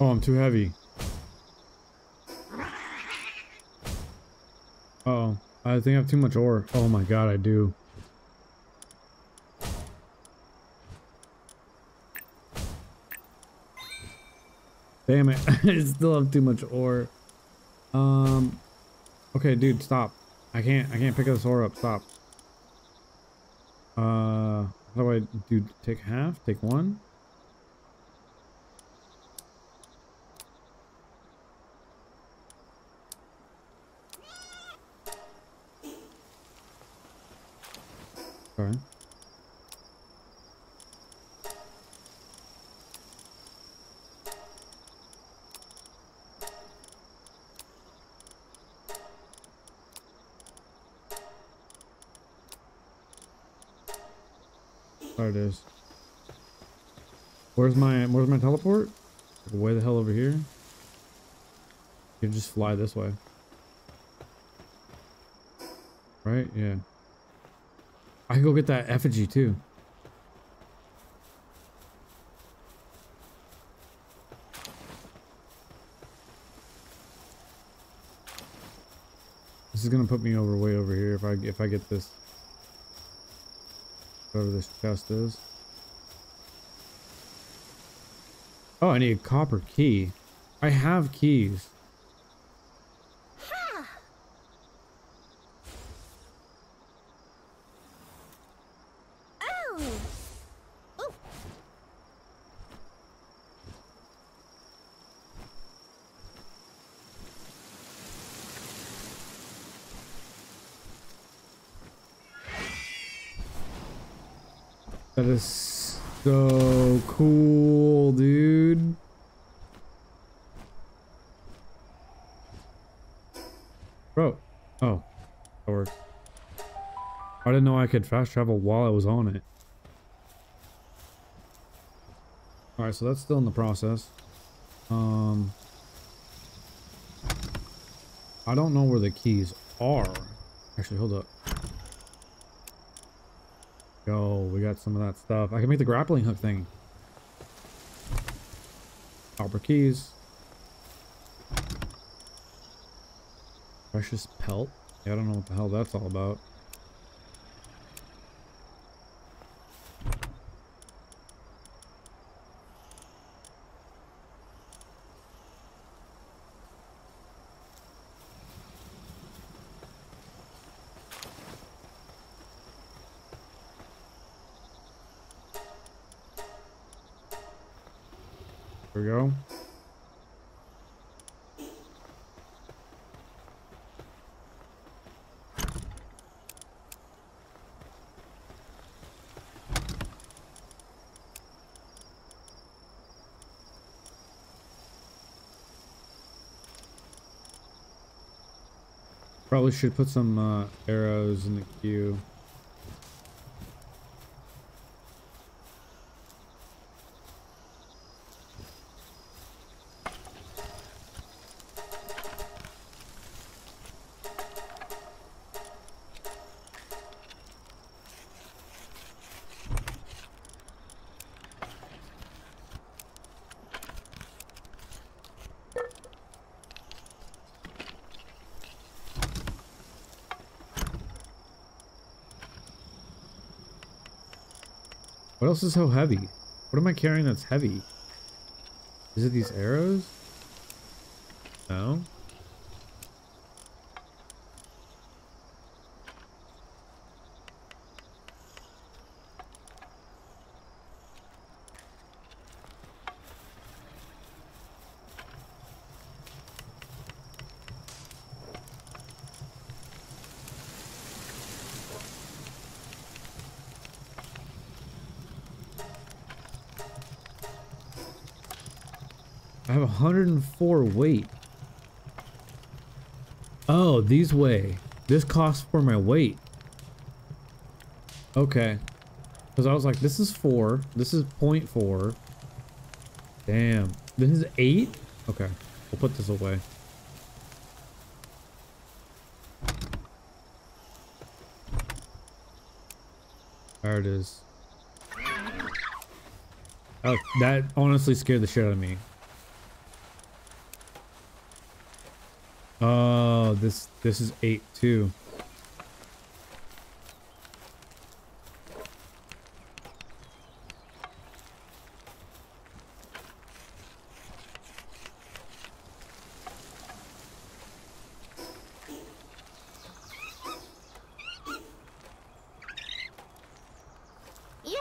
Oh, I'm too heavy. Uh oh, I think I have too much ore. Oh my god, I do. Damn it, I still have too much ore. Um, okay, dude, stop. I can't, I can't pick this ore up. Stop. Uh, how do I do? Take half? Take one? Sorry. There it is. Where's my where's my teleport? Way the hell over here. You can just fly this way. Right? Yeah. I can go get that effigy too. This is gonna put me over way over here if I if I get this whatever this chest is. Oh, I need a copper key. I have keys. Oh. Oh. That is so cool, dude. Bro. Oh. That worked. I didn't know I could fast travel while I was on it. Alright, so that's still in the process. Um... I don't know where the keys are. Actually, hold up. Yo, we got some of that stuff. I can make the grappling hook thing. Copper keys. Precious pelt? Yeah, I don't know what the hell that's all about. There we go. Probably should put some uh, arrows in the queue. What else is so heavy? What am I carrying that's heavy? Is it these arrows? No. I have 104 weight. Oh, these weigh. This costs for my weight. Okay. Because I was like, this is 4. This is 0.4. Damn. This is 8? Okay. We'll put this away. There it is. Oh, that honestly scared the shit out of me. Oh, this this is eight too. Yeah.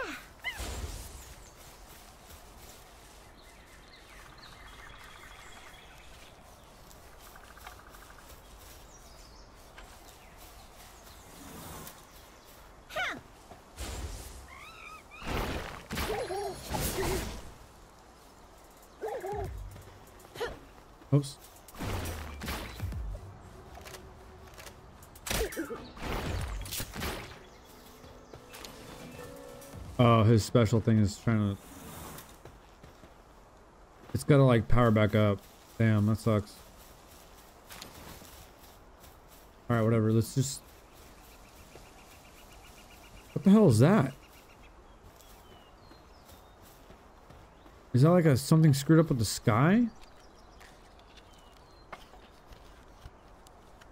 Huh. Oops. Oh, his special thing is trying to... It's gotta like power back up. Damn, that sucks. Alright, whatever, let's just... What the hell is that? Is that like a something screwed up with the sky?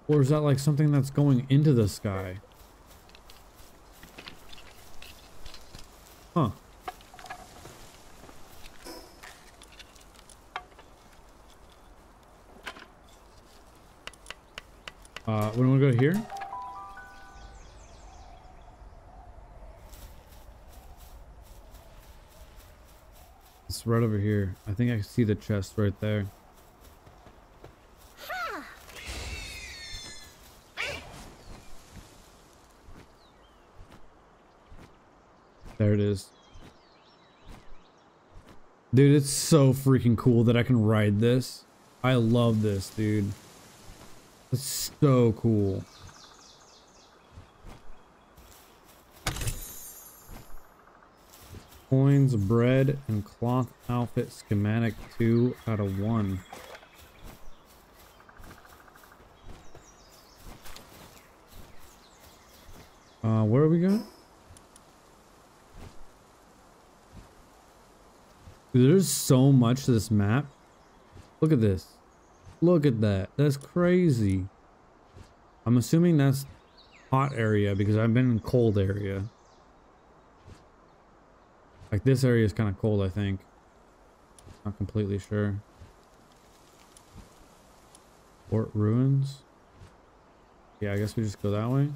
Or is that like something that's going into the sky? Think I can see the chest right there. There it is. Dude, it's so freaking cool that I can ride this. I love this, dude. It's so cool. Coins, bread, and cloth outfit schematic 2 out of 1. Uh, where are we going? There's so much to this map. Look at this. Look at that. That's crazy. I'm assuming that's hot area because I've been in cold area. Like this area is kind of cold, I think. Not completely sure. Fort ruins. Yeah, I guess we just go that way.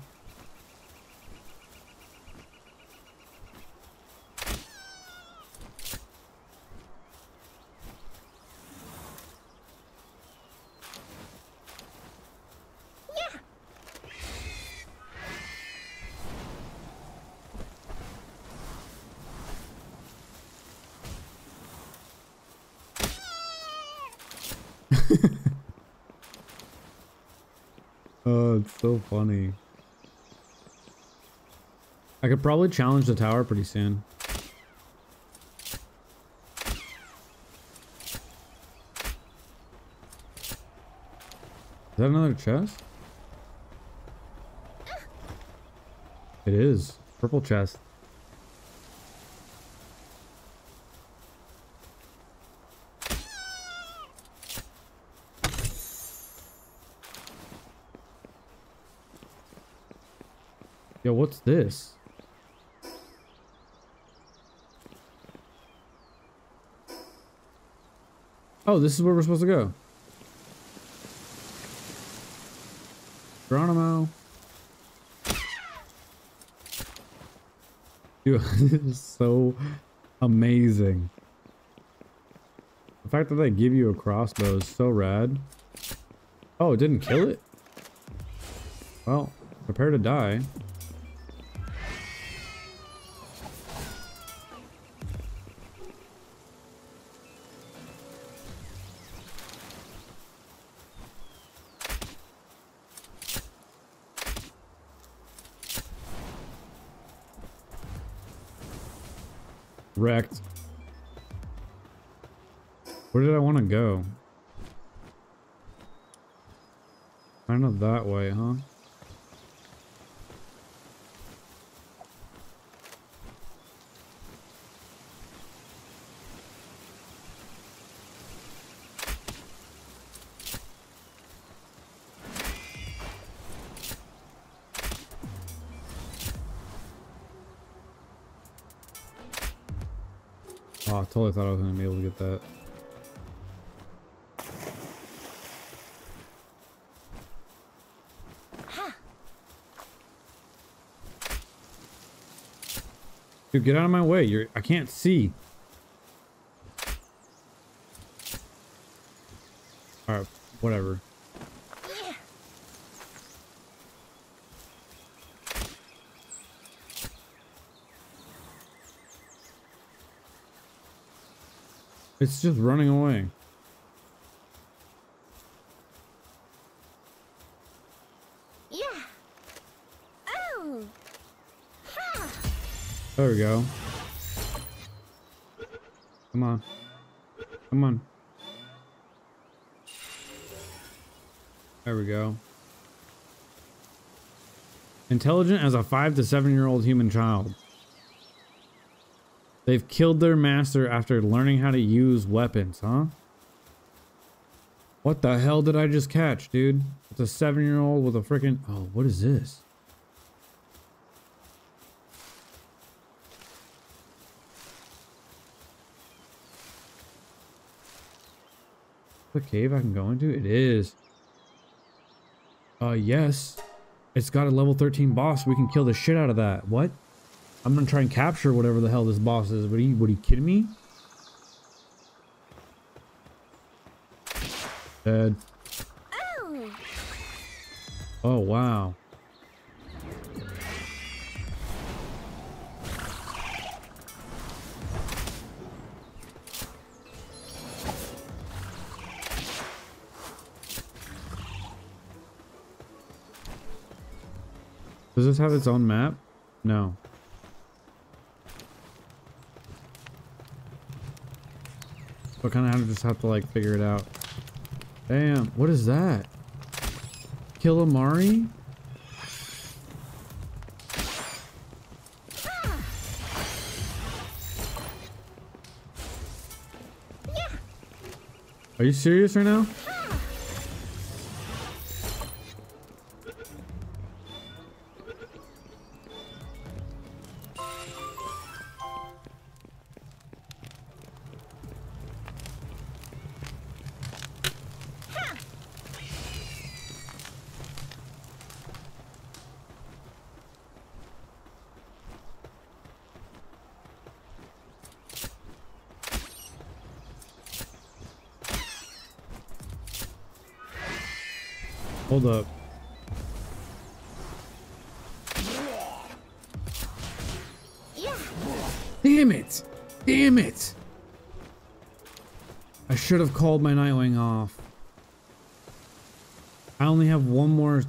oh, it's so funny. I could probably challenge the tower pretty soon. Is that another chest? It is. Purple chest. Yo, what's this? Oh, this is where we're supposed to go. Geronimo. Dude, this is so amazing. The fact that they give you a crossbow is so rad. Oh, it didn't kill it? Well, prepare to die. I go? Kind of that way, huh? Dude, get out of my way. You're I can't see. Alright, whatever. It's just running away. Yeah. Oh. Ha. There we go. Come on. Come on. There we go. Intelligent as a five to seven year old human child. They've killed their master after learning how to use weapons, huh? What the hell did I just catch, dude? It's a seven year old with a freaking. Oh, what is this? The cave I can go into? It is. Uh, yes. It's got a level 13 boss. We can kill the shit out of that. What? I'm gonna try and capture whatever the hell this boss is. What are you, what are you kidding me? Dead. Oh. Oh, wow. Does this have its own map? No. I kind of just have to like figure it out. Damn, what is that? Killamari? Are you serious right now? Should have called my Nitewing off. I only have one more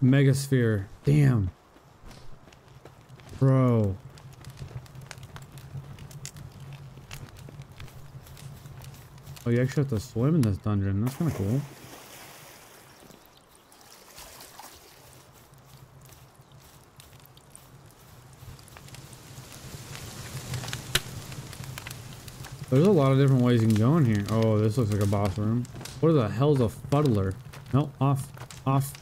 Mega Sphere. Damn. Bro. Oh, you actually have to swim in this dungeon. That's kind of cool. There's a lot of different ways you can go in here. Oh, this looks like a boss room. What the hell's a fuddler? No, off, off.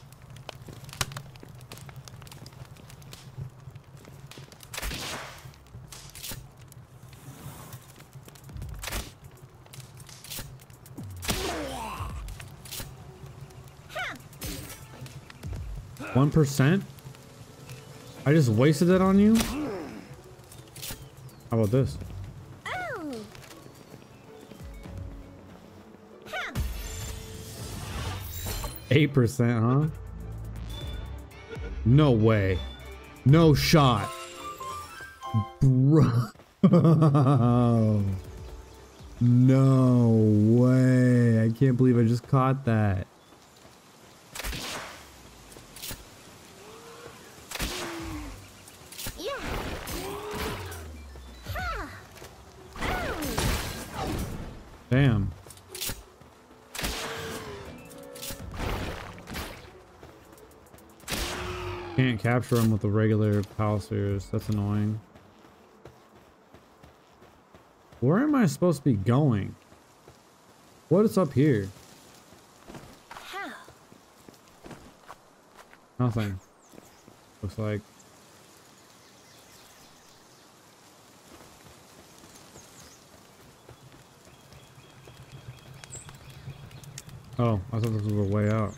One percent? I just wasted that on you? How about this? 8%, huh? No way. No shot. Bro. No way. I can't believe I just caught that. Capture them with the regular pal spheres. That's annoying. Where am I supposed to be going? What is up here? How? Nothing. Looks like. Oh, I thought this was a way out.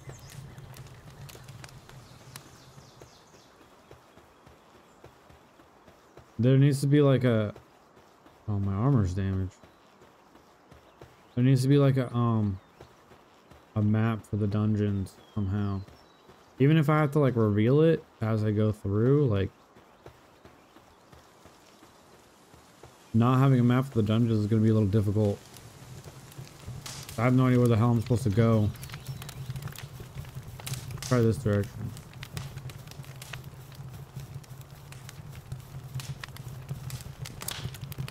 There needs to be like a. Oh, my armor's damaged. There needs to be like a um. A map for the dungeons somehow. Even if I have to like reveal it as I go through, like not having a map for the dungeons is gonna be a little difficult. I have no idea where the hell I'm supposed to go. Try this direction.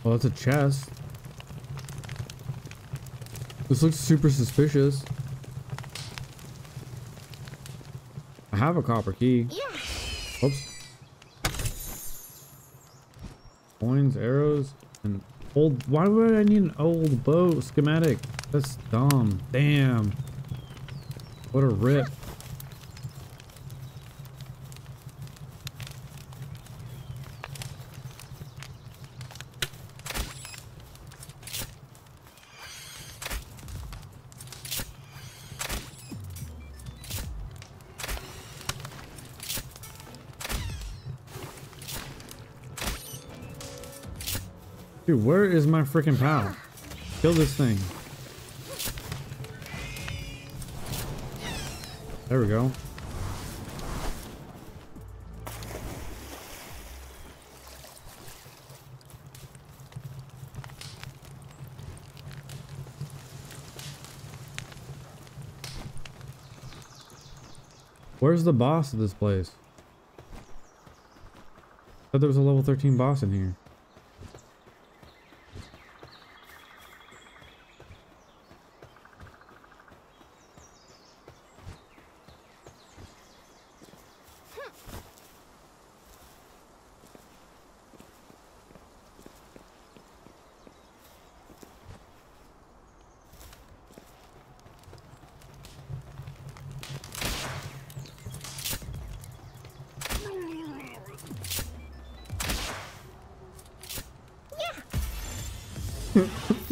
Well, that's a chest. This looks super suspicious. I have a copper key. Yeah. Oops. Coins, arrows, and old. Why would I need an old bow schematic? That's dumb. Damn. What a rip. Where is my freaking pal? Kill this thing. There we go. Where's the boss of this place? I thought there was a level 13 boss in here.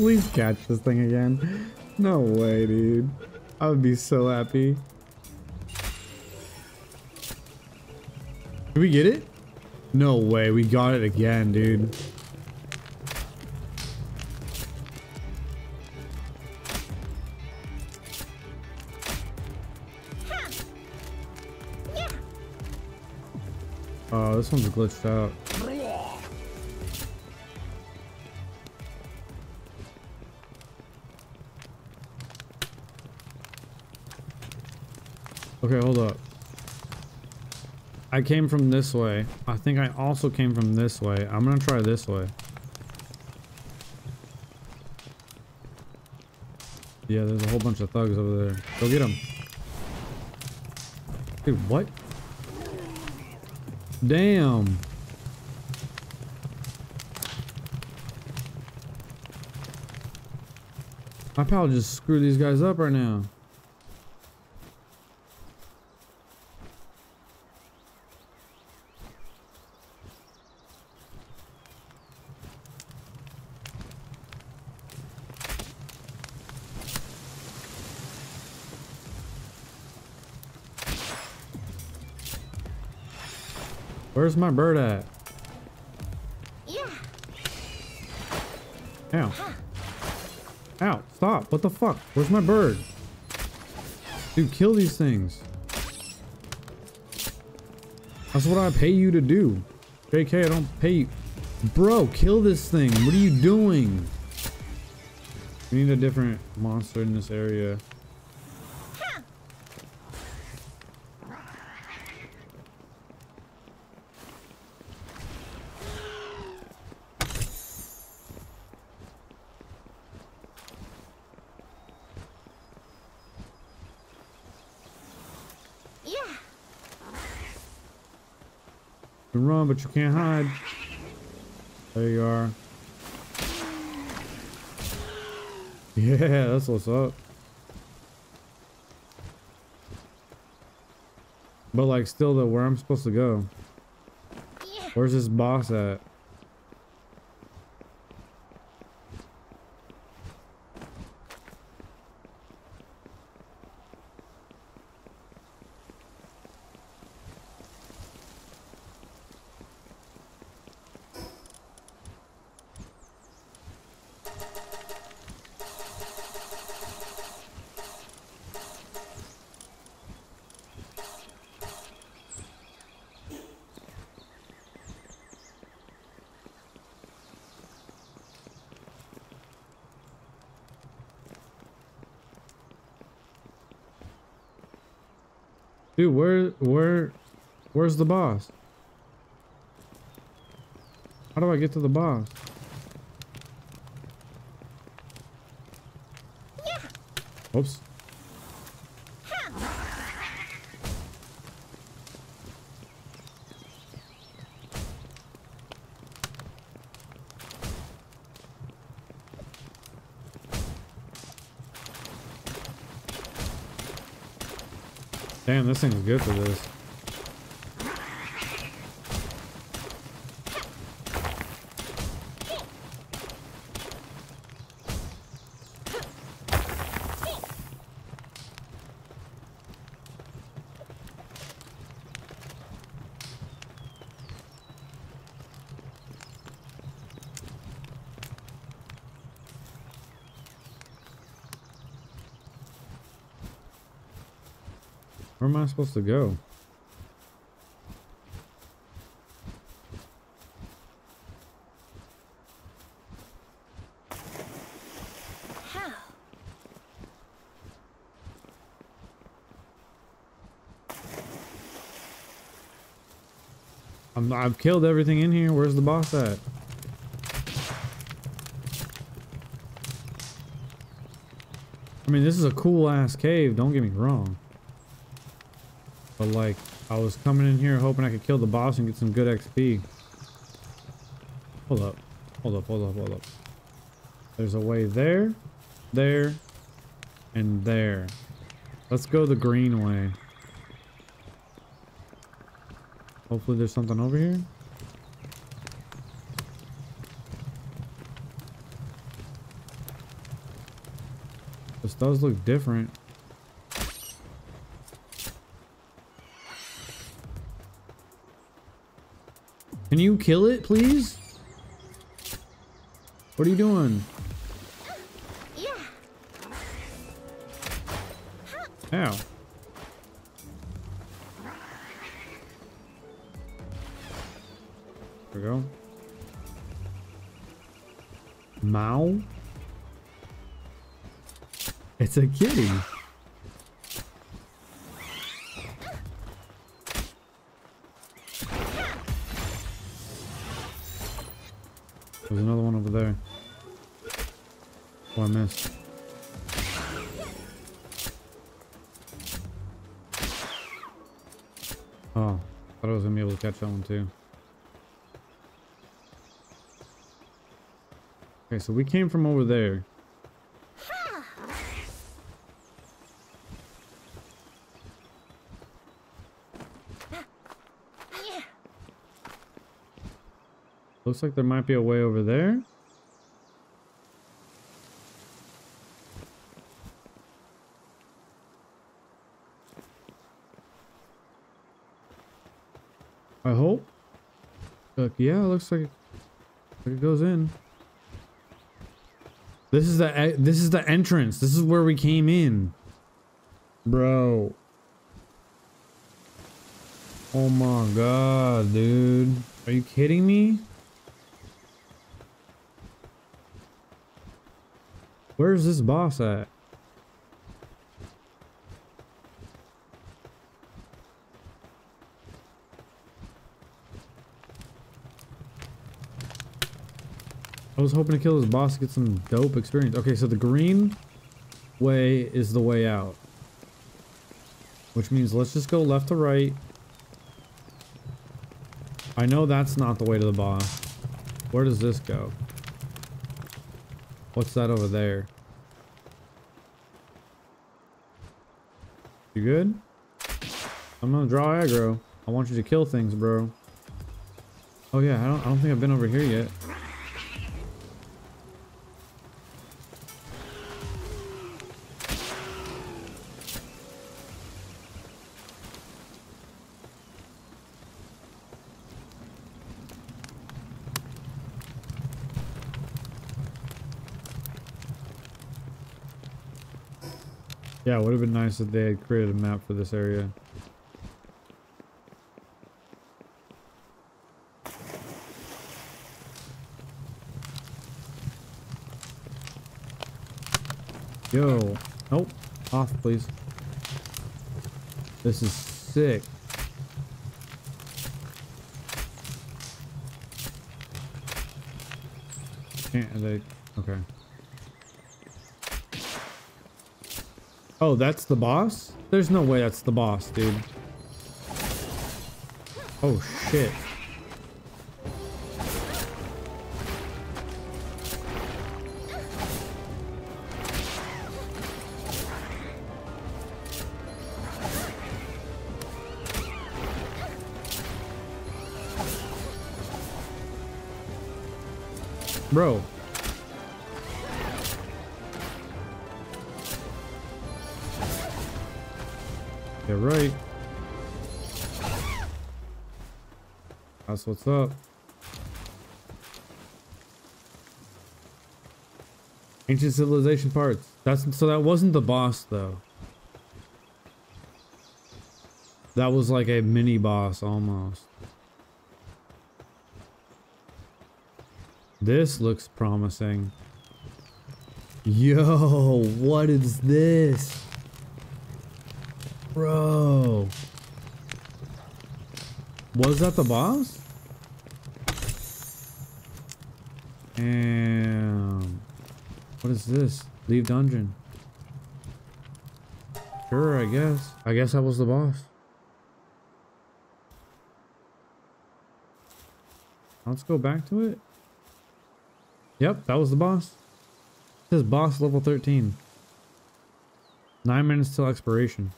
Please catch this thing again. No way, dude. I would be so happy. Did we get it? No way, we got it again, dude. Oh, this one's glitched out. I came from this way. I think I also came from this way. I'm gonna try this way. Yeah, there's a whole bunch of thugs over there. Go get them. Dude, what? Damn. My pal just screwed these guys up right now. Where's my bird at? Yeah! Ow. Ow, stop. What the fuck? Where's my bird? Dude, kill these things. That's what I pay you to do. JK, I don't pay you. Bro, kill this thing. What are you doing? We need a different monster in this area. But you can't hide. There you are. Yeah, that's what's up. But like still though, where I'm supposed to go? Where's this boss at? Dude, where where where's the boss? How do I get to the boss? Yeah! Oops. Damn, this thing's good for this. Where am I supposed to go? How? I'm, I've killed everything in here. Where's the boss at? I mean, this is a cool ass cave. Don't get me wrong. But like, I was coming in here hoping I could kill the boss and get some good XP. Hold up. Hold up, hold up, hold up. There's a way there, there, and there. Let's go the green way. Hopefully there's something over here. This does look different. You kill it, please? What are you doing? Yeah. Ow. There we go. Mau? It's a kitty. Too. Okay, so we came from over there. Looks like there might be a way over there. I hope. Look, yeah, it looks like it, like it goes in. This is the this is the entrance. This is where we came in. Bro. Oh my god, dude. Are you kidding me? Where's this boss at? I was hoping to kill this boss to get some dope experience. Okay, so the green way is the way out. Which means let's just go left to right. I know that's not the way to the boss. Where does this go? What's that over there? You good? I'm gonna draw aggro. I want you to kill things, bro. Oh yeah, I don't I don't think I've been over here yet. It would have been nice if they had created a map for this area. Yo. Nope. Off, please. This is sick. Can't they? Okay. Oh, that's the boss? There's no way that's the boss, dude. Oh, shit. Bro. That's what's up. Ancient civilization parts. That's so that wasn't the boss though. That was like a mini boss almost. This looks promising. Yo, what is this? Bro. Was that the boss? Damn. What is this? Leave dungeon. Sure, I guess. I guess that was the boss. Let's go back to it. Yep, that was the boss. It says boss level 13. Nine minutes till expiration.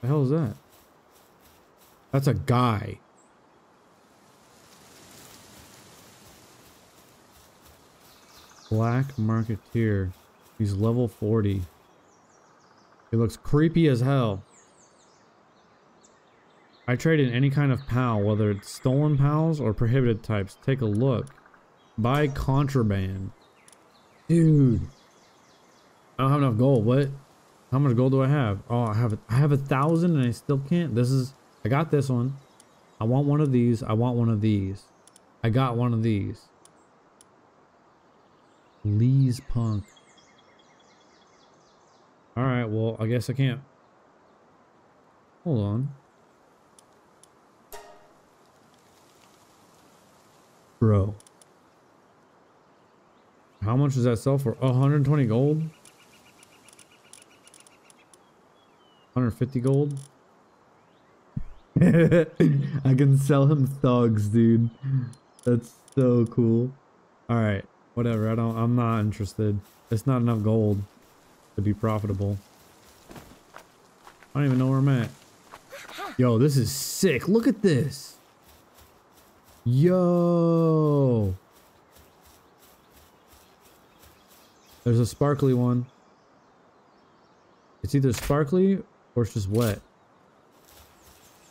The hell is that? That's a guy. Black Marketeer. He's level 40. He looks creepy as hell. I trade in any kind of PAL, whether it's stolen PALs or prohibited types. Take a look. Buy contraband. Dude. I don't have enough gold. What? How much gold do I have? Oh, I have a, I have a thousand and I still can't. This is, I got this one. I want one of these. I want one of these. I got one of these. Leezpunk. Alright, well, I guess I can't. Hold on. Bro. How much does that sell for? Oh, 120 gold? 150 gold? I can sell him thugs, dude. That's so cool. Alright, whatever. I don't I'm not interested. It's not enough gold to be profitable. I don't even know where I'm at. Yo, this is sick. Look at this. Yo. There's a sparkly one. It's either sparkly or it's just wet.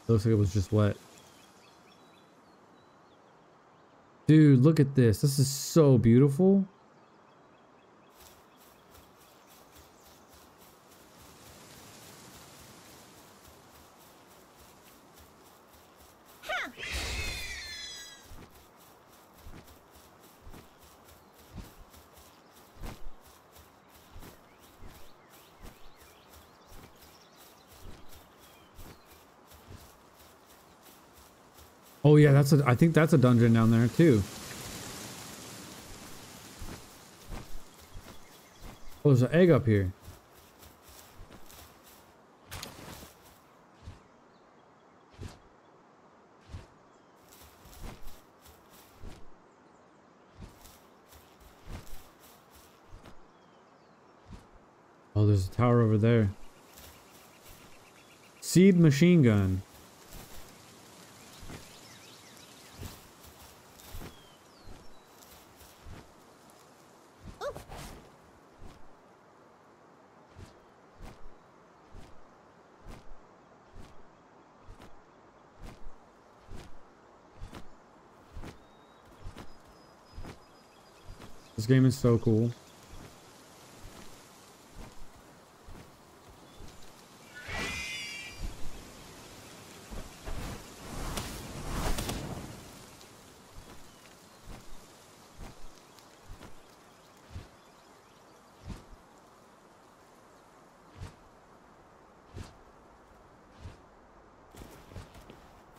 It looks like it was just wet. Dude, look at this. This is so beautiful. That's a I think that's a dungeon down there too. Oh, there's an egg up here. Oh, there's a tower over there. Seed machine gun. This game is so cool.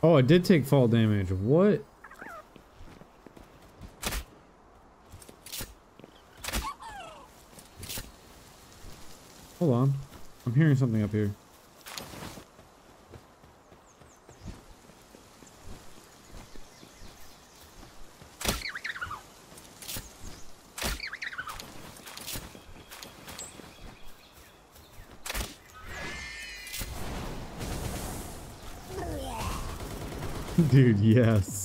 Oh, I did take fall damage. What? Hold on. I'm hearing something up here. Dude, yes.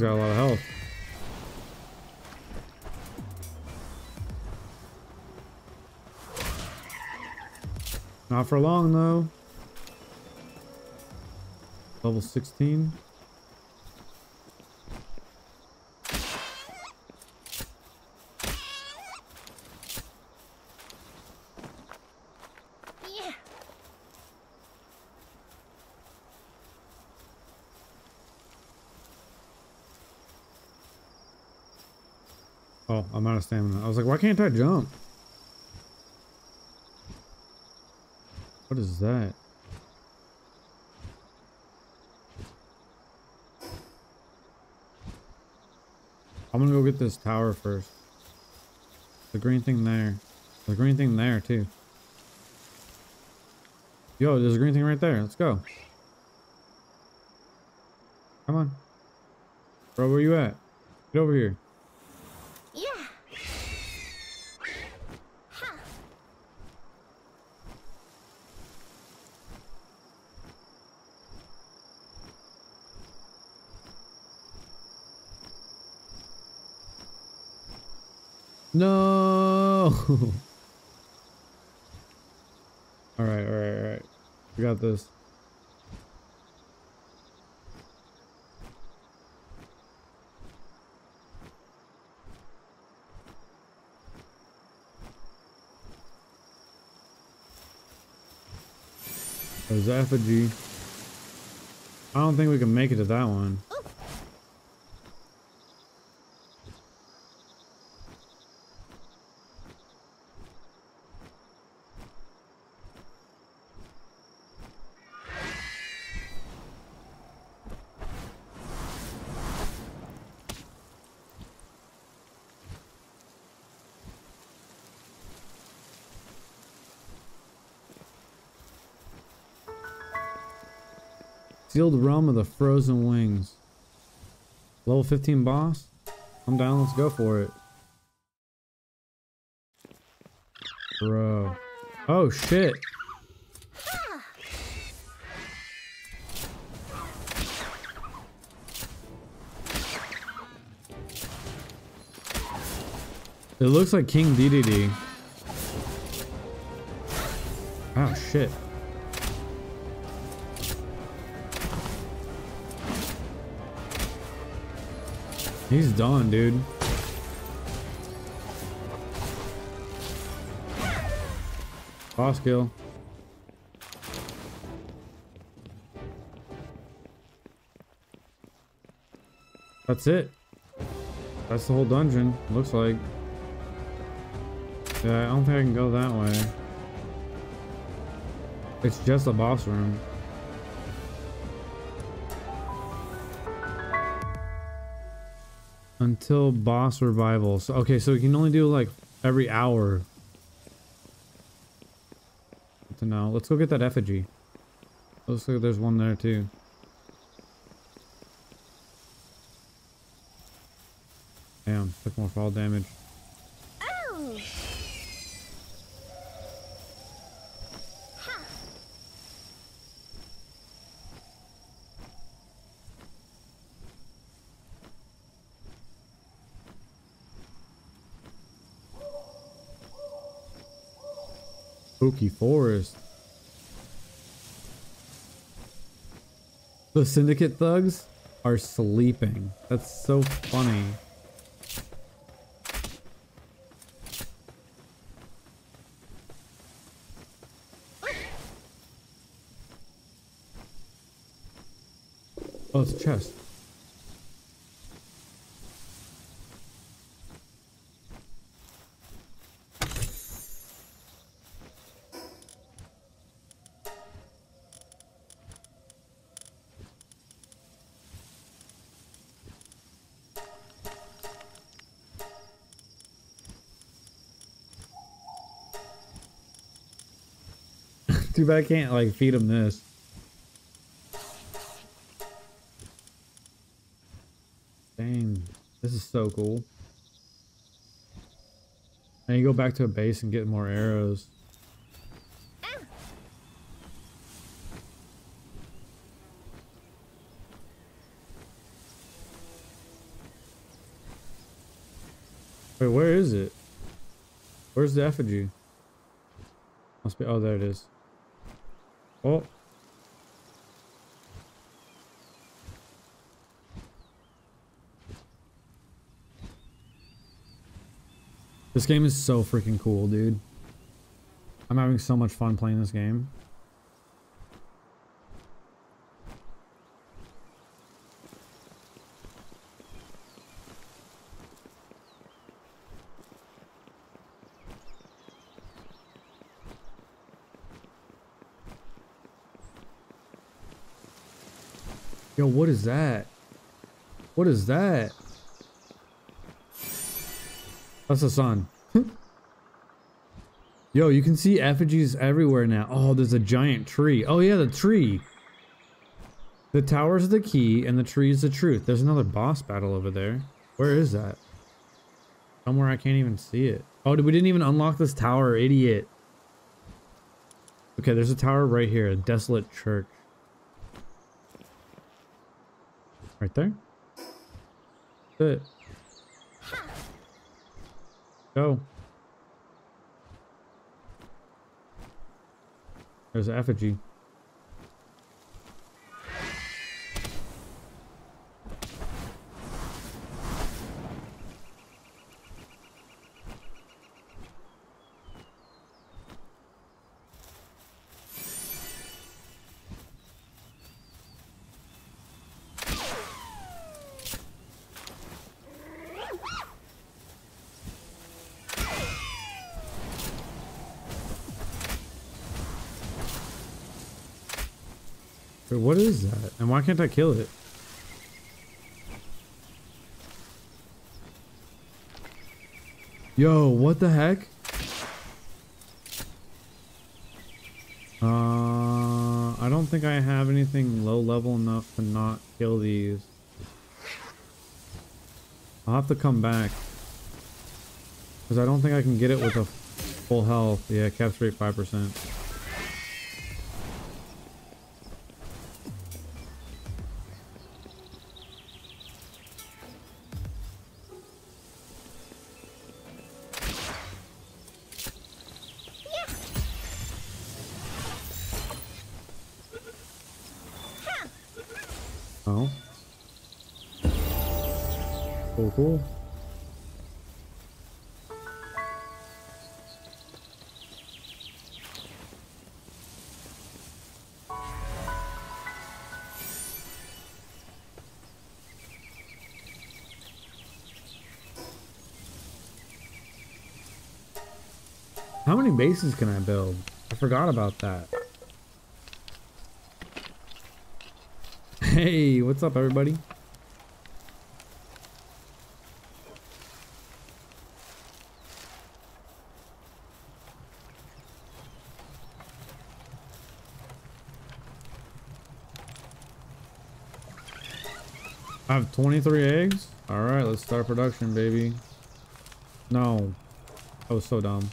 Thing's got a lot of health. Not for long though. Level 16. Stamina. I was like, why can't I jump? What is that? I'm gonna go get this tower first. The green thing there. The green thing there too. Yo, there's a green thing right there. Let's go. Come on. Bro, where you at? Get over here. Yeah. Ha. No. all right, all right, all right. We got this. There's effigy. I don't think we can make it to that one. Sealed realm of the frozen wings. Level 15 boss? I'm down, let's go for it. Bro. Oh shit. It looks like King Dedede. Oh ah, shit. He's done, dude. Boss kill. That's it. That's the whole dungeon, looks like. Yeah, I don't think I can go that way. It's just a boss room. Until boss revival. So, okay, so we can only do like every hour. To know. Let's go get that effigy. Looks like there's one there too. Damn, took more fall damage. Oh. Ha. Spooky forest. The syndicate thugs are sleeping. That's so funny. Oh, it's a chest. Too bad I can't like feed him this. Dang, this is so cool. And you go back to a base and get more arrows. Wait, where is it? Where's the effigy? Must be. Oh, there it is. Oh. This game is so freaking cool, dude. I'm having so much fun playing this game. Yo, what is that? What is that? That's the sun. Yo, you can see effigies everywhere now. Oh, there's a giant tree. Oh yeah, the tree. The tower's the key and the tree is the truth. There's another boss battle over there. Where is that? Somewhere I can't even see it. Oh, we didn't even unlock this tower, idiot. Okay, there's a tower right here, a desolate church. Right there. That's it. Go. There's an effigy. Wait, what is that? And why can't I kill it? Yo, what the heck? Uh, I don't think I have anything low level enough to not kill these. I'll have to come back. Because I don't think I can get it with a full health. Yeah, capture rate 5%. Bases can I build? I forgot about that. Hey, what's up everybody? I have 23 eggs? Alright, let's start production, baby. No. I was so dumb.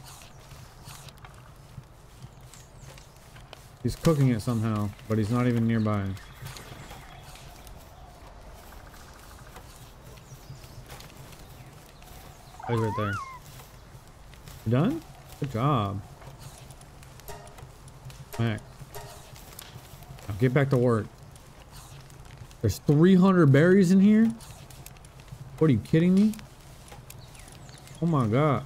He's cooking it somehow, but he's not even nearby. He's right there. You done? Good job. Max. Now get back to work. There's 300 berries in here? What are you kidding me? Oh my god.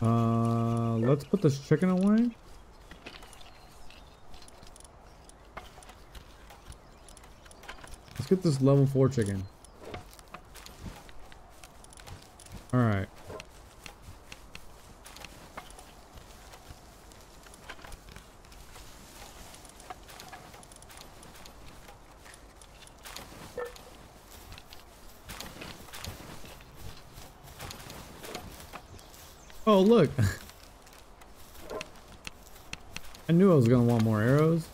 Uh, let's put this chicken away. Let's get this level 4 chicken. Alright. Oh, look. I knew I was going to want more arrows.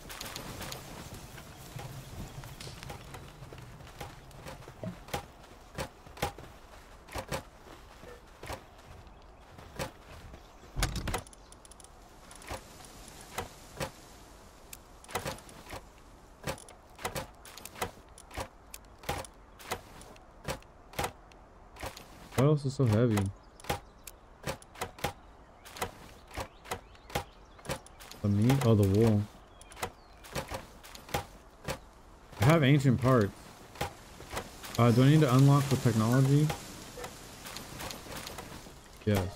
What else is so heavy? The meat? Oh, the wool. I have ancient parts. Uh, do I need to unlock the technology? Yes.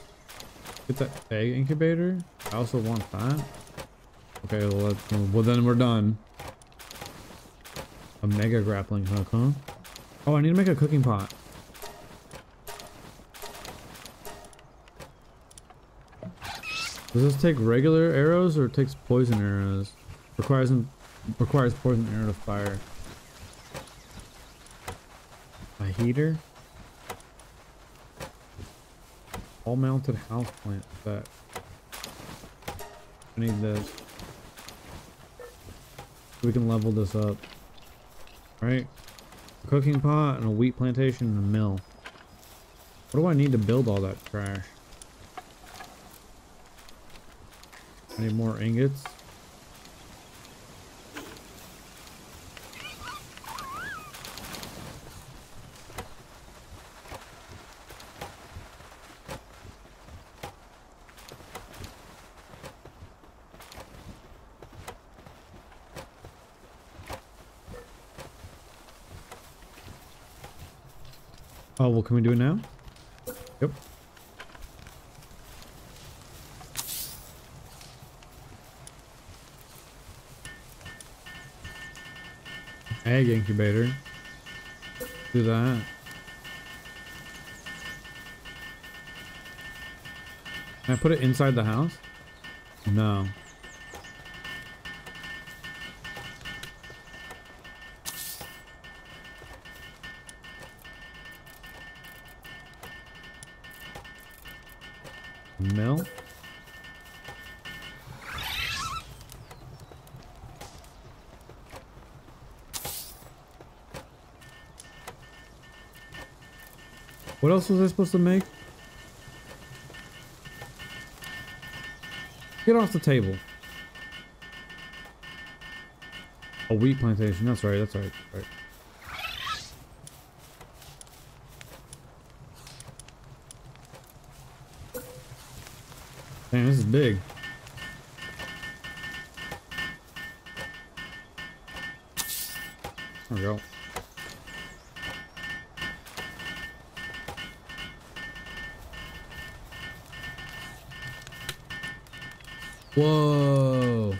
Get that egg incubator. I also want that. Okay, well, let's, well then we're done. A mega grappling hook, huh? Oh, I need to make a cooking pot. Does this take regular arrows or takes poison arrows? Requires requires poison arrow to fire. A heater? All mounted house plant set. I need this. We can level this up. Right? Cooking pot and a wheat plantation and a mill. What do I need to build all that trash? Need more ingots. Oh, well, can we do it now? Egg incubator. Do that. Can I put it inside the house? No. Else was I supposed to make? Get off the table. A wheat plantation. That's right. That's right. Right. Damn, this is big. There we go. Whoa.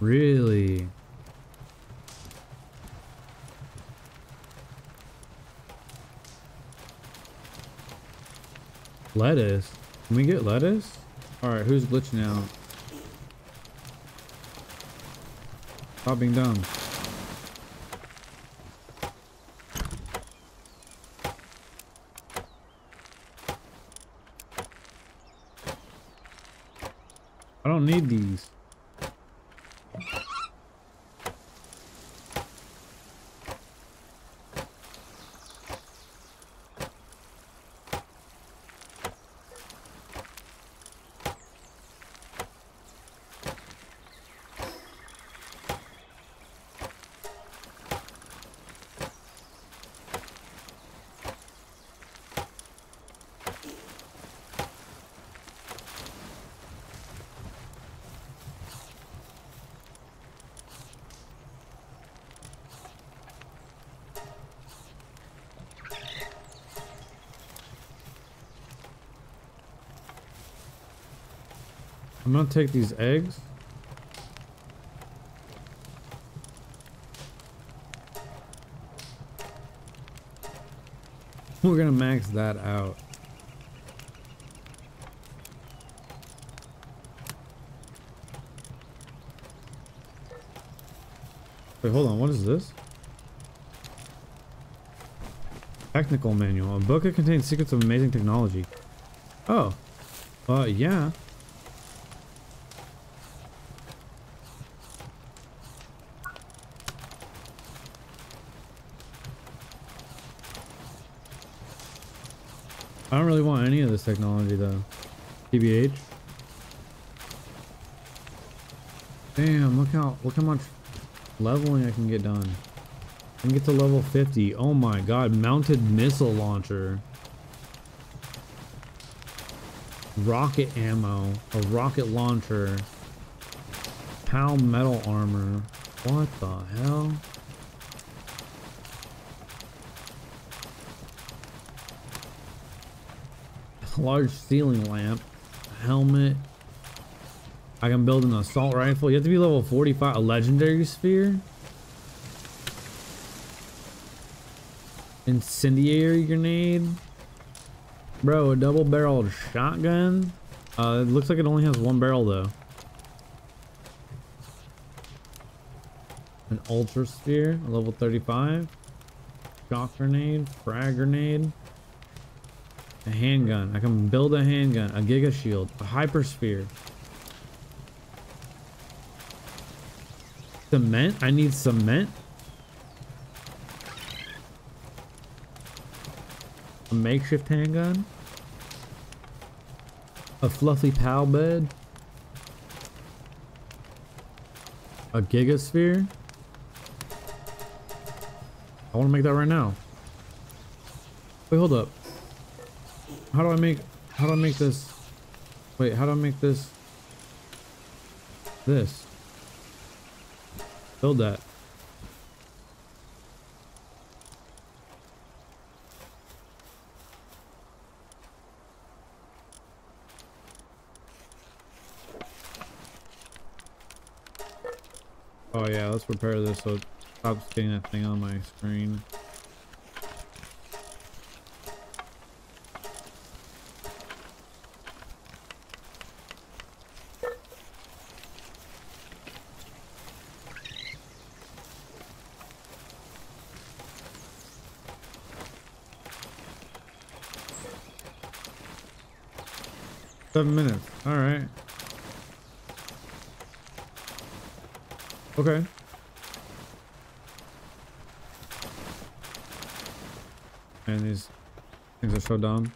Really? Lettuce? Can we get lettuce? Alright, who's glitching out? Stop being dumb. These. Gonna take these eggs. We're gonna max that out. Wait, hold on. What is this? Technical manual. A book that contains secrets of amazing technology. Oh. Uh, yeah. I don't really want any of this technology though. TBH. Damn, look how look how much leveling I can get done. I can get to level 50. Oh my god, mounted missile launcher. Rocket ammo, a rocket launcher, PAL metal armor. What the hell? Large ceiling lamp, helmet. I can build an assault rifle. You have to be level 45. A legendary sphere. Incendiary grenade. Bro, a double barreled shotgun. Uh, it looks like it only has one barrel though. An ultra sphere, level 35. Shock grenade, frag grenade. A handgun. I can build a handgun, a giga shield, a hypersphere. Cement? I need cement? A makeshift handgun? A fluffy PAL bed? A gigasphere? I want to make that right now. Wait, hold up. How do I make, how do I make this? Wait, how do I make this? This. Build that. Oh yeah, let's repair this so it stops getting that thing on my screen. Seven minutes. All right. Okay. And these things are so dumb.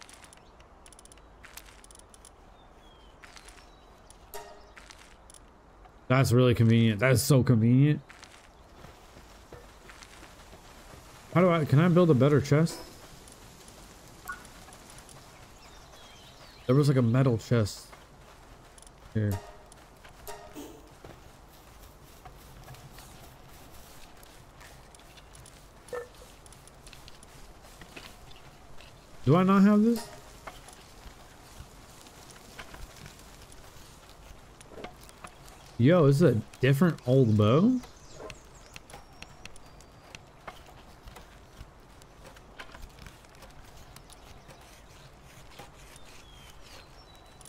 That's really convenient. That is so convenient. How do I, can I build a better chest? There was like a metal chest here. Do I not have this? Yo, is it a different old bow?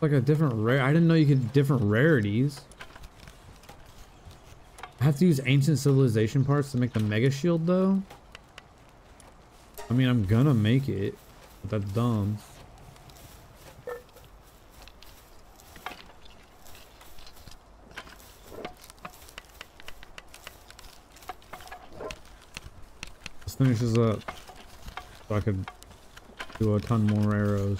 Like a different rare. I didn't know you could different rarities. I have to use ancient civilization parts to make the mega shield though. I mean, I'm gonna make it, but that's dumb. This finishes up so I could do a ton more arrows.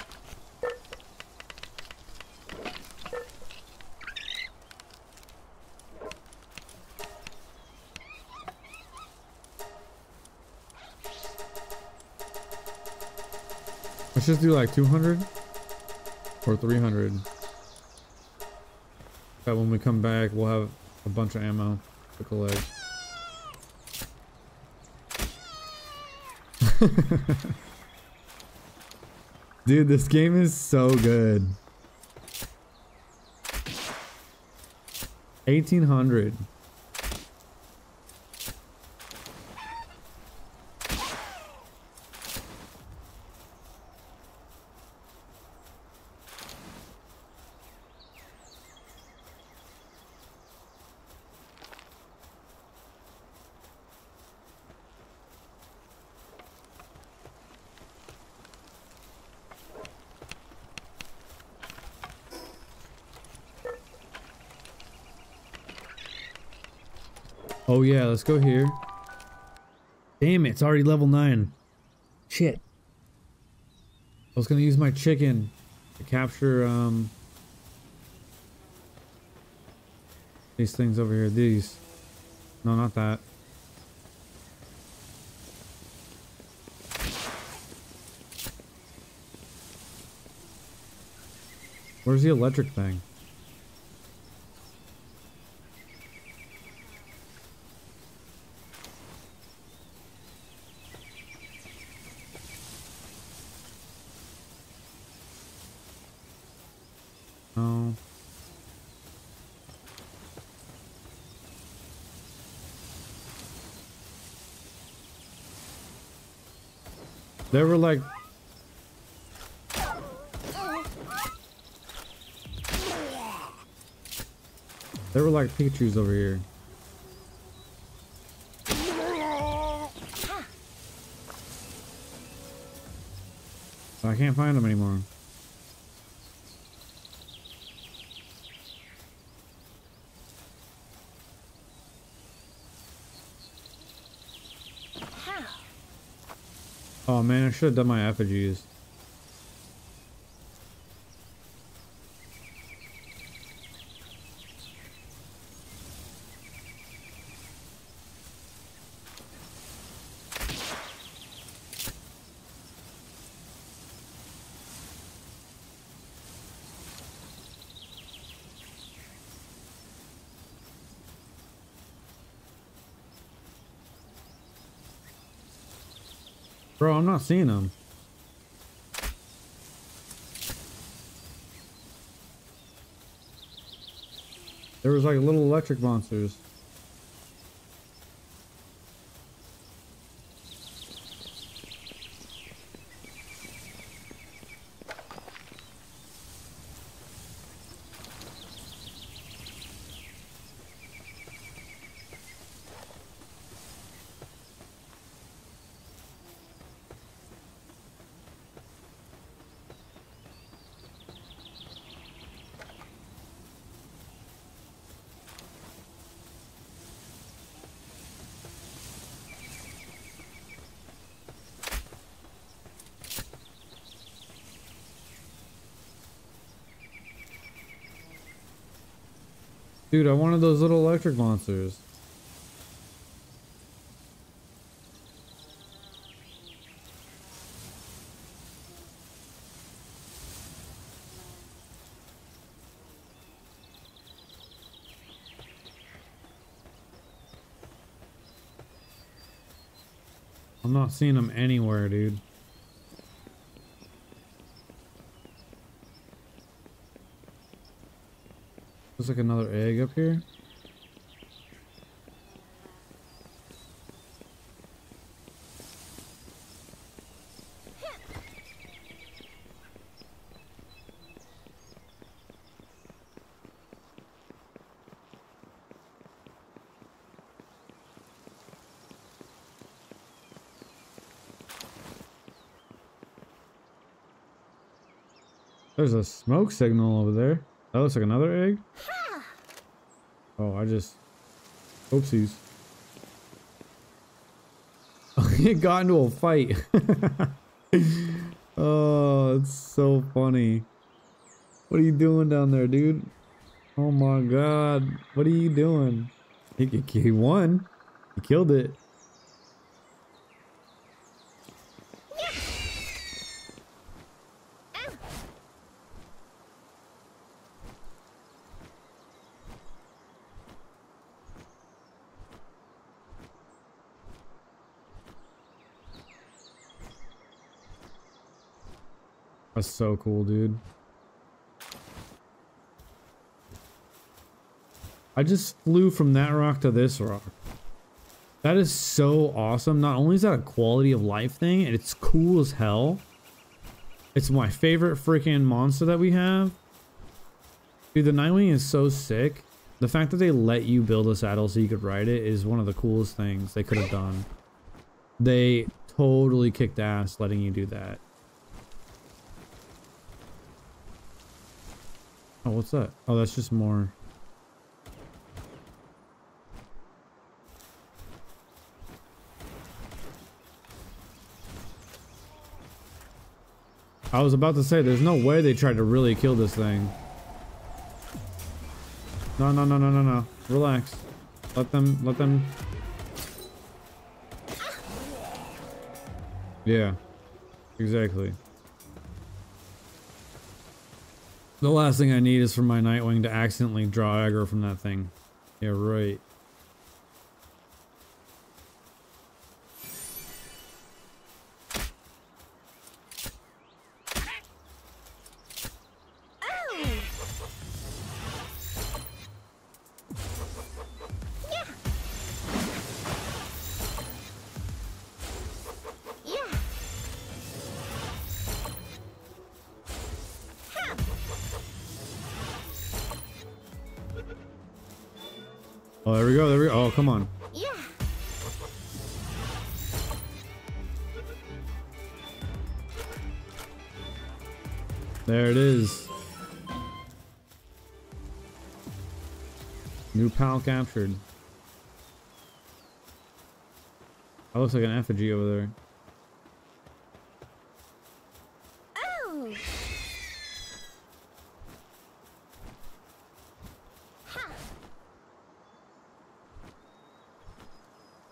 Let's just do like 200 or 300. That when we come back, we'll have a bunch of ammo to collect. Dude, this game is so good. 1800. Oh yeah, let's go here. Damn it, it's already level 9. Shit. I was gonna use my chicken to capture, um... These things over here. These. No, not that. Where's the electric thing? No. They were like There were like Pikachu's over here. I can't find them anymore. Oh man, I should have done my effigies. Seeing them. There was like little electric monsters. Dude, I wanted those little electric monsters. I'm not seeing them anywhere, dude. There's like another egg up here. There's a smoke signal over there. That looks like another egg. Just... Oopsies. it got into a fight. oh, it's so funny. What are you doing down there, dude? Oh my god. What are you doing? He, he, he won. He killed it. That's so cool, dude. I just flew from that rock to this rock. That is so awesome. Not only is that a quality of life thing, and it's cool as hell. It's my favorite freaking monster that we have. Dude, the Nitewing is so sick. The fact that they let you build a saddle so you could ride it is one of the coolest things they could have done. They totally kicked ass letting you do that. Oh, what's that? Oh, that's just more. I was about to say, there's no way they tried to really kill this thing. No, no, no, no, no, no. Relax. Let them, let them. Yeah. Exactly. The last thing I need is for my Nitewing to accidentally draw aggro from that thing. Yeah, right. Captured. That looks like an effigy over there.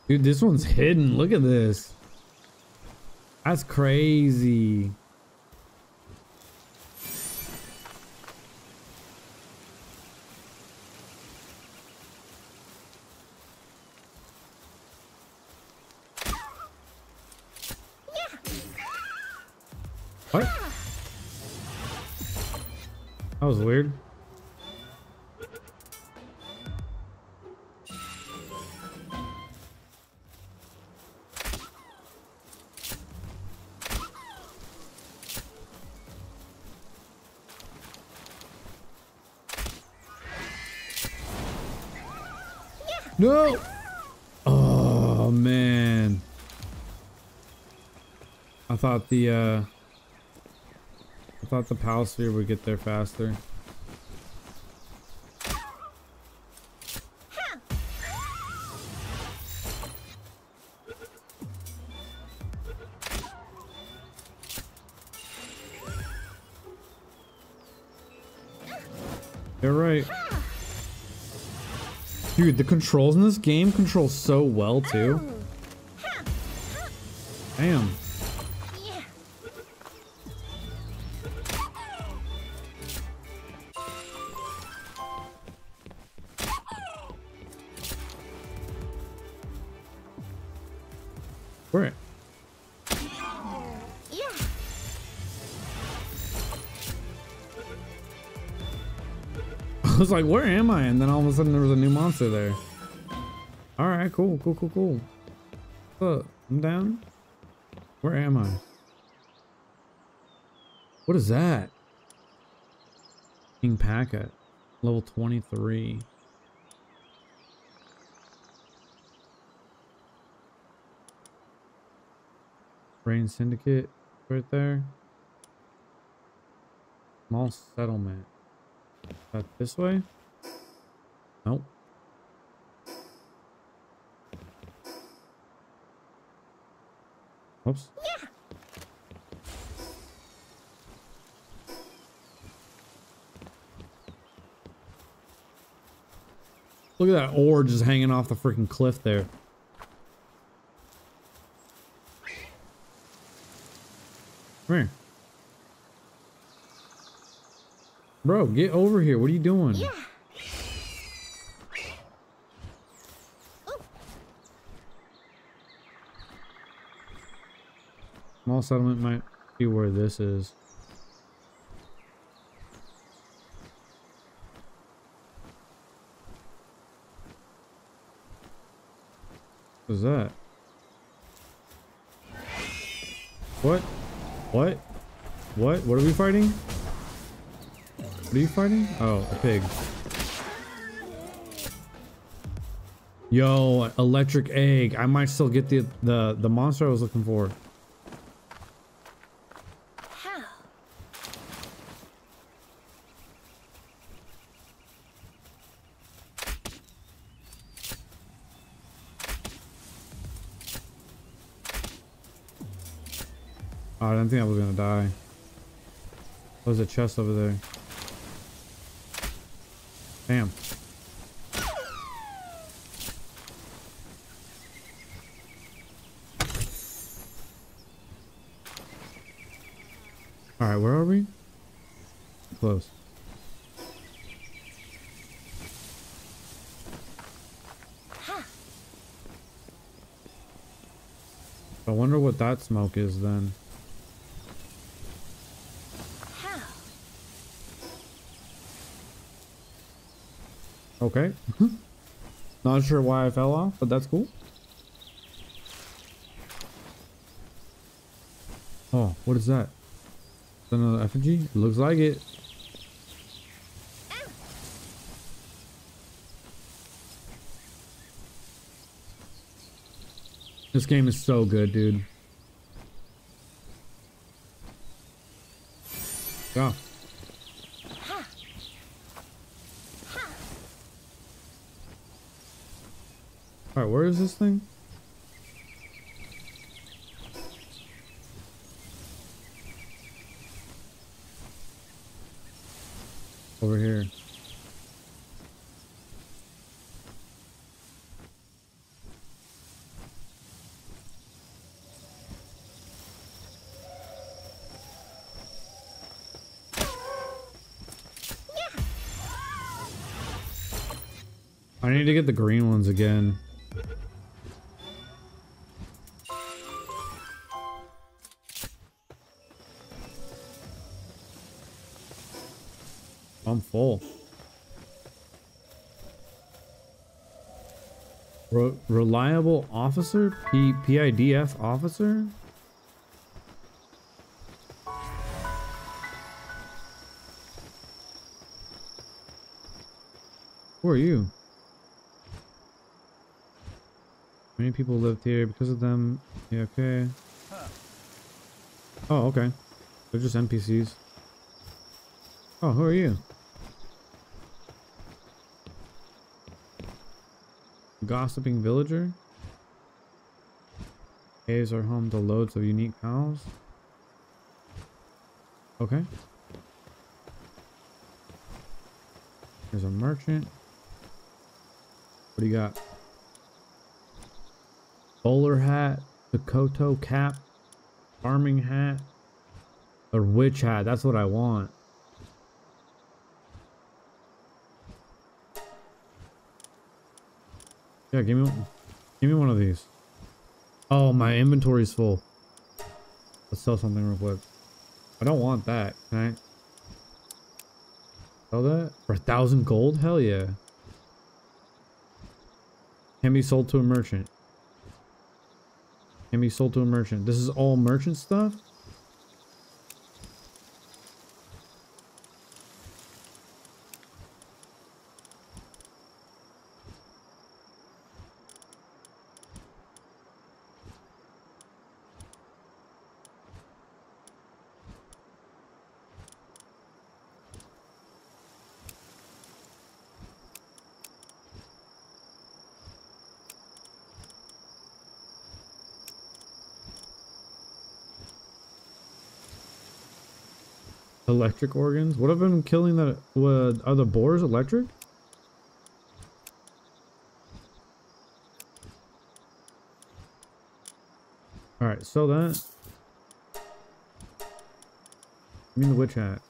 Dude, this one's hidden. Look at this. That's crazy. Thought the uh I thought the pal would get there faster. You're right. Dude, the controls in this game control so well too. Damn. Like, where am I? And then all of a sudden there was a new monster there. Alright, cool, cool, cool, cool. Look, I'm down. Where am I? What is that? Kingpaca. Level 23. Rayne Syndicate right there. Small settlement. That this way? Nope. Oops. Yeah. Look at that ore just hanging off the freaking cliff there. Bro, get over here. What are you doing? Yeah. Small settlement might be where this is. What is that? What? What? What? What are we fighting? What are you fighting? Oh, a pig. Yo, electric egg. I might still get the the the monster I was looking for. How? Oh, I didn't think I was gonna die. There's a chest over there. Damn. Alright, where are we? Close. I wonder what that smoke is then. Okay. Mm-hmm. Not sure why I fell off, but that's cool. Oh, what is that? Is that another effigy? It looks like it. This game is so good, dude. Yeah. Ha! Ha! Alright, where is this thing? Over here. I need to get the green ones again. Officer? P PIDF officer? Who are you? Many people lived here because of them. Yeah, okay. Oh, okay. They're just NPCs. Oh, who are you? Gossiping villager? Caves are home to loads of unique cows. Okay. There's a merchant. What do you got? Bowler hat, Kokoto cap, farming hat, or witch hat. That's what I want. Yeah, give me. Give me one of these. Oh, my inventory's full. Let's sell something real quick. I don't want that. Can I sell that for a thousand gold? Hell yeah. Can be sold to a merchant. Can be sold to a merchant. This is all merchant stuff? Electric organs? What have been killing that? What, are the boars electric? Alright, sell that. Give me the witch hat.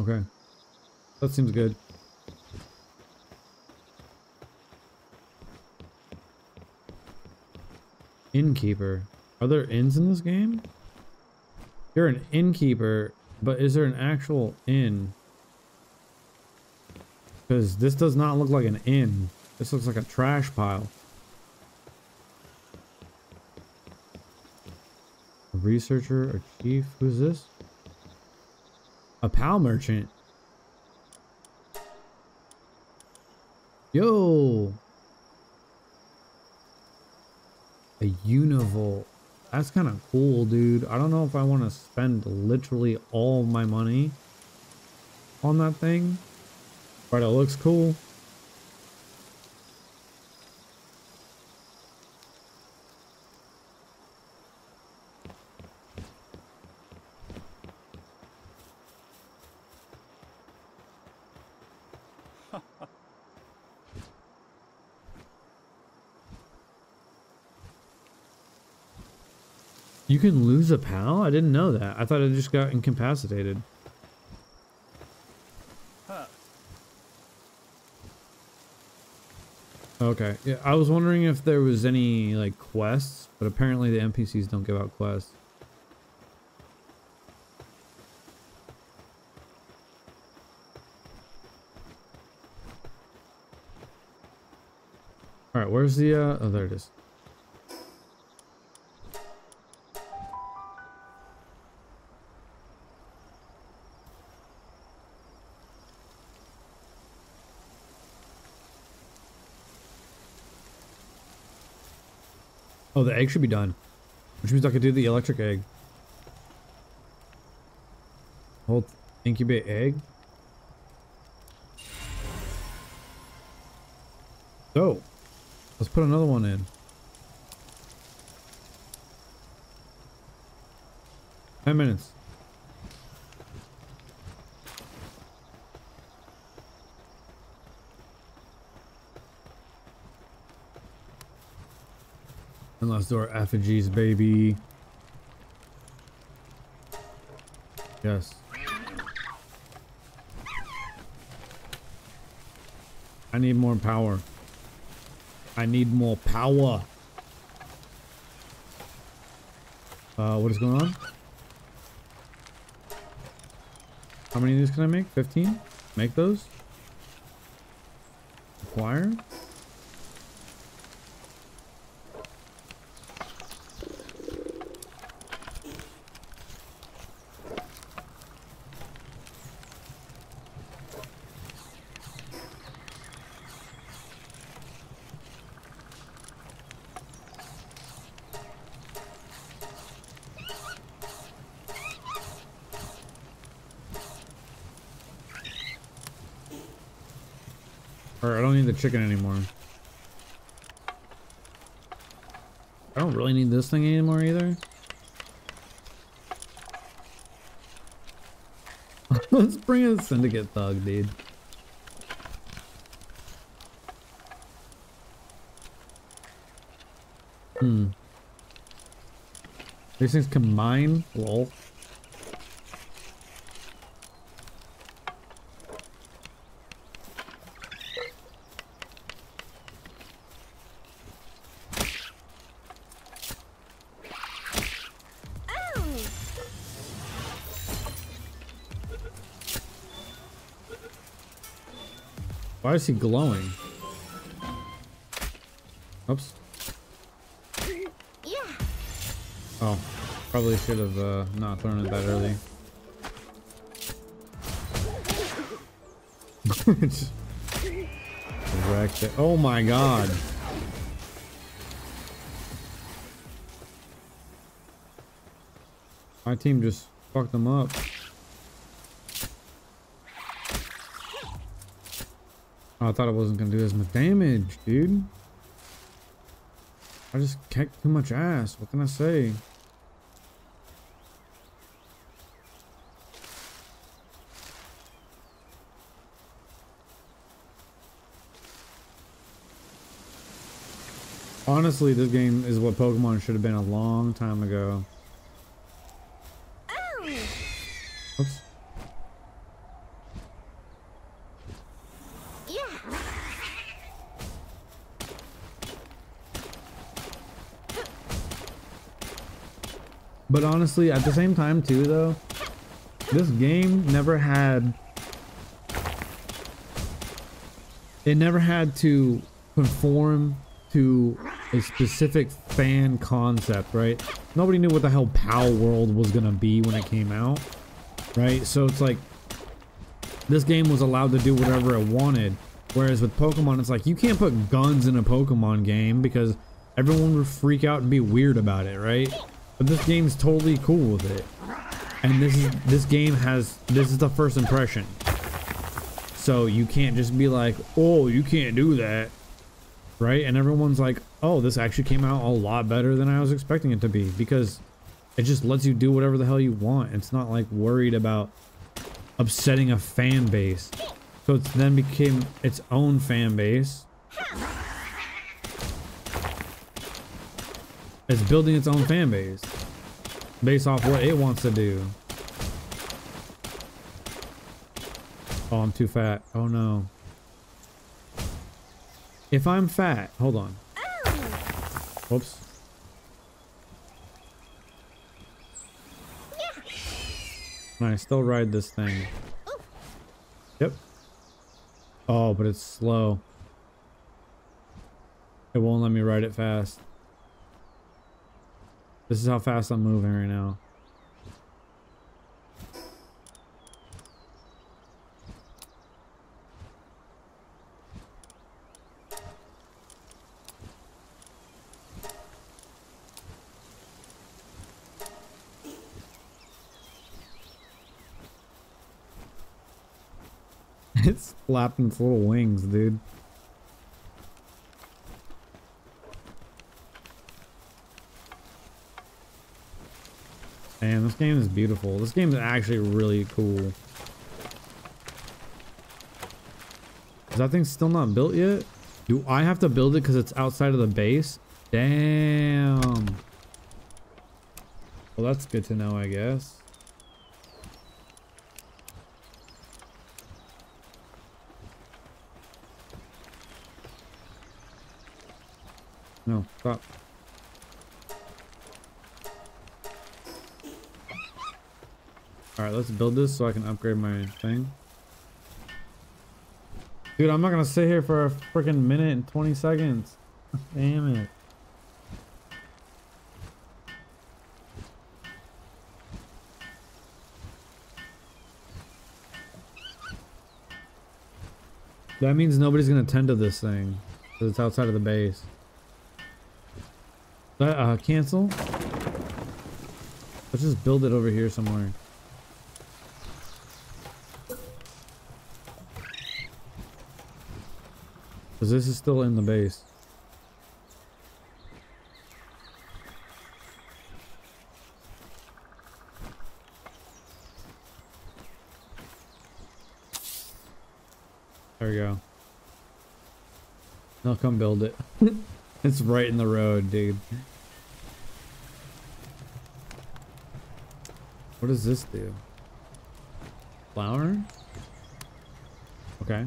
Okay. That seems good. Innkeeper. Are there inns in this game? You're an innkeeper, but is there an actual inn? Because this does not look like an inn. This looks like a trash pile. A researcher, a chief, who's this? A pal merchant. Yo! A univolt. That's kind of cool, dude. I don't know if I want to spend literally all my money on that thing, but it looks cool. Can lose a pal? I didn't know that. I thought I just got incapacitated. Okay. Yeah, I was wondering if there was any like quests, but apparently the NPCs don't give out quests. All right, where's the uh oh there it is. Oh, the egg should be done. Which means I could do the electric egg. Hold incubate egg. So, let's put another one in. Ten minutes. Unless door effigies, baby. Yes. I need more power. I need more power. Uh, what is going on? How many of these can I make? 15? Make those? Acquire? Chicken anymore. I don't really need this thing anymore either. Let's bring a syndicate thug, dude. Hmm. These things combine? Lol. Why is he glowing? Oops. Yeah! Oh, probably should have uh, not thrown it that early. Wrecked it. Oh my god. My team just fucked them up. Oh, I thought it wasn't gonna do as much damage, dude. I just kicked too much ass. What can I say? Honestly, this game is what Pokemon should have been a long time ago. Oh! Oops. Yeah! But honestly, at the same time too though, this game never had it never had to conform to a specific fan concept, right? Nobody knew what the hell Palworld was gonna be when it came out, right? So it's like this game was allowed to do whatever it wanted. Whereas with Pokemon, it's like you can't put guns in a Pokemon game because everyone would freak out and be weird about it, right? But this game's totally cool with it. And this is this game has this is the first impression. So you can't just be like, "Oh, you can't do that." Right? And everyone's like, "Oh, this actually came out a lot better than I was expecting it to be because it just lets you do whatever the hell you want. It's not like worried about upsetting a fan base. So it's then became its own fan base. It's building its own fan base. based off what it wants to do. Oh, I'm too fat. Oh no. If I'm fat, hold on. Whoops. Can I still ride this thing? Yep. Oh, but it's slow. It won't let me ride it fast. This is how fast I'm moving right now. it's flapping its little wings, dude. Man, this game is beautiful. This game is actually really cool. Is that thing still not built yet? Do I have to build it because it's outside of the base? Damn. Well, that's good to know, I guess. No, stop. Alright, let's build this so I can upgrade my thing. Dude, I'm not gonna sit here for a freaking minute and 20 seconds. Damn it. That means nobody's gonna tend to this thing. Because it's outside of the base. That, uh, cancel? Let's just build it over here somewhere. Because this is still in the base. There we go. Now come build it. it's right in the road, dude. What does this do? Flower? Okay.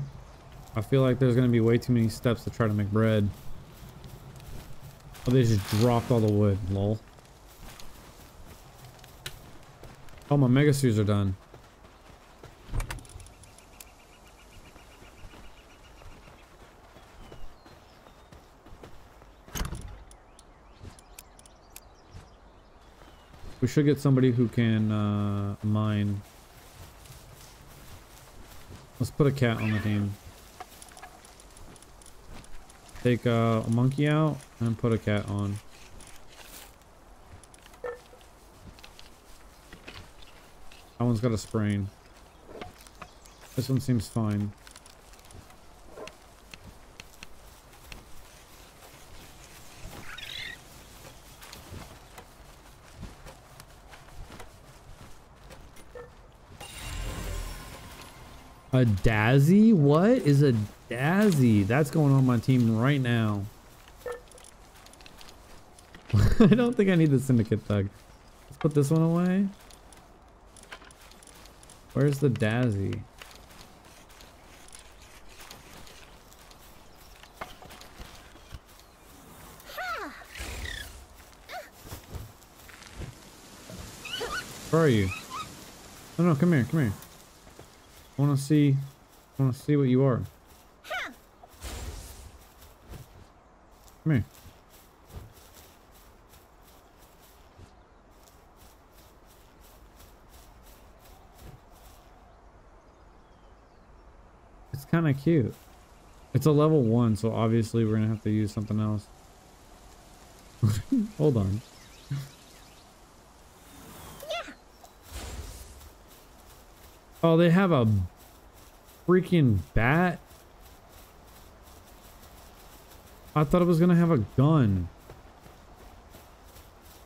I feel like there's gonna be way too many steps to try to make bread. Oh, they just dropped all the wood, lol. Oh, my mega spheres are done. We should get somebody who can uh, mine. Let's put a cat on the team. Take uh, a monkey out and put a cat on. That one's got a sprain. This one seems fine. A Dazzi? What is a Dazzi? That's going on my team right now. I don't think I need the Syndicate Thug. Let's put this one away. Where's the Dazzi? Where are you? No, no, come here, come here. I want to see, I want to see what you are. Come here. It's kind of cute. It's a level one, so obviously we're gonna have to use something else. Hold on. Oh, they have a freaking bat? I thought it was gonna have a gun.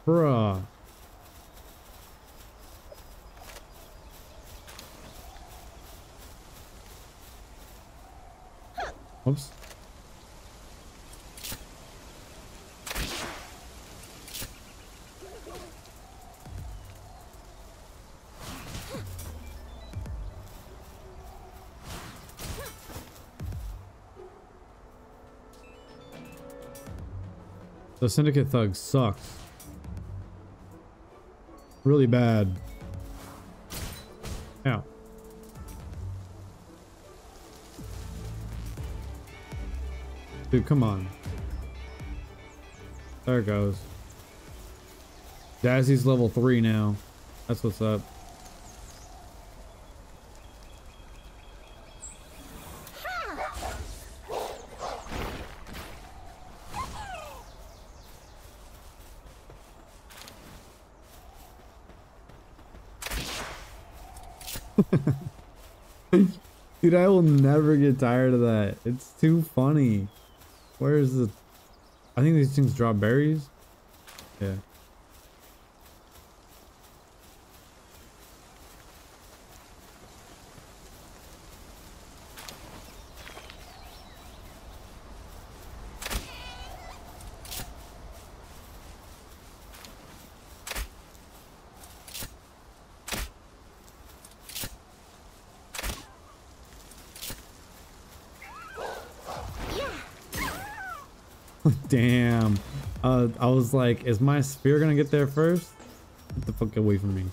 Bruh. Oops. The Syndicate Thug sucks. Really bad. Ow. Dude, come on. There it goes. Dazzi's level 3 now. That's what's up. Dude, I will never get tired of that. It's too funny. Where is the... I think these things drop berries. Yeah. Damn. Uh, I was like, is my spear gonna get there first? Get the fuck away from me.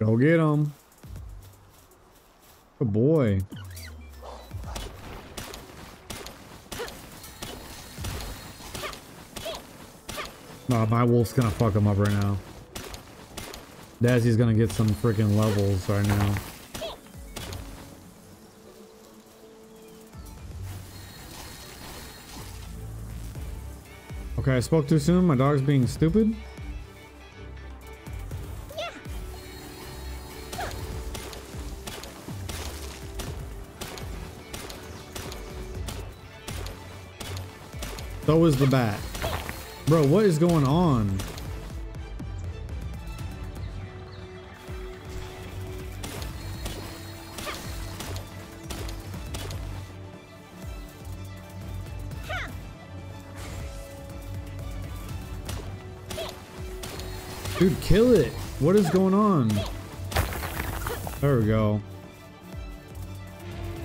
Go get him. Good boy. Nah, my wolf's gonna fuck him up right now. Dazzi's gonna get some freaking levels right now. Okay, I spoke too soon. My dog's being stupid. So is the bat. Bro, what is going on? Dude, kill it. What is going on? There we go.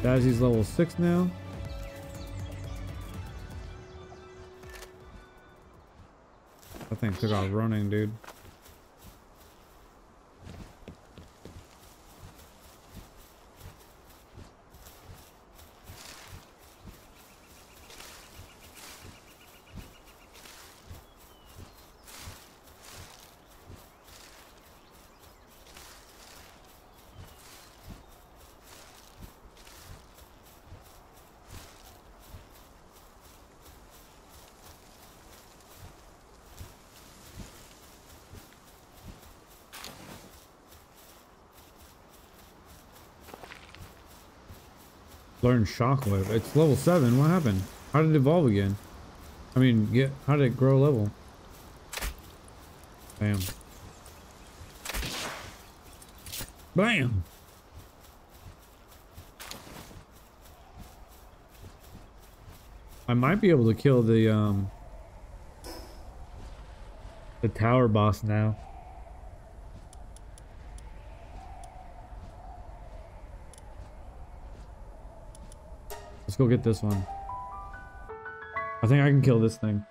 Dazzi's level 6 now. Took off running, dude. Learn shockwave. It's level 7. What happened? How did it evolve again? I mean, get how did it grow level? Bam. Bam! I might be able to kill the um the tower boss now. Let's go get this one. I think I can kill this thing.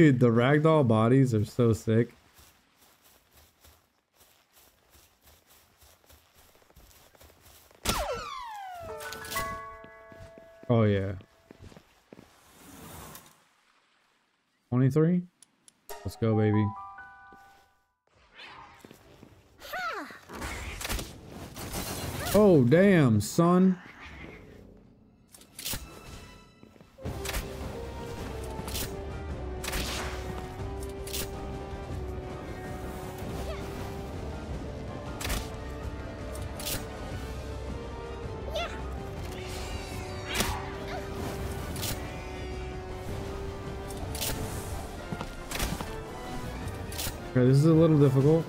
Dude, the ragdoll bodies are so sick. Oh yeah. 23? Let's go, baby. Oh, damn, son. Is a little difficult.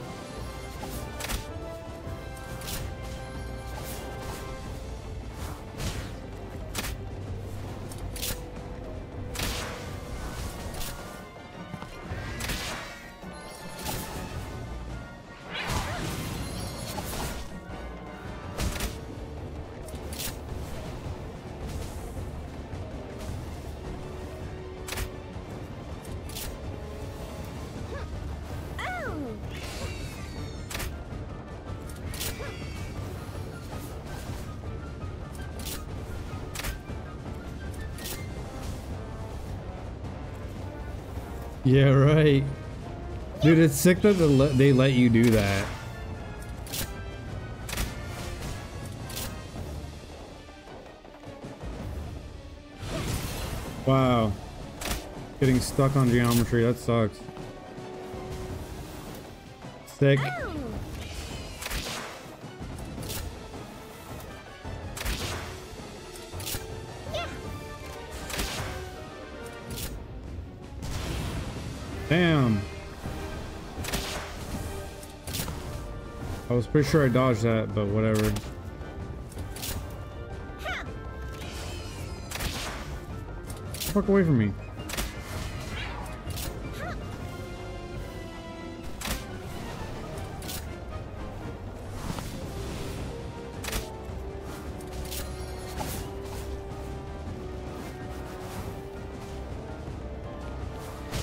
Right. Dude, it's sick that they let, you do that. Wow. Getting stuck on geometry, that sucks. Sick. Pretty sure I dodged that, but whatever. Fuck away from me.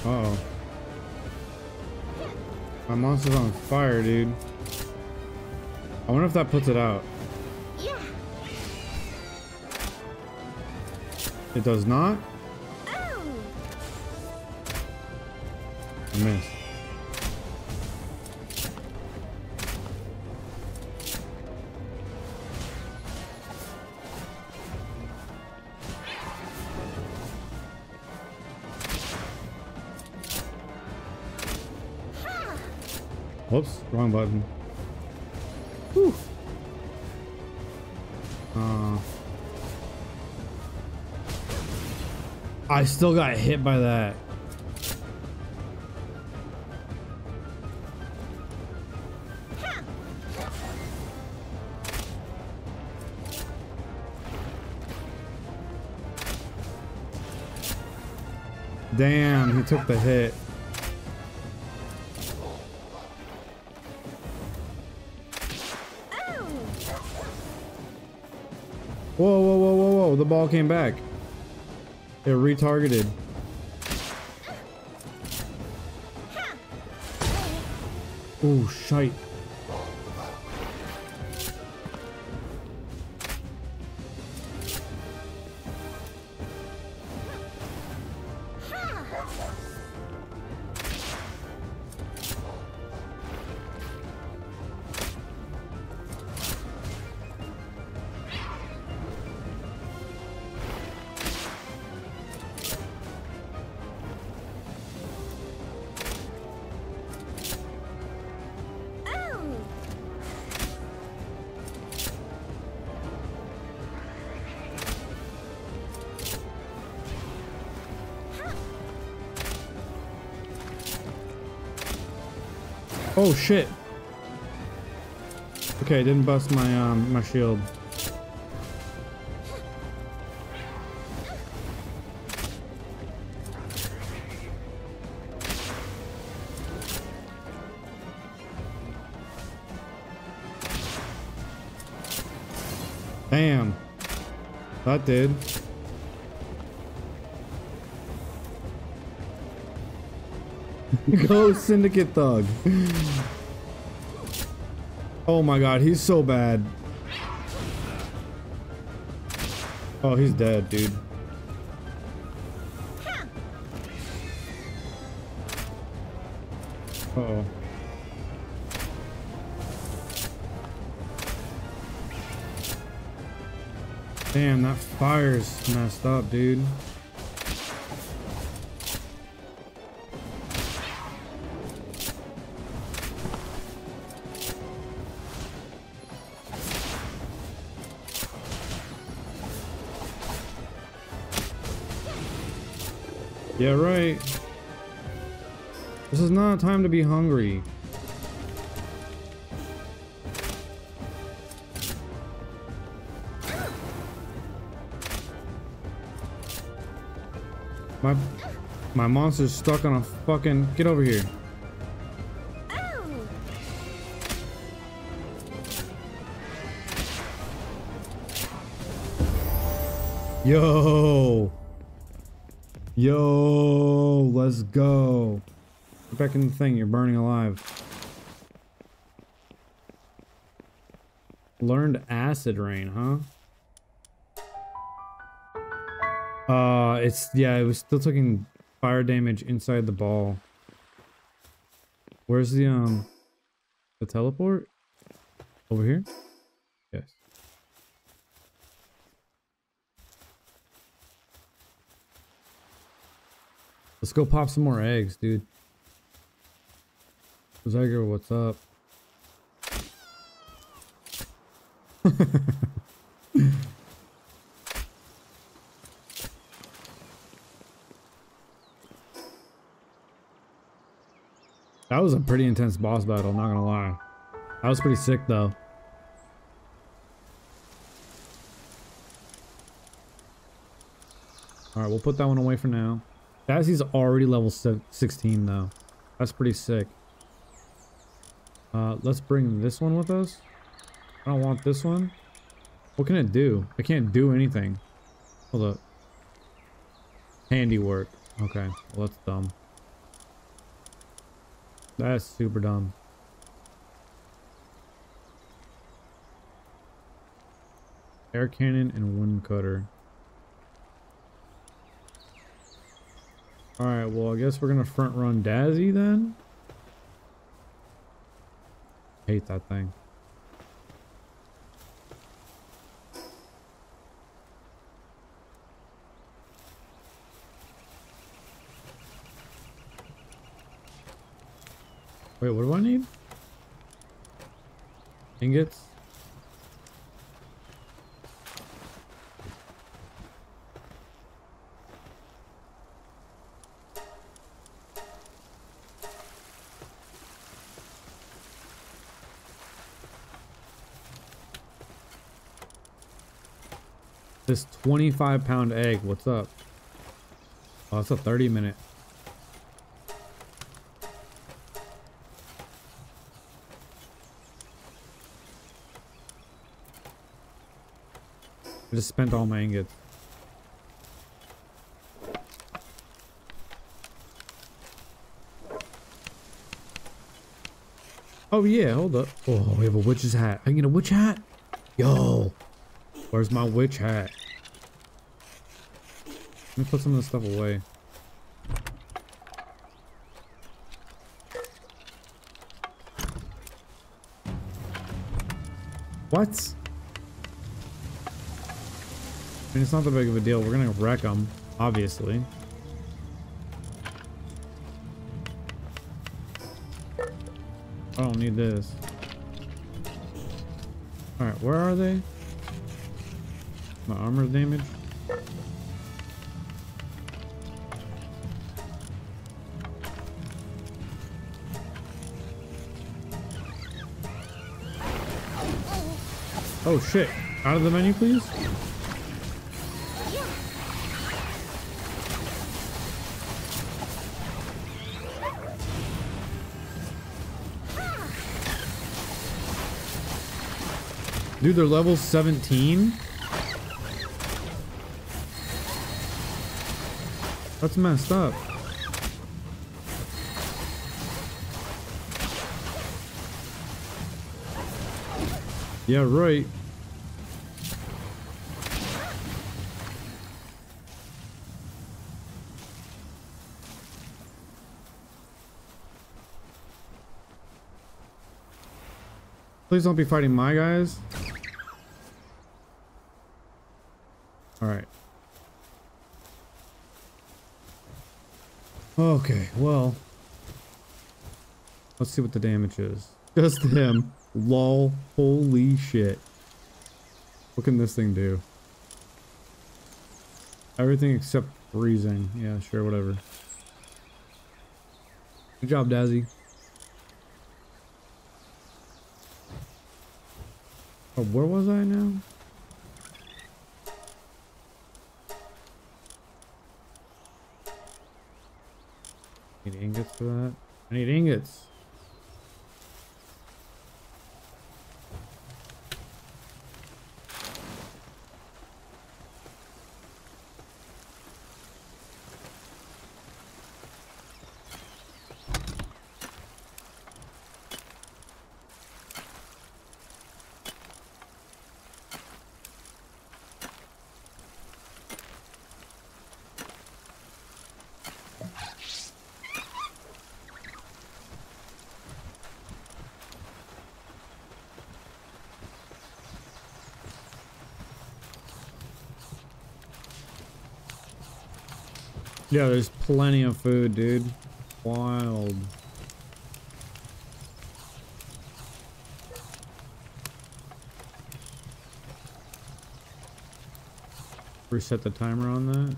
Uh oh. My monster's on fire, dude. If that puts it out. Yeah! It does not? Oh! I missed. Whoops, wrong button. Still got hit by that. Damn, he took the hit. Whoa, whoa, whoa, whoa, whoa. The ball came back. It retargeted. Oh, shite. Shit. Okay, didn't bust my, um, my shield. Damn. That did. Go Syndicate Thug. Oh my god, he's so bad. Oh, he's dead, dude. Uh-oh. Damn, that fire's messed up, dude. Is not a time to be hungry. My my monster's stuck on a fucking get over here. Yo. Yo, let's go. Back in the thing, you're burning alive. Learned acid rain, huh? Uh, it's, yeah, it was still taking fire damage inside the ball. Where's the, um, the teleport? Over here? Yes. Let's go pop some more eggs, dude. Zyger, what's up? that was a pretty intense boss battle, not gonna lie. That was pretty sick though. Alright, we'll put that one away for now. Dazzi's already level 16 though. That's pretty sick. Uh, let's bring this one with us. I don't want this one. What can it do? I can't do anything. Hold up. Handiwork. Okay, well that's dumb. That's super dumb. Air cannon and wind cutter. Alright, well I guess we're gonna front run Dazzi then. Hate that thing. Wait, what do I need? Ingots? This 25 pound egg, what's up? Oh, that's a 30 minute. I just spent all my ingots. Oh yeah, hold up. Oh, we have a witch's hat. I get a witch hat? Yo. Where's my witch hat? Let me put some of this stuff away. What? I mean, it's not that big of a deal. We're gonna wreck them, obviously. I don't need this. Alright, where are they? My armor's damaged. Oh shit. Out of the menu, please. Dude, they're level 17? That's messed up. Yeah, right. Please don't be fighting my guys. Alright. Okay, well. Let's see what the damage is. Just him. Lol. Holy shit. What can this thing do? Everything except freezing. Yeah, sure, whatever. Good job, Dazzi. Oh, where was I now? Need ingots for that? I need ingots. Yeah, there's plenty of food, dude. Wild. Reset the timer on that.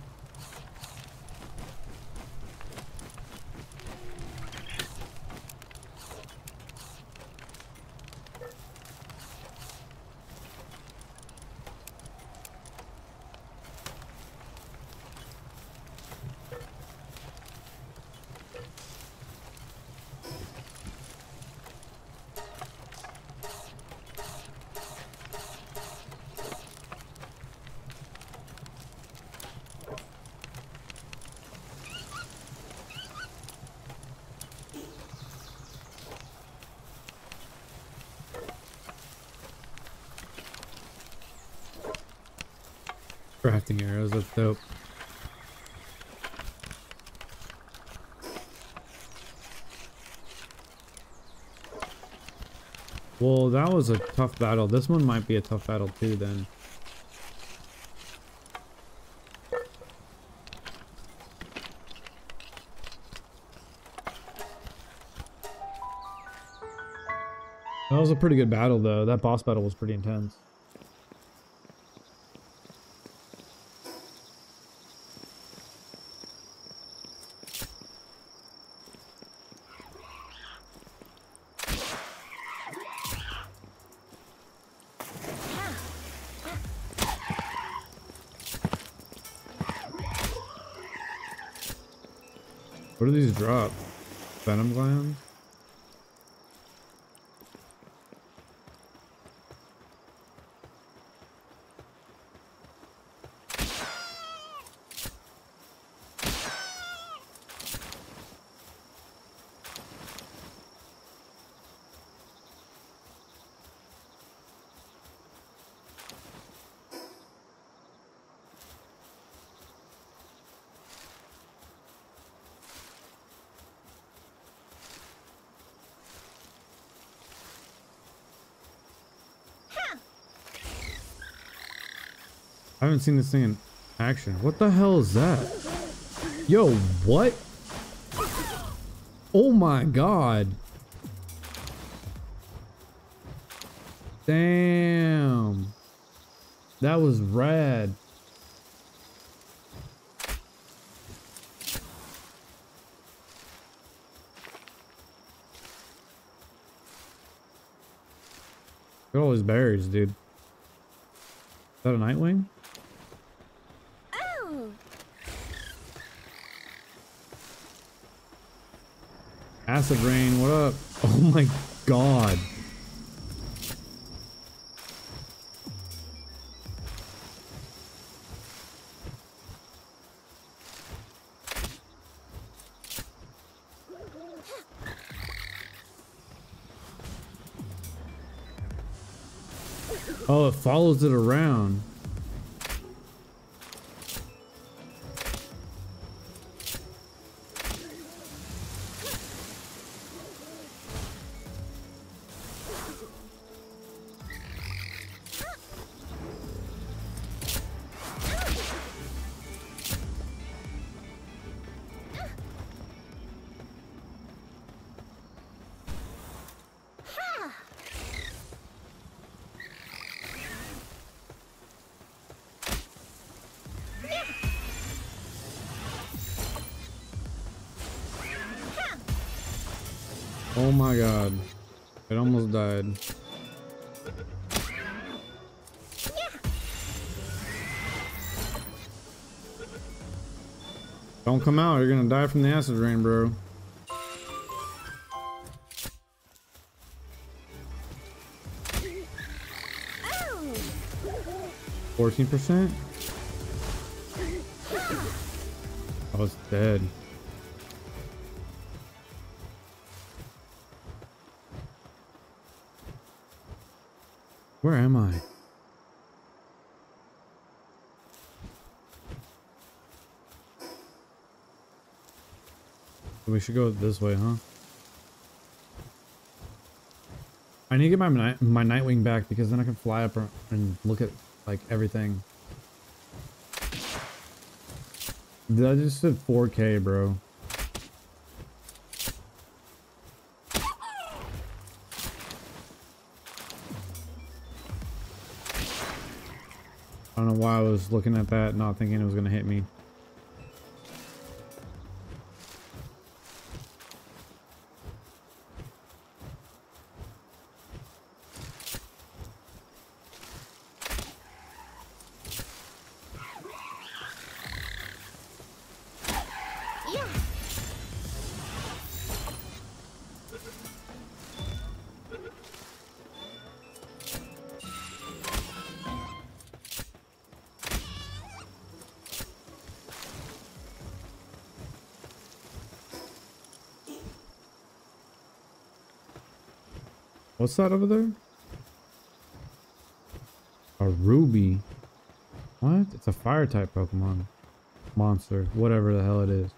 Crafting arrows, that's dope. Well, that was a tough battle. This one might be a tough battle too then. That was a pretty good battle though. That boss battle was pretty intense. Drop? Venom glands? I haven't seen this thing in action. What the hell is that? Yo, what? Oh my god. Damn. That was rad. Look at all these berries, dude. Is that a Nitewing? Acid rain, what up? Oh my god. Oh, it follows it around. Don't come out, you're gonna die from the acid rain, bro. Fourteen percent. I was dead. Where am I? We should go this way, huh? I need to get my night my Nitewing back because then I can fly up and look at like everything. Did I just said 4K, bro. I don't know why I was looking at that, not thinking it was gonna hit me. What's that over there? A Rooby. What? It's a fire type Pokemon. Monster. Whatever the hell it is.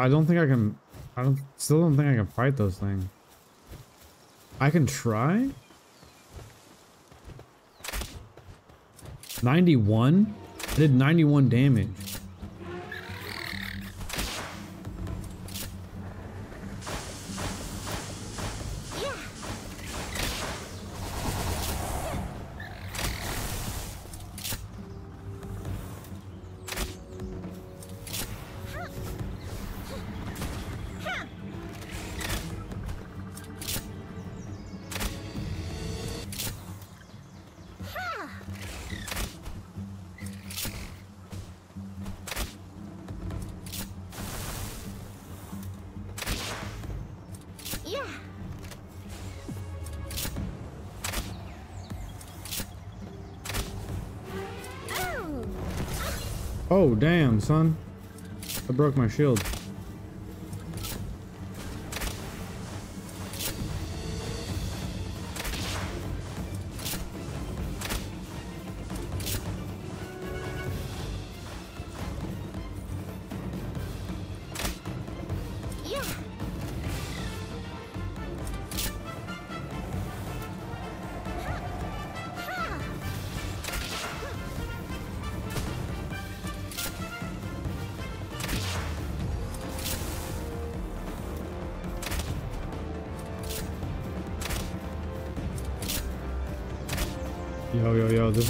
I, don't think I can. I don't. Still don't think I can fight those things. I can try. 91? I did 91 damage. Son. I broke my shield.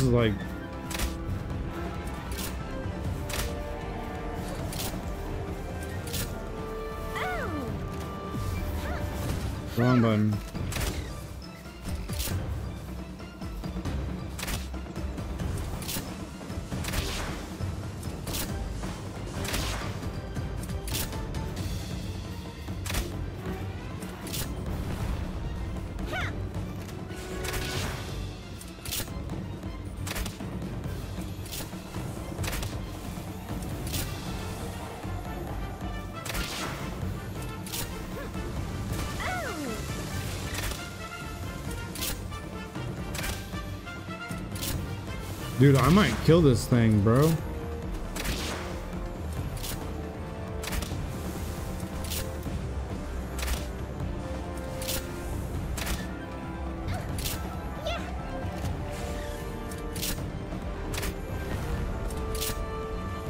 Is like... Dude, I might kill this thing, bro.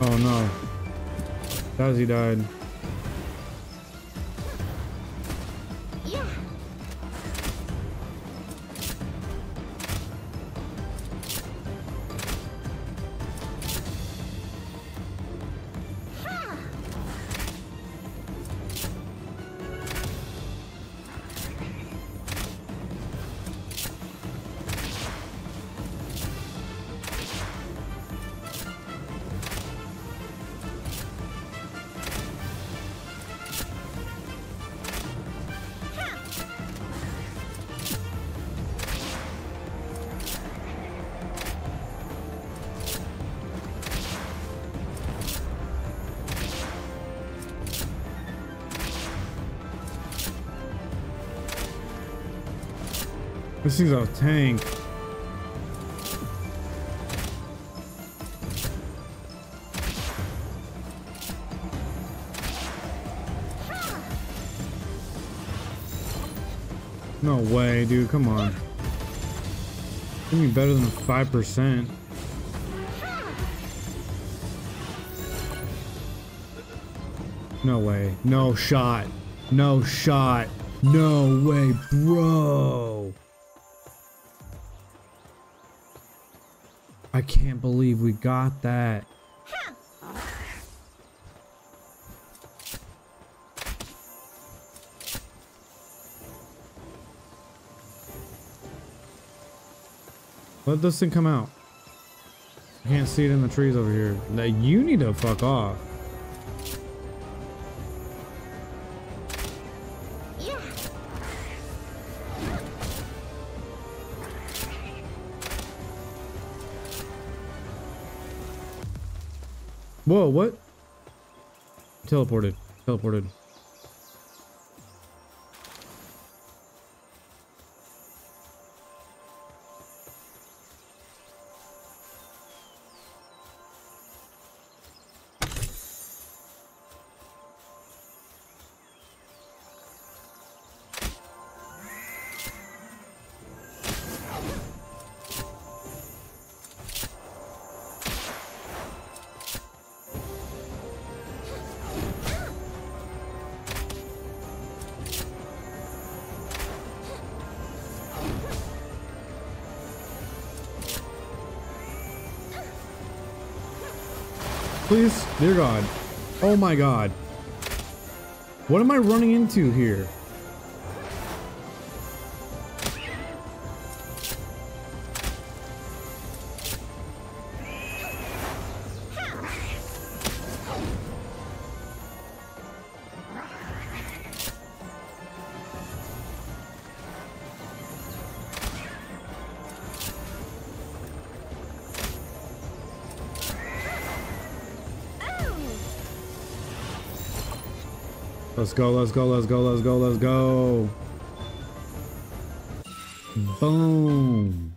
Oh no. Dazzi died. This thing's a tank. No way, dude. Come on. Give me better than 5%. No way. No shot. No shot. No way, bro. I can't believe we got that. Let this thing come out. I can't see it in the trees over here. Now you need to fuck off. Whoa, what? Teleported. Teleported. Dear God. Oh my God. What am I running into here? Let's go, let's go, let's go, let's go, let's go. Boom.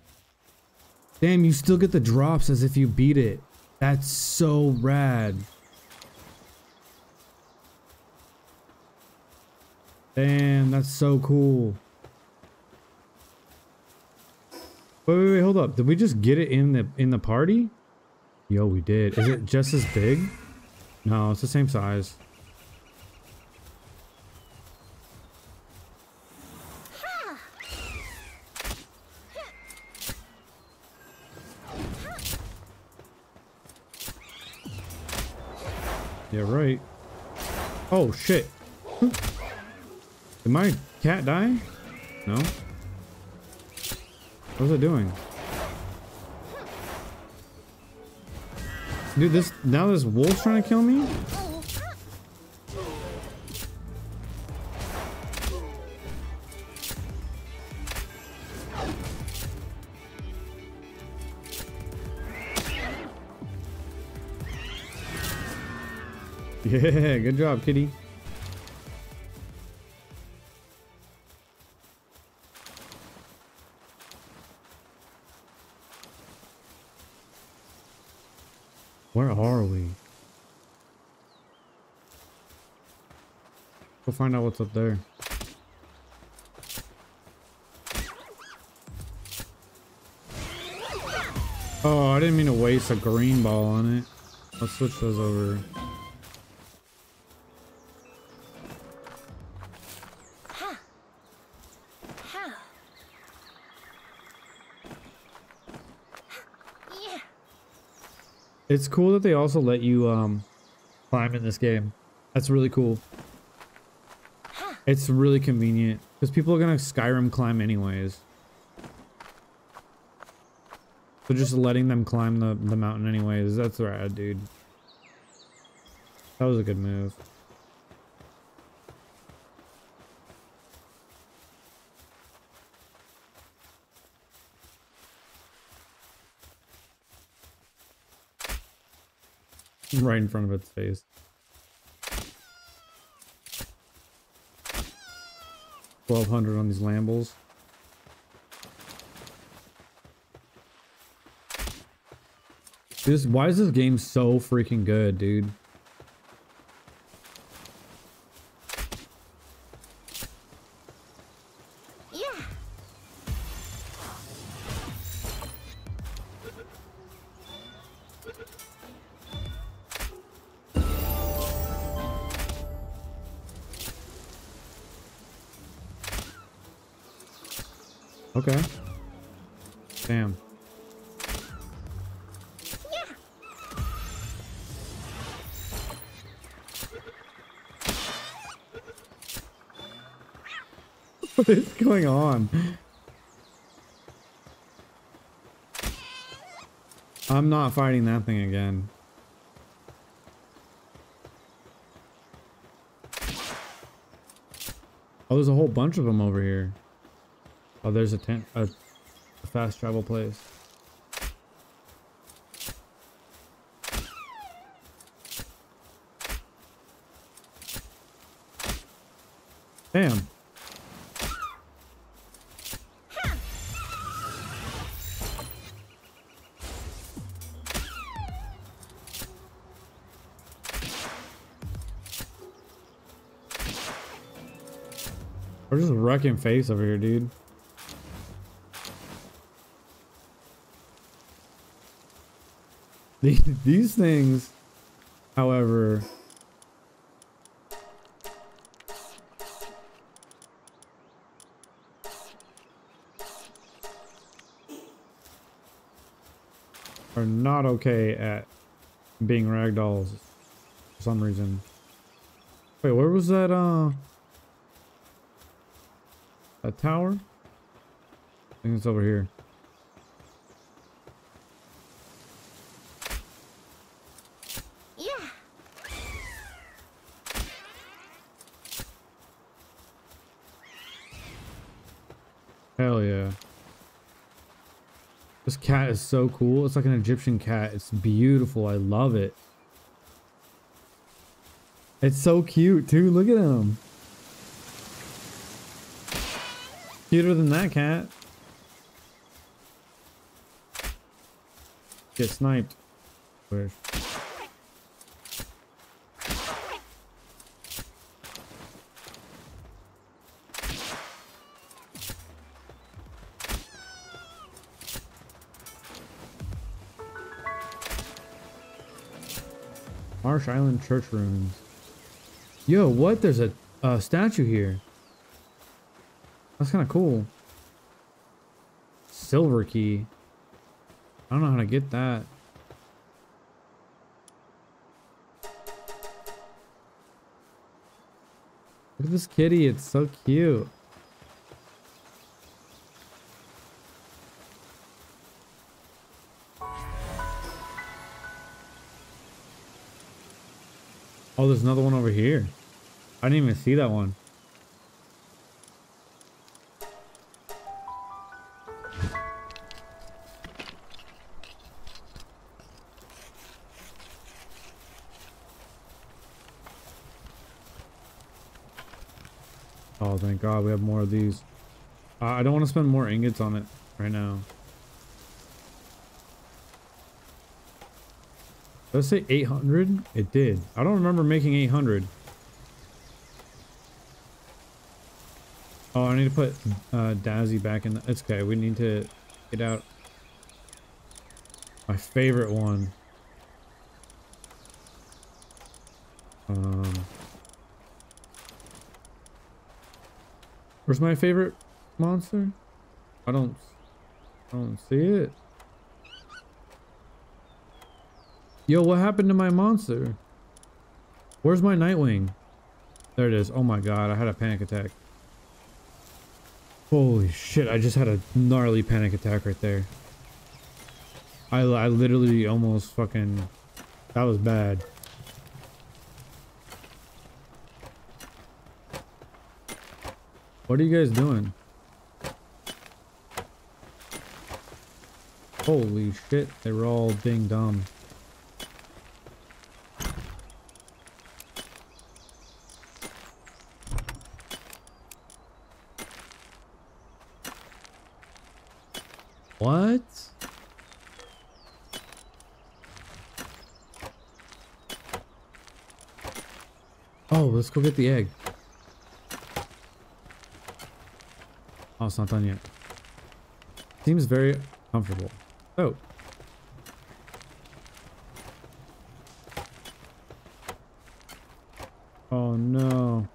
Damn, you still get the drops as if you beat it. That's so rad. Damn, that's so cool. Wait, wait, wait, hold up. Did we just get it in the in the party? Yo, we did. Is it just as big? No, it's the same size. Oh, shit. Did my cat die? No? What was it doing? Dude, this now this wolf's trying to kill me? Good job, kitty. Where are we? Go find out what's up there. Oh, I didn't mean to waste a green ball on it. Let's switch those over. It's cool that they also let you um climb in this game. That's really cool. It's really convenient because people are gonna Skyrim climb anyways. So just letting them climb the, the mountain anyways, that's rad, dude. That was a good move. Right in front of its face. Twelve hundred on these Lamballs. This why is this game so freaking good, dude? Going on? I'm not fighting that thing again. Oh, there's a whole bunch of them over here. Oh, there's a tent, a, a fast travel place. Wrecking face over here, dude. These, things, however, are not okay at being ragdolls for some reason. Wait, where was that, uh... That tower? I think it's over here. Yeah. Hell yeah. This cat is so cool. It's like an Egyptian cat. It's beautiful. I love it. It's so cute too. Look at him. Cuter than that cat. Get sniped. Wish. Marsh Island Church ruins. Yo, what? There's a, a statue here. That's kind of cool. Silver key. I don't know how to get that. Look at this kitty. It's so cute. Oh, there's another one over here. I didn't even see that one. God we have more of these. Uh, I don't want to spend more ingots on it right now. Did I say 800? It did. I don't remember making 800. Oh, I need to put uh, Dazzi back in. It's okay. We need to get out my favorite one. Um, where's my favorite monster? I don't, I don't see it. Yo, what happened to my monster? Where's my Nitewing? There it is. Oh my god, I had a panic attack. Holy shit, I just had a gnarly panic attack right there. I, I literally almost fucking... That was bad. What are you guys doing? Holy shit, they were all being dumb. What? Oh, let's go get the egg. Oh, it's not done yet. Seems very comfortable. Oh. Oh no.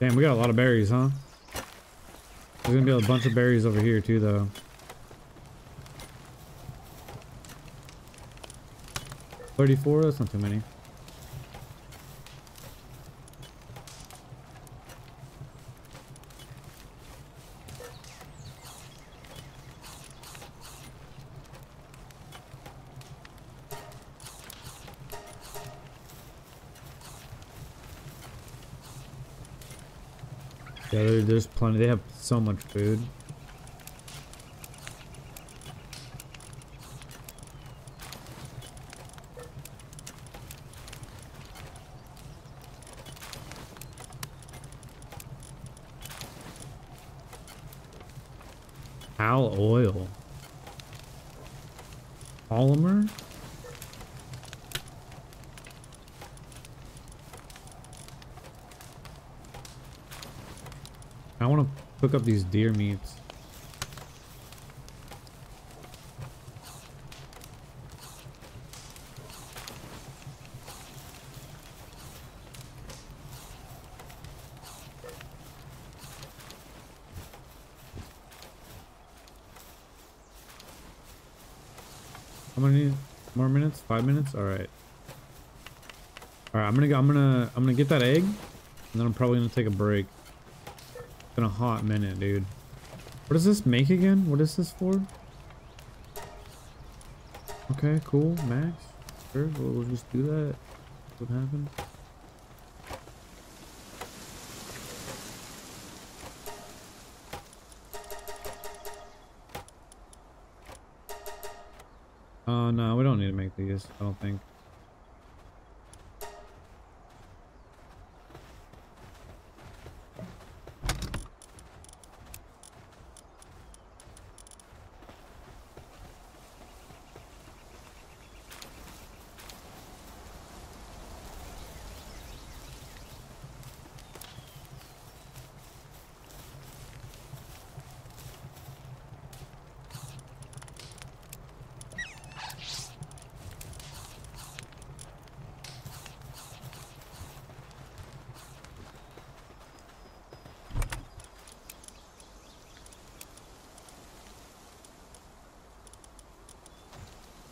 Damn, we got a lot of berries, huh? There's gonna be a bunch of berries over here too, though. Thirty-four. That's not too many. Yeah, there, there's plenty. They have so much food. Al oil. Polymer? I want to cook up these deer meats. How many more minutes? Five minutes? All right. All right. I'm gonna go. I'm gonna. I'm gonna get that egg, and then I'm probably gonna take a break been a hot minute, dude. What does this make again? What is this for? Okay, cool. Max. Sure, we'll, we'll just do that. What happened? Uh, no, we don't need to make these, I don't think.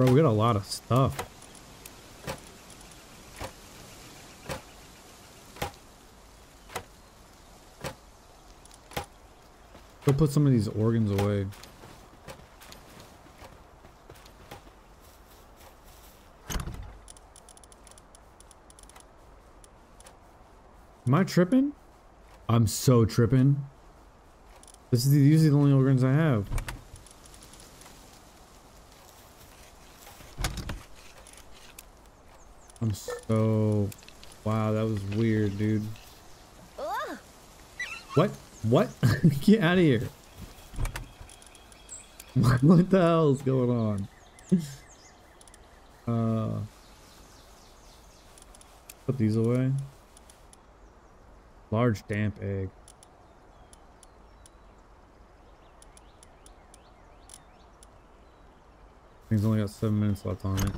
Bro, we got a lot of stuff. Go put some of these organs away. Am I tripping? I'm so tripping. This is these are the only organs I have. I'm so wow, that was weird, dude. Ugh. What? What? Get out of here. what the hell is going on? Uh Put these away. Large damp egg. Thing's only got seven minutes left on it.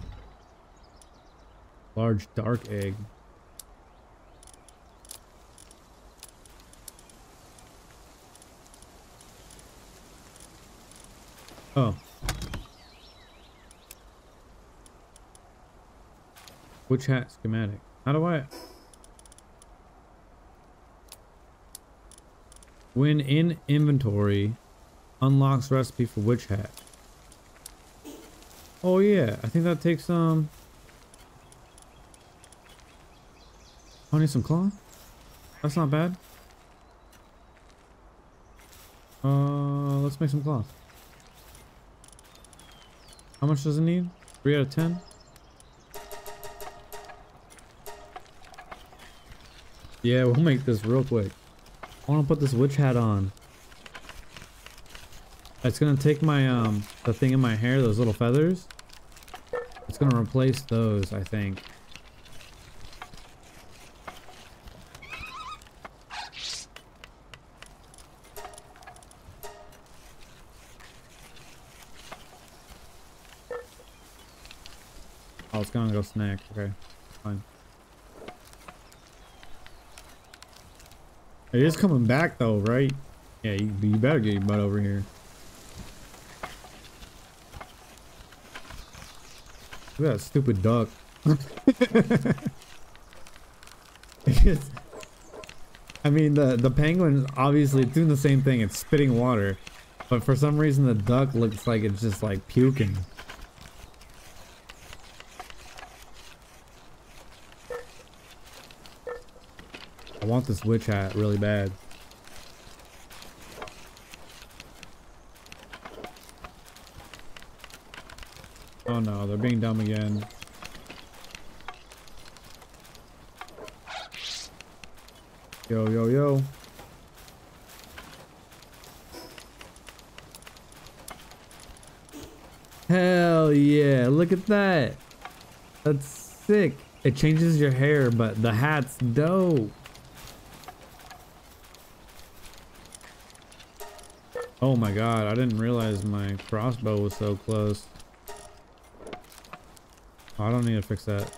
Large dark egg. Oh. Witch hat schematic? How do I... When in inventory, unlocks recipe for witch hat. Oh yeah, I think that takes um. I need some cloth. That's not bad. Uh, let's make some cloth. How much does it need? Three out of ten. Yeah, we'll make this real quick. I want to put this witch hat on. It's gonna take my um the thing in my hair, those little feathers. It's gonna replace those, I think. It's gonna go snack. Okay, fine. It is coming back though, right? Yeah, you, you better get your butt over here. Look at that stupid duck. I mean, the the penguin obviously doing the same thing. It's spitting water, but for some reason the duck looks like it's just like puking. Want this witch hat really bad. Oh no, they're being dumb again. Yo, yo, yo. Hell yeah, look at that. That's sick. It changes your hair, but the hat's dope. Oh my god, I didn't realize my crossbow was so close. I don't need to fix that.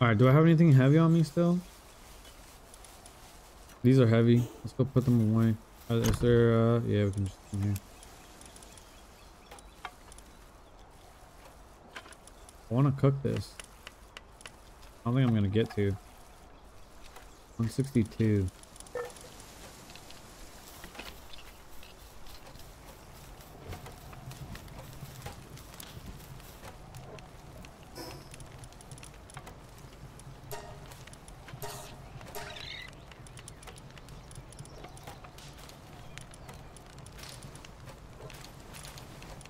Alright, do I have anything heavy on me still? These are heavy. Let's go put them away. Uh, is there, uh, yeah, we can just in here. I want to cook this. I don't think I'm gonna get to. 162.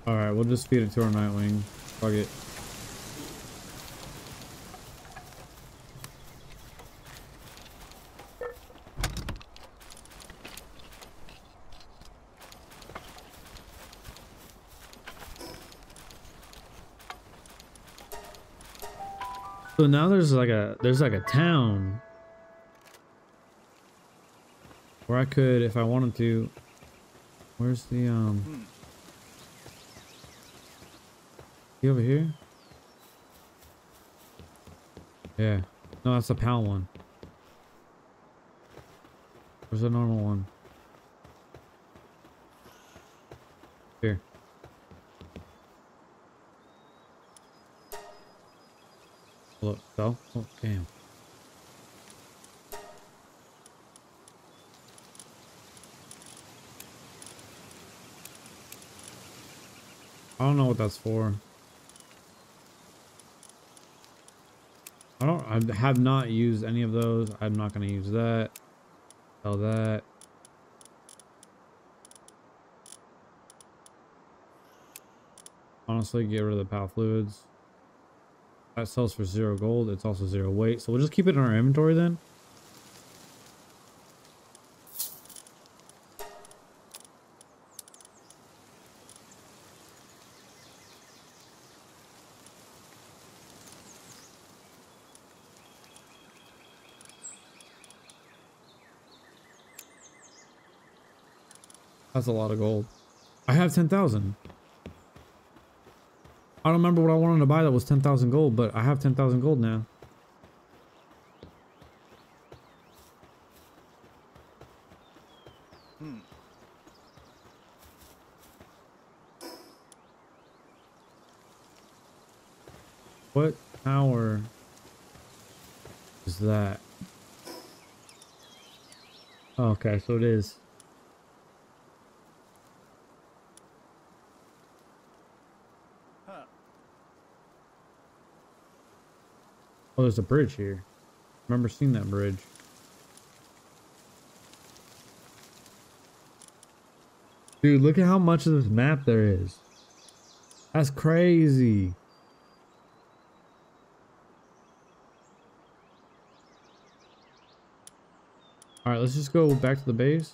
Alright, we'll just feed it to our Nitewing. Fuck it. So now there's like a there's like a town where I could if I wanted to where's the um you over here? Yeah. No, that's the PAL one. Where's the normal one? Here. Look, so oh damn. I don't know what that's for. I don't I have not used any of those. I'm not gonna use that. Sell that. Honestly, get rid of the pal fluids. That sells for zero gold. It's also zero weight. So we'll just keep it in our inventory then. That's a lot of gold. I have 10,000. I don't remember what I wanted to buy that was 10,000 gold, but I have 10,000 gold now. Hmm. What tower is that? Oh, okay, so it is. Oh, there's a bridge here. Remember seeing that bridge. Dude, look at how much of this map there is. That's crazy. Alright, let's just go back to the base.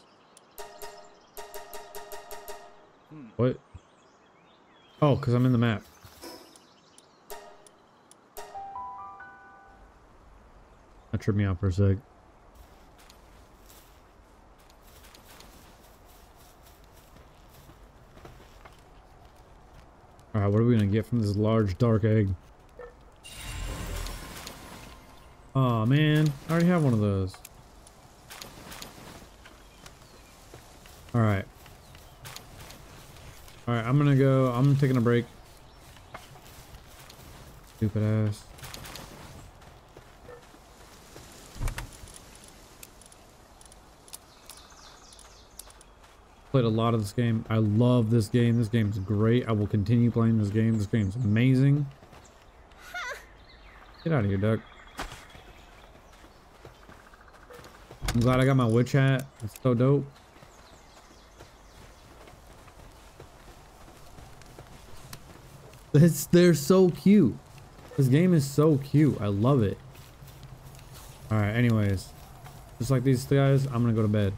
Hmm. What? Oh, because I'm in the map. Tripped me out for a sec. Alright, what are we gonna get from this large dark egg? oh, man. I already have one of those. Alright. Alright, I'm gonna go. I'm taking a break. Stupid ass. Played a lot of this game. I love this game. This game's great. I will continue playing this game. This game's amazing. Get out of here, duck. I'm glad I got my witch hat. It's so dope. It's, they're so cute. This game is so cute. I love it. Alright, anyways. Just like these guys, I'm gonna go to bed.